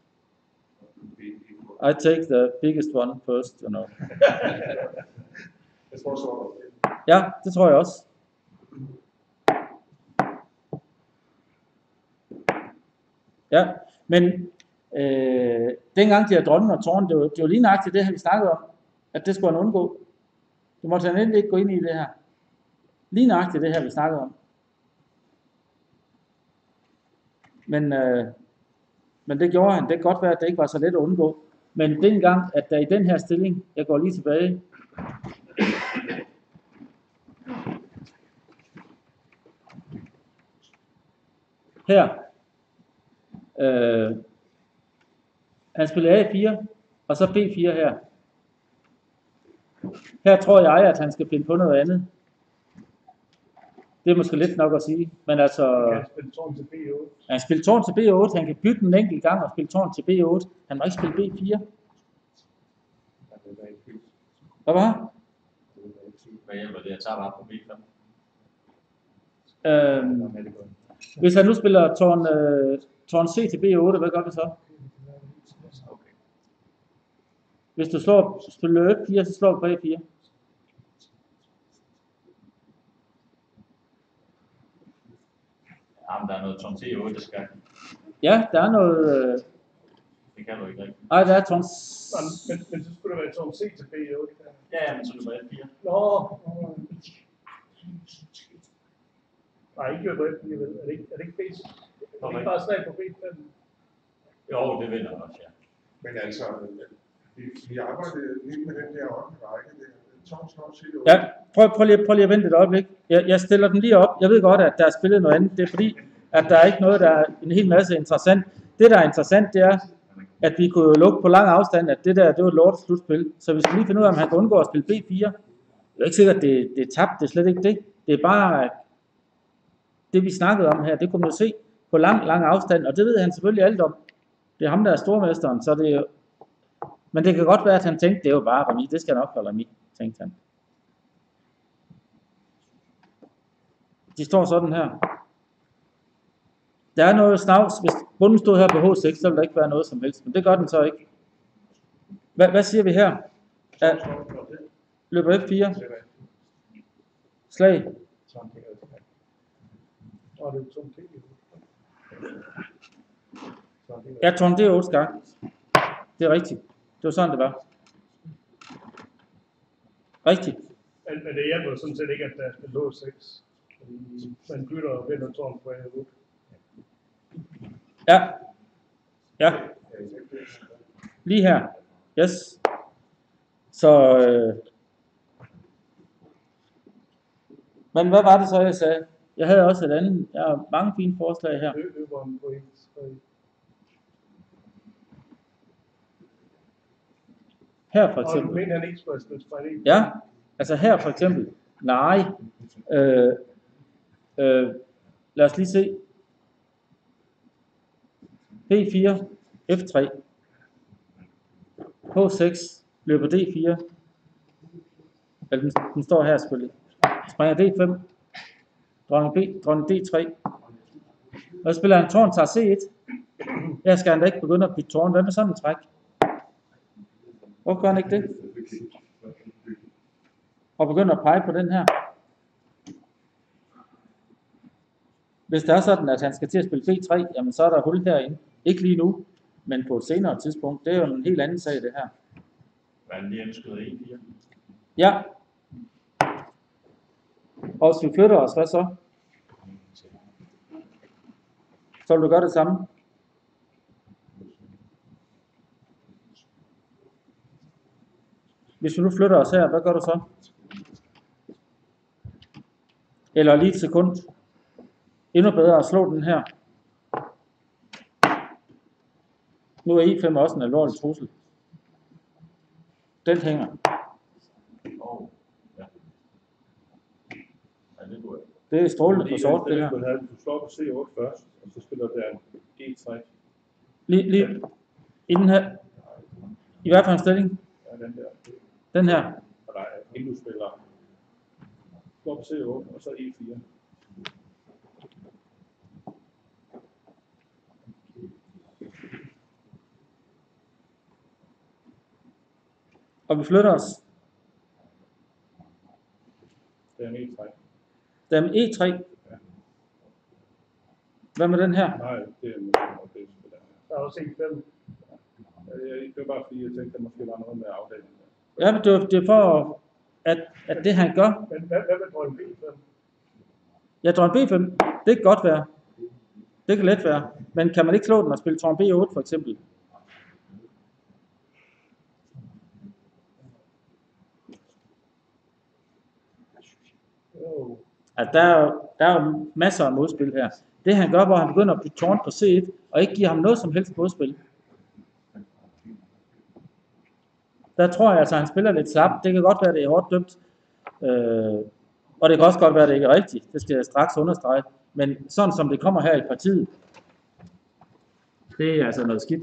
B- E4. I take the biggest one first, you know. Ja, det tror jeg også. Ja, men øh, dengang de havde dronning og tårn, det var, det var lige nøjagtigt det her, vi snakkede om, at det skulle han undgå. Du måtte han endelig ikke gå ind i det her. Lige nøjagtigt det her, vi snakkede om. Men, øh, men det gjorde han. Det kan godt være, at det ikke var så let at undgå. Men dengang, at der i den her stilling, jeg går lige tilbage, her, øh, han spiller A4, og så B4 her. Her tror jeg, at han skal finde på noget andet. Det er måske lidt nok at sige, men altså, kan han spille tårn til B8. han spiller tårn til B8, han kan bytte en enkelt gang og spille tårn til B8. Han må ikke spille B4. Hvad var? Hvad hjælper det? Jeg tager bare på B5. Øhm, hvis han nu spiller tårn, øh, tårn C til B8, hvad gør vi så? Hvis du slår, spiller F4, så slår du på A4. Jamen, der er noget tårn T8, det skal. Ja, der er noget... Øh, Det kan du ikke rigtigt. ej, der er tons... Men, men, men så skulle der være tårn C til B8. Ja, ja, men så løber F4. Nå. Nej, ikke løber F4, vel? Er det ikke, er det ikke B? Er det ikke bare slag på B5? Jo, det vinder også, ja. Men altså, vi, vi arbejder lidt med den der ottende række der. Tårn Ja, prøv, prøv, lige, prøv lige at vente et øjeblik. Jeg, jeg stiller den lige op. Jeg ved godt, at der er spillet noget andet. Det er fordi, at der er ikke noget, der er en hel masse interessant. Det, der er interessant, det er, at vi kunne jo lukke på lang afstand, at det der, det var et lort slutspil. Så vi skal lige finde ud af, om han kan undgå at spille B4. Det er ikke sikkert, at det, det er tabt. Det er slet ikke det. Det er bare det, vi snakkede om her. Det kunne man jo se på lang, lang afstand, og det ved han selvfølgelig alt om. Det er ham, der er stormesteren, så det er jo... Men det kan godt være, at han tænkte, det er jo bare Rami. Det skal nok holde Rami tænkte han. De står sådan her. Der er noget snavs. Hvis bunden stod her på H6, så ville der ikke være noget som helst. Men det gør den så ikke. Hvad, hvad siger vi her? At løber F4. Slag. Ja, tårn det er 8 skak. Det er rigtigt. Det var sådan, det var. Rigtigt. Men, men det hjælper sådan set ikke, at der er H6. Fordi man bytter og vinder tårn på A8. Ja. Ja. Lige her. Yes. Så, øh, men hvad var det så, jeg sagde? Jeg havde også et andet. Jeg har mange fine forslag her. Løberen på Her for Og du eksempel. mener, han ikke skulle have? Ja, altså her for eksempel. Nej. Øh, øh, lad os lige se. P4, F3. H6 løber D4. Eller den, den står her selvfølgelig. Springer D5. Dronning B, dronning D3. Og så spiller han tårn tager C1. Her skal han da ikke begynde at bytte tårn. Hvad med sådan en træk? Hvorfor gør han ikke det? Og begynder at pege på den her. Hvis det er sådan, at han skal til at spille B3, jamen så er der hul herinde. Ikke lige nu, men på et senere tidspunkt. Det er jo en helt anden sag, det her. Hvad lige ønsket af E4? Ja. Og hvis vi flytter os, hvad så? Så vil du gøre det samme. Hvis vi nu flytter os her, hvad gør du så? Eller lige et sekund. Endnu bedre at slå den her. Nu er I5 også en alvorlig trussel. Den hænger. Åh, ja. Ja, det. Det er strålende på sort, det her. Du slår på C8 først, og så spiller der en G3. Lige, lige inden her. I hvert fald en stilling. Ja, den der. Den her. Og der er inden du spiller. Slår på C8, og så E4. Og vi flytter os. Det er en E3. Der er en E3. Hvad med den her? Nej, det er en spiller. Der er også E5. Det var bare fordi, jeg tænkte, der måske var noget med afdelingen. Ja, det er, det er for, at, at det han gør. Men hvad, hvad med dronning B5? Ja, tårn B5, det kan godt være. Det kan let være. Men kan man ikke slå den og spille tårn B8 for eksempel? Altså, der er, der er jo masser af modspil her. Det han gør, hvor han begynder at bytte tårn på C1, og ikke giver ham noget som helst modspil. Der tror jeg altså, at han spiller lidt slap. Det kan godt være, at det er hårdt dømt. Øh, og det kan også godt være, at det ikke er rigtigt. Det skal jeg straks understrege. Men sådan som det kommer her i partiet, det er altså noget skidt.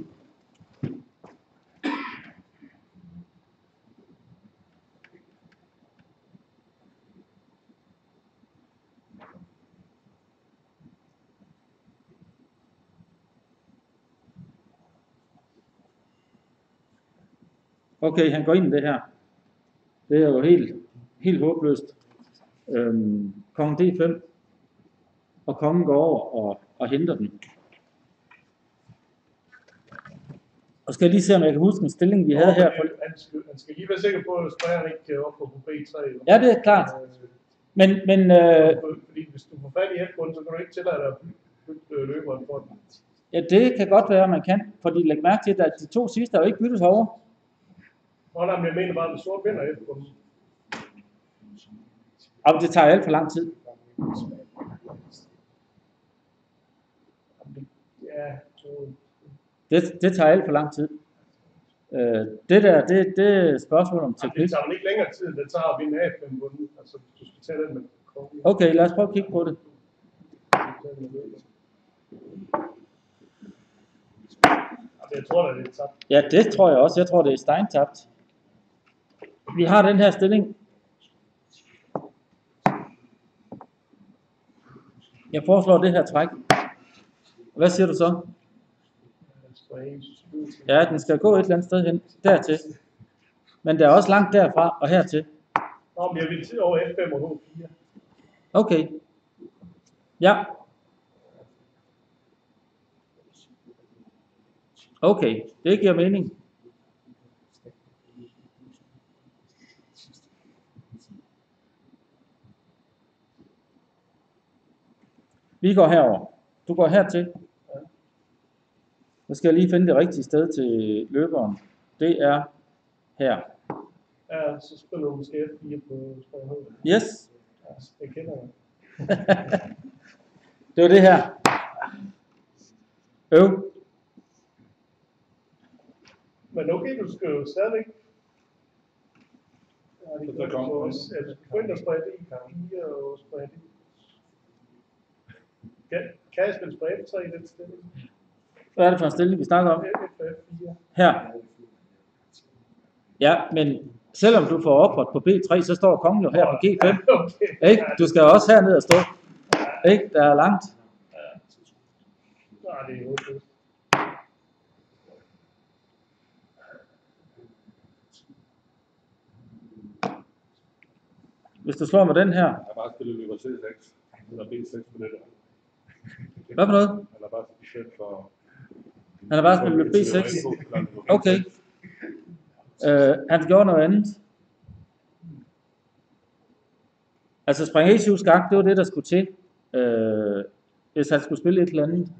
Okay, han går ind i det her. Det er jo helt, helt håbløst. Øhm, Kong D5. og kongen går over og, og henter den. Og skal jeg lige se, om jeg kan huske en stilling, vi havde her. For... Han skal, han skal lige være sikker på, at springeren ikke kan op på B3. jo. Ja, det er klart. Øh, Men, men øh, Fordi hvis du får fat i F-bunden, så kan du ikke tillade dig at bytte øh, løberen for den. ja, det kan godt være, man kan. Fordi læg mærke til, at de to sidste er jo ikke byttet over. Og nej, men jeg mener bare, at sort vinder F-bunden. Og det tager alt for lang tid. Det, det tager alt for lang tid. Øh, det der, det, det er spørgsmål om Jamen, det teknik. tager ikke længere tid, det tager at vinde af den bunden. Altså, du skal tage den med kongen. Okay, lad os prøve at kigge på det. Jeg tror det er tabt. Ja, det tror jeg også. Jeg tror, det er steintabt. Vi har den her stilling. Jeg foreslår det her træk. Hvad siger du så? Ja, den skal gå et eller andet sted hen, dertil. Men der er også langt derfra og hertil. Nå, men jeg vil til over F5 og H4. Okay. Ja. Okay, det giver mening. Vi går herover. Du går hertil. Så skal jeg lige finde det rigtige sted til løberen. Det er her. Ja, så spiller du måske F4 på spring H. Yes. Ja, det kender jeg. Det var det her. Øv. Men okay, du skal jo stadigvæk... Ja, det Så der kan kommer du den. også. Ja, du skal gå ind og sprede det i kamp 4 og sprede det. Kan, kan jeg spille sprede 3 i den stilling? Hvad er det for en stilling, vi snakker om? F4. Her. Ja, men selvom du får opret på B3, så står kongen jo her på G5. Okay. Ikke? Du skal også herned og stå. Ikke? Der er langt. Nej, det er Hvis du slår med den her. Jeg har bare spillet løber C6, eller B6 på det der. Hvad for noget? Han har bare specielt for... Han har bare spillet B6. Okay. Øh, han gjorde noget andet. Altså spring E7 skak, det var det, der skulle til, øh, hvis han skulle spille et eller andet.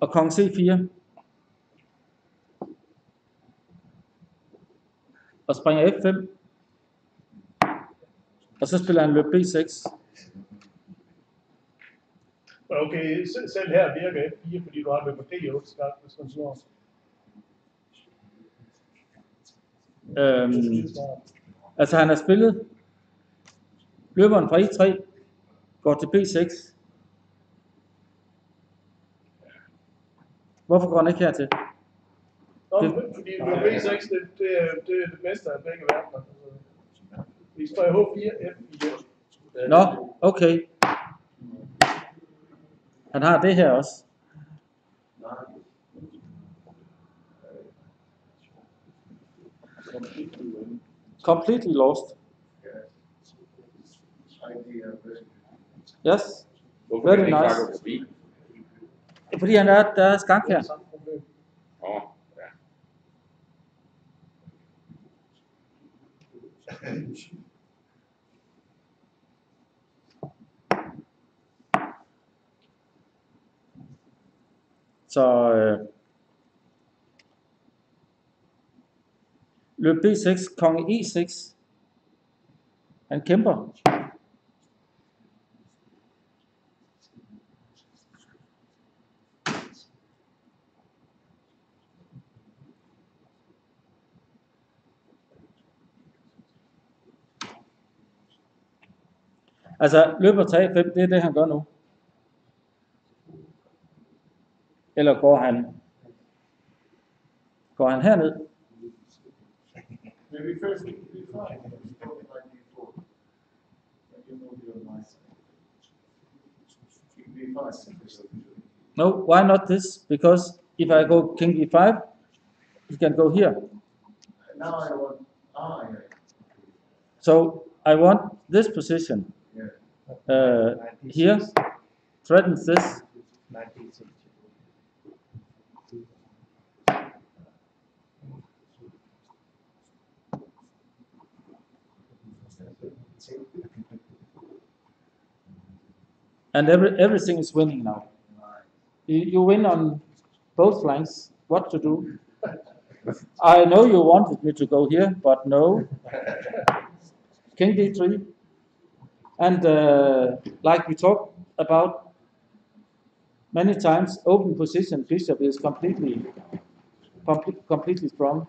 Og kong C4. Og springer F5. Og så spiller han løb B6. Men okay, se- selv her virker F4, fordi du har på D8 skak, hvis man slår. Øhm, altså han har spillet løberen fra E3, går til B6. Hvorfor går han ikke hertil? Nå, Det- fordi du B6, det, det, det er det bedste af begge verdener. Altså, Vi springer H4, F4. Nå, okay. Han har det her også. Completely lost. Yes. Hvorfor Very nice. Fordi han er, der er skak her. Åh, ja. Så øh, løb B6, konge E6. Han kæmper. Altså, løber til A5, det er det, han gør nu. Eller går han, går han herned? Maybe first it would be fine, if you talk like before. But you know your mind. It would be fine. No, why not this? Because if I go king b5, he can go here. Now I want, ah, yeah. So I want this position Yeah. uh, here threatens this. And every, everything is winning now. You, you win on both flanks. What to do? I know you wanted me to go here, but no. King d3. And uh, like we talked about many times, open position bishop is completely, complete, completely strong.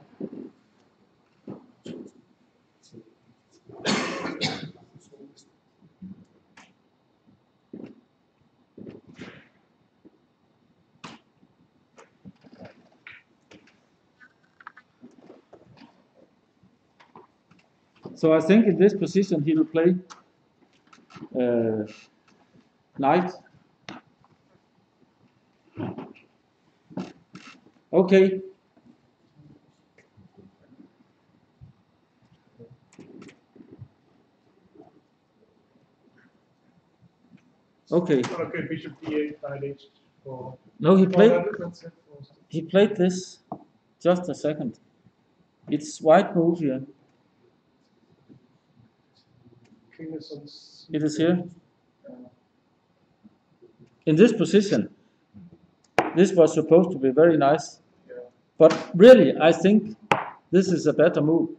So I think in this position he will play uh, knight. Okay. Okay. Okay, bishop d8, knight h. Or, No, he played. that- that's it. He played this. Just a second. It's white move here. King is on c- It is here. In this position, this was supposed to be very nice. But really, I think this is a better move.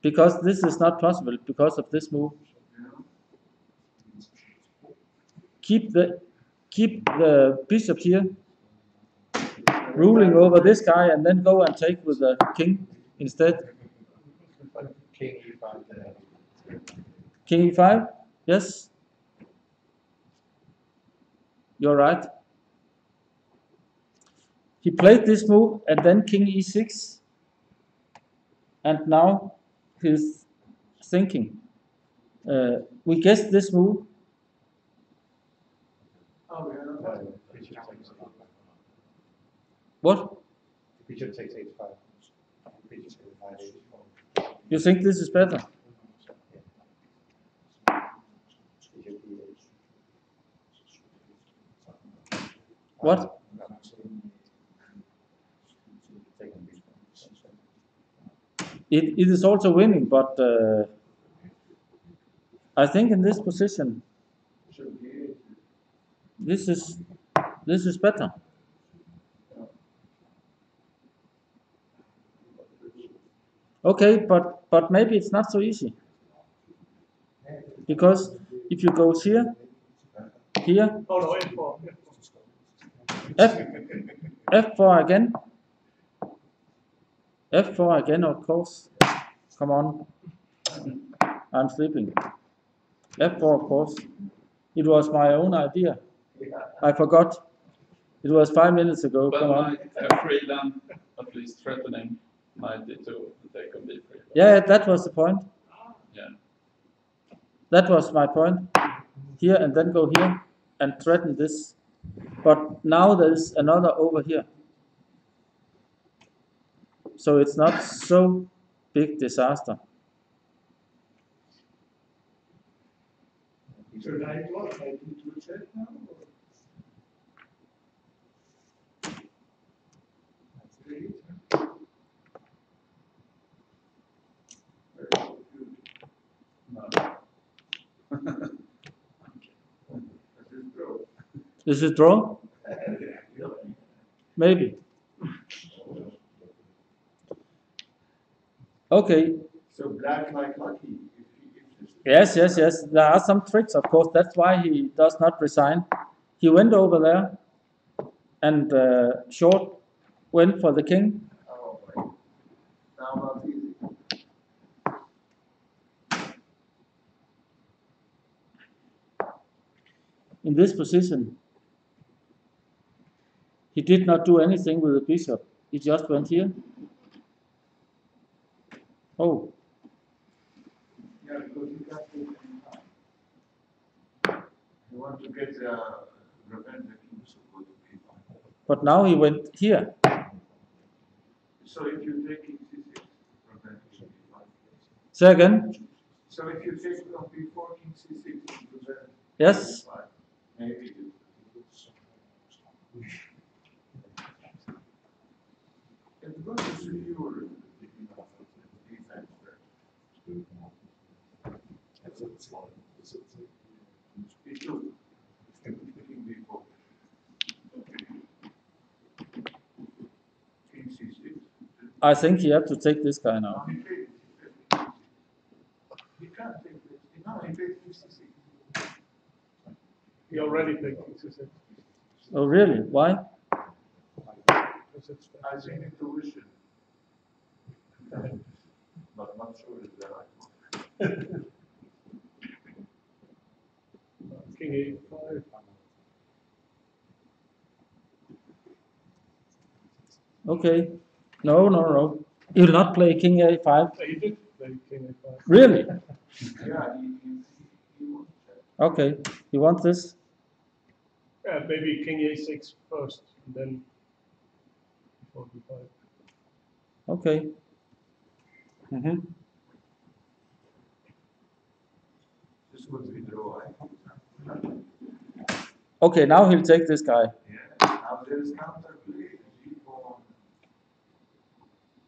Because this is not possible because of this move. Keep the keep the bishop here, ruling over this guy, and then go and take with the king instead. King e5. King e5? Yes. You're right. He played this move and then king e6. And now he's thinking. Uh, we guessed this move. Oh, we are not Uh, Bishop takes e5. What? Bishop takes h5. Bishop takes knight h4. You think this is better? What? It, it is also winning, but uh, I think in this position, this is this is better. Okay, but but maybe it's not so easy. Because if you go here, here, f4. F F4 again. F4 again, of course. Come on. I'm sleeping. F4, of course. It was my own idea. I forgot. It was five minutes ago. But Come on. knight uh, f3 then, at least threatening knight d2 to take on b3. Yeah, that was the point. Yeah. That was my point. Here and then go here and threaten this. But now there's another over here. So it's not so big disaster. So knight what, knight d2 check now? or- Three. Very good. No. This is it draw? Maybe. Okay. So black like lucky. If he, if this Yes, yes, yes. There are some tricks, of course. That's why he does not resign. He went over there and uh, short went for the king. Oh, my. Now not easy. In this position. He did not do anything with the bishop. He just went here. Oh, Yeah, because you can't take any time. You want to get revenge the king, so go to b5. but now he went here. So if you take king c6, from then king b5. Say again? So if you take on before king c6, you Yes? b5, maybe you. It's good to see your defense there. It look, king b4. King c6. I think you have to take this guy now. He can't take this, no, he played king c6. He already played king c6. Oh, really? Why? Because it's I think intuition. But not sure it's the right one. king a5. Okay. No, no, no. You'll not play king a5? He did play king a5. Really? Yeah, he, he, he wants that. Okay. You want this? Yeah, maybe king a6 first, and then before b5. Okay. Mm-hmm. This was withdraw, I think. Okay, now he'll take this guy. Yeah, now there is counter play, g4.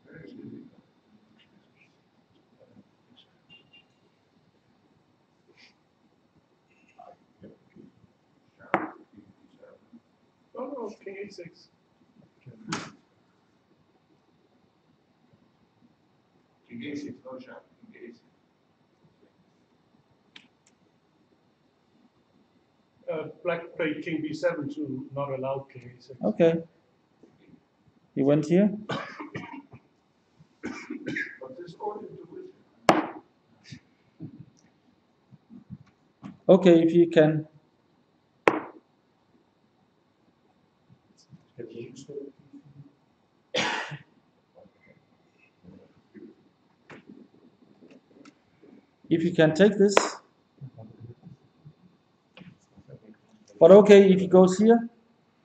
Very difficult. No, no, king a6. King a6, no shot, king a6. Uh, black played king b7 to not allow king a6. Okay. He went here. But this all intuition. Okay, if you can. If you can take this. But okay, if he goes here,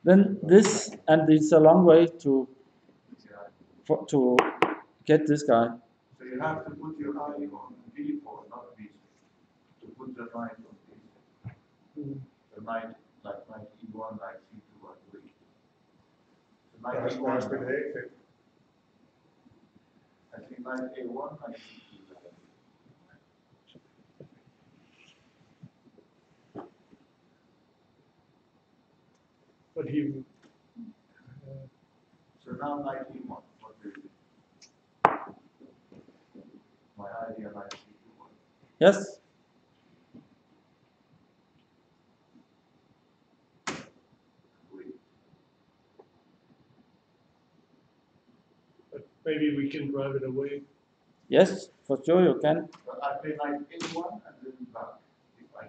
then this, and it's a long way to for, to get this guy. So you have to put your eye on b4, not b6, to put the knight on b6. The knight, like knight e1, knight c2, and three. The Når knight han e1, spiller A5. I think knight a1, knight c2. But he, So now knight e1, what do you do? My idea knight c2. Yes. but maybe we can drive it away. Yes, for sure you can. But I play like a1 and then back, if I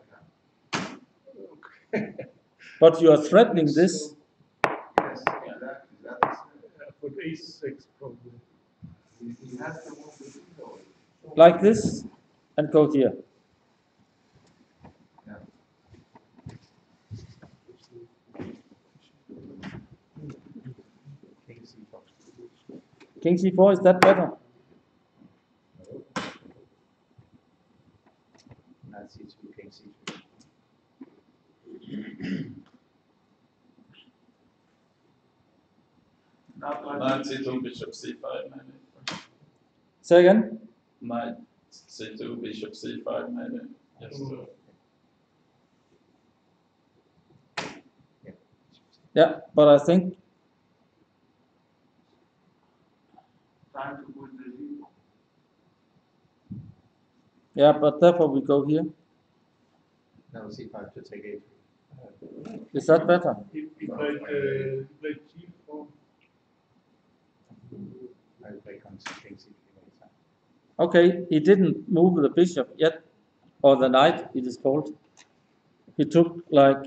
can. But you are threatening this. Yes, exactly, that's, Uh, put a6 probably. he he has to move the window. like this and go here. Yeah. King c4, is that better? Knight c2, king c3. Knight c2, bishop c5 maybe. Say again? Knight c2, bishop c5 maybe. Yes. to- Yeah, but I think time to put the yeah, but therefore we go here. No, c5 to take a3. Is that better? He, he played, uh, played g4. I play king c3 king Okay, he didn't move the bishop yet, or the knight, it is called. He took like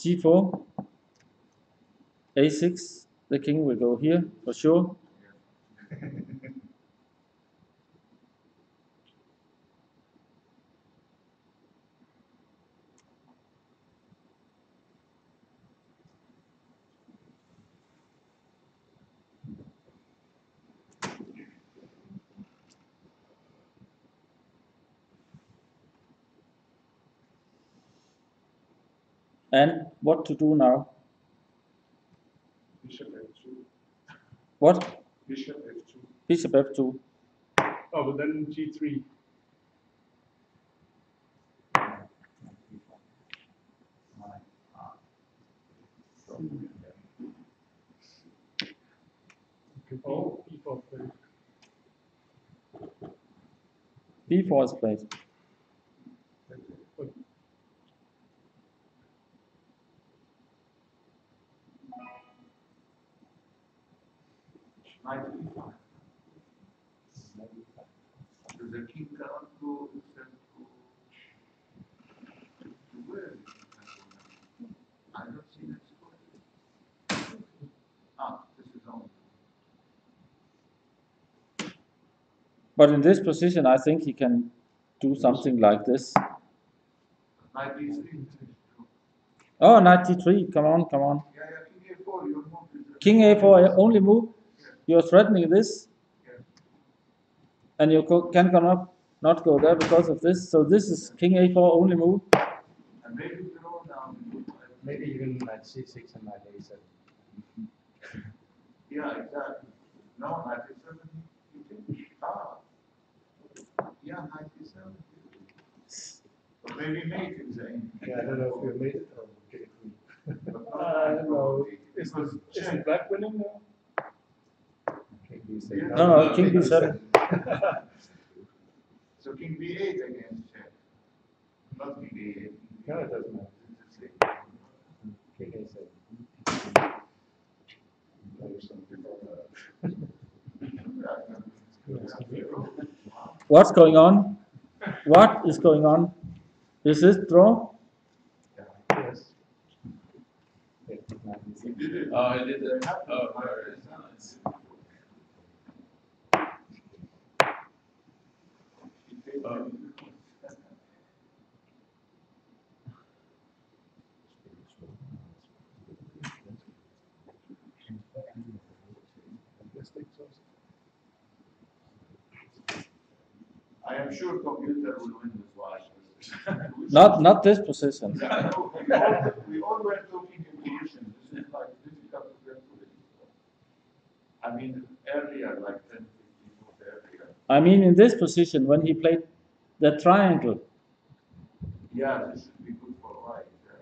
g4, a6, the king will go here for sure. And what to do now? Bishop F2. What? Bishop F2. Bishop F2. Oh, but then G3. Oh, E4 plays. B4 is played. Knight e5. So the king cannot go except to, to where? is the king can go now? I don't see square. Ah, this is on. But in this position, I think he can do something like this. Knight e3. Oh, knight d3. Come on, come on. Yeah, yeah, king a4, your move is. King a4 only move. You're threatening this. And you can cannot not go there because of this. So this is king a4 only move. And maybe draw down. Maybe even knight c6 and knight a7. Yeah, exactly. No, knight e7, ah. Yeah, knight e7. But maybe mate is the. Yeah, I don't know if we made it or okay. But not Uh, knight no, or- is, because is check. black winning now? King b7. No, no, king b7. So king b8 against check. Not king a8. No, it doesn't matter. It's the same. King a7. What's going on? What is going on? Is this draw? Yes. Yeah, knight He e6. did it. Oh, he did it. Oh, very nice. He paid him. I am sure computer will win this watch. Not not this position. Yeah. We all, we all were talking intuition. This is like difficult to get to it. I mean, earlier, like 10, 15 years earlier. I mean, in this position, when he played the triangle, Yeah, this should be good for white. uh,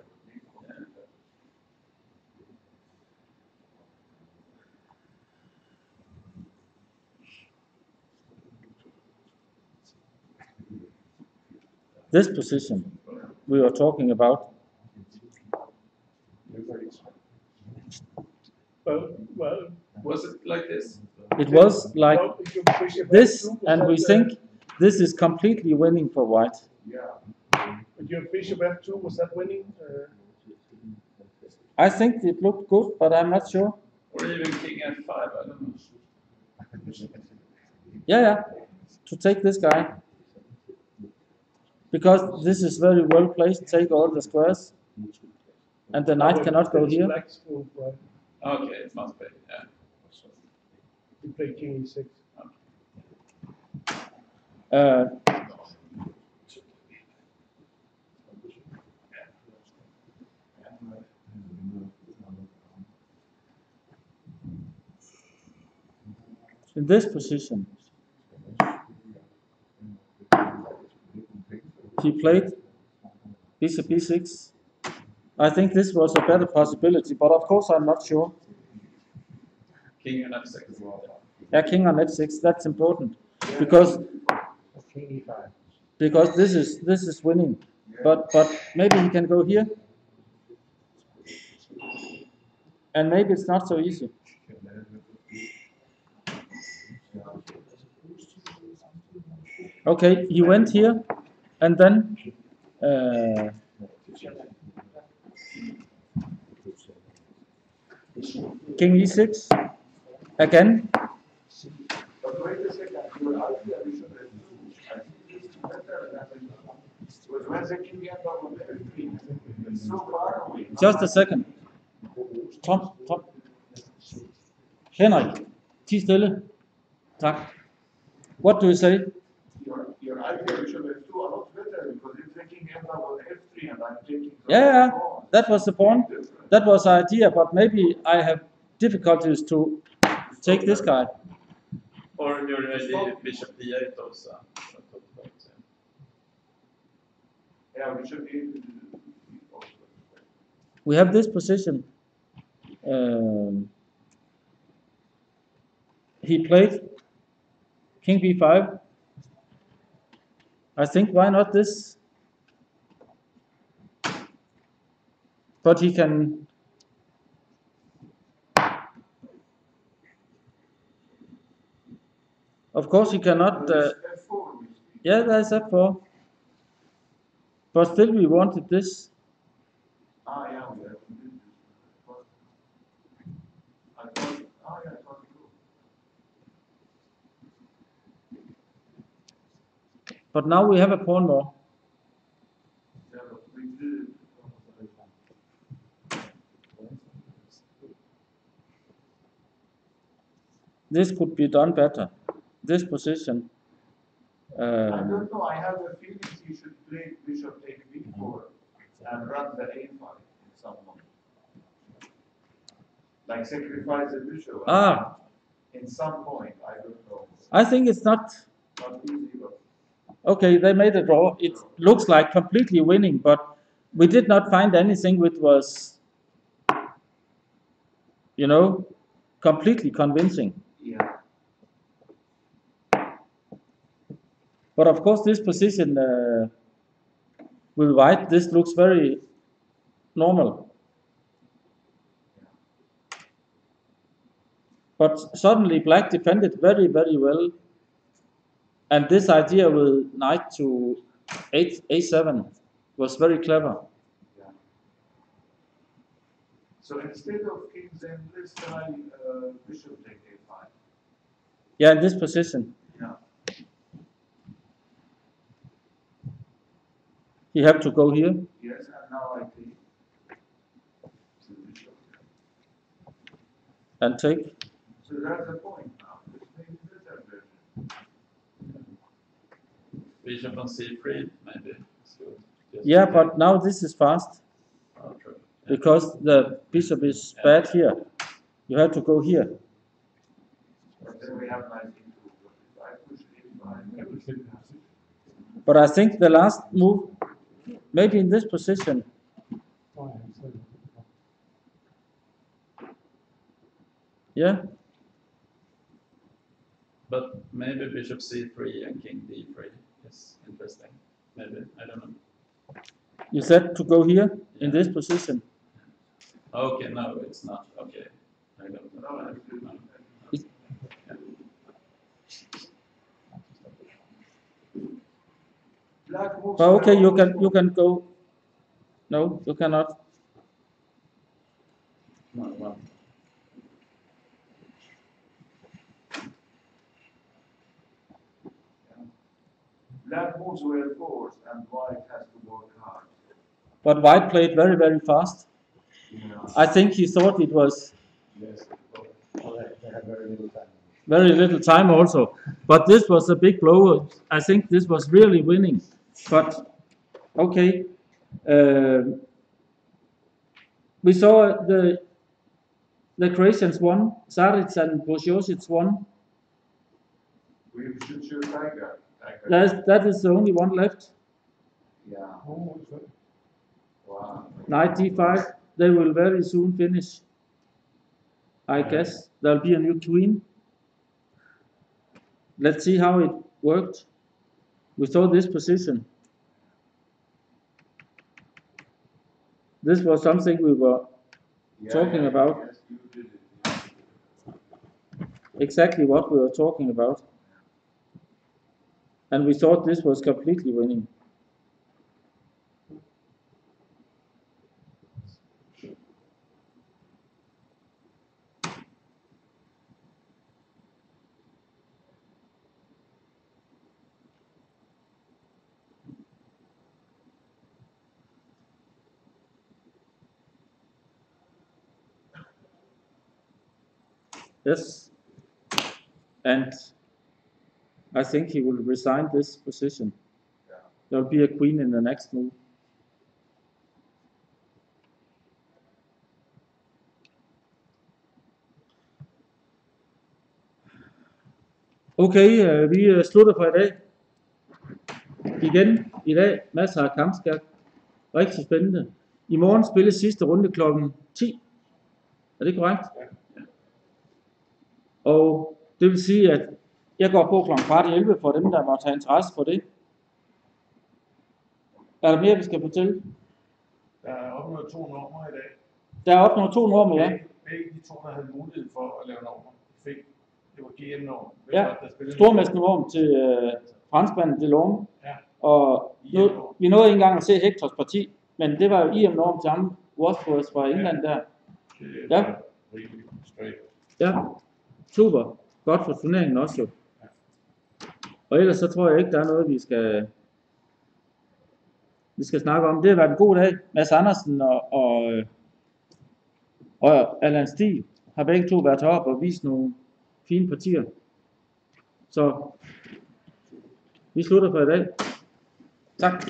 this position we were talking about, Well, well. Was it like this? it was like well, if you push it this, and we think this is completely winning for white. Yeah. With your bishop f2, was that winning? Uh, I think it looked good, but I'm not sure. Or even king f5, I don't know. Yeah, yeah, to take this guy. Because this is very well placed, take all the squares. And the knight well, cannot go here. Black's move, right? Okay, it must be, yeah. You play king e6. Uh, in this position, he played bishop b6. I think this was a better possibility, but of course I'm not sure. King and f6. Yeah, king on f6, that's important because King e5. because this is this is winning. But but maybe he can go here. And maybe it's not so easy. Okay, he went here and then uh, King e6 again. Just a second. Tom, Tom. Henrik, ti stille. Tak. What do you say? Your, your idea bishop f2 a lot better because if the king end up f3 and I'm taking. Yeah, yeah, pawn. that was the point. That was the idea, but maybe I have difficulties to take this guy. Or your bishop d8 also. I thought about it. Yeah, we should be able to do also. We have this position. Um, he played king b5. I think why not this? But he can. Of course, he cannot. Uh, F4, we speak. yeah, there's f4. But still, we wanted this. But I I now we have a pawn more. This could be done better. This position. I Um, don't know, I have a feeling he should play bishop take b4 and run the a5 in some way. Like sacrifice the bishop. Ah. In some point, I don't know. I think it's not. Not easy, but Okay, they made a draw. It looks like completely winning, but we did not find anything which was, you know, completely convincing. yeah. But of course, this position uh, with white, this looks very normal. But suddenly, black defended very, very well. And this idea with knight to 8, a7 was very clever. So instead of kings and this guy, uh, bishop take a5. Yeah, in this position. You have to go here. Yes, and now I take. So bishop. and take. So that's the point now. This maybe better version. Bishop on c3, maybe. it's good. Just Yeah, to but now this is fast take- oh, true. because the bishop is bad here. You have to go here. But then we have knight into, if I push a5. But I think the last move, maybe in this position, yeah, But maybe bishop c3 and king d3 is interesting. Maybe, I don't know. you said to go here in this position. Okay, no, it's not. Okay. I don't know. No, it's good. No. It's- Black moves. But okay, you can you can go. No, you cannot. No, well, Black moves were forced and white has to work hard. But white played very very fast. Yeah. I think he thought it was Yes. Well, they, they have very little very little time also. But this was a big blow. I think this was really winning. But okay, um, we saw the the Croatians won. Saric and Bojosic won. We should choose Tiger. Tiger. That that is the only one left. Yeah. Wow. Knight d5. They will very soon finish. I guess there'll be a new queen. Let's see how it worked. We saw this position. This was something we were Yeah, talking yeah, about. Yes, you did it. yeah. exactly what we were talking about. And we thought this was completely winning. Yes. And I think he will resign this position. Yeah. There will be a queen in the next move. Okay, øh, vi øh, slutter for i dag. Igen i dag, masser af kampskab. Rigtig spændende. I morgen spilles sidste runde klokken 10. Er det korrekt? Ja. Og det vil sige, at jeg går på klokken kvart i 11 for dem, der måtte have interesse for det. Er der mere, vi skal fortælle? Der er opnået to numre i dag. Der er opnået to numre, ja. Begge, de to, der havde mulighed for at lave numre, fik. Det var GM-nummer. Ja, stormesternorm til øh, franskmanden Delorme. Ja. Og nu, vi nåede ikke engang at se Hectors parti, men det var jo IM-norm til ham, Wadsworth fra England der. Ja. Ja, super. Godt for turneringen også jo. Og ellers så tror jeg ikke, der er noget, vi skal, vi skal snakke om. Det har været en god dag. Mads Andersen og, og, øh, og Allan Stig har begge to været heroppe og vist nogle fine partier. Så vi slutter for i dag. Tak.